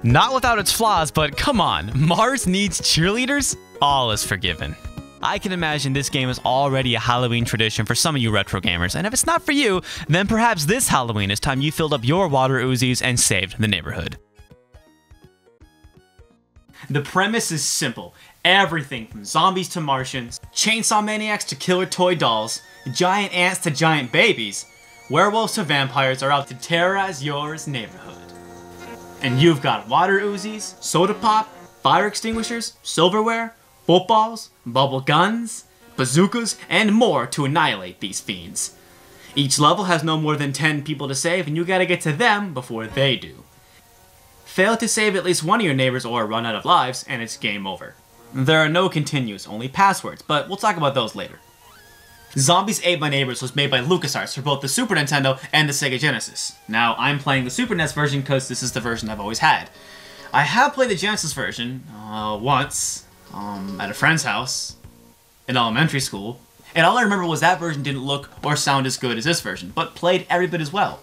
Not without its flaws, but come on, Mars needs cheerleaders? All is forgiven. I can imagine this game is already a Halloween tradition for some of you retro gamers, and if it's not for you, then perhaps this Halloween is time you filled up your water Uzis and saved the neighborhood. The premise is simple. Everything from zombies to Martians, chainsaw maniacs to killer toy dolls, giant ants to giant babies, werewolves to vampires are out to terrorize your neighborhood. And you've got water Uzis, soda pop, fire extinguishers, silverware, footballs, bubble guns, bazookas, and more to annihilate these fiends. Each level has no more than 10 people to save, and you gotta get to them before they do. Fail to save at least one of your neighbors or run out of lives, and it's game over. There are no continues, only passwords, but we'll talk about those later. Zombies Ate My Neighbors was made by LucasArts for both the Super Nintendo and the Sega Genesis. Now, I'm playing the Super NES version because this is the version I've always had. I have played the Genesis version uh, once um, at a friend's house in elementary school, and all I remember was that version didn't look or sound as good as this version, but played every bit as well.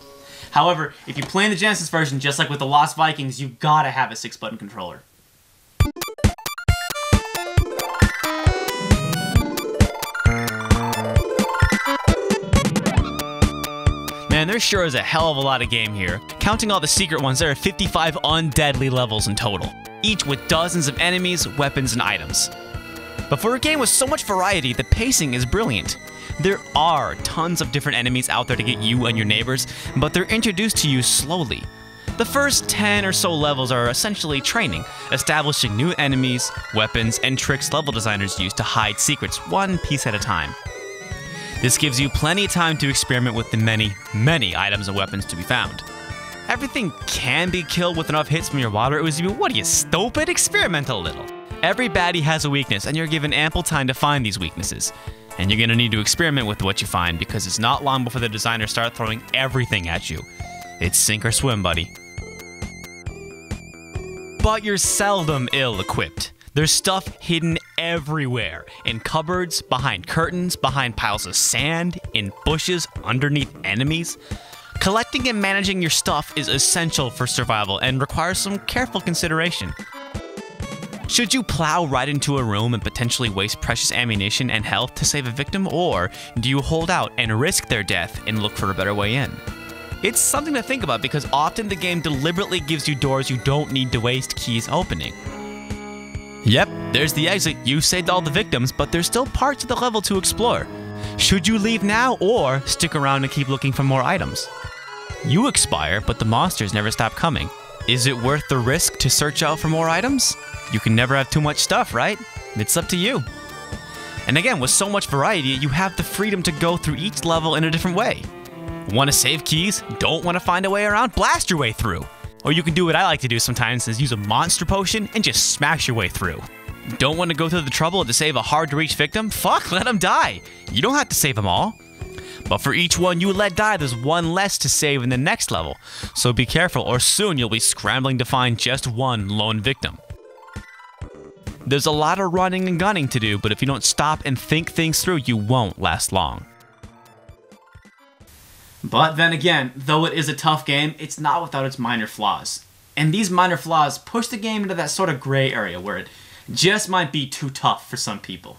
However, if you play the Genesis version, just like with the Lost Vikings, you gotta have a six button controller. There sure is a hell of a lot of game here. Counting all the secret ones, there are 55 undeadly levels in total, each with dozens of enemies, weapons, and items. But for a game with so much variety, the pacing is brilliant. There are tons of different enemies out there to get you and your neighbors, but they're introduced to you slowly. The first 10 or so levels are essentially training, establishing new enemies, weapons, and tricks level designers use to hide secrets one piece at a time. This gives you plenty of time to experiment with the many, many items and weapons to be found. Everything can be killed with enough hits from your water ooze, but what are you, stupid? Experiment a little. Every baddie has a weakness, and you're given ample time to find these weaknesses. And you're gonna need to experiment with what you find because it's not long before the designers start throwing everything at you. It's sink or swim, buddy. But you're seldom ill equipped. There's stuff hidden everywhere in cupboards, behind curtains, behind piles of sand, in bushes, underneath enemies. Collecting and managing your stuff is essential for survival and requires some careful consideration. Should you plow right into a room and potentially waste precious ammunition and health to save a victim, or do you hold out and risk their death and look for a better way in? It's something to think about because often the game deliberately gives you doors you don't need to waste keys opening. Yep, there's the exit. You saved all the victims, but there's still parts of the level to explore. Should you leave now or stick around and keep looking for more items? You expire, but the monsters never stop coming. Is it worth the risk to search out for more items? You can never have too much stuff, right? It's up to you. And again, with so much variety, you have the freedom to go through each level in a different way. Want to save keys? Don't want to find a way around? Blast your way through. Or you can do what I like to do sometimes is use a monster potion and just smash your way through. Don't want to go through the trouble to save a hard to reach victim? Fuck, let them die. You don't have to save them all. But for each one you let die, there's one less to save in the next level. So be careful, or soon you'll be scrambling to find just one lone victim. There's a lot of running and gunning to do, but if you don't stop and think things through, you won't last long. But then again, though it is a tough game, it's not without its minor flaws. And these minor flaws push the game into that sort of gray area where it just might be too tough for some people.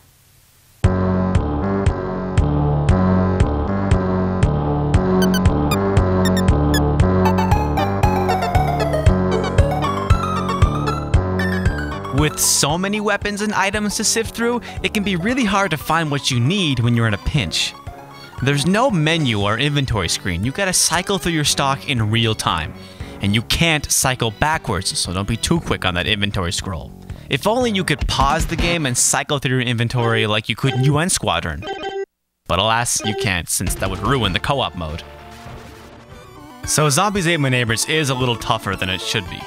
With so many weapons and items to sift through, it can be really hard to find what you need when you're in a pinch. There's no menu or inventory screen, you gotta cycle through your stock in real time. And you can't cycle backwards, so don't be too quick on that inventory scroll. If only you could pause the game and cycle through your inventory like you could in UN Squadron. But alas, you can't, since that would ruin the co-op mode. So Zombies Ate My Neighbors is a little tougher than it should be.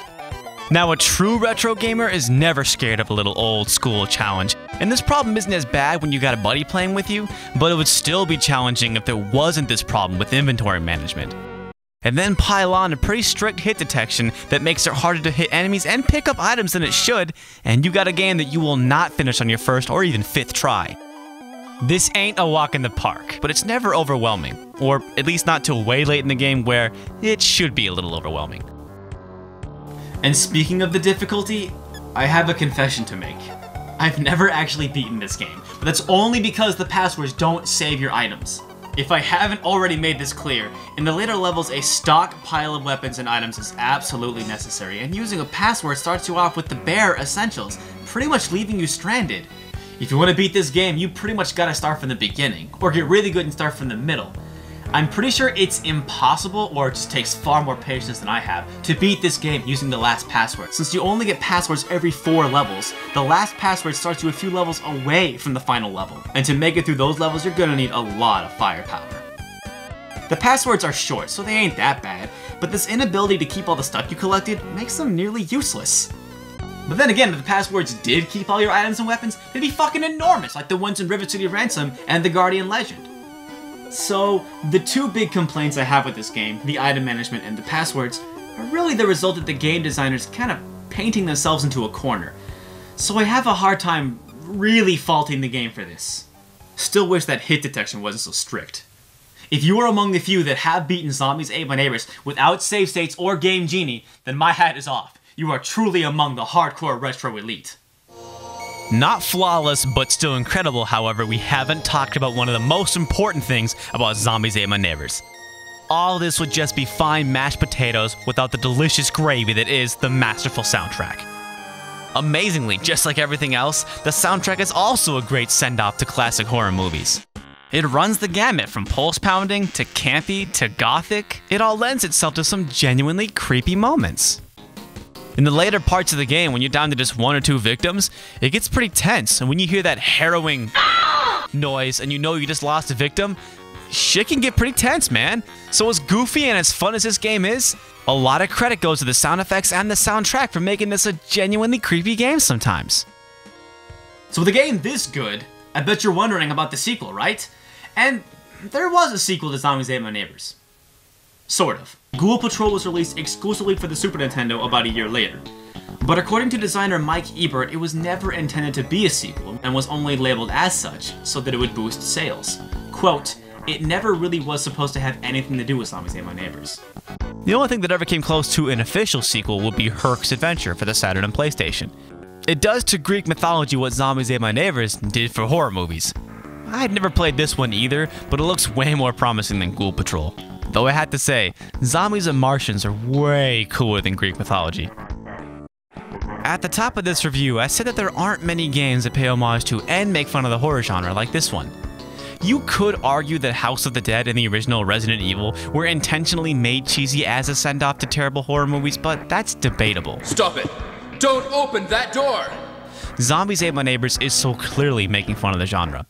Now, a true retro gamer is never scared of a little old school challenge, and this problem isn't as bad when you got a buddy playing with you, but it would still be challenging if there wasn't this problem with inventory management. And then pile on a pretty strict hit detection that makes it harder to hit enemies and pick up items than it should, and you got a game that you will not finish on your first or even fifth try. This ain't a walk in the park, but it's never overwhelming, or at least not till way late in the game where it should be a little overwhelming. And speaking of the difficulty, I have a confession to make. I've never actually beaten this game, but that's only because the passwords don't save your items. If I haven't already made this clear, in the later levels a stockpile of weapons and items is absolutely necessary, and using a password starts you off with the bare essentials, pretty much leaving you stranded. If you want to beat this game, you pretty much gotta start from the beginning, or get really good and start from the middle. I'm pretty sure it's impossible, or it just takes far more patience than I have, to beat this game using the last password. Since you only get passwords every four levels, the last password starts you a few levels away from the final level. And to make it through those levels, you're gonna need a lot of firepower. The passwords are short, so they ain't that bad, but this inability to keep all the stuff you collected makes them nearly useless. But then again, if the passwords did keep all your items and weapons, they'd be fucking enormous, like the ones in River City Ransom and the Guardian Legend. So, the two big complaints I have with this game, the item management and the passwords, are really the result of the game designers kind of painting themselves into a corner. So I have a hard time really faulting the game for this. Still wish that hit detection wasn't so strict. If you are among the few that have beaten Zombies Ate My Neighbors without save states or Game Genie, then my hat is off. You are truly among the hardcore retro elite. Not flawless, but still incredible, however, we haven't talked about one of the most important things about Zombies Ate My Neighbors. all this would just be fine mashed potatoes without the delicious gravy that is the masterful soundtrack. Amazingly, just like everything else, the soundtrack is also a great send off to classic horror movies. It runs the gamut from pulse pounding to campy to gothic. It all lends itself to some genuinely creepy moments. In the later parts of the game, when you're down to just one or two victims, it gets pretty tense, and when you hear that harrowing noise and you know you just lost a victim, shit can get pretty tense, man. So as goofy and as fun as this game is, a lot of credit goes to the sound effects and the soundtrack for making this a genuinely creepy game sometimes. So with a game this good, I bet you're wondering about the sequel, right? And there was a sequel to Zombies Ate My Neighbors. Sort of. Ghoul Patrol was released exclusively for the Super Nintendo about a year later. But according to designer Mike Ebert, it was never intended to be a sequel and was only labeled as such so that it would boost sales. Quote, it never really was supposed to have anything to do with Zombies Ate My Neighbors. The only thing that ever came close to an official sequel would be Herc's Adventure for the Saturn and PlayStation. It does to Greek mythology what Zombies Ate My Neighbors did for horror movies. I had never played this one either, but it looks way more promising than Ghoul Patrol. Though I had to say, zombies and Martians are way cooler than Greek mythology. At the top of this review, I said that there aren't many games that pay homage to and make fun of the horror genre like this one. You could argue that House of the Dead and the original Resident Evil were intentionally made cheesy as a send off to terrible horror movies, but that's debatable. Stop it! Don't open that door! Zombies Ate My Neighbors is so clearly making fun of the genre.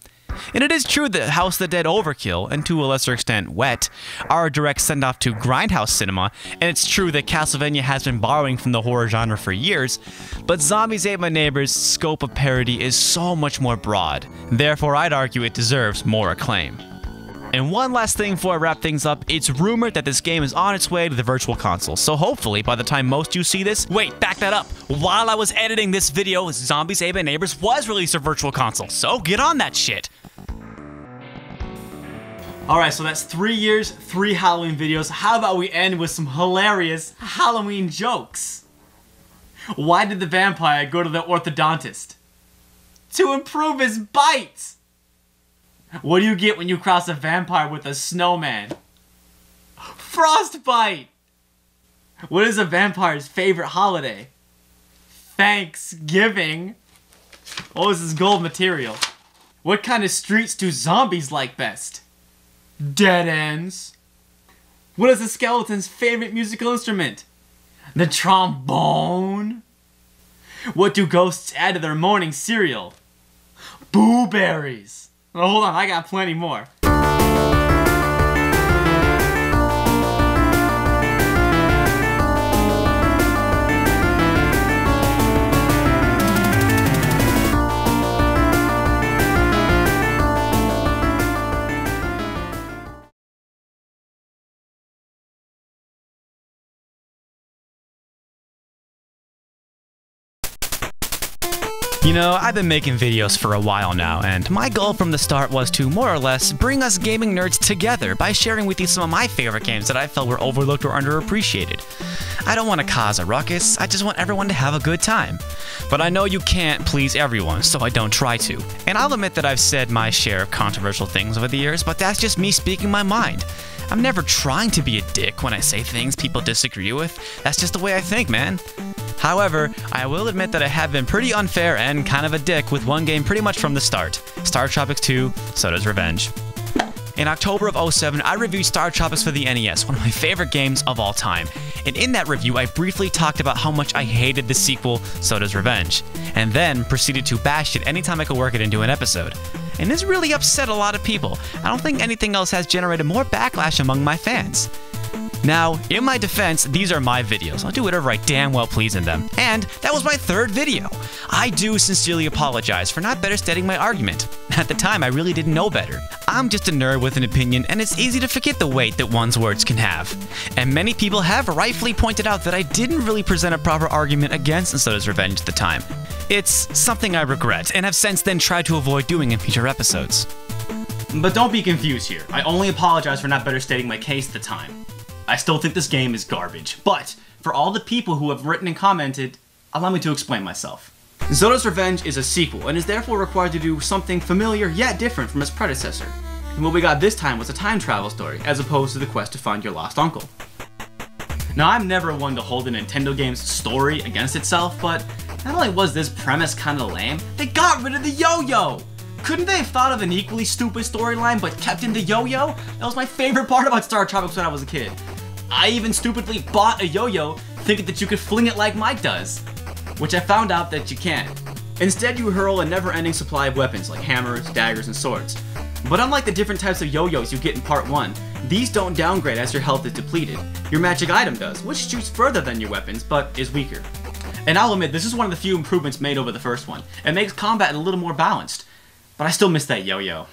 And it is true that House of the Dead Overkill, and to a lesser extent Wet, are a direct send off to Grindhouse cinema, and it's true that Castlevania has been borrowing from the horror genre for years, but Zombies Ate My Neighbors' scope of parody is so much more broad, therefore, I'd argue it deserves more acclaim. And one last thing before I wrap things up, it's rumored that this game is on its way to the Virtual Console, so hopefully by the time most you see this, wait, back that up. While I was editing this video, Zombies Ate My Neighbors was released for Virtual Console, so get on that shit. Alright, so that's three years, three Halloween videos. How about we end with some hilarious Halloween jokes? Why did the vampire go to the orthodontist? To improve his bite! What do you get when you cross a vampire with a snowman? Frostbite! What is a vampire's favorite holiday? Thanksgiving. What was his gold material? What kind of streets do zombies like best? Dead ends. What is a skeleton's favorite musical instrument? The trombone. What do ghosts add to their morning cereal? Boo Oh, hold on, I got plenty more. Know, I've been making videos for a while now, and my goal from the start was to more or less bring us gaming nerds together by sharing with you some of my favorite games that I felt were overlooked or underappreciated. I don't want to cause a ruckus, I just want everyone to have a good time. But I know you can't please everyone, so I don't try to. And I'll admit that I've said my share of controversial things over the years, but that's just me speaking my mind. I'm never trying to be a dick when I say things people disagree with. That's just the way I think, man. However, I will admit that I have been pretty unfair and kind of a dick with one game pretty much from the start StarTropics 2 Zoda's Revenge. In October of 07, I reviewed StarTropics for the NES, one of my favorite games of all time. And in that review, I briefly talked about how much I hated the sequel, Zoda's Revenge, and then proceeded to bash it anytime I could work it into an episode. And this really upset a lot of people. I don't think anything else has generated more backlash among my fans. Now, in my defense, these are my videos. I'll do whatever I damn well please in them. And that was my third video. I do sincerely apologize for not better stating my argument. At the time, I really didn't know better. I'm just a nerd with an opinion, and it's easy to forget the weight that one's words can have. And many people have rightfully pointed out that I didn't really present a proper argument against Zoda's Revenge at the time. It's something I regret, and have since then tried to avoid doing in future episodes. But don't be confused here. I only apologize for not better stating my case at the time. I still think this game is garbage, but for all the people who have written and commented, allow me to explain myself. Zoda's Revenge is a sequel and is therefore required to do something familiar yet different from its predecessor. and what we got this time was a time travel story, as opposed to the quest to find your lost uncle. Now, I'm never one to hold a Nintendo game's story against itself, but not only was this premise kinda lame, they got rid of the yo-yo! Couldn't they have thought of an equally stupid storyline but kept in the yo-yo? That was my favorite part about StarTropics when I was a kid. I even stupidly bought a yo-yo thinking that you could fling it like Mike does, which I found out that you can't. Instead, you hurl a never-ending supply of weapons like hammers, daggers, and swords. But unlike the different types of yo-yos you get in part 1, these don't downgrade as your health is depleted. Your magic item does, which shoots further than your weapons, but is weaker. And I'll admit, this is one of the few improvements made over the first one. It makes combat a little more balanced. But I still miss that yo-yo.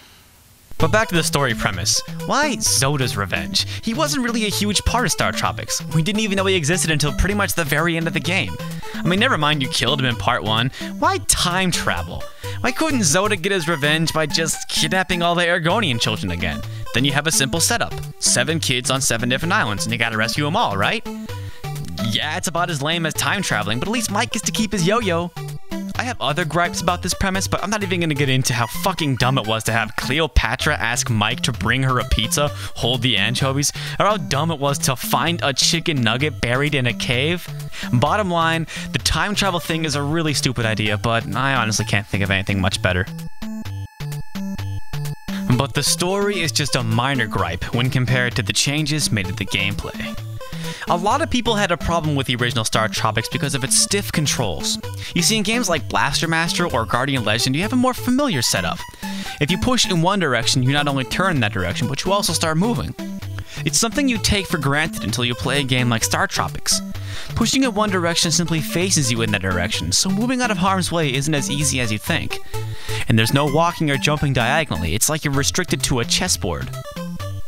But back to the story premise. Why Zoda's revenge? He wasn't really a huge part of StarTropics. We didn't even know he existed until pretty much the very end of the game. I mean, never mind you killed him in part 1. Why time travel? Why couldn't Zoda get his revenge by just kidnapping all the Argonian children again? Then you have a simple setup. Seven kids on seven different islands, and you gotta rescue them all, right? Yeah, it's about as lame as time traveling, but at least Mike gets to keep his yo-yo. I have other gripes about this premise, but I'm not even gonna get into how fucking dumb it was to have Cleopatra ask Mike to bring her a pizza, hold the anchovies, or how dumb it was to find a chicken nugget buried in a cave. Bottom line, the time travel thing is a really stupid idea, but I honestly can't think of anything much better. But the story is just a minor gripe when compared to the changes made to the gameplay. A lot of people had a problem with the original StarTropics because of its stiff controls. You see, in games like Blaster Master or Guardian Legend, you have a more familiar setup. If you push in one direction, you not only turn in that direction, but you also start moving. It's something you take for granted until you play a game like StarTropics. Pushing in one direction simply faces you in that direction, so moving out of harm's way isn't as easy as you think. And there's no walking or jumping diagonally, it's like you're restricted to a chessboard.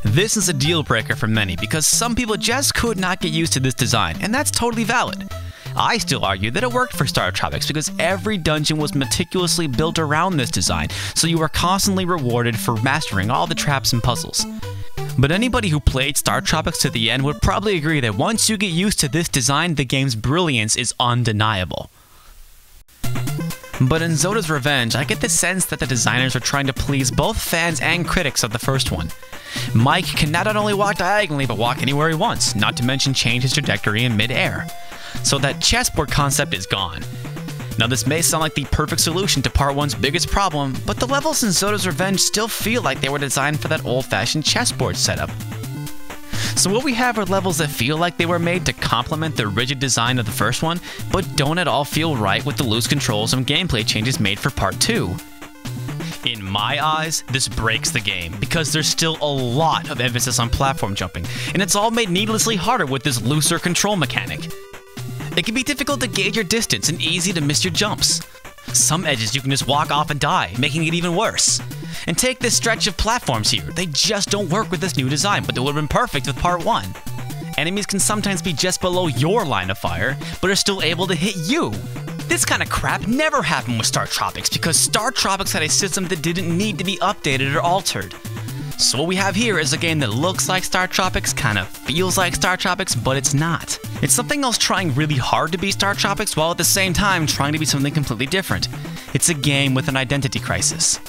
This is a deal breaker for many because some people just could not get used to this design, and that's totally valid. I still argue that it worked for StarTropics because every dungeon was meticulously built around this design, so you were constantly rewarded for mastering all the traps and puzzles. But anybody who played StarTropics to the end would probably agree that once you get used to this design, the game's brilliance is undeniable. But in Zoda's Revenge, I get the sense that the designers are trying to please both fans and critics of the first one. Mike can not only walk diagonally, but walk anywhere he wants, not to mention change his trajectory in mid-air. So that chessboard concept is gone. Now this may sound like the perfect solution to part 1's biggest problem, but the levels in Zoda's Revenge still feel like they were designed for that old-fashioned chessboard setup. So what we have are levels that feel like they were made to complement the rigid design of the first one, but don't at all feel right with the loose controls and gameplay changes made for part 2. In my eyes, this breaks the game, because there's still a lot of emphasis on platform jumping, and it's all made needlessly harder with this looser control mechanic. It can be difficult to gauge your distance and easy to miss your jumps. Some edges you can just walk off and die, making it even worse. And take this stretch of platforms here, they just don't work with this new design, but they would have been perfect with part 1. Enemies can sometimes be just below your line of fire, but are still able to hit you. This kind of crap never happened with StarTropics because StarTropics had a system that didn't need to be updated or altered. So what we have here is a game that looks like StarTropics, kind of feels like StarTropics, but it's not. It's something else trying really hard to be StarTropics while at the same time trying to be something completely different. It's a game with an identity crisis.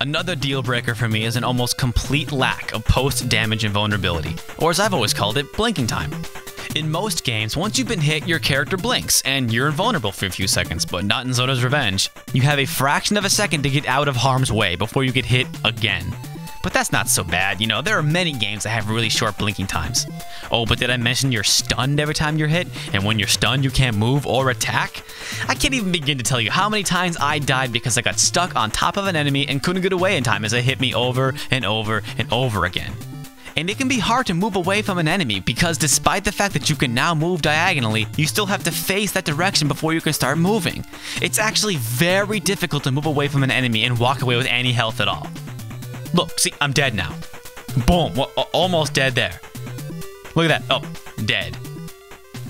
Another deal breaker for me is an almost complete lack of post damage and vulnerability, or as I've always called it, blinking time. In most games, once you've been hit, your character blinks, and you're invulnerable for a few seconds, but not in Zoda's Revenge. You have a fraction of a second to get out of harm's way before you get hit again. But that's not so bad, you know, there are many games that have really short blinking times. Oh, but did I mention you're stunned every time you're hit? And when you're stunned, you can't move or attack? I can't even begin to tell you how many times I died because I got stuck on top of an enemy and couldn't get away in time as it hit me over and over and over again. And it can be hard to move away from an enemy because despite the fact that you can now move diagonally, you still have to face that direction before you can start moving. It's actually very difficult to move away from an enemy and walk away with any health at all. Look, see, I'm dead now. Boom, almost dead there. Look at that, oh, dead.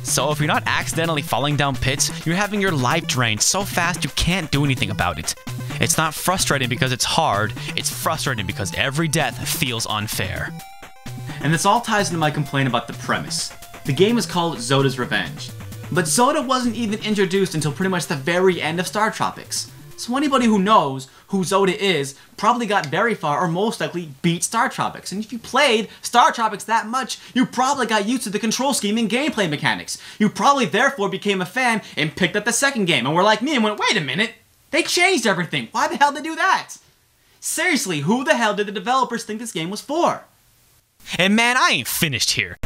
So if you're not accidentally falling down pits, you're having your life drained so fast you can't do anything about it. It's not frustrating because it's hard, it's frustrating because every death feels unfair. And this all ties into my complaint about the premise. The game is called Zoda's Revenge. But Zoda wasn't even introduced until pretty much the very end of StarTropics. So anybody who knows who Zoda is probably got very far or most likely beat StarTropics. And if you played StarTropics that much, you probably got used to the control scheme and gameplay mechanics. You probably therefore became a fan and picked up the second game and were like me and went, wait a minute, they changed everything. Why the hell did they do that? Seriously, who the hell did the developers think this game was for? And man, I ain't finished here.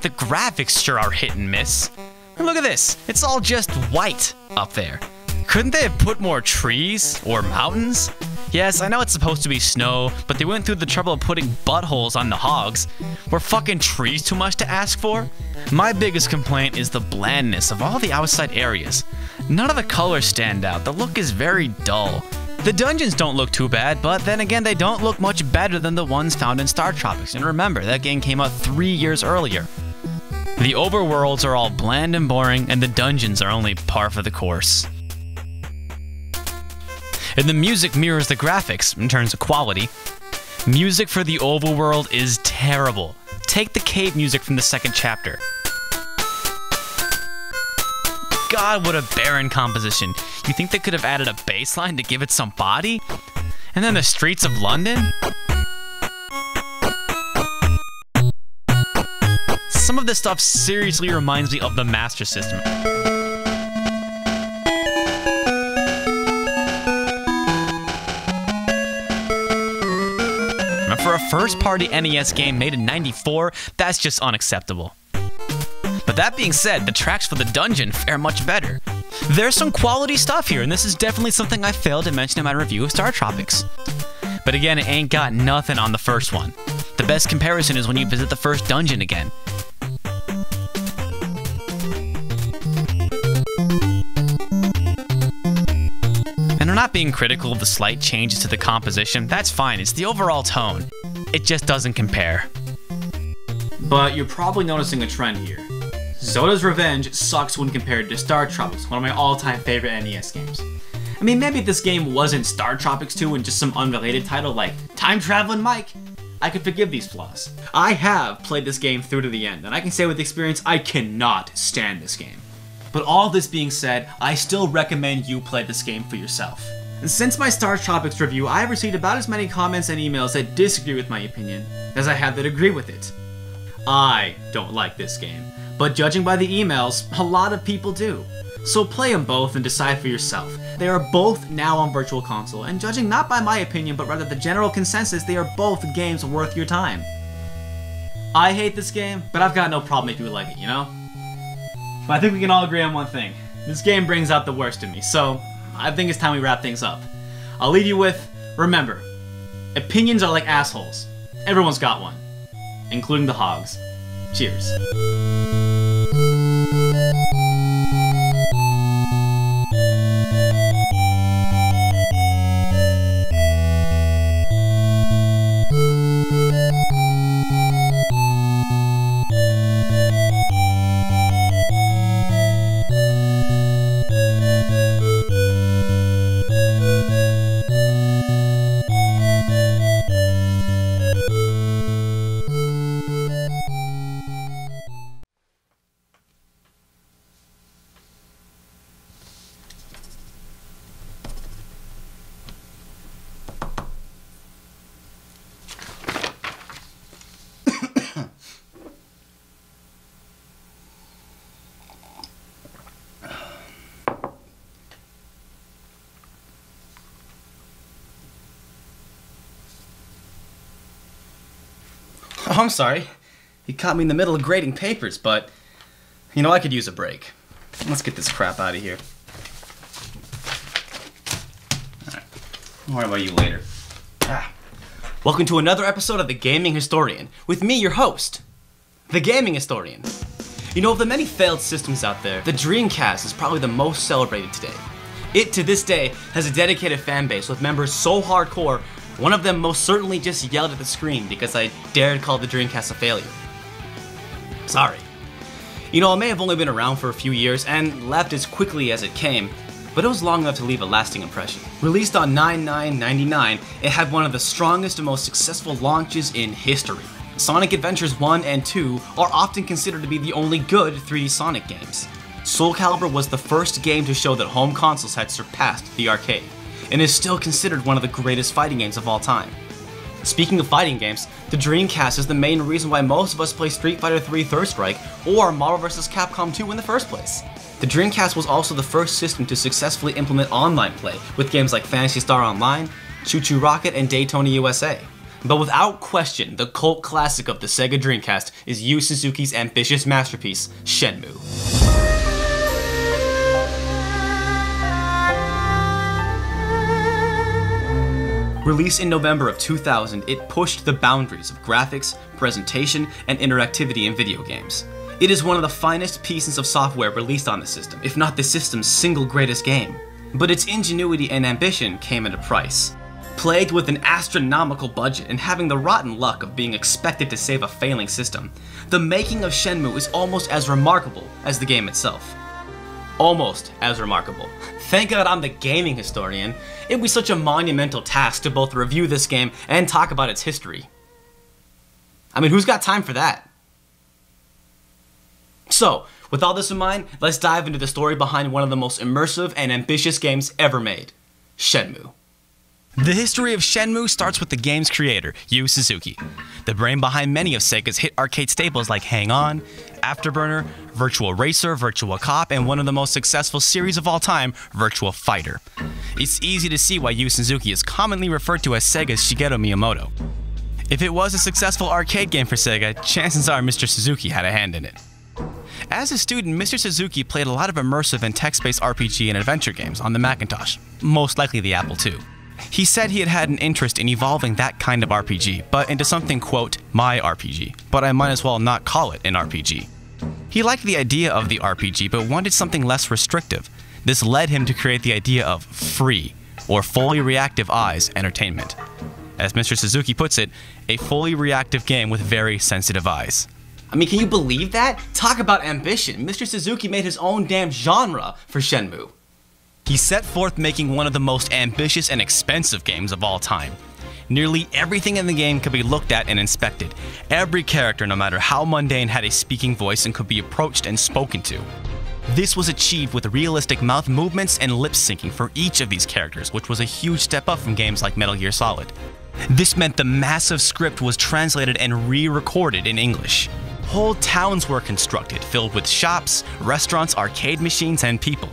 The graphics sure are hit and miss. And look at this, it's all just white up there. Couldn't they have put more trees or mountains? Yes, I know it's supposed to be snow, but they went through the trouble of putting buttholes on the hogs. Were fucking trees too much to ask for? My biggest complaint is the blandness of all the outside areas. None of the colors stand out, the look is very dull. The dungeons don't look too bad, but then again, they don't look much better than the ones found in StarTropics. And remember, that game came out three years earlier. The overworlds are all bland and boring, and the dungeons are only par for the course. And the music mirrors the graphics in terms of quality. Music for the overworld is terrible. Take the cave music from the second chapter. God, what a barren composition. You think they could have added a bass line to give it some body? And then the streets of London? Some of this stuff seriously reminds me of the Master System. For a first party NES game made in 94, that's just unacceptable. But that being said, the tracks for the dungeon fare much better. There's some quality stuff here, and this is definitely something I failed to mention in my review of StarTropics. But again, it ain't got nothing on the first one. The best comparison is when you visit the first dungeon again. And I'm not being critical of the slight changes to the composition, that's fine, it's the overall tone. It just doesn't compare. But you're probably noticing a trend here. Zoda's Revenge sucks when compared to StarTropics, one of my all-time favorite NES games. I mean, maybe if this game wasn't StarTropics 2 and just some unrelated title like Time Traveling Mike, I could forgive these flaws. I have played this game through to the end, and I can say with experience, I cannot stand this game. But all this being said, I still recommend you play this game for yourself. And since my StarTropics review, I have received about as many comments and emails that disagree with my opinion as I have that agree with it. I don't like this game, but judging by the emails, a lot of people do. So play them both and decide for yourself. They are both now on Virtual Console, and judging not by my opinion, but rather the general consensus, they are both games worth your time. I hate this game, but I've got no problem if you like it, you know? But I think we can all agree on one thing. This game brings out the worst in me, so I think it's time we wrap things up. I'll leave you with, remember, opinions are like assholes. Everyone's got one, including the hogs. Cheers. I'm sorry. You caught me in the middle of grading papers, but you know, I could use a break. Let's get this crap out of here. Alright. I'll worry about you later. Ah. Welcome to another episode of The Gaming Historian, with me, your host, The Gaming Historian. You know, of the many failed systems out there, the Dreamcast is probably the most celebrated today. It, to this day, has a dedicated fan base with members so hardcore, one of them most certainly just yelled at the screen because I dared call the Dreamcast a failure. Sorry. You know, I may have only been around for a few years and left as quickly as it came, but it was long enough to leave a lasting impression. Released on 9-9-99, it had one of the strongest and most successful launches in history. Sonic Adventures 1 and 2 are often considered to be the only good 3D Sonic games. Soul Calibur was the first game to show that home consoles had surpassed the arcade. And is still considered one of the greatest fighting games of all time. Speaking of fighting games, the Dreamcast is the main reason why most of us play Street Fighter 3 Third Strike or Marvel vs. Capcom 2 in the first place. The Dreamcast was also the first system to successfully implement online play with games like Phantasy Star Online, ChuChu Rocket, and Daytona USA. But without question, the cult classic of the Sega Dreamcast is Yu Suzuki's ambitious masterpiece, Shenmue. Released in November of 2000, it pushed the boundaries of graphics, presentation, and interactivity in video games. It is one of the finest pieces of software released on the system, if not the system's single greatest game. But its ingenuity and ambition came at a price. Plagued with an astronomical budget and having the rotten luck of being expected to save a failing system, the making of Shenmue is almost as remarkable as the game itself. Almost as remarkable. Thank God I'm the gaming historian. It be such a monumental task to both review this game and talk about its history. I mean, who's got time for that? So, with all this in mind, let's dive into the story behind one of the most immersive and ambitious games ever made Shenmue. The history of Shenmue starts with the game's creator, Yu Suzuki, the brain behind many of Sega's hit arcade staples like Hang On, Afterburner, Virtual Racer, Virtual Cop, and one of the most successful series of all time, Virtual Fighter. It's easy to see why Yu Suzuki is commonly referred to as Sega's Shigeru Miyamoto. If it was a successful arcade game for Sega, chances are Mr. Suzuki had a hand in it. As a student, Mr. Suzuki played a lot of immersive and text-based RPG and adventure games on the Macintosh, most likely the Apple II. He said he had had an interest in evolving that kind of RPG, but into something, quote, my RPG, but I might as well not call it an RPG. He liked the idea of the RPG, but wanted something less restrictive. This led him to create the idea of free, or fully reactive eyes entertainment. As Mr. Suzuki puts it, a fully reactive game with very sensitive eyes. I mean, can you believe that? Talk about ambition. Mr. Suzuki made his own damn genre for Shenmue. He set forth making one of the most ambitious and expensive games of all time. Nearly everything in the game could be looked at and inspected. Every character, no matter how mundane, had a speaking voice and could be approached and spoken to. This was achieved with realistic mouth movements and lip syncing for each of these characters, which was a huge step up from games like Metal Gear Solid. This meant the massive script was translated and re recorded in English. Whole towns were constructed, filled with shops, restaurants, arcade machines, and people.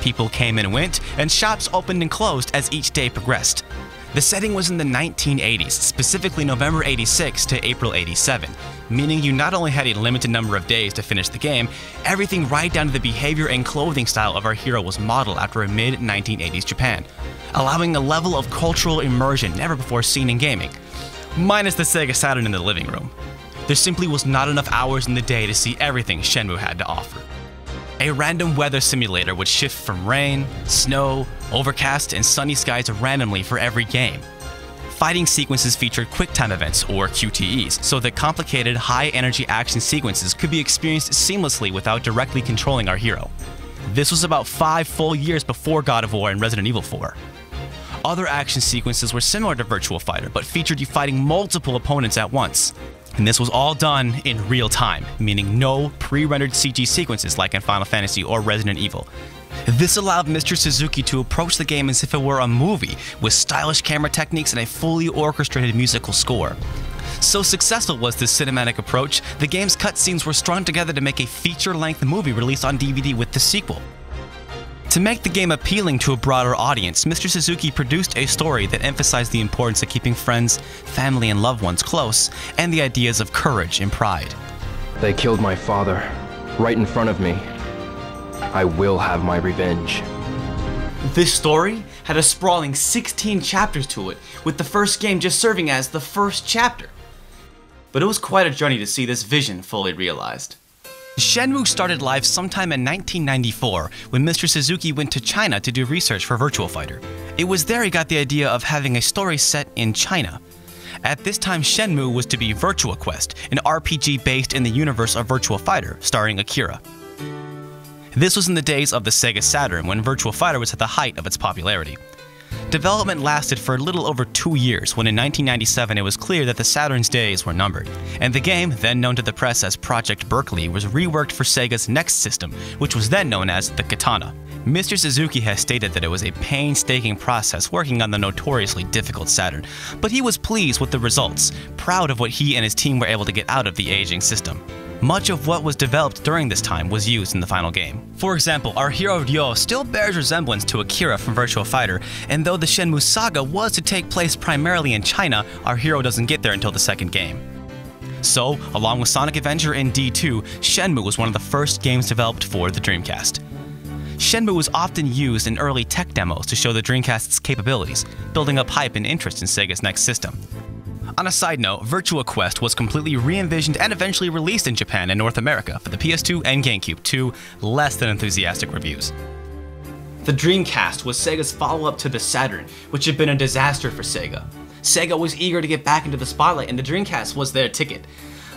People came and went, and shops opened and closed as each day progressed. The setting was in the 1980s, specifically November 86 to April 87, meaning you not only had a limited number of days to finish the game, everything right down to the behavior and clothing style of our hero was modeled after a mid 1980s Japan, allowing a level of cultural immersion never before seen in gaming. Minus the Sega Saturn in the living room. There simply was not enough hours in the day to see everything Shenmue had to offer. A random weather simulator would shift from rain, snow, overcast, and sunny skies randomly for every game. Fighting sequences featured QuickTime events, or QTEs, so that complicated, high energy action sequences could be experienced seamlessly without directly controlling our hero. This was about five full years before God of War and Resident Evil 4. Other action sequences were similar to Virtua Fighter, but featured you fighting multiple opponents at once. And this was all done in real time, meaning no pre rendered CG sequences like in Final Fantasy or Resident Evil. This allowed Mr. Suzuki to approach the game as if it were a movie, with stylish camera techniques and a fully orchestrated musical score. So successful was this cinematic approach, the game's cutscenes were strung together to make a feature length movie released on DVD with the sequel. To make the game appealing to a broader audience, Mr. Suzuki produced a story that emphasized the importance of keeping friends, family, and loved ones close, and the ideas of courage and pride. They killed my father, right in front of me. I will have my revenge. This story had a sprawling 16 chapters to it, with the first game just serving as the first chapter. But it was quite a journey to see this vision fully realized. Shenmue started life sometime in 1994 when Mr. Suzuki went to China to do research for Virtua Fighter. It was there he got the idea of having a story set in China. At this time, Shenmue was to be Virtua Quest, an RPG based in the universe of Virtua Fighter, starring Akira. This was in the days of the Sega Saturn when Virtua Fighter was at the height of its popularity. Development lasted for a little over two years when in 1997 it was clear that the Saturn's days were numbered, and the game, then known to the press as Project Berkley, was reworked for Sega's next system, which was then known as the Katana, Mr. Suzuki has stated that it was a painstaking process working on the notoriously difficult Saturn, but he was pleased with the results, proud of what he and his team were able to get out of the aging system. Much of what was developed during this time was used in the final game. For example, our hero Ryo still bears resemblance to Akira from Virtua Fighter, and though the Shenmue saga was to take place primarily in China, our hero doesn't get there until the second game. So, along with Sonic Adventure and D2, Shenmue was one of the first games developed for the Dreamcast. Shenmue was often used in early tech demos to show the Dreamcast's capabilities, building up hype and interest in Sega's next system. On a side note, Virtua Quest was completely re-envisioned and eventually released in Japan and North America for the PS2 and GameCube to less than enthusiastic reviews. The Dreamcast was Sega's follow-up to the Saturn, which had been a disaster for Sega. Sega was eager to get back into the spotlight and the Dreamcast was their ticket.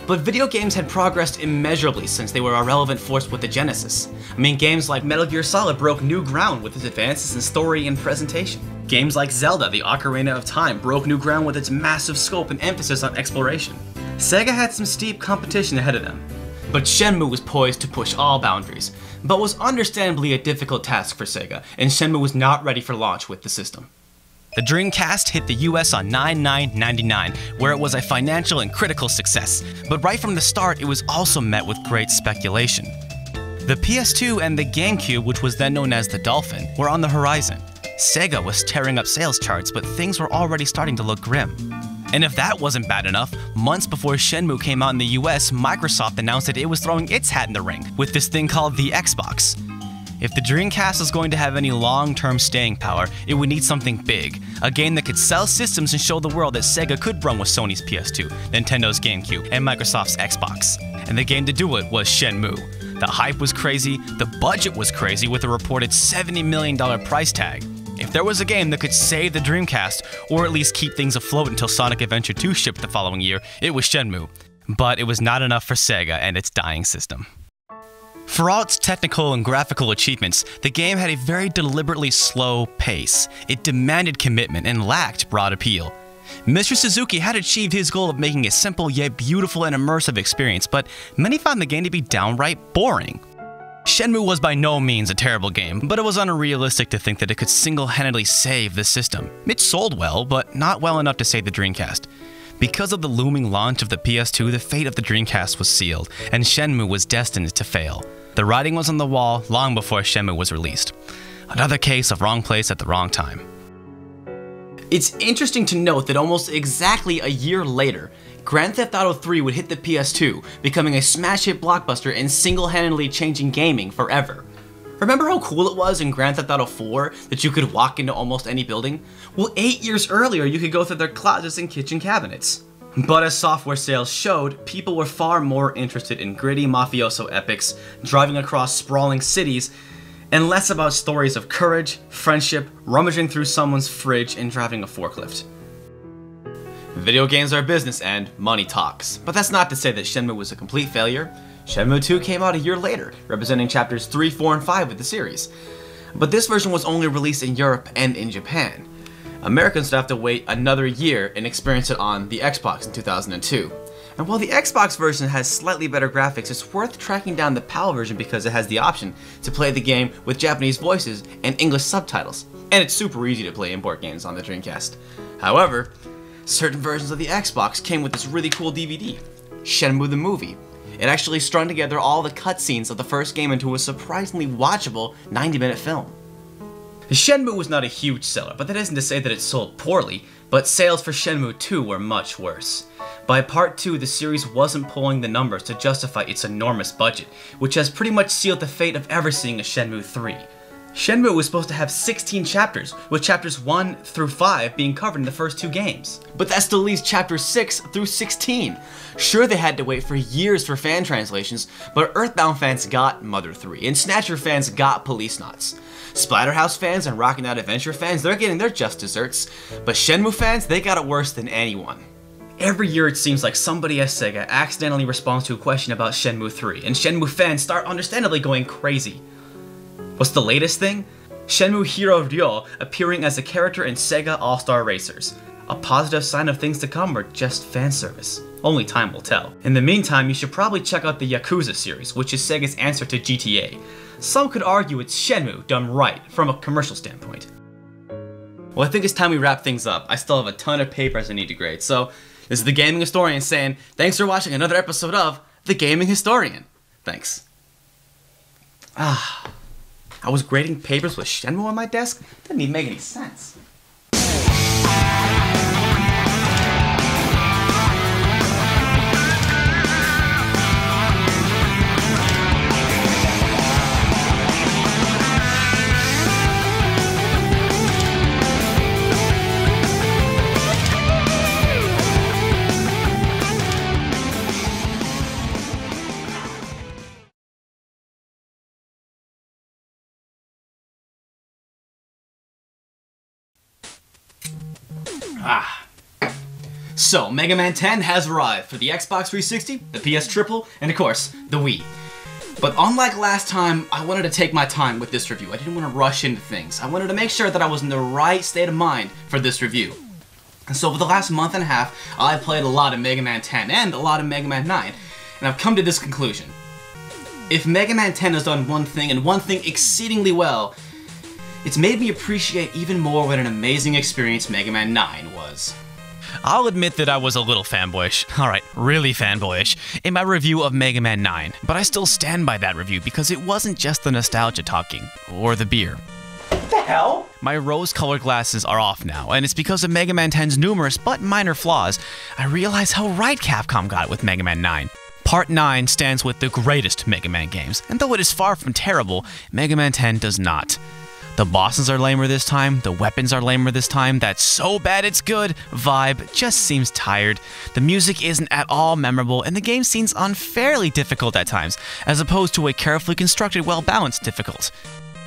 But video games had progressed immeasurably since they were a relevant force with the Genesis. I mean, games like Metal Gear Solid broke new ground with its advances in story and presentation. Games like Zelda, The Ocarina of Time broke new ground with its massive scope and emphasis on exploration. Sega had some steep competition ahead of them. But Shenmue was poised to push all boundaries, but was understandably a difficult task for Sega, and Shenmue was not ready for launch with the system. The Dreamcast hit the US on 9/9/99, where it was a financial and critical success, but right from the start it was also met with great speculation. The PS2 and the GameCube, which was then known as the Dolphin, were on the horizon. Sega was tearing up sales charts, but things were already starting to look grim. And if that wasn't bad enough, months before Shenmue came out in the US, Microsoft announced that it was throwing its hat in the ring with this thing called the Xbox. If the Dreamcast is going to have any long term staying power, it would need something big. A game that could sell systems and show the world that Sega could run with Sony's PS2, Nintendo's GameCube, and Microsoft's Xbox. And the game to do it was Shenmue. The hype was crazy, the budget was crazy with a reported $70 million price tag. If there was a game that could save the Dreamcast, or at least keep things afloat until Sonic Adventure 2 shipped the following year, it was Shenmue. But it was not enough for Sega and its dying system. For all its technical and graphical achievements, the game had a very deliberately slow pace. It demanded commitment and lacked broad appeal. Mr. Suzuki had achieved his goal of making a simple yet beautiful and immersive experience, but many found the game to be downright boring. Shenmue was by no means a terrible game, but it was unrealistic to think that it could single handedly save the system. It sold well, but not well enough to save the Dreamcast. Because of the looming launch of the PS2, the fate of the Dreamcast was sealed, and Shenmue was destined to fail. The writing was on the wall long before Shenmue was released. Another case of wrong place at the wrong time. It's interesting to note that almost exactly a year later, Grand Theft Auto 3 would hit the PS2, becoming a smash hit blockbuster and single handedly changing gaming forever. Remember how cool it was in Grand Theft Auto 4 that you could walk into almost any building? Well, eight years earlier, you could go through their closets and kitchen cabinets. But as software sales showed, people were far more interested in gritty mafioso epics, driving across sprawling cities, and less about stories of courage, friendship, rummaging through someone's fridge, and driving a forklift. Video games are business and money talks, but that's not to say that Shenmue was a complete failure. Shenmue 2 came out a year later, representing chapters 3, 4, and 5 of the series. But this version was only released in Europe and in Japan. Americans would have to wait another year and experience it on the Xbox in 2002. And while the Xbox version has slightly better graphics, it's worth tracking down the PAL version because it has the option to play the game with Japanese voices and English subtitles. And it's super easy to play import games on the Dreamcast. However, certain versions of the Xbox came with this really cool DVD, Shenmue the Movie. It actually strung together all the cutscenes of the first game into a surprisingly watchable 90 minute film. Shenmue was not a huge seller, but that isn't to say that it sold poorly, but sales for Shenmue 2 were much worse. By part 2, the series wasn't pulling the numbers to justify its enormous budget, which has pretty much sealed the fate of ever seeing a Shenmue 3. Shenmue was supposed to have 16 chapters, with chapters 1 through 5 being covered in the first two games. But that still leaves chapters 6 through 16. Sure, they had to wait for years for fan translations, but Earthbound fans got Mother 3, and Snatcher fans got Policenauts. Splatterhouse fans and Rocket Knight Adventure fans, they're getting their just desserts, but Shenmue fans, they got it worse than anyone. Every year it seems like somebody at Sega accidentally responds to a question about Shenmue 3, and Shenmue fans start understandably going crazy. What's the latest thing? Shenmue hero Ryo appearing as a character in Sega All-Star Racers. a positive sign of things to come or just fan service? Only time will tell. In the meantime, you should probably check out the Yakuza series, which is Sega's answer to GTA. Some could argue it's Shenmue done right, from a commercial standpoint. Well, I think it's time we wrap things up. I still have a ton of papers I need to grade, so this is the Gaming Historian saying, thanks for watching another episode of The Gaming Historian. Thanks. Ah, I was grading papers with Shenmue on my desk? Didn't even make any sense. So, Mega Man 10 has arrived for the Xbox 360, the PS Triple, and of course, the Wii. But unlike last time, I wanted to take my time with this review. I didn't want to rush into things. I wanted to make sure that I was in the right state of mind for this review. And so for the last month and a half, I've played a lot of Mega Man 10 and a lot of Mega Man 9, and I've come to this conclusion. If Mega Man 10 has done one thing, and one thing exceedingly well, it's made me appreciate even more what an amazing experience Mega Man 9 was. I'll admit that I was a little fanboyish, alright, really fanboyish, in my review of Mega Man 9, but I still stand by that review because it wasn't just the nostalgia talking, or the beer. What the hell? My rose colored glasses are off now, and it's because of Mega Man 10's numerous but minor flaws. I realize how right Capcom got with Mega Man 9. Part 9 stands with the greatest Mega Man games, and though it is far from terrible, Mega Man 10 does not. The bosses are lamer this time, the weapons are lamer this time, that so bad it's good vibe just seems tired. The music isn't at all memorable, and the game seems unfairly difficult at times, as opposed to a carefully constructed, well balanced difficult.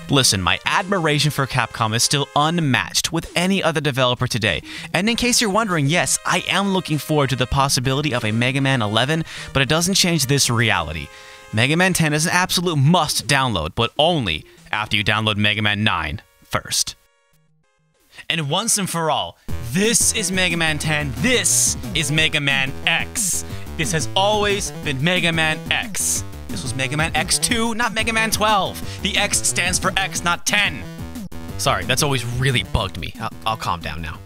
Listen, my admiration for Capcom is still unmatched with any other developer today. And in case you're wondering, yes, I am looking forward to the possibility of a Mega Man 11, but it doesn't change this reality. Mega Man 10 is an absolute must download, but only after you download Mega Man 9 first. And once and for all, this is Mega Man 10, this is Mega Man X. This has always been Mega Man X. This was Mega Man X2, not Mega Man 12. The X stands for X, not 10. Sorry, that's always really bugged me. I'll, I'll calm down now.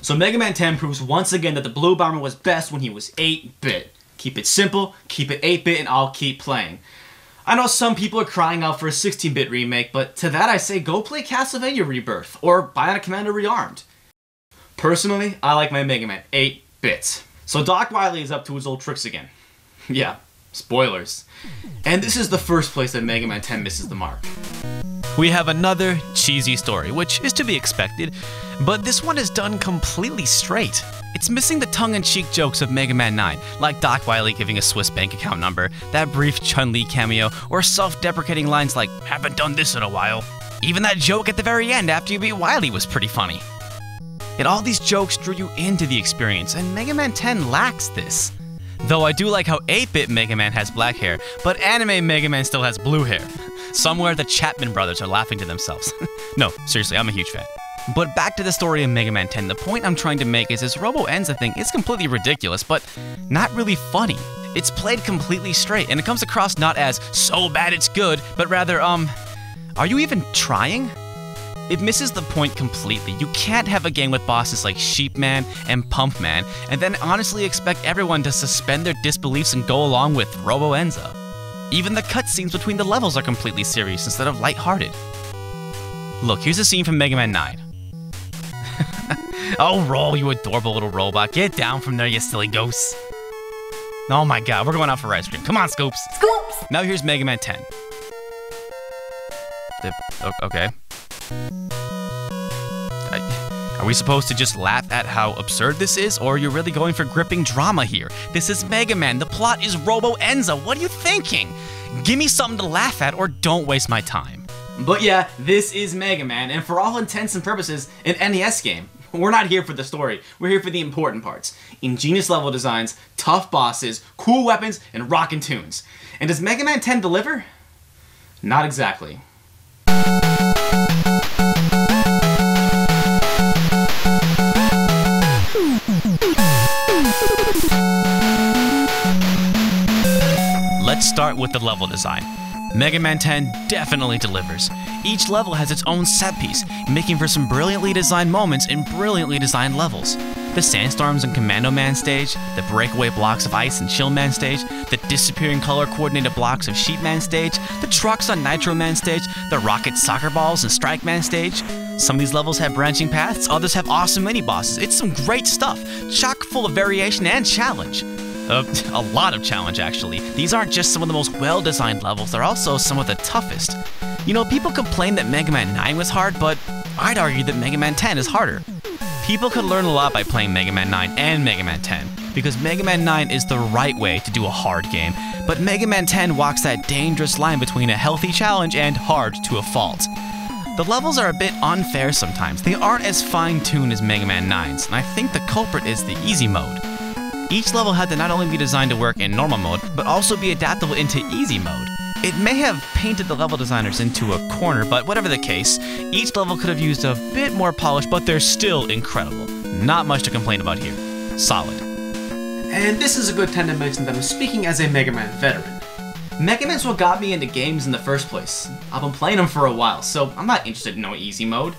So Mega Man 10 proves once again that the Blue Bomber was best when he was 8-bit. Keep it simple, keep it 8-bit, and I'll keep playing. I know some people are crying out for a 16-bit remake, but to that I say go play Castlevania Rebirth, or Bionic Commando Rearmed. Personally, I like my Mega Man 8 bits. So Doc Wily is up to his old tricks again. yeah, spoilers. And this is the first place that Mega Man 10 misses the mark. We have another cheesy story, which is to be expected, but this one is done completely straight. It's missing the tongue-in-cheek jokes of Mega Man 9, like Doc Wily giving a Swiss bank account number, that brief Chun-Li cameo, or self-deprecating lines like, haven't done this in a while. Even that joke at the very end after you beat Wily was pretty funny. Yet all these jokes drew you into the experience, and Mega Man 10 lacks this. Though I do like how 8-bit Mega Man has black hair, but anime Mega Man still has blue hair. Somewhere the Chapman brothers are laughing to themselves. no, seriously, I'm a huge fan. But back to the story of Mega Man 10, the point I'm trying to make is this Roboenza thing is completely ridiculous, but not really funny. It's played completely straight, and it comes across not as so bad it's good, but rather, um, are you even trying? It misses the point completely. You can't have a game with bosses like Sheepman and Pumpman, and then honestly expect everyone to suspend their disbeliefs and go along with Roboenza. Even the cutscenes between the levels are completely serious instead of lighthearted. Look, here's a scene from Mega Man 9. oh, roll, you adorable little robot. Get down from there, you silly ghost. Oh my god, we're going out for ice cream. Come on, Scoops. Scoops! Now here's Mega Man 10. The, okay. Are we supposed to just laugh at how absurd this is, or are you really going for gripping drama here? This is Mega Man. The plot is Roboenza. What are you thinking? Give me something to laugh at, or don't waste my time. But yeah, this is Mega Man, and for all intents and purposes, an NES game. We're not here for the story, we're here for the important parts. Ingenious level designs, tough bosses, cool weapons, and rockin' tunes. And does Mega Man 10 deliver? Not exactly. Start with the level design. Mega Man 10 definitely delivers. Each level has its own set piece, making for some brilliantly designed moments in brilliantly designed levels. The Sandstorms and Commando Man stage, the breakaway blocks of Ice and Chill Man stage, the disappearing color coordinated blocks of Sheep Man stage, the trucks on Nitro Man stage, the rocket soccer balls and Strike Man stage. Some of these levels have branching paths, others have awesome mini bosses. It's some great stuff, chock full of variation and challenge. Uh, a lot of challenge, actually. These aren't just some of the most well designed levels, they're also some of the toughest. You know, people complain that Mega Man 9 was hard, but I'd argue that Mega Man 10 is harder. People could learn a lot by playing Mega Man 9 and Mega Man 10, because Mega Man 9 is the right way to do a hard game, but Mega Man 10 walks that dangerous line between a healthy challenge and hard to a fault. The levels are a bit unfair sometimes. They aren't as fine tuned as Mega Man 9's, and I think the culprit is the easy mode. Each level had to not only be designed to work in normal mode, but also be adaptable into easy mode. It may have painted the level designers into a corner, but whatever the case, each level could have used a bit more polish, but they're still incredible. Not much to complain about here. Solid. And this is a good time to mention that I'm speaking as a Mega Man veteran. Mega Man's what got me into games in the first place. I've been playing them for a while, so I'm not interested in no easy mode.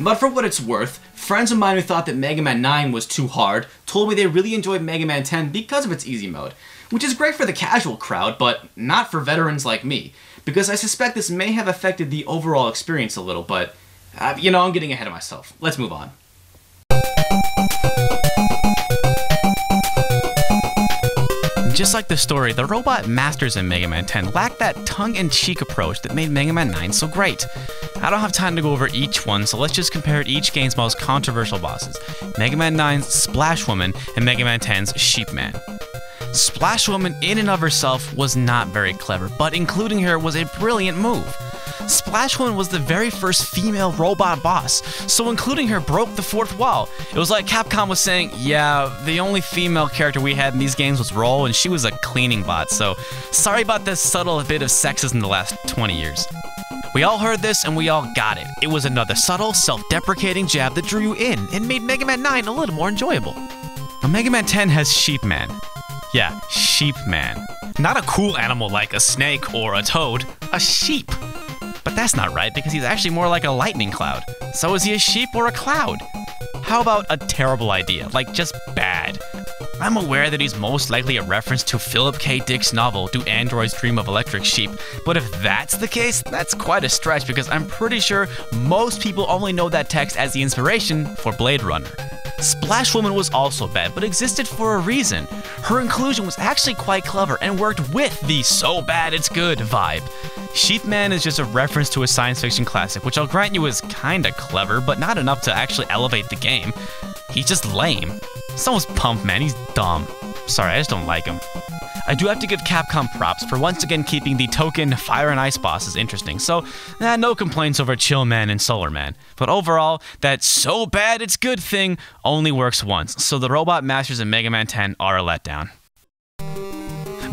But for what it's worth, friends of mine who thought that Mega Man 9 was too hard told me they really enjoyed Mega Man 10 because of its easy mode, which is great for the casual crowd, but not for veterans like me, because I suspect this may have affected the overall experience a little, but, uh, you know, I'm getting ahead of myself. Let's move on. Just like the story, the robot masters in Mega Man 10 lacked that tongue-in-cheek approach that made Mega Man 9 so great. I don't have time to go over each one, so let's just compare each game's most controversial bosses. Mega Man 9's Splash Woman and Mega Man 10's Sheep Man. Splash Woman in and of herself was not very clever, but including her was a brilliant move. Splash Woman was the very first female robot boss, so including her broke the fourth wall. It was like Capcom was saying, yeah, the only female character we had in these games was Roll, and she was a cleaning bot, so sorry about this subtle bit of sexism in the last 20 years. We all heard this and we all got it. It was another subtle, self deprecating jab that drew you in and made Mega Man 9 a little more enjoyable. Now, Mega Man 10 has Sheep Man. Yeah, Sheep Man. Not a cool animal like a snake or a toad, a sheep. But that's not right because he's actually more like a lightning cloud. So is he a sheep or a cloud? How about a terrible idea, like just bad? I'm aware that he's most likely a reference to Philip K. Dick's novel, Do Androids Dream of Electric Sheep, but if that's the case, that's quite a stretch because I'm pretty sure most people only know that text as the inspiration for Blade Runner. Splash Woman was also bad, but existed for a reason. Her inclusion was actually quite clever and worked with the so bad it's good vibe. Sheep Man is just a reference to a science fiction classic, which I'll grant you is kinda clever, but not enough to actually elevate the game. He's just lame. Someone's Pump Man, he's dumb. Sorry, I just don't like him. I do have to give Capcom props for once again keeping the token Fire and Ice bosses interesting, so eh, no complaints over Chill Man and Solar Man. But overall, that so bad it's good thing only works once, so the Robot Masters in Mega Man 10 are a letdown.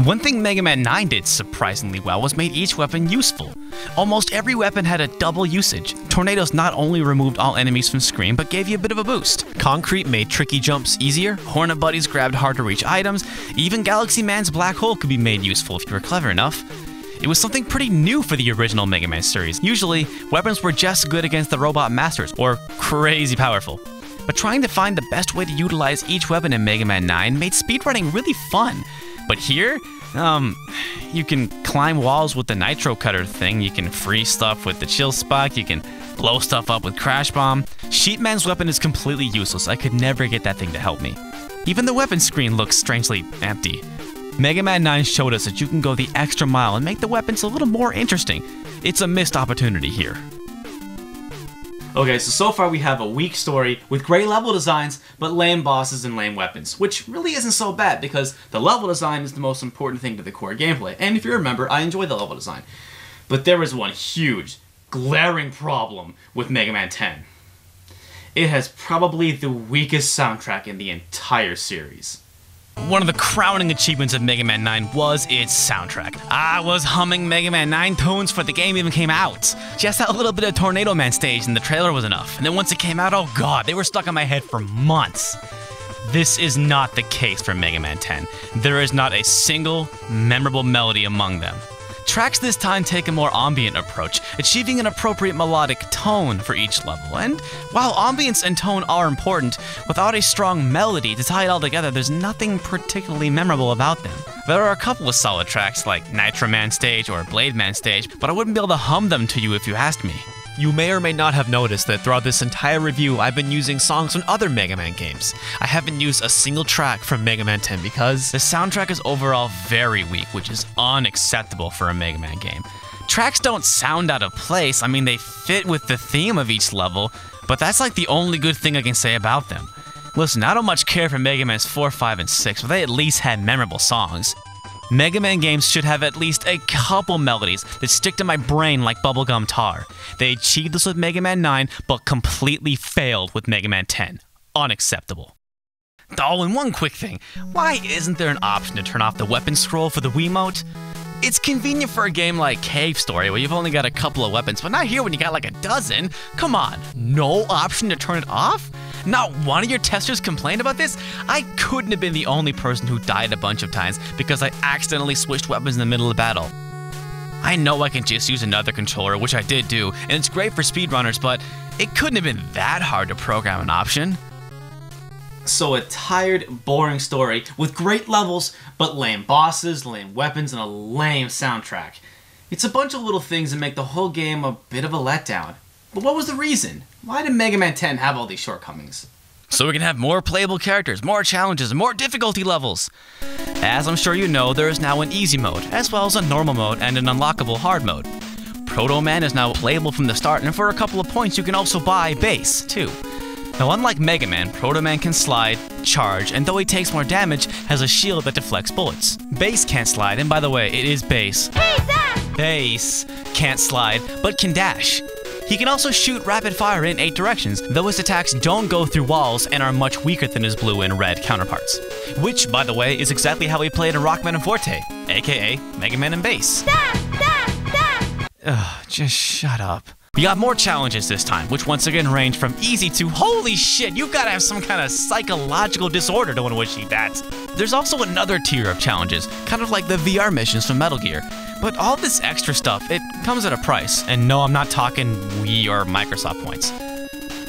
One thing Mega Man 9 did surprisingly well was made each weapon useful. Almost every weapon had a double usage. Tornadoes not only removed all enemies from screen, but gave you a bit of a boost. Concrete made tricky jumps easier, Hornet Buddies grabbed hard to reach items, even Galaxy Man's Black Hole could be made useful if you were clever enough. It was something pretty new for the original Mega Man series. Usually, weapons were just good against the Robot Masters, or crazy powerful. But trying to find the best way to utilize each weapon in Mega Man 9 made speedrunning really fun. But here, um, you can climb walls with the Nitro Cutter thing, you can freeze stuff with the Chill Spark, you can blow stuff up with Crash Bomb. Sheepman's weapon is completely useless, I could never get that thing to help me. Even the weapon screen looks strangely empty. Mega Man 9 showed us that you can go the extra mile and make the weapons a little more interesting. It's a missed opportunity here. Okay, so so far we have a weak story with great level designs, but lame bosses and lame weapons, which really isn't so bad because the level design is the most important thing to the core gameplay. And if you remember, I enjoy the level design. But there is one huge, glaring problem with Mega Man 10. It has probably the weakest soundtrack in the entire series. One of the crowning achievements of Mega Man 9 was its soundtrack. I was humming Mega Man 9 tunes before the game even came out. Just that little bit of Tornado Man stage in the trailer was enough. And then once it came out, oh god, they were stuck in my head for months. This is not the case for Mega Man 10. There is not a single memorable melody among them. Tracks this time take a more ambient approach, achieving an appropriate melodic tone for each level. And while ambience and tone are important, without a strong melody to tie it all together, there's nothing particularly memorable about them. There are a couple of solid tracks like Nitro Man Stage or Blade Man Stage, but I wouldn't be able to hum them to you if you asked me. You may or may not have noticed that throughout this entire review, I've been using songs from other Mega Man games. I haven't used a single track from Mega Man 10 because The soundtrack is overall very weak, which is unacceptable for a Mega Man game. Tracks don't sound out of place, I mean, they fit with the theme of each level, but that's like the only good thing I can say about them. Listen, I don't much care for Mega Man's 4, 5, and 6, but they at least had memorable songs. Mega Man games should have at least a couple melodies that stick to my brain like bubblegum tar. They achieved this with Mega Man 9, but completely failed with Mega Man 10. Unacceptable. Oh, and one quick thing. Why isn't there an option to turn off the weapon scroll for the Wiimote? It's convenient for a game like Cave Story where you've only got a couple of weapons, but not here when you got like a dozen. Come on, no option to turn it off? Not one of your testers complained about this? I couldn't have been the only person who died a bunch of times because I accidentally switched weapons in the middle of battle. I know I can just use another controller, which I did do, and it's great for speedrunners, but it couldn't have been that hard to program an option. So a tired, boring story with great levels, but lame bosses, lame weapons, and a lame soundtrack. It's a bunch of little things that make the whole game a bit of a letdown. But what was the reason? Why did Mega Man 10 have all these shortcomings? So we can have more playable characters, more challenges, and more difficulty levels. As I'm sure you know, there is now an easy mode, as well as a normal mode and an unlockable hard mode. Proto Man is now playable from the start, and for a couple of points you can also buy Bass, too. Now, unlike Mega Man, Proto Man can slide, charge, and though he takes more damage, has a shield that deflects bullets. Bass can't slide, and by the way, it is Bass. Bass can't slide, but can dash. He can also shoot rapid fire in eight directions, though his attacks don't go through walls and are much weaker than his blue and red counterparts. Which, by the way, is exactly how he played in Rockman and Forte, aka Mega Man and Bass. Ugh, just shut up. We got more challenges this time, which once again range from easy to holy shit, you've gotta have some kind of psychological disorder to want to achieve that. There's also another tier of challenges, kind of like the VR missions from Metal Gear. But all this extra stuff, it comes at a price, and no, I'm not talking Wii or Microsoft points.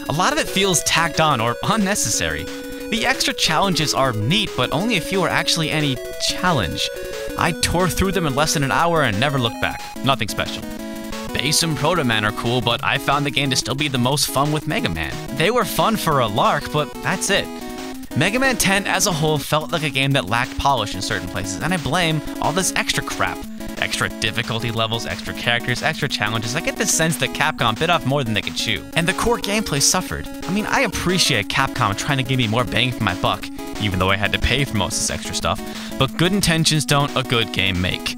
A lot of it feels tacked on or unnecessary. The extra challenges are neat, but only a few are actually any challenge. I tore through them in less than an hour and never looked back. Nothing special. Bass and Proto Man are cool, but I found the game to still be the most fun with Mega Man. They were fun for a lark, but that's it. Mega Man 10 as a whole felt like a game that lacked polish in certain places, and I blame all this extra crap. Extra difficulty levels, extra characters, extra challenges. I get the sense that Capcom bit off more than they could chew. And the core gameplay suffered. I mean, I appreciate Capcom trying to give me more bang for my buck, even though I had to pay for most of this extra stuff. But good intentions don't a good game make.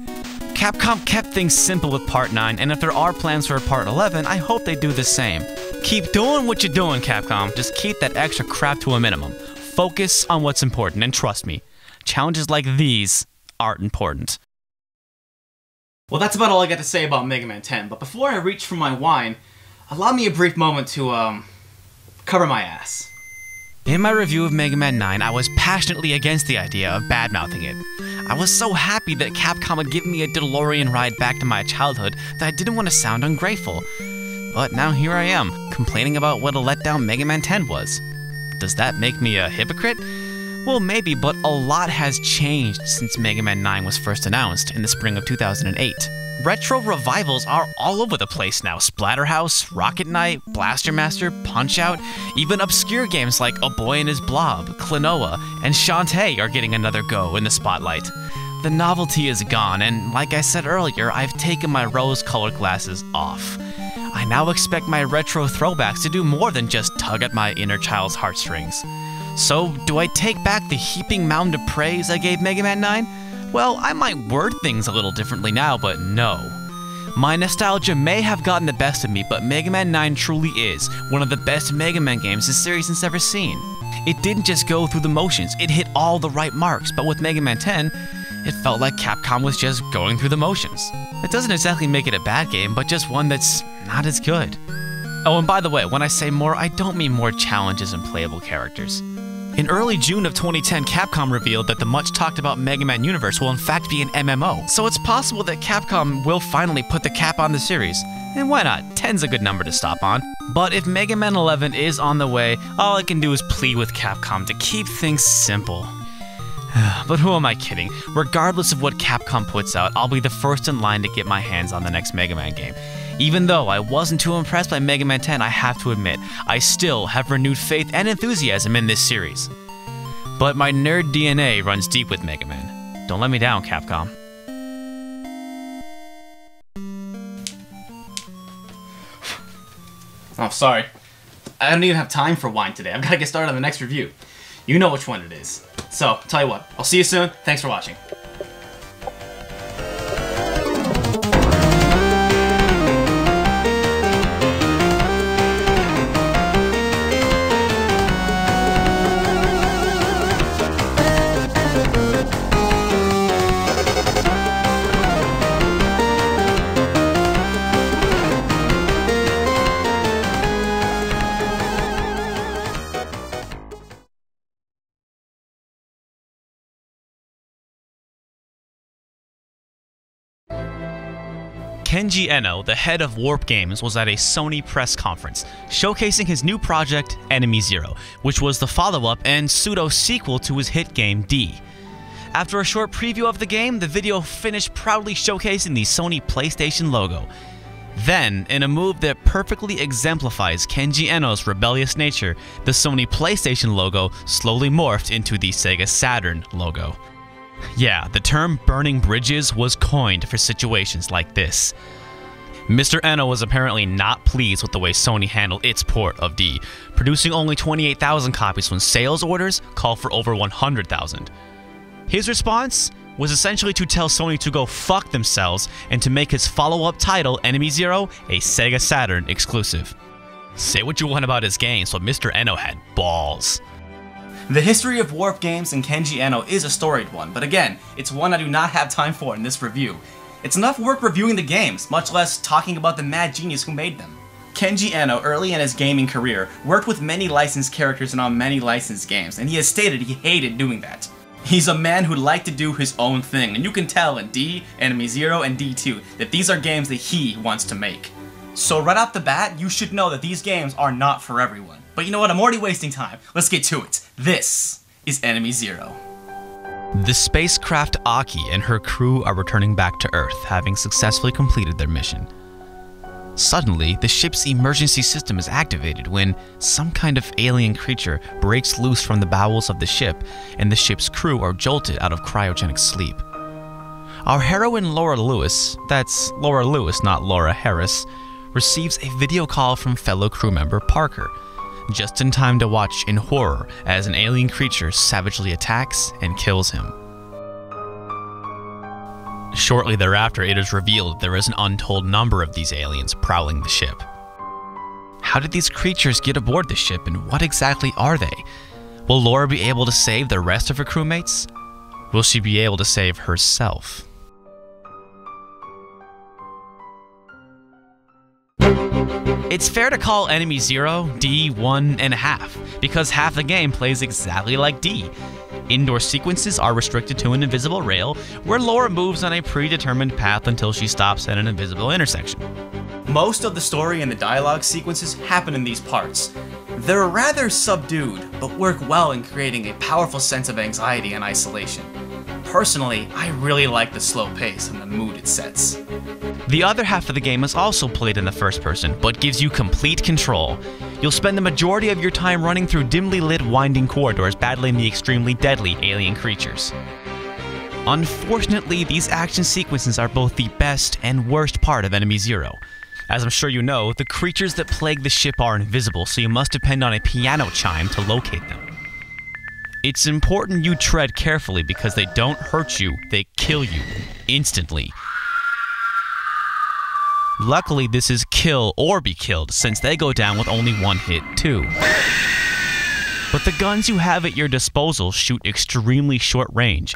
Capcom kept things simple with Part 9, and if there are plans for Part 11, I hope they do the same. Keep doing what you're doing, Capcom. Just keep that extra crap to a minimum. Focus on what's important, and trust me, challenges like these aren't important. Well, that's about all I got to say about Mega Man 10, but before I reach for my wine, allow me a brief moment to, um, cover my ass. In my review of Mega Man 9, I was passionately against the idea of badmouthing it. I was so happy that Capcom had given me a DeLorean ride back to my childhood that I didn't want to sound ungrateful. But now here I am, complaining about what a letdown Mega Man 10 was. Does that make me a hypocrite? Well, maybe, but a lot has changed since Mega Man 9 was first announced in the spring of 2008. Retro revivals are all over the place now. Splatterhouse, Rocket Knight, Blaster Master, Punch Out, even obscure games like A Boy and His Blob, Klonoa, and Shantae are getting another go in the spotlight. The novelty is gone, and like I said earlier, I've taken my rose colored glasses off. I now expect my retro throwbacks to do more than just tug at my inner child's heartstrings. So, do I take back the heaping mound of praise I gave Mega Man 9? Well, I might word things a little differently now, but no. My nostalgia may have gotten the best of me, but Mega Man 9 truly is one of the best Mega Man games this series has ever seen. It didn't just go through the motions, it hit all the right marks, but with Mega Man 10, it felt like Capcom was just going through the motions. It doesn't exactly make it a bad game, but just one that's not as good. Oh, and by the way, when I say more, I don't mean more challenges and playable characters. In early June of 2010, Capcom revealed that the much talked about Mega Man universe will in fact be an MMO. So it's possible that Capcom will finally put the cap on the series. And why not? 10's a good number to stop on. But if Mega Man 11 is on the way, all I can do is plead with Capcom to keep things simple. but who am I kidding? Regardless of what Capcom puts out, I'll be the first in line to get my hands on the next Mega Man game. Even though I wasn't too impressed by Mega Man 10, I have to admit, I still have renewed faith and enthusiasm in this series. But my nerd DNA runs deep with Mega Man. Don't let me down, Capcom. Oh, sorry. I don't even have time for wine today. I've got to get started on the next review. You know which one it is. So, tell you what, I'll see you soon. Thanks for watching. Kenji Eno, the head of Warp Games, was at a Sony press conference showcasing his new project, Enemy Zero, which was the follow up and pseudo sequel to his hit game D. After a short preview of the game, the video finished proudly showcasing the Sony PlayStation logo. Then, in a move that perfectly exemplifies Kenji Eno's rebellious nature, the Sony PlayStation logo slowly morphed into the Sega Saturn logo. Yeah, the term burning bridges was coined for situations like this. Mr. Eno was apparently not pleased with the way Sony handled its port of D, producing only 28,000 copies when sales orders called for over 100,000. His response was essentially to tell Sony to go fuck themselves and to make his follow up title, Enemy Zero, a Sega Saturn exclusive. Say what you want about his games, but Mr. Eno had balls. The history of Warp Games and Kenji Eno is a storied one, but again, it's one I do not have time for in this review. It's enough work reviewing the games, much less talking about the mad genius who made them. Kenji Eno, early in his gaming career, worked with many licensed characters and on many licensed games, and he has stated he hated doing that. He's a man who liked to do his own thing, and you can tell in D, Enemy Zero, and D2 that these are games that he wants to make. So right off the bat, you should know that these games are not for everyone. But you know what, I'm already wasting time. Let's get to it. This is Enemy Zero. The spacecraft Aki and her crew are returning back to Earth, having successfully completed their mission. Suddenly, the ship's emergency system is activated when some kind of alien creature breaks loose from the bowels of the ship, and the ship's crew are jolted out of cryogenic sleep. Our heroine Laura Lewis, that's Laura Lewis, not Laura Harris, receives a video call from fellow crew member Parker, just in time to watch in horror as an alien creature savagely attacks and kills him. Shortly thereafter, it is revealed there is an untold number of these aliens prowling the ship. How did these creatures get aboard the ship and what exactly are they? Will Laura be able to save the rest of her crewmates? Will she be able to save herself? It's fair to call Enemy Zero D1 and a half, because half the game plays exactly like D. Indoor sequences are restricted to an invisible rail, where Laura moves on a predetermined path until she stops at an invisible intersection. Most of the story and the dialogue sequences happen in these parts. They're rather subdued, but work well in creating a powerful sense of anxiety and isolation. Personally, I really like the slow pace and the mood it sets. The other half of the game is also played in the first person, but gives you complete control. You'll spend the majority of your time running through dimly lit, winding corridors battling the extremely deadly alien creatures. Unfortunately, these action sequences are both the best and worst part of Enemy Zero. As I'm sure you know, the creatures that plague the ship are invisible, so you must depend on a piano chime to locate them. It's important you tread carefully because they don't hurt you, they kill you instantly. Luckily, this is kill or be killed, since they go down with only one hit, too. But the guns you have at your disposal shoot extremely short range,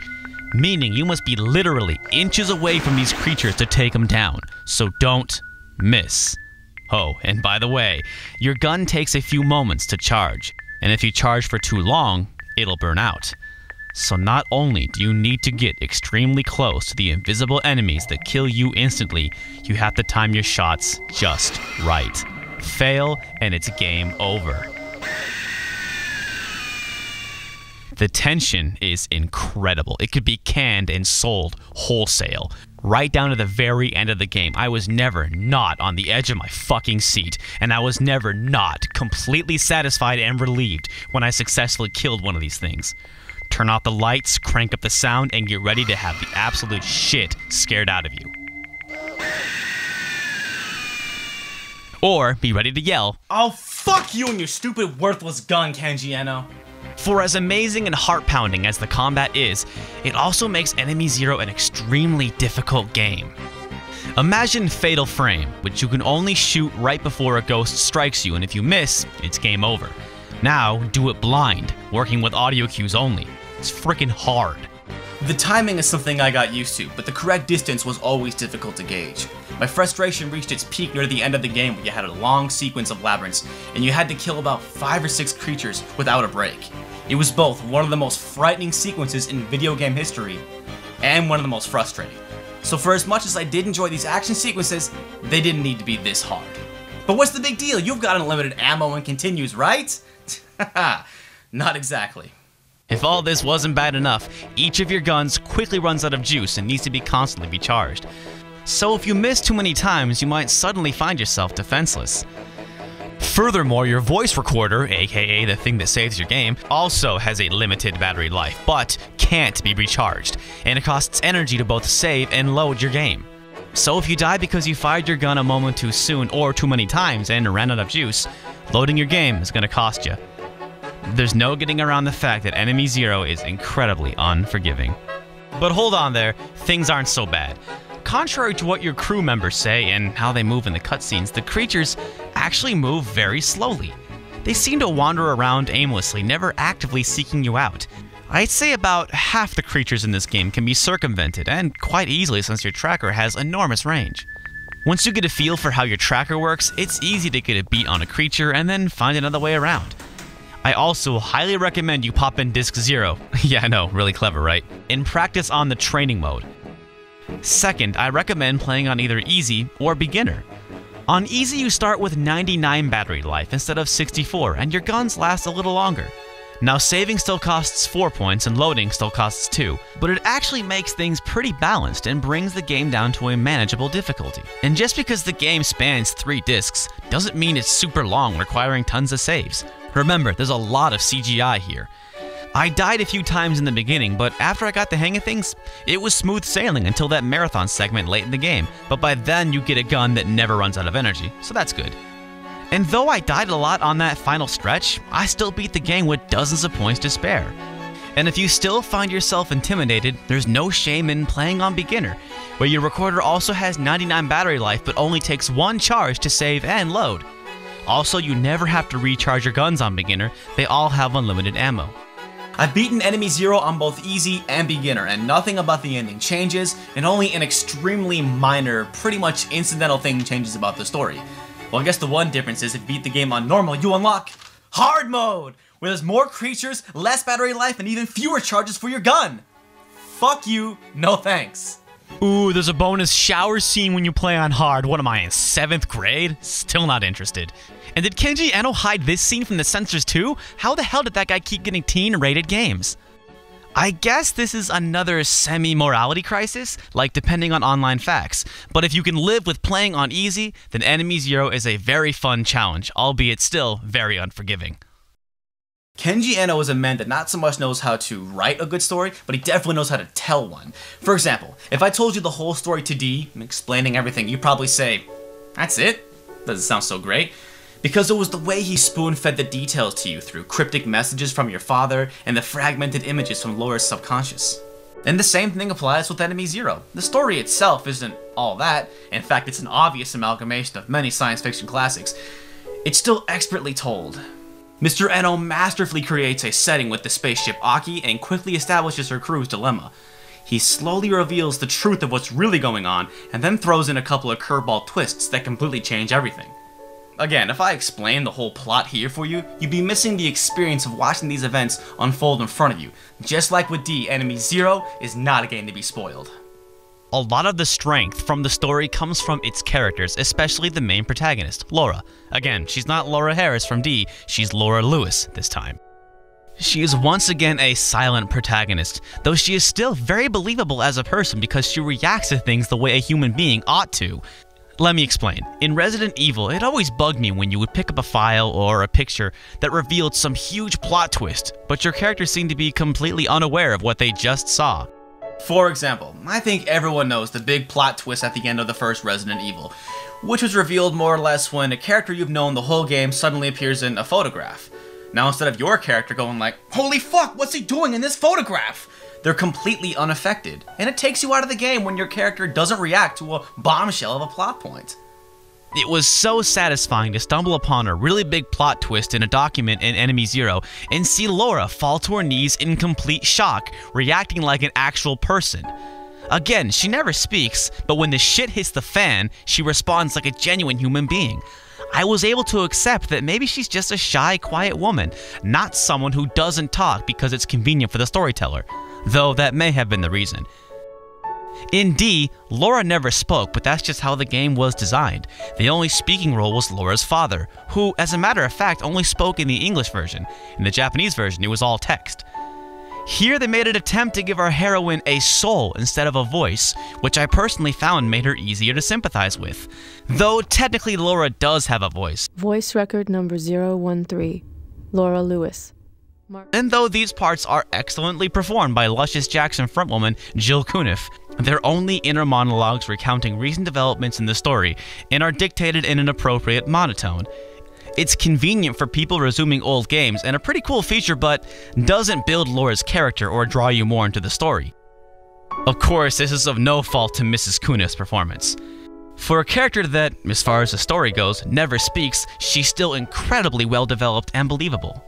meaning you must be literally inches away from these creatures to take them down, so don't miss. Oh, and by the way, your gun takes a few moments to charge, and if you charge for too long, it'll burn out. So not only do you need to get extremely close to the invisible enemies that kill you instantly, you have to time your shots just right. Fail and it's game over. The tension is incredible. It could be canned and sold wholesale. Right down to the very end of the game, I was never not on the edge of my fucking seat, and I was never not completely satisfied and relieved when I successfully killed one of these things. Turn off the lights, crank up the sound, and get ready to have the absolute shit scared out of you. Or be ready to yell, I'll fuck you and your stupid worthless gun, Kenji Eno. For as amazing and heart pounding as the combat is, it also makes Enemy Zero an extremely difficult game. Imagine Fatal Frame, which you can only shoot right before a ghost strikes you, and if you miss, it's game over. Now, do it blind, working with audio cues only. It's freaking hard. The timing is something I got used to, but the correct distance was always difficult to gauge. My frustration reached its peak near the end of the game where you had a long sequence of labyrinths, and you had to kill about 5 or 6 creatures without a break. It was both one of the most frightening sequences in video game history, and one of the most frustrating. So for as much as I did enjoy these action sequences, they didn't need to be this hard. But what's the big deal? You've got unlimited ammo and continues, right? Not exactly. If all this wasn't bad enough, each of your guns quickly runs out of juice and needs to be constantly recharged. So if you miss too many times, you might suddenly find yourself defenseless. Furthermore, your voice recorder, aka the thing that saves your game, also has a limited battery life, but can't be recharged, and it costs energy to both save and load your game. So if you die because you fired your gun a moment too soon or too many times and ran out of juice, loading your game is going to cost you. There's no getting around the fact that Enemy Zero is incredibly unforgiving. But hold on there, things aren't so bad. Contrary to what your crew members say and how they move in the cutscenes, the creatures actually move very slowly. They seem to wander around aimlessly, never actively seeking you out. I'd say about half the creatures in this game can be circumvented, and quite easily since your tracker has enormous range. Once you get a feel for how your tracker works, it's easy to get a beat on a creature and then find another way around. I also highly recommend you pop in Disc Zero. yeah, I know, really clever, right? In practice on the training mode. Second, I recommend playing on either easy or beginner. On easy, you start with 99 battery life instead of 64, and your guns last a little longer. Now, saving still costs 4 points and loading still costs 2, but it actually makes things pretty balanced and brings the game down to a manageable difficulty. And just because the game spans 3 discs doesn't mean it's super long, requiring tons of saves. Remember, there's a lot of CGI here. I died a few times in the beginning, but after I got the hang of things, it was smooth sailing until that marathon segment late in the game. But by then, you get a gun that never runs out of energy, so that's good. And though I died a lot on that final stretch, I still beat the game with dozens of points to spare. And if you still find yourself intimidated, there's no shame in playing on beginner, where your recorder also has 99 battery life but only takes one charge to save and load. Also, you never have to recharge your guns on beginner, they all have unlimited ammo. I've beaten Enemy Zero on both easy and beginner, and nothing about the ending changes, and only an extremely minor, pretty much incidental thing changes about the story. Well, I guess the one difference is if you beat the game on normal, you unlock Hard Mode, where there's more creatures, less battery life, and even fewer charges for your gun. Fuck you, no thanks. Ooh, there's a bonus shower scene when you play on hard. What am I in seventh grade? Still not interested. And did Kenji Eno hide this scene from the censors too? How the hell did that guy keep getting teen rated games? I guess this is another semi morality crisis, like depending on online facts. But if you can live with playing on easy, then Enemy Zero is a very fun challenge, albeit still very unforgiving. Kenji Eno is a man that not so much knows how to write a good story, but he definitely knows how to tell one. For example, if I told you the whole story to D, explaining everything, you'd probably say, That's it? Doesn't sound so great. Because it was the way he spoon fed the details to you through cryptic messages from your father and the fragmented images from Laura's subconscious. And the same thing applies with Enemy Zero. The story itself isn't all that, in fact, it's an obvious amalgamation of many science fiction classics. It's still expertly told, Mr. Eno masterfully creates a setting with the spaceship Aki and quickly establishes her crew's dilemma. He slowly reveals the truth of what's really going on and then throws in a couple of curveball twists that completely change everything. Again, if I explain the whole plot here for you, you'd be missing the experience of watching these events unfold in front of you. Just like with D, Enemy Zero is not a game to be spoiled. A lot of the strength from the story comes from its characters, especially the main protagonist, Laura. Again, she's not Laura Harris from D, she's Laura Lewis this time. She is once again a silent protagonist, though she is still very believable as a person because she reacts to things the way a human being ought to. Let me explain. In Resident Evil, it always bugged me when you would pick up a file or a picture that revealed some huge plot twist, but your character seemed to be completely unaware of what they just saw. For example, I think everyone knows the big plot twist at the end of the first Resident Evil, which was revealed more or less when a character you've known the whole game suddenly appears in a photograph. Now instead of your character going like, holy fuck, what's he doing in this photograph? They're completely unaffected, and it takes you out of the game when your character doesn't react to a bombshell of a plot point. It was so satisfying to stumble upon a really big plot twist in a document in Enemy Zero and see Laura fall to her knees in complete shock, reacting like an actual person. Again, she never speaks, but when the shit hits the fan, she responds like a genuine human being. I was able to accept that maybe she's just a shy, quiet woman, not someone who doesn't talk because it's convenient for the storyteller, though that may have been the reason. In D, Laura never spoke, but that's just how the game was designed. The only speaking role was Laura's father, who, as a matter of fact, only spoke in the English version. In the Japanese version, it was all text. Here, they made an attempt to give our heroine a soul instead of a voice, which I personally found made her easier to sympathize with. Though technically, Laura does have a voice. Voice record number 013, Laura Lewis. And though these parts are excellently performed by Luscious Jackson frontwoman Jill Cunniff, they're only inner monologues recounting recent developments in the story and are dictated in an appropriate monotone. It's convenient for people resuming old games and a pretty cool feature, but doesn't build Laura's character or draw you more into the story. Of course, this is of no fault to Mrs. Cunniff's performance. For a character that, as far as the story goes, never speaks, she's still incredibly well developed and believable.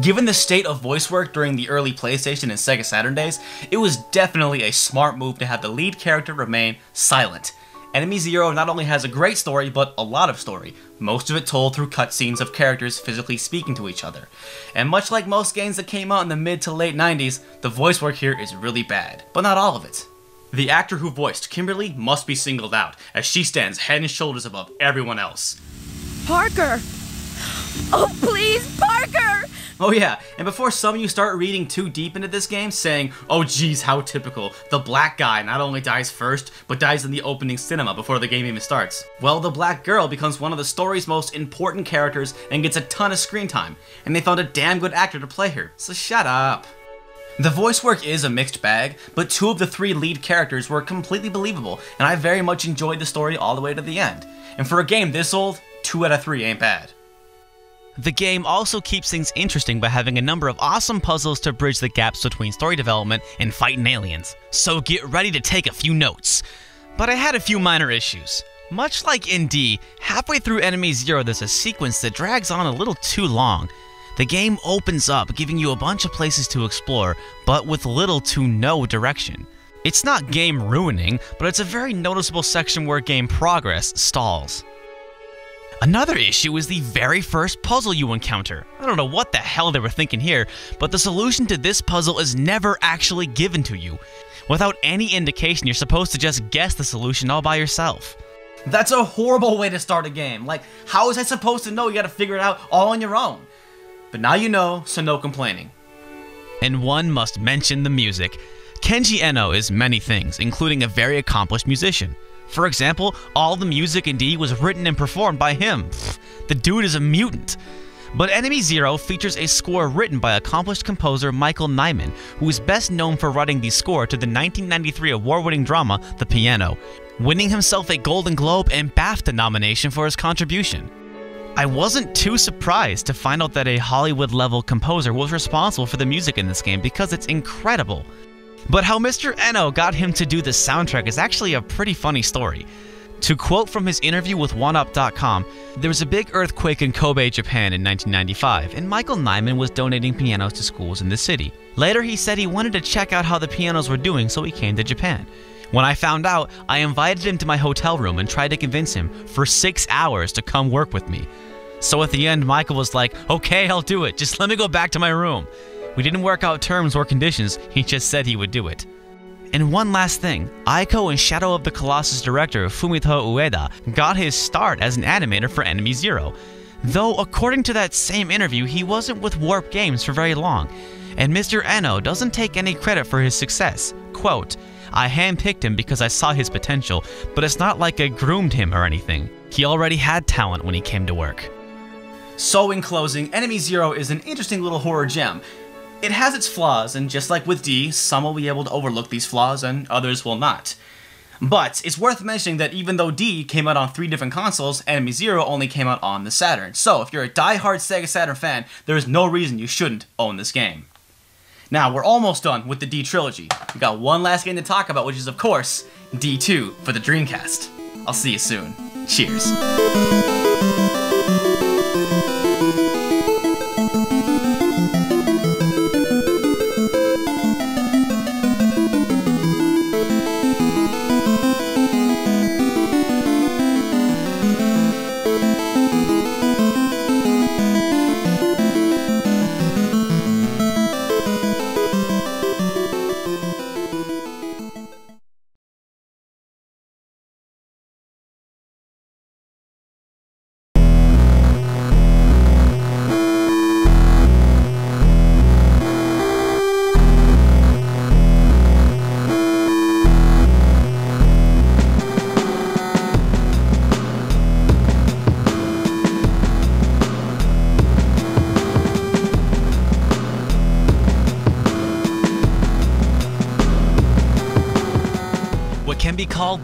Given the state of voice work during the early PlayStation and Sega Saturn days, it was definitely a smart move to have the lead character remain silent. Enemy Zero not only has a great story, but a lot of story, most of it told through cutscenes of characters physically speaking to each other. And much like most games that came out in the mid to late 90s, the voice work here is really bad, but not all of it. The actor who voiced Kimberly must be singled out, as she stands head and shoulders above everyone else. Parker! Oh, please, Parker! Oh yeah, and before some of you start reading too deep into this game, saying, oh geez, how typical, the black guy not only dies first, but dies in the opening cinema before the game even starts. Well, the black girl becomes one of the story's most important characters and gets a ton of screen time, and they found a damn good actor to play her, so shut up. The voice work is a mixed bag, but two of the three lead characters were completely believable, and I very much enjoyed the story all the way to the end. And for a game this old, two out of three ain't bad. The game also keeps things interesting by having a number of awesome puzzles to bridge the gaps between story development and fighting aliens. So get ready to take a few notes. But I had a few minor issues. Much like in D, halfway through Enemy Zero there's a sequence that drags on a little too long. The game opens up, giving you a bunch of places to explore, but with little to no direction. It's not game ruining, but it's a very noticeable section where game progress stalls. Another issue is the very first puzzle you encounter. I don't know what the hell they were thinking here, but the solution to this puzzle is never actually given to you. Without any indication, you're supposed to just guess the solution all by yourself. That's a horrible way to start a game. Like, how was I supposed to know you gotta figure it out all on your own? But now you know, so no complaining. And one must mention the music. Kenji Eno is many things, including a very accomplished musician. For example, all the music in D was written and performed by him. The dude is a mutant. But Enemy Zero features a score written by accomplished composer Michael Nyman, who is best known for writing the score to the 1993 award-winning drama The Piano, winning himself a Golden Globe and BAFTA nomination for his contribution. I wasn't too surprised to find out that a Hollywood-level composer was responsible for the music in this game because it's incredible. But how Mr. Eno got him to do the soundtrack is actually a pretty funny story. To quote from his interview with 1UP.com, there was a big earthquake in Kobe, Japan in 1995, and Michael Nyman was donating pianos to schools in the city. Later, he said he wanted to check out how the pianos were doing, so he came to Japan. When I found out, I invited him to my hotel room and tried to convince him for six hours to come work with me. So at the end, Michael was like, okay, I'll do it. Just let me go back to my room. We didn't work out terms or conditions, he just said he would do it. And one last thing Ico and Shadow of the Colossus director Fumito Ueda got his start as an animator for Enemy Zero. Though, according to that same interview, he wasn't with Warp Games for very long. And Mr. Eno doesn't take any credit for his success. Quote, I handpicked him because I saw his potential, but it's not like I groomed him or anything. He already had talent when he came to work. So, in closing, Enemy Zero is an interesting little horror gem. It has its flaws, and just like with D, some will be able to overlook these flaws and others will not. But it's worth mentioning that even though D came out on three different consoles, Enemy Zero only came out on the Saturn. So if you're a die-hard Sega Saturn fan, there is no reason you shouldn't own this game. Now, we're almost done with the D trilogy. We got one last game to talk about, which is, of course, D2 for the Dreamcast. I'll see you soon. Cheers.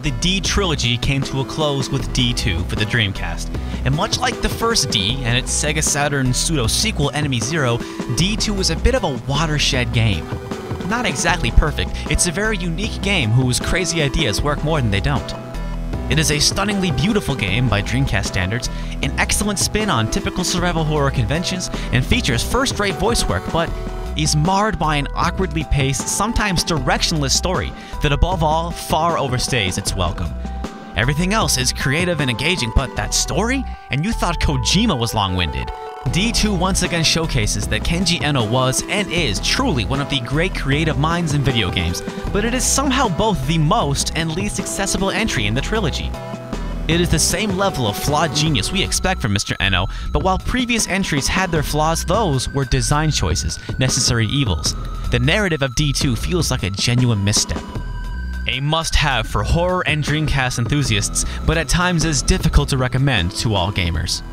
The D trilogy came to a close with D2 for the Dreamcast. And much like the first D and its Sega Saturn pseudo sequel Enemy Zero, D2 was a bit of a watershed game. Not exactly perfect, it's a very unique game whose crazy ideas work more than they don't. It is a stunningly beautiful game by Dreamcast standards, an excellent spin on typical survival horror conventions, and features first rate voice work, but is marred by an awkwardly paced, sometimes directionless story that, above all, far overstays its welcome. Everything else is creative and engaging, but that story? And you thought Kojima was long winded. D2 once again showcases that Kenji Eno was and is truly one of the great creative minds in video games, but it is somehow both the most and least accessible entry in the trilogy. It is the same level of flawed genius we expect from Mr. Eno, but while previous entries had their flaws, those were design choices, necessary evils. The narrative of D2 feels like a genuine misstep. A must have for horror and Dreamcast enthusiasts, but at times is difficult to recommend to all gamers.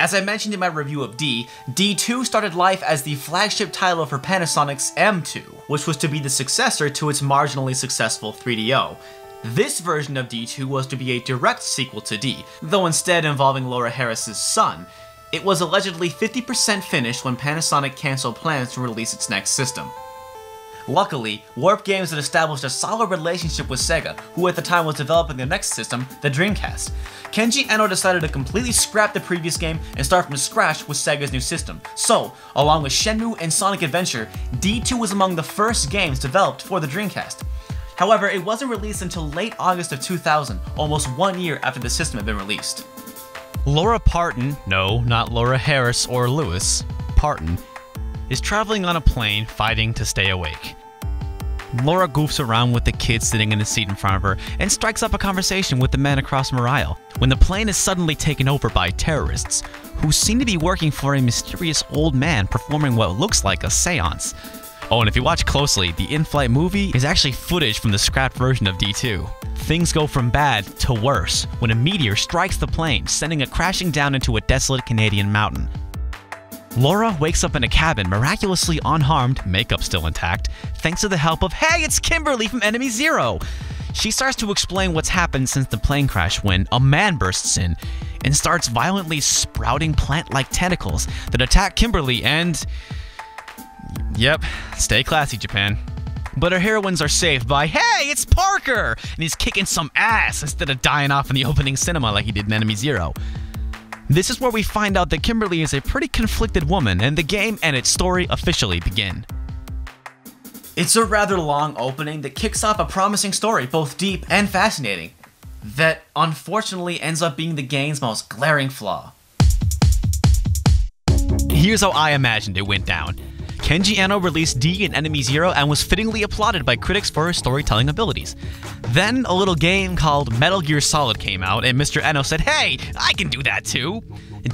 As I mentioned in my review of D, D2 started life as the flagship title for Panasonic's M2, which was to be the successor to its marginally successful 3DO. This version of D2 was to be a direct sequel to D, though instead involving Laura Harris's son. It was allegedly 50% finished when Panasonic canceled plans to release its next system. Luckily, Warp Games had established a solid relationship with Sega, who at the time was developing their next system, the Dreamcast. Kenji Eno decided to completely scrap the previous game and start from scratch with Sega's new system. So, along with Shenmue and Sonic Adventure, D2 was among the first games developed for the Dreamcast. However, it wasn't released until late August of 2000, almost one year after the system had been released. Laura Parton, no, not Laura Harris or Lewis, Parton, is traveling on a plane fighting to stay awake. Laura goofs around with the kid sitting in the seat in front of her and strikes up a conversation with the man across aisle when the plane is suddenly taken over by terrorists who seem to be working for a mysterious old man performing what looks like a seance. Oh, and if you watch closely, the in flight movie is actually footage from the scrapped version of D2. Things go from bad to worse when a meteor strikes the plane, sending it crashing down into a desolate Canadian mountain. Laura wakes up in a cabin, miraculously unharmed, makeup still intact, thanks to the help of Hey, it's Kimberly from Enemy Zero! She starts to explain what's happened since the plane crash when a man bursts in and starts violently sprouting plant like tentacles that attack Kimberly and. Yep, stay classy, Japan. But our heroines are saved by, hey, it's Parker! And he's kicking some ass instead of dying off in the opening cinema like he did in Enemy Zero. This is where we find out that Kimberly is a pretty conflicted woman, and the game and its story officially begin. It's a rather long opening that kicks off a promising story, both deep and fascinating, that unfortunately ends up being the game's most glaring flaw. Here's how I imagined it went down. Kenji Eno released D in Enemy Zero and was fittingly applauded by critics for his storytelling abilities. Then a little game called Metal Gear Solid came out, and Mr. Eno said, Hey, I can do that too!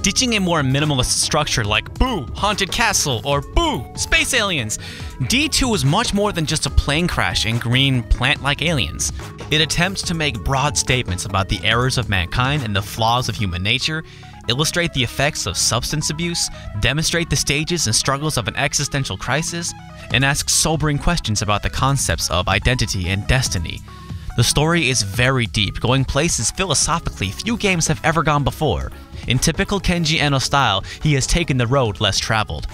Ditching a more minimalist structure like Boo, Haunted Castle, or Boo, Space Aliens, D2 was much more than just a plane crash and green plant like aliens. It attempts to make broad statements about the errors of mankind and the flaws of human nature, illustrate the effects of substance abuse, demonstrate the stages and struggles of an existential crisis, and ask sobering questions about the concepts of identity and destiny. The story is very deep, going places philosophically few games have ever gone before. In typical Kenji Eno style, he has taken the road less traveled.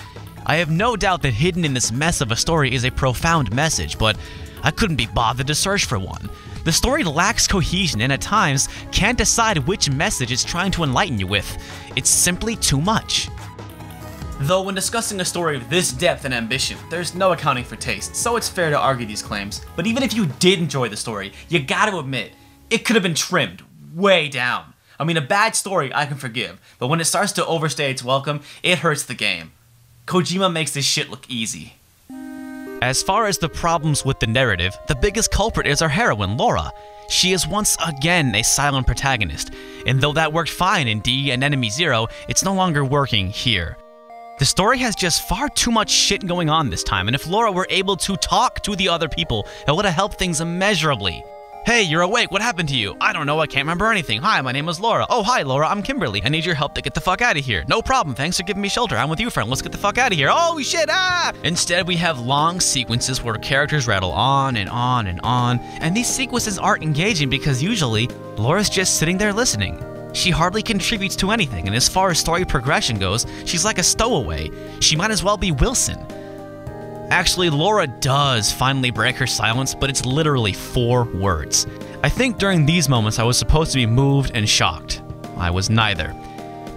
I have no doubt that hidden in this mess of a story is a profound message, but I couldn't be bothered to search for one. The story lacks cohesion and at times can't decide which message it's trying to enlighten you with. It's simply too much. Though when discussing a story of this depth and ambition, there's no accounting for taste, so it's fair to argue these claims. But even if you did enjoy the story, you gotta admit, it could have been trimmed way down. I mean, a bad story I can forgive, but when it starts to overstay its welcome, it hurts the game. Kojima makes this shit look easy. As far as the problems with the narrative, the biggest culprit is our heroine, Laura. She is once again a silent protagonist, and though that worked fine in D and Enemy Zero, it's no longer working here. The story has just far too much shit going on this time, and if Laura were able to talk to the other people, it would have helped things immeasurably. Hey, you're awake. What happened to you? I don't know. I can't remember anything. Hi, my name is Laura. Oh, hi, Laura. I'm Kimberly. I need your help to get the fuck out of here. No problem. Thanks for giving me shelter. I'm with you, friend. Let's get the fuck out of here. Oh, shit. Ah! Instead, we have long sequences where characters rattle on and on and on, and these sequences aren't engaging because usually Laura's just sitting there listening. She hardly contributes to anything, and as far as story progression goes, she's like a stowaway. She might as well be Wilson. Actually, Laura does finally break her silence, but it's literally four words. I think during these moments I was supposed to be moved and shocked. I was neither.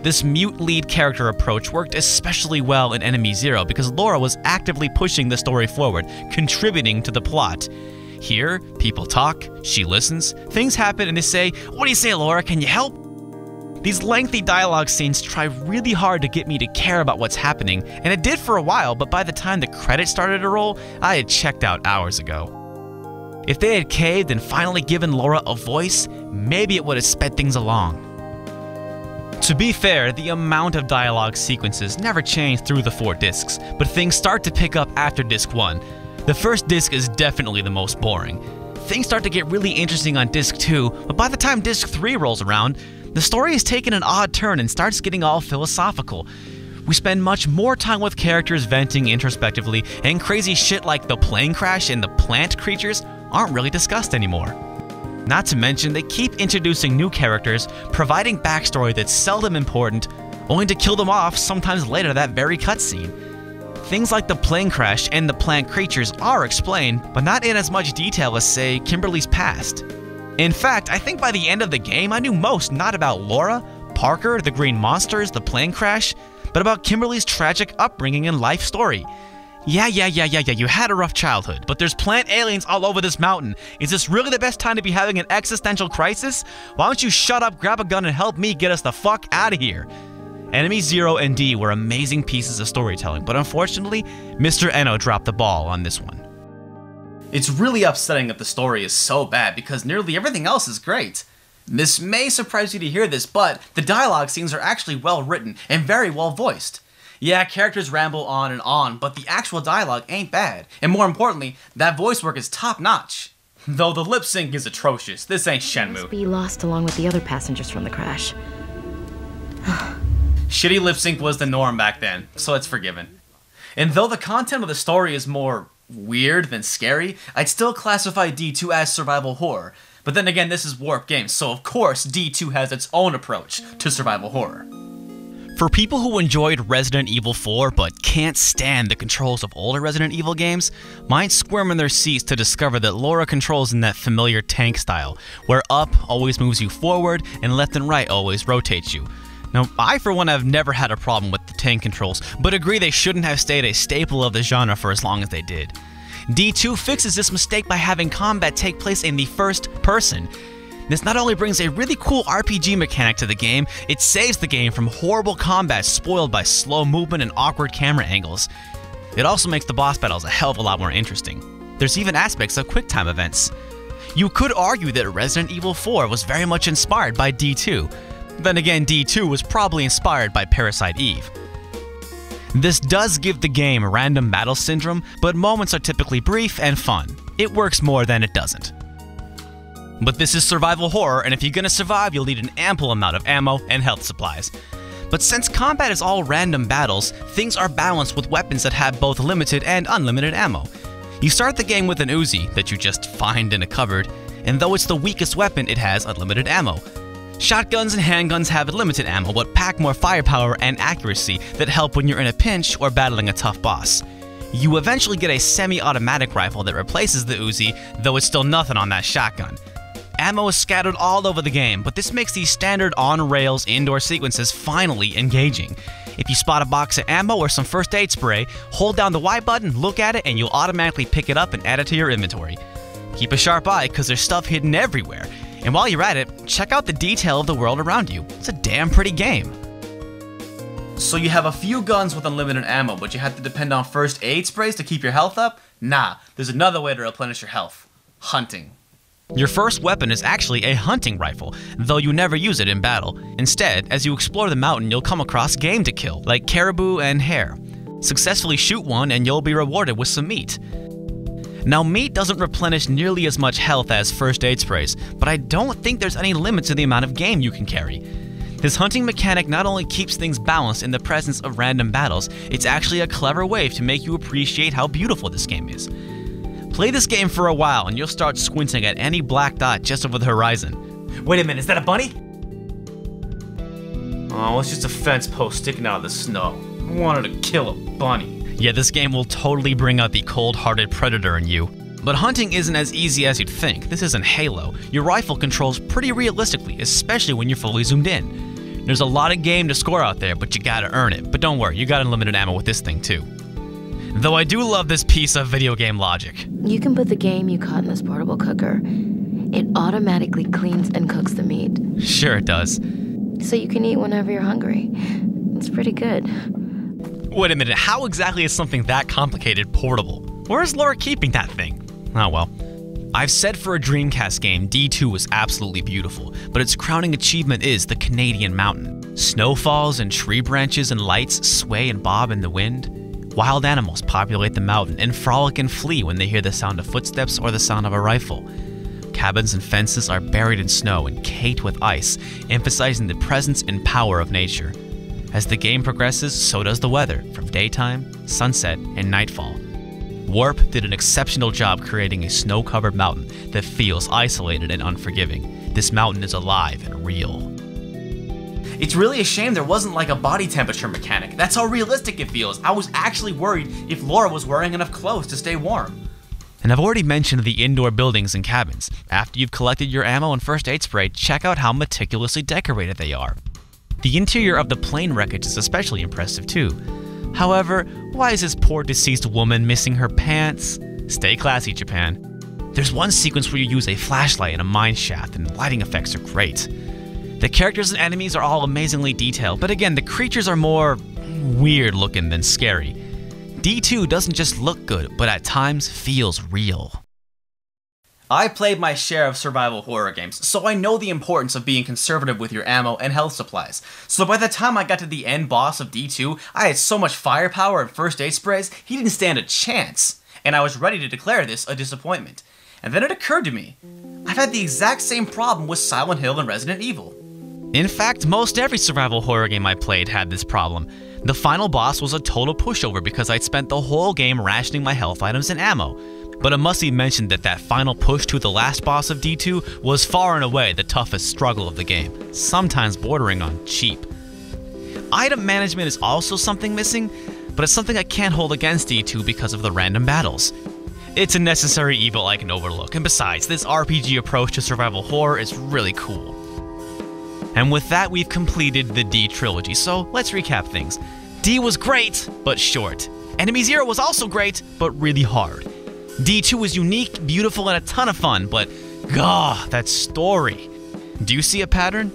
This mute lead character approach worked especially well in Enemy Zero because Laura was actively pushing the story forward, contributing to the plot. Here, people talk, she listens, things happen, and they say, What do you say, Laura? Can you help? These lengthy dialogue scenes try really hard to get me to care about what's happening, and it did for a while, but by the time the credits started to roll, I had checked out hours ago. If they had caved and finally given Laura a voice, maybe it would have sped things along. To be fair, the amount of dialogue sequences never changed through the four discs, but things start to pick up after disc 1. The first disc is definitely the most boring. Things start to get really interesting on disc 2, but by the time disc 3 rolls around, the story has taken an odd turn and starts getting all philosophical. We spend much more time with characters venting introspectively, and crazy shit like the plane crash and the plant creatures aren't really discussed anymore. Not to mention, they keep introducing new characters, providing backstory that's seldom important, only to kill them off sometimes later that very cutscene. Things like the plane crash and the plant creatures are explained, but not in as much detail as, say, Kimberly's past. In fact, I think by the end of the game, I knew most not about Laura, Parker, the green monsters, the plane crash, but about Kimberly's tragic upbringing and life story. Yeah, yeah, yeah, yeah, yeah, you had a rough childhood, but there's plant aliens all over this mountain. Is this really the best time to be having an existential crisis? Why don't you shut up, grab a gun, and help me get us the fuck out of here? Enemy Zero and D were amazing pieces of storytelling, but unfortunately, Mr. Eno dropped the ball on this one. It's really upsetting that the story is so bad because nearly everything else is great. This may surprise you to hear this, but the dialogue scenes are actually well written and very well voiced. Yeah, characters ramble on and on, but the actual dialogue ain't bad. And more importantly, that voice work is top notch. Though the lip sync is atrocious, this ain't Shenmue. Be lost along with the other passengers from the crash. Shitty lip sync was the norm back then, so it's forgiven. And though the content of the story is more weird than scary, I'd still classify D2 as survival horror. But then again, this is Warp Games, so of course D2 has its own approach to survival horror. For people who enjoyed Resident Evil 4 but can't stand the controls of older Resident Evil games, might squirm in their seats to discover that Laura controls in that familiar tank style, where up always moves you forward and left and right always rotates you. Now, I for one have never had a problem with the tank controls, but agree they shouldn't have stayed a staple of the genre for as long as they did. D2 fixes this mistake by having combat take place in the first person. This not only brings a really cool RPG mechanic to the game, it saves the game from horrible combat spoiled by slow movement and awkward camera angles. It also makes the boss battles a hell of a lot more interesting. There's even aspects of QuickTime events. You could argue that Resident Evil 4 was very much inspired by D2. Then again, D2 was probably inspired by Parasite Eve. This does give the game random battle syndrome, but moments are typically brief and fun. It works more than it doesn't. But this is survival horror, and if you're gonna survive, you'll need an ample amount of ammo and health supplies. But since combat is all random battles, things are balanced with weapons that have both limited and unlimited ammo. You start the game with an Uzi that you just find in a cupboard, and though it's the weakest weapon, it has unlimited ammo. Shotguns and handguns have limited ammo but pack more firepower and accuracy that help when you're in a pinch or battling a tough boss. You eventually get a semi-automatic rifle that replaces the Uzi, though it's still nothing on that shotgun. Ammo is scattered all over the game, but this makes these standard on-rails indoor sequences finally engaging. If you spot a box of ammo or some first aid spray, hold down the Y button, look at it, and you'll automatically pick it up and add it to your inventory. Keep a sharp eye, because there's stuff hidden everywhere. And while you're at it, check out the detail of the world around you. It's a damn pretty game. So you have a few guns with unlimited ammo, but you have to depend on first aid sprays to keep your health up? Nah, there's another way to replenish your health. Hunting. Your first weapon is actually a hunting rifle, though you never use it in battle. Instead, as you explore the mountain, you'll come across game to kill, like caribou and hare. Successfully shoot one and you'll be rewarded with some meat. Now, meat doesn't replenish nearly as much health as first aid sprays, but I don't think there's any limit to the amount of game you can carry. This hunting mechanic not only keeps things balanced in the presence of random battles, it's actually a clever way to make you appreciate how beautiful this game is. Play this game for a while and you'll start squinting at any black dot just over the horizon. Wait a minute, is that a bunny? Oh, it's just a fence post sticking out of the snow. I wanted to kill a bunny. Yeah, this game will totally bring out the cold-hearted predator in you. But hunting isn't as easy as you'd think. This isn't Halo. Your rifle controls pretty realistically, especially when you're fully zoomed in. There's a lot of game to score out there, but you gotta earn it. But don't worry, you got unlimited ammo with this thing too. Though I do love this piece of video game logic. You can put the game you caught in this portable cooker. It automatically cleans and cooks the meat. Sure it does. So you can eat whenever you're hungry. It's pretty good. Wait a minute, how exactly is something that complicated portable? Where is Laura keeping that thing? Oh well. I've said for a Dreamcast game, D2 was absolutely beautiful, but its crowning achievement is the Canadian mountain. Snowfalls and tree branches and lights sway and bob in the wind. Wild animals populate the mountain and frolic and flee when they hear the sound of footsteps or the sound of a rifle. Cabins and fences are buried in snow and caked with ice, emphasizing the presence and power of nature. As the game progresses, so does the weather, from daytime, sunset, and nightfall. Warp did an exceptional job creating a snow covered mountain that feels isolated and unforgiving. This mountain is alive and real. It's really a shame there wasn't like a body temperature mechanic. That's how realistic it feels. I was actually worried if Laura was wearing enough clothes to stay warm. And I've already mentioned the indoor buildings and cabins. After you've collected your ammo and first aid spray, check out how meticulously decorated they are. The interior of the plane wreckage is especially impressive too. However, why is this poor deceased woman missing her pants? Stay classy, Japan. There's one sequence where you use a flashlight in a mine shaft, and the lighting effects are great. The characters and enemies are all amazingly detailed, but again, the creatures are more weird looking than scary. D2 doesn't just look good, but at times feels real. I played my share of survival horror games, so I know the importance of being conservative with your ammo and health supplies. So by the time I got to the end boss of D2, I had so much firepower and first aid sprays, he didn't stand a chance. And I was ready to declare this a disappointment. And then it occurred to me, I've had the exact same problem with Silent Hill and Resident Evil. In fact, most every survival horror game I played had this problem. The final boss was a total pushover because I'd spent the whole game rationing my health items and ammo. But it must be mentioned that that final push to the last boss of D2 was far and away the toughest struggle of the game, sometimes bordering on cheap. Item management is also something missing, but it's something I can't hold against D2 because of the random battles. It's a necessary evil I can overlook, and besides, this RPG approach to survival horror is really cool. And with that, we've completed the D trilogy, so let's recap things. D was great, but short. Enemy Zero was also great, but really hard. D2 was unique, beautiful, and a ton of fun, but gah, that story. Do you see a pattern?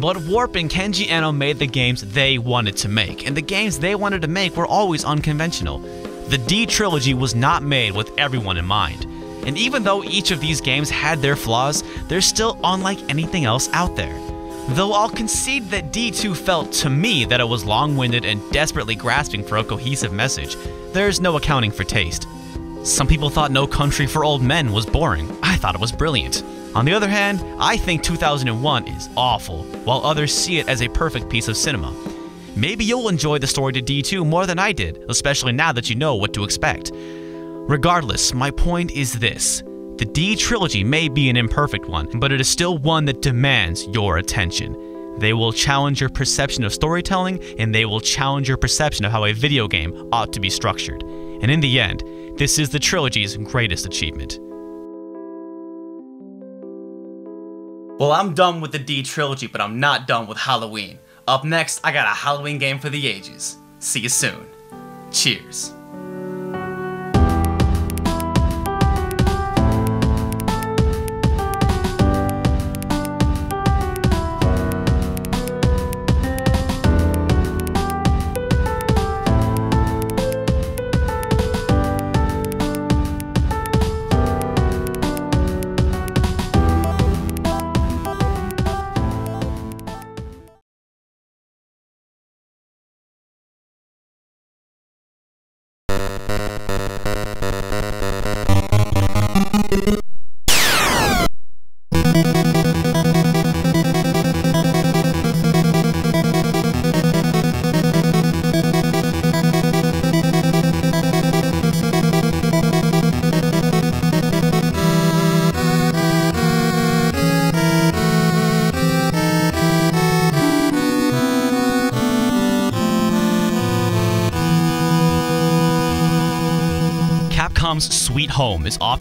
But Warp and Kenji Eno made the games they wanted to make, and the games they wanted to make were always unconventional. The D trilogy was not made with everyone in mind. And even though each of these games had their flaws, they're still unlike anything else out there. Though I'll concede that D2 felt to me that it was long winded and desperately grasping for a cohesive message, there's no accounting for taste. Some people thought No Country for Old Men was boring. I thought it was brilliant. On the other hand, I think 2001 is awful, while others see it as a perfect piece of cinema. Maybe you'll enjoy the story to D2 more than I did, especially now that you know what to expect. Regardless, my point is this. The D trilogy may be an imperfect one, but it is still one that demands your attention. They will challenge your perception of storytelling, and they will challenge your perception of how a video game ought to be structured. And in the end, this is the trilogy's greatest achievement. Well, I'm done with the D trilogy, but I'm not done with Halloween. Up next, I got a Halloween game for the ages. See you soon. Cheers.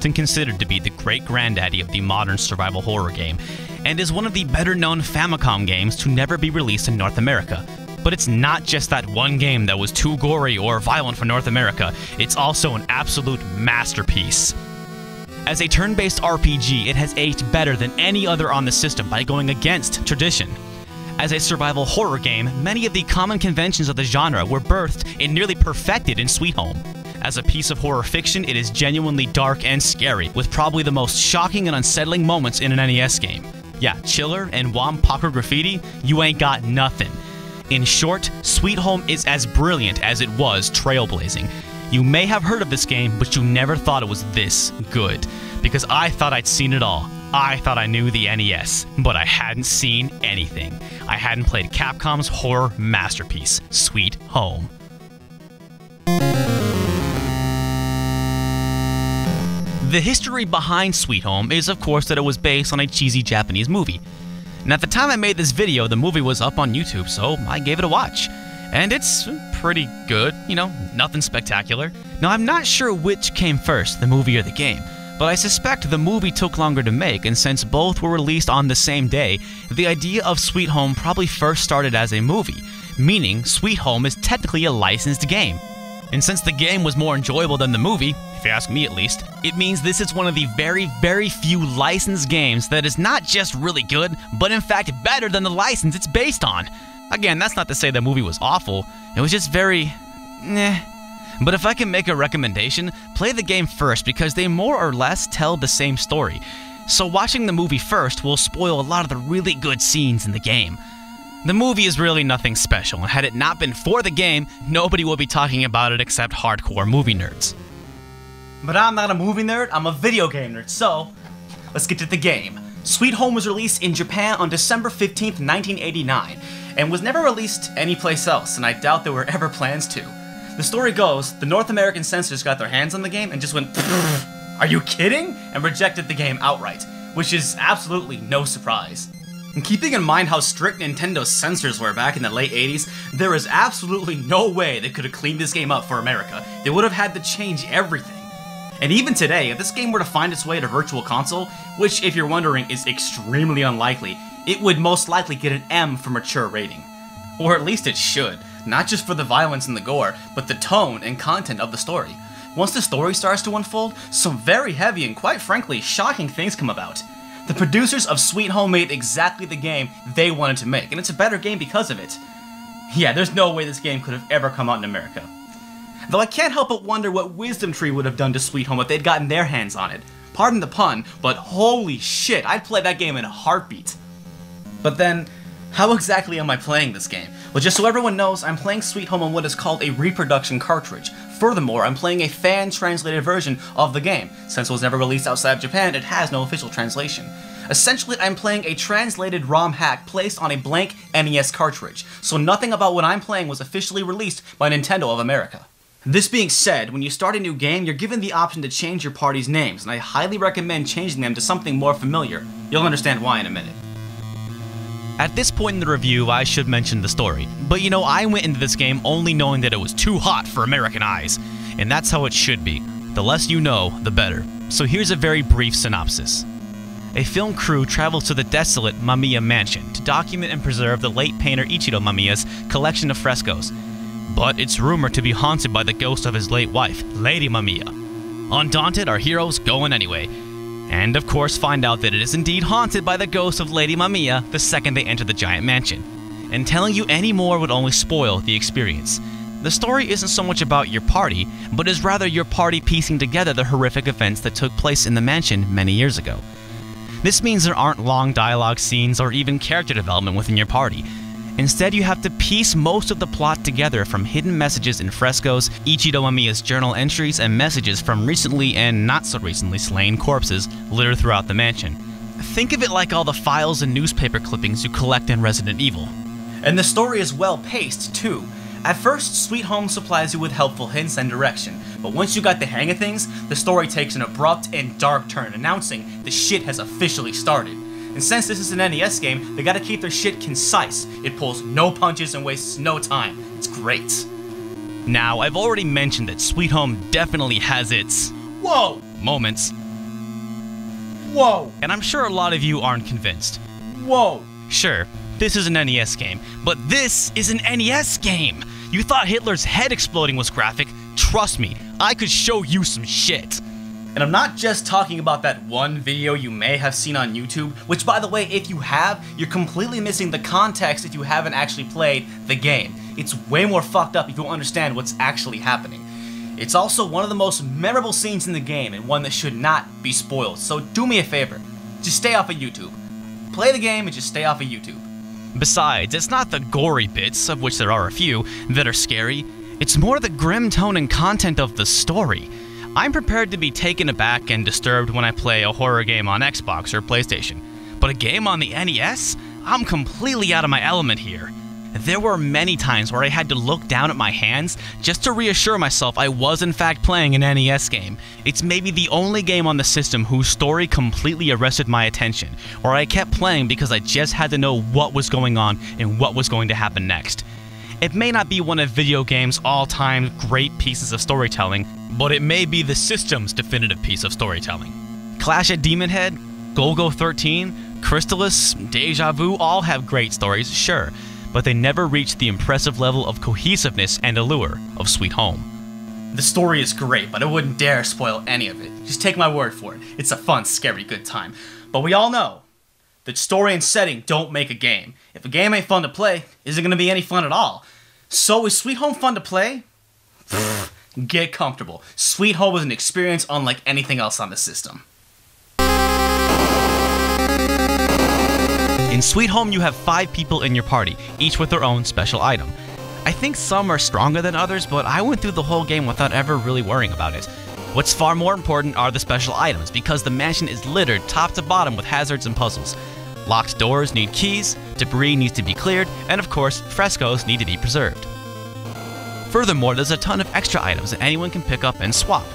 Often considered to be the great granddaddy of the modern survival horror game, and is one of the better known Famicom games to never be released in North America. But it's not just that one game that was too gory or violent for North America, it's also an absolute masterpiece. As a turn based RPG, it has aged better than any other on the system by going against tradition. As a survival horror game, many of the common conventions of the genre were birthed and nearly perfected in Sweet Home. As a piece of horror fiction, it is genuinely dark and scary, with probably the most shocking and unsettling moments in an NES game. Yeah, Chiller and Wanpaku Graffiti, you ain't got nothing. In short, Sweet Home is as brilliant as it was trailblazing. You may have heard of this game, but you never thought it was this good. Because I thought I'd seen it all. I thought I knew the NES, but I hadn't seen anything. I hadn't played Capcom's horror masterpiece, Sweet Home. The history behind Sweet Home is, of course, that it was based on a cheesy Japanese movie. And at the time I made this video, the movie was up on YouTube, so I gave it a watch. And it's pretty good, you know, nothing spectacular. Now, I'm not sure which came first, the movie or the game, but I suspect the movie took longer to make, and since both were released on the same day, the idea of Sweet Home probably first started as a movie, meaning Sweet Home is technically a licensed game. And since the game was more enjoyable than the movie, if you ask me at least, it means this is one of the very, very few licensed games that is not just really good, but in fact better than the license it's based on. Again, that's not to say the movie was awful, it was just very. eh. But if I can make a recommendation, play the game first because they more or less tell the same story. So watching the movie first will spoil a lot of the really good scenes in the game. The movie is really nothing special, and had it not been for the game, nobody would be talking about it except hardcore movie nerds. But I'm not a movie nerd, I'm a video game nerd, so let's get to the game. Sweet Home was released in Japan on December 15th, 1989, and was never released anyplace else, and I doubt there were ever plans to. The story goes, the North American censors got their hands on the game and just went, Are you kidding? and rejected the game outright, which is absolutely no surprise. And keeping in mind how strict Nintendo's censors were back in the late 80s, there is absolutely no way they could have cleaned this game up for America. They would have had to change everything. And even today, if this game were to find its way to Virtual Console, which if you're wondering is extremely unlikely, it would most likely get an M for mature rating. Or at least it should, not just for the violence and the gore, but the tone and content of the story. once the story starts to unfold, some very heavy and quite frankly shocking things come about. The producers of Sweet Home made exactly the game they wanted to make, and it's a better game because of it. Yeah, there's no way this game could have ever come out in America. Though I can't help but wonder what Wisdom Tree would have done to Sweet Home if they'd gotten their hands on it. Pardon the pun, but holy shit, I'd play that game in a heartbeat. But then, how exactly am I playing this game? Well, just so everyone knows, I'm playing Sweet Home on what is called a reproduction cartridge. Furthermore, I'm playing a fan-translated version of the game. Since it was never released outside of Japan, it has no official translation. Essentially, I'm playing a translated ROM hack placed on a blank NES cartridge, so nothing about what I'm playing was officially released by Nintendo of America. This being said, when you start a new game, you're given the option to change your party's names, and I highly recommend changing them to something more familiar. You'll understand why in a minute. At this point in the review, I should mention the story. But you know, I went into this game only knowing that it was too hot for American eyes. And that's how it should be. The less you know, the better. So here's a very brief synopsis. A film crew travels to the desolate Mamiya mansion to document and preserve the late painter Ichiro Mamiya's collection of frescoes. But it's rumored to be haunted by the ghost of his late wife, Lady Mamiya. Undaunted, our heroes go in anyway, and of course find out that it is indeed haunted by the ghost of Lady Mamiya the second they enter the giant mansion. And telling you any more would only spoil the experience. The story isn't so much about your party, but is rather your party piecing together the horrific events that took place in the mansion many years ago. This means there aren't long dialogue scenes or even character development within your party. Instead, you have to piece most of the plot together from hidden messages in frescoes, Ichiro Mamiya's journal entries, and messages from recently and not so recently slain corpses littered throughout the mansion. Think of it like all the files and newspaper clippings you collect in Resident Evil. And the story is well paced, too. At first, Sweet Home supplies you with helpful hints and direction, but once you got the hang of things, the story takes an abrupt and dark turn, announcing the shit has officially started. And since this is an NES game, they gotta keep their shit concise. It pulls no punches and wastes no time. It's great. Now, I've already mentioned that Sweet Home definitely has its Whoa! moments, Whoa! and I'm sure a lot of you aren't convinced. Whoa! Sure, this is an NES game, but this is an NES game! You thought Hitler's head exploding was graphic? Trust me, I could show you some shit. And I'm not just talking about that one video you may have seen on YouTube, which by the way, if you have, you're completely missing the context if you haven't actually played the game. It's way more fucked up if you don't understand what's actually happening. It's also one of the most memorable scenes in the game and one that should not be spoiled, so do me a favor. Just stay off of YouTube. Play the game and just stay off of YouTube. Besides, it's not the gory bits, of which there are a few, that are scary. It's more the grim tone and content of the story. I'm prepared to be taken aback and disturbed when I play a horror game on Xbox or PlayStation. But a game on the NES? I'm completely out of my element here. There were many times where I had to look down at my hands just to reassure myself I was in fact playing an NES game. It's maybe the only game on the system whose story completely arrested my attention, or I kept playing because I just had to know what was going on and what was going to happen next. It may not be one of video games' all-time great pieces of storytelling, but it may be the system's definitive piece of storytelling. Clash at Demon Head, Golgo 13, Crystalis, Deja Vu all have great stories, sure, but they never reach the impressive level of cohesiveness and allure of Sweet Home. The story is great, but I wouldn't dare spoil any of it. Just take my word for it. It's a fun, scary, good time. But we all know that story and setting don't make a game. If a game ain't fun to play, is it gonna be any fun at all? So is Sweet Home fun to play? Get comfortable. Sweet Home is an experience unlike anything else on the system. In Sweet Home, you have five people in your party, each with their own special item. I think some are stronger than others, but I went through the whole game without ever really worrying about it. What's far more important are the special items, because the mansion is littered top to bottom with hazards and puzzles. Locked doors need keys, debris needs to be cleared, and of course, frescoes need to be preserved. Furthermore, there's a ton of extra items that anyone can pick up and swap.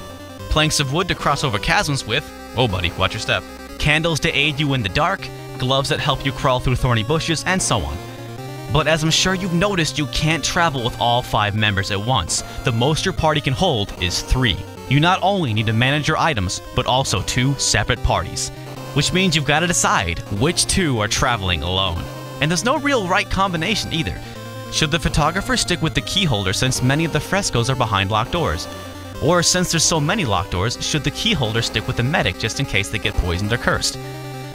Planks of wood to cross over chasms with, oh buddy, watch your step. Candles to aid you in the dark, gloves that help you crawl through thorny bushes, and so on. But as I'm sure you've noticed, you can't travel with all five members at once. The most your party can hold is three. You not only need to manage your items, but also two separate parties. Which means you've got to decide which two are traveling alone. And there's no real right combination either. Should the photographer stick with the key holder since many of the frescoes are behind locked doors? Or since there's so many locked doors, should the key holder stick with the medic just in case they get poisoned or cursed?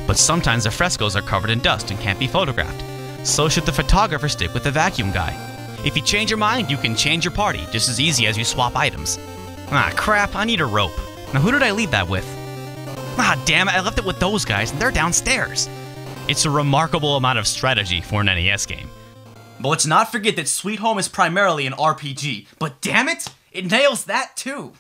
But sometimes the frescoes are covered in dust and can't be photographed. So should the photographer stick with the vacuum guy? If you change your mind, you can change your party just as easy as you swap items. Ah, crap, I need a rope. Now, who did I leave that with? Ah, damn it, I left it with those guys, and they're downstairs. It's a remarkable amount of strategy for an NES game. But let's not forget that Sweet Home is primarily an RPG. But damn it, it nails that too.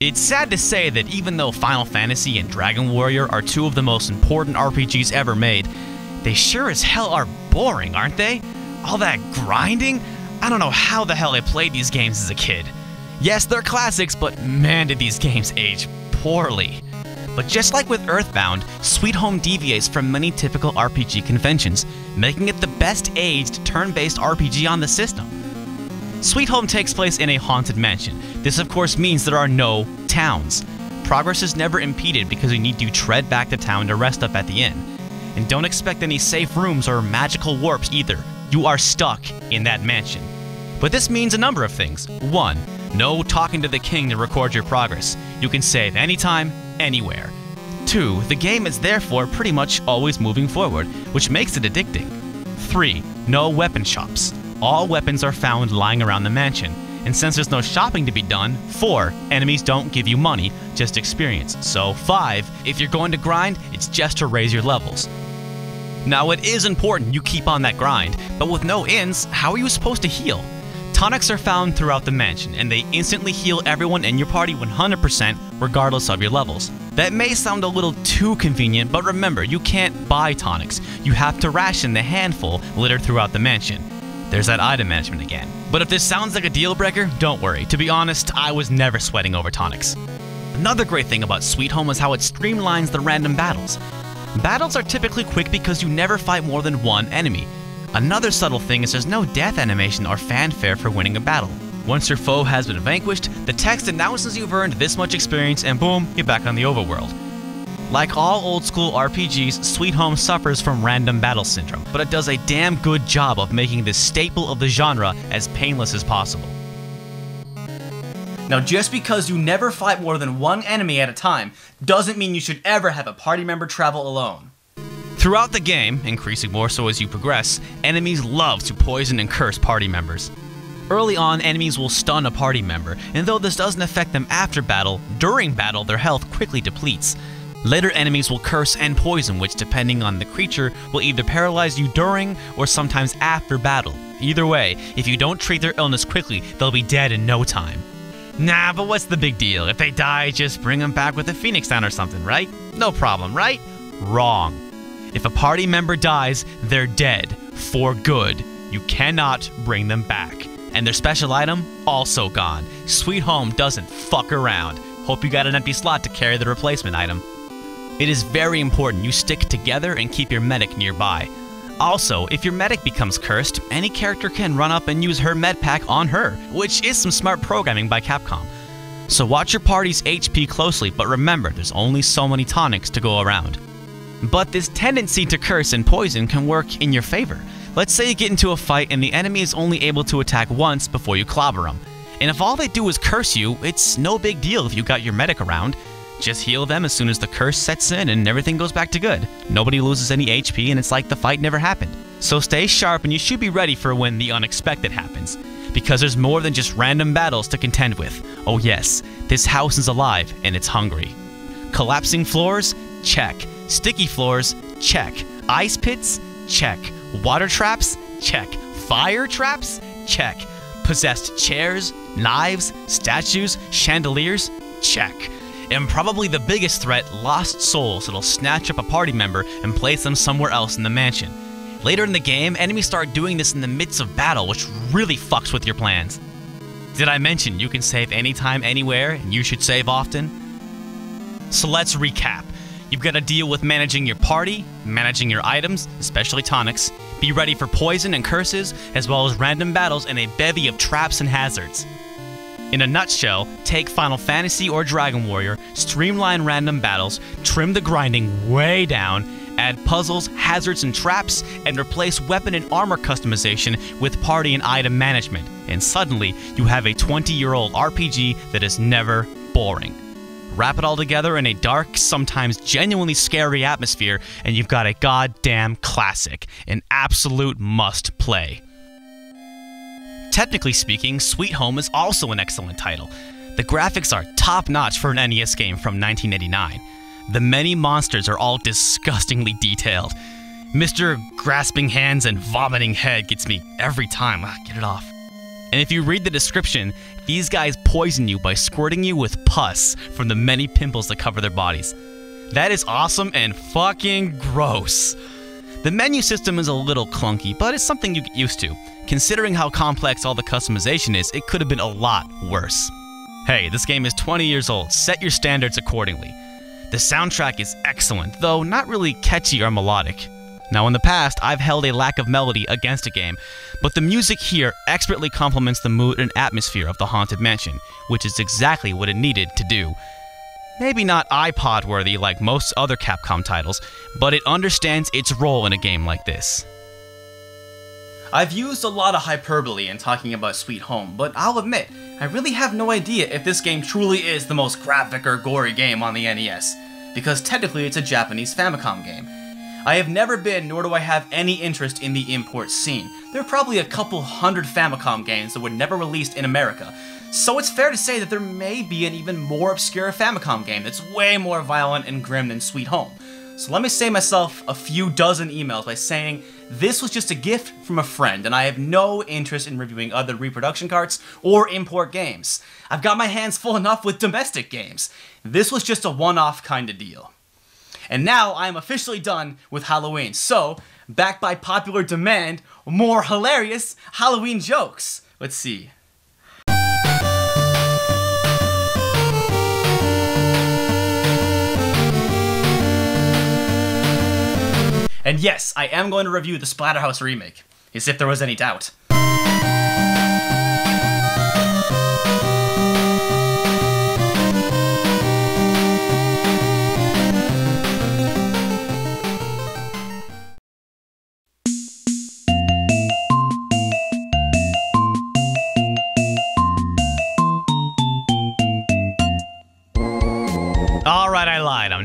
It's sad to say that even though Final Fantasy and Dragon Warrior are two of the most important RPGs ever made, they sure as hell are boring, aren't they? All that grinding? I don't know how the hell I played these games as a kid. Yes, they're classics, but man, did these games age poorly. But just like with Earthbound, Sweet Home deviates from many typical RPG conventions, making it the best aged turn based RPG on the system. Sweet Home takes place in a haunted mansion. This, of course, means there are no towns. Progress is never impeded because you need to tread back to town to rest up at the inn. And don't expect any safe rooms or magical warps either. You are stuck in that mansion. But this means a number of things. One, no talking to the king to record your progress. You can save anytime, anywhere. Two, the game is therefore pretty much always moving forward, which makes it addicting. Three, no weapon shops. All weapons are found lying around the mansion. And since there's no shopping to be done, 4. Enemies don't give you money, just experience. So 5. If you're going to grind, it's just to raise your levels. Now it is important you keep on that grind, but with no inns, how are you supposed to heal? Tonics are found throughout the mansion, and they instantly heal everyone in your party 100% regardless of your levels. That may sound a little too convenient, but remember, you can't buy tonics. You have to ration the handful littered throughout the mansion. There's that item management again. But if this sounds like a deal breaker, don't worry. To be honest, I was never sweating over tonics. Another great thing about Sweet Home is how it streamlines the random battles. Battles are typically quick because you never fight more than one enemy. Another subtle thing is there's no death animation or fanfare for winning a battle. Once your foe has been vanquished, the text announces you've earned this much experience and boom, you're back on the overworld. Like all old school RPGs, Sweet Home suffers from random battle syndrome, but it does a damn good job of making this staple of the genre as painless as possible. Now, just because you never fight more than one enemy at a time doesn't mean you should ever have a party member travel alone. Throughout the game, increasing more so as you progress, enemies love to poison and curse party members. Early on, enemies will stun a party member, and though this doesn't affect them after battle, during battle their health quickly depletes. Later enemies will curse and poison, which, depending on the creature, will either paralyze you during or sometimes after battle. Either way, if you don't treat their illness quickly, they'll be dead in no time. Nah, but what's the big deal? If they die, just bring them back with a phoenix down or something, right? No problem, right? Wrong. If a party member dies, they're dead. For good. You cannot bring them back. And their special item, also gone. Sweet Home doesn't fuck around. Hope you got an empty slot to carry the replacement item. It is very important you stick together and keep your medic nearby. Also, if your medic becomes cursed, any character can run up and use her med pack on her, which is some smart programming by Capcom. So watch your party's HP closely, but remember there's only so many tonics to go around. But this tendency to curse and poison can work in your favor. Let's say you get into a fight and the enemy is only able to attack once before you clobber them. And if all they do is curse you, it's no big deal if you got your medic around. Just heal them as soon as the curse sets in and everything goes back to good. Nobody loses any HP and it's like the fight never happened. So stay sharp and you should be ready for when the unexpected happens. Because there's more than just random battles to contend with. Oh yes, this house is alive and it's hungry. Collapsing floors? Check. Sticky floors? Check. Ice pits? Check. Water traps? Check. Fire traps? Check. Possessed chairs? Knives? Statues? Chandeliers? Check. And probably the biggest threat, lost souls that'll snatch up a party member and place them somewhere else in the mansion. Later in the game, enemies start doing this in the midst of battle, which really fucks with your plans. Did I mention you can save anytime, anywhere, and you should save often? So let's recap. You've got to deal with managing your party, managing your items, especially tonics, be ready for poison and curses, as well as random battles and a bevy of traps and hazards. In a nutshell, take Final Fantasy or Dragon Warrior, streamline random battles, trim the grinding way down, Add puzzles, hazards, and traps, and replace weapon and armor customization with party and item management. And suddenly, you have a 20 year old RPG that is never boring. Wrap it all together in a dark, sometimes genuinely scary atmosphere, and you've got a goddamn classic, an absolute must play. Technically speaking, Sweet Home is also an excellent title. The graphics are top notch for an NES game from 1989. The many monsters are all disgustingly detailed. Mr. Grasping Hands and Vomiting Head gets me every time. Ah, get it off. And if you read the description, these guys poison you by squirting you with pus from the many pimples that cover their bodies. That is awesome and fucking gross. The menu system is a little clunky, but it's something you get used to. Considering how complex all the customization is, it could have been a lot worse. Hey, this game is 20 years old. Set your standards accordingly. The soundtrack is excellent, though not really catchy or melodic. Now, in the past, I've held a lack of melody against a game, but the music here expertly complements the mood and atmosphere of the Haunted Mansion, which is exactly what it needed to do. Maybe not iPod worthy like most other Capcom titles, but it understands its role in a game like this. I've used a lot of hyperbole in talking about Sweet Home, but I'll admit, I really have no idea if this game truly is the most graphic or gory game on the NES, because technically it's a Japanese Famicom game. I have never been, nor do I have any interest in the import scene. There are probably a couple hundred Famicom games that were never released in America, so it's fair to say that there may be an even more obscure Famicom game that's way more violent and grim than Sweet Home. So let me save myself a few dozen emails by saying this was just a gift from a friend, and I have no interest in reviewing other reproduction carts or import games. I've got my hands full enough with domestic games. This was just a one off kind of deal. And now I am officially done with Halloween, so, backed by popular demand, more hilarious Halloween jokes. Let's see. And yes, I am going to review the Splatterhouse remake, as if there was any doubt.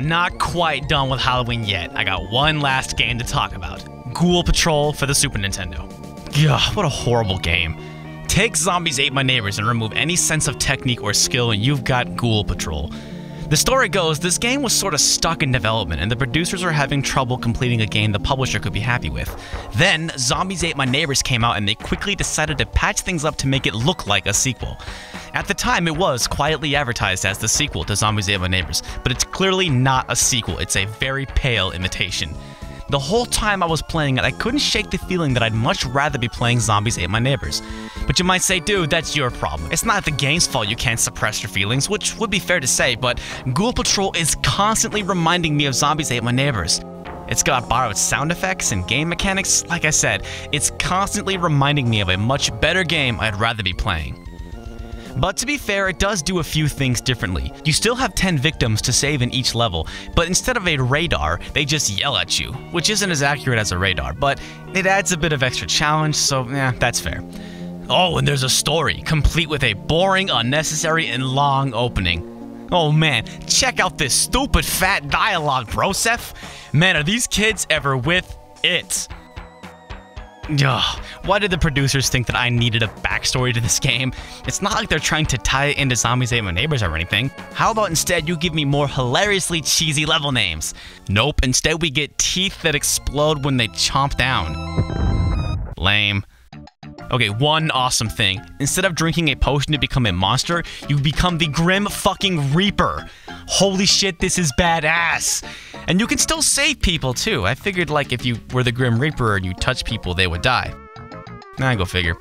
Not quite done with Halloween yet. I got one last game to talk about Ghoul Patrol for the Super Nintendo. Ugh, what a horrible game. Take Zombies Ate My Neighbors and remove any sense of technique or skill, and you've got Ghoul Patrol. The story goes, this game was sort of stuck in development, and the producers were having trouble completing a game the publisher could be happy with. Then, Zombies Ate My Neighbors came out, and they quickly decided to patch things up to make it look like a sequel. At the time, it was quietly advertised as the sequel to Zombies Ate My Neighbors, but it's clearly not a sequel, it's a very pale imitation. The whole time I was playing it, I couldn't shake the feeling that I'd much rather be playing Zombies Ate My Neighbors. But you might say, dude, that's your problem. It's not the game's fault you can't suppress your feelings, which would be fair to say, but Ghoul Patrol is constantly reminding me of Zombies Ate My Neighbors. It's got borrowed sound effects and game mechanics. Like I said, it's constantly reminding me of a much better game I'd rather be playing. But to be fair, it does do a few things differently. You still have 10 victims to save in each level, but instead of a radar, they just yell at you, which isn't as accurate as a radar, but it adds a bit of extra challenge, so yeah, that's fair. Oh, and there's a story, complete with a boring, unnecessary, and long opening. Oh man, check out this stupid fat dialogue, Broseph. Man, are these kids ever with it? Ugh, why did the producers think that I needed a backstory to this game? It's not like they're trying to tie it into Zombies Ate My Neighbors or anything. How about instead you give me more hilariously cheesy level names? Nope, instead we get teeth that explode when they chomp down. Lame. Okay, one awesome thing. Instead of drinking a potion to become a monster, you become the Grim fucking Reaper. Holy shit, this is badass. And you can still save people too. I figured like if you were the Grim Reaper and you touch people, they would die. Nah, go figure.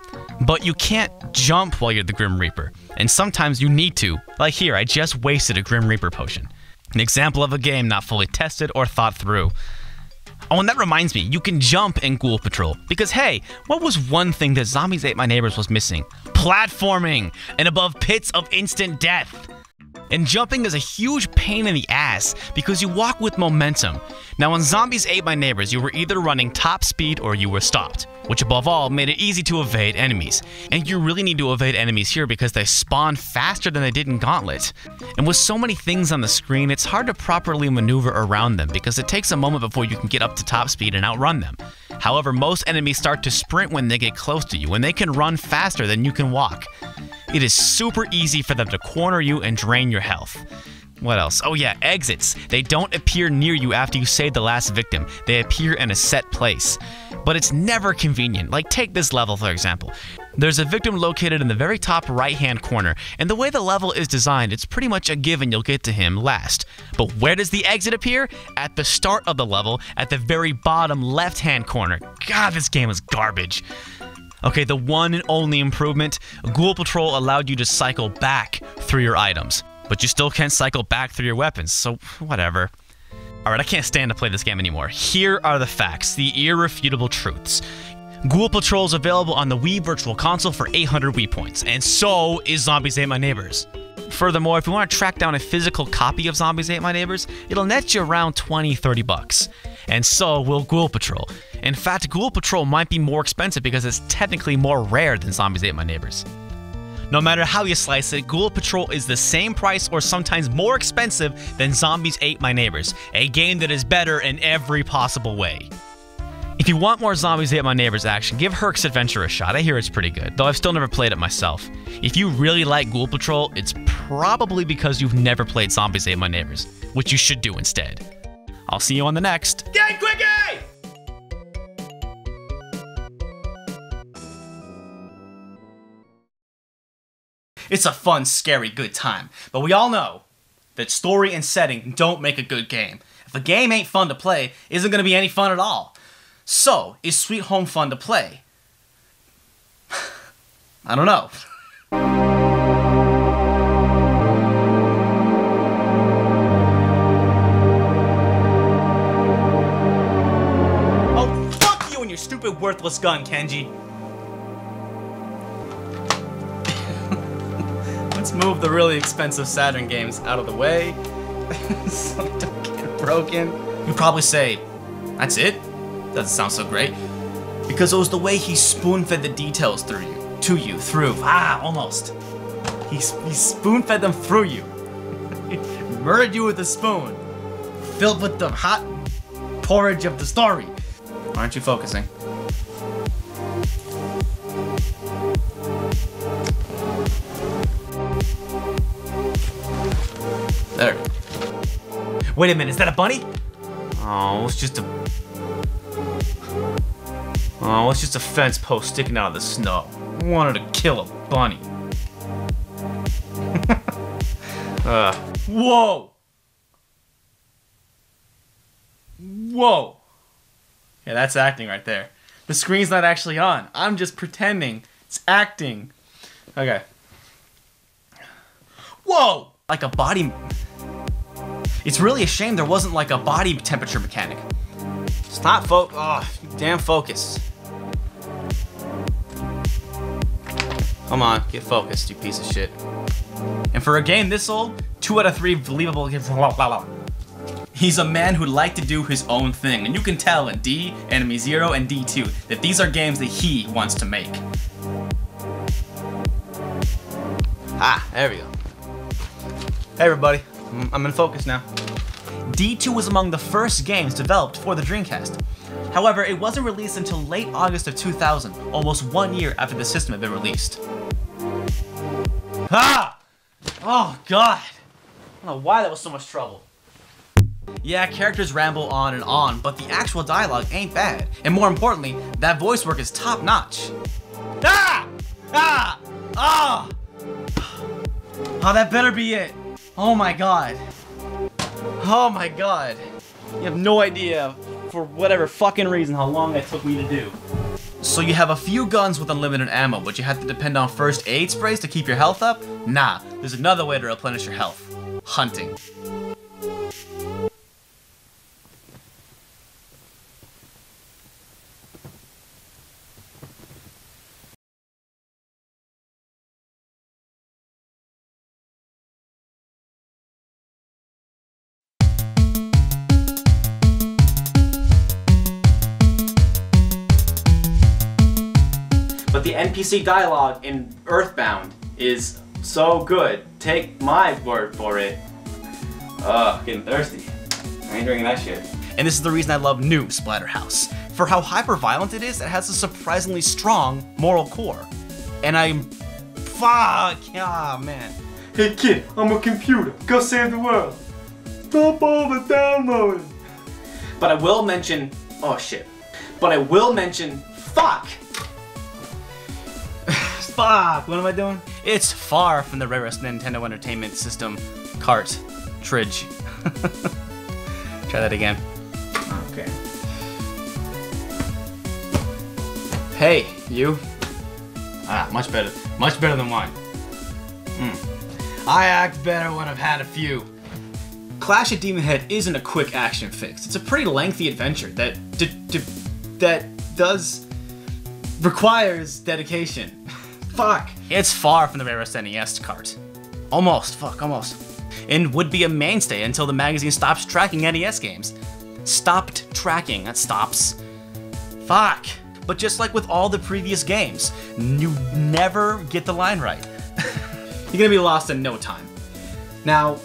But you can't jump while you're the Grim Reaper. And sometimes you need to. Like here, I just wasted a Grim Reaper potion. An example of a game not fully tested or thought through. Oh, and that reminds me, you can jump in Ghoul Patrol. Because hey, what was one thing that Zombies Ate My Neighbors was missing? Platforming! And above pits of instant death! And jumping is a huge pain in the ass because you walk with momentum. Now, when Zombies Ate My Neighbors, you were either running top speed or you were stopped, which above all made it easy to evade enemies. And you really need to evade enemies here because they spawn faster than they did in Gauntlet. And with so many things on the screen, it's hard to properly maneuver around them because it takes a moment before you can get up to top speed and outrun them. However, most enemies start to sprint when they get close to you, and they can run faster than you can walk. It is super easy for them to corner you and drain your health. What else? Oh, yeah, exits. They don't appear near you after you save the last victim, they appear in a set place. But it's never convenient. Like, take this level, for example. There's a victim located in the very top right hand corner, and the way the level is designed, it's pretty much a given you'll get to him last. But where does the exit appear? At the start of the level, at the very bottom left hand corner. God, this game is garbage. Okay, the one and only improvement Ghoul Patrol allowed you to cycle back through your items, but you still can't cycle back through your weapons, so whatever. Alright, I can't stand to play this game anymore. Here are the facts, the irrefutable truths. Ghoul Patrol is available on the Wii Virtual Console for 800 Wii points, and so is Zombies Ate My Neighbors. Furthermore, if you want to track down a physical copy of Zombies Ate My Neighbors, it'll net you around 20 30 bucks. And so will Ghoul Patrol. In fact, Ghoul Patrol might be more expensive because it's technically more rare than Zombies Ate My Neighbors. No matter how you slice it, Ghoul Patrol is the same price or sometimes more expensive than Zombies Ate My Neighbors, a game that is better in every possible way. If you want more Zombies Ate My Neighbors action, give Herc's Adventure a shot. I hear it's pretty good, though I've still never played it myself. If you really like Ghoul Patrol, it's probably because you've never played Zombies Ate My Neighbors, which you should do instead. I'll see you on the next. Get quickie! It's a fun, scary, good time, but we all know that story and setting don't make a good game. If a game ain't fun to play, isn't gonna be any fun at all. So, is Sweet Home fun to play? I don't know. Oh, fuck you and your stupid worthless gun, Kenji. Let's move the really expensive Saturn games out of the way so don't get broken. You probably say, that's it? Doesn't sound so great. Because it was the way he spoon-fed the details through you, to you, through. Ah, almost. He, he spoon-fed them through you. murdered you with a spoon, filled with the hot porridge of the story. Why aren't you focusing? There. Wait a minute, is that a bunny? Oh, it's just a. Oh, it's just a fence post sticking out of the snow. I wanted to kill a bunny. uh, whoa! Whoa! Yeah, that's acting right there. The screen's not actually on. I'm just pretending. It's acting. Okay. Whoa! Like a body. It's really a shame there wasn't like a body temperature mechanic. It's not fo- Oh, damn focus. Come on, get focused, you piece of shit. And for a game this old, two out of three believable games. He's a man who'd like to do his own thing, and you can tell in D, Enemy Zero, and D2 that these are games that he wants to make. Ah, there we go. Hey everybody, I'm- I'm in focus now. D2 was among the first games developed for the Dreamcast. However, it wasn't released until late August of 2000, almost one year after the system had been released. Ah! Oh god! I don't know why that was so much trouble. Yeah, characters ramble on and on, but the actual dialogue ain't bad. And more importantly, that voice work is top notch. Ah! Ah! Ah! Oh, that better be it. Oh my god. Oh my god. You have no idea, for whatever fucking reason, how long that took me to do. So you have a few guns with unlimited ammo, but you have to depend on first aid sprays to keep your health up? Nah, there's another way to replenish your health. Hunting. NPC dialogue in Earthbound is so good. Take my word for it. Ugh, getting thirsty. I ain't drinking that shit. And this is the reason I love new Splatterhouse. For how hyper violent it is, it has a surprisingly strong moral core. And I'm. Fuck! Ah, man. Hey kid, I'm a computer. Go save the world. Stop over downloading. But I will mention. Oh shit. But I will mention. Fuck! Fuck! What am I doing? It's far from the rarest Nintendo Entertainment System cart cartridge. Try that again. Okay. Hey, you. Ah, much better. Much better than mine. Hmm. I act better when I've had a few. Clash at Demon Head isn't a quick action fix. It's a pretty lengthy adventure that d- d- that does requires dedication. fuck. It's far from the rarest NES cart. Almost, fuck, almost. And would be a mainstay until the magazine stops tracking NES games. Stopped tracking, that stops. Fuck. But just like with all the previous games, you never get the line right. You're gonna be lost in no time. Now,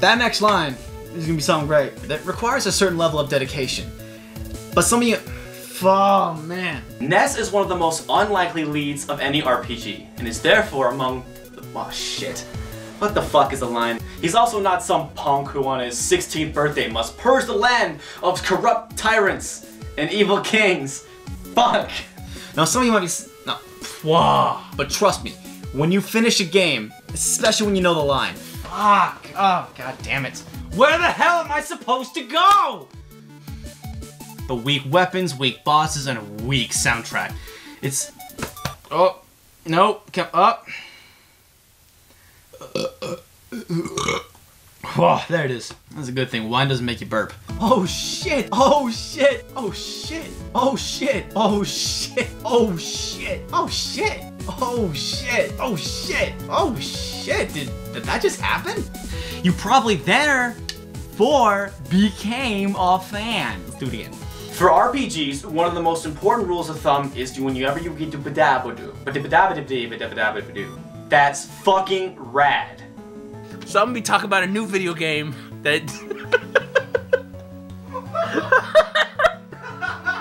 that next line is gonna be something great that requires a certain level of dedication. But some of you, oh man, Ness is one of the most unlikely leads of any RPG, and is therefore among the. Oh shit. What the fuck is the line? He's also not some punk who on his 16th birthday must purge the land of corrupt tyrants and evil kings. Fuck. Now some of you might be s- no, wow. But trust me, when you finish a game, especially when you know the line, fuck. Oh god damn it. Where the hell am I supposed to go? The weak weapons, weak bosses, and a weak soundtrack. It's oh no, come up. Oh, there it is. That's a good thing. Wine doesn't make you burp. Oh shit! Oh shit! Oh shit! Oh shit! Oh shit! Oh shit! Oh shit! Oh shit! Oh shit! Oh shit! Did, did that just happen? You probably therefore became a fan. Let's do it again. For RPGs, one of the most important rules of thumb is to whenever you get to badabadoo. That's fucking rad. So I'm gonna be talking about a new video game that.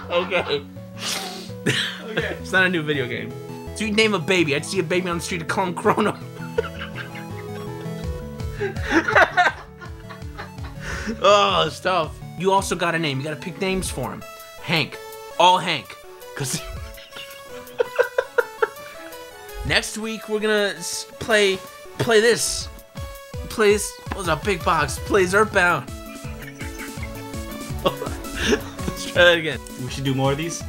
okay. okay. It's not a new video game. So you name a baby. I'd see a baby on the street to call him Chrono. oh, it's tough. You also got a name. You gotta pick names for him. Hank. All Hank. Cause next week we're gonna play play this. Play this. What's a big box? Plays Earthbound. Let's try that again. We should do more of these.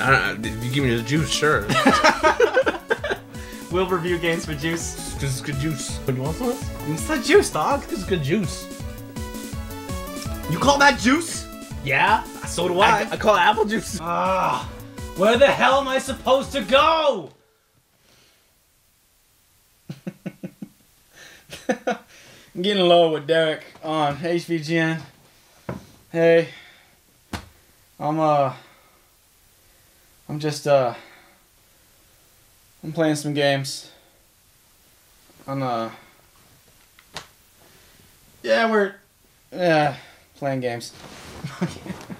I don't uh, know. If you give me the juice, sure. We'll review games for juice. Cause it's good juice. You want some? It's not juice, dog. It's good juice. You call that juice? Yeah. So do I. I, I call it apple juice. Ah, where the hell am I supposed to go? I'm getting low with Derek on HVGN. Hey, I'm uh, I'm just uh, I'm playing some games. I'm uh, yeah, we're yeah playing games.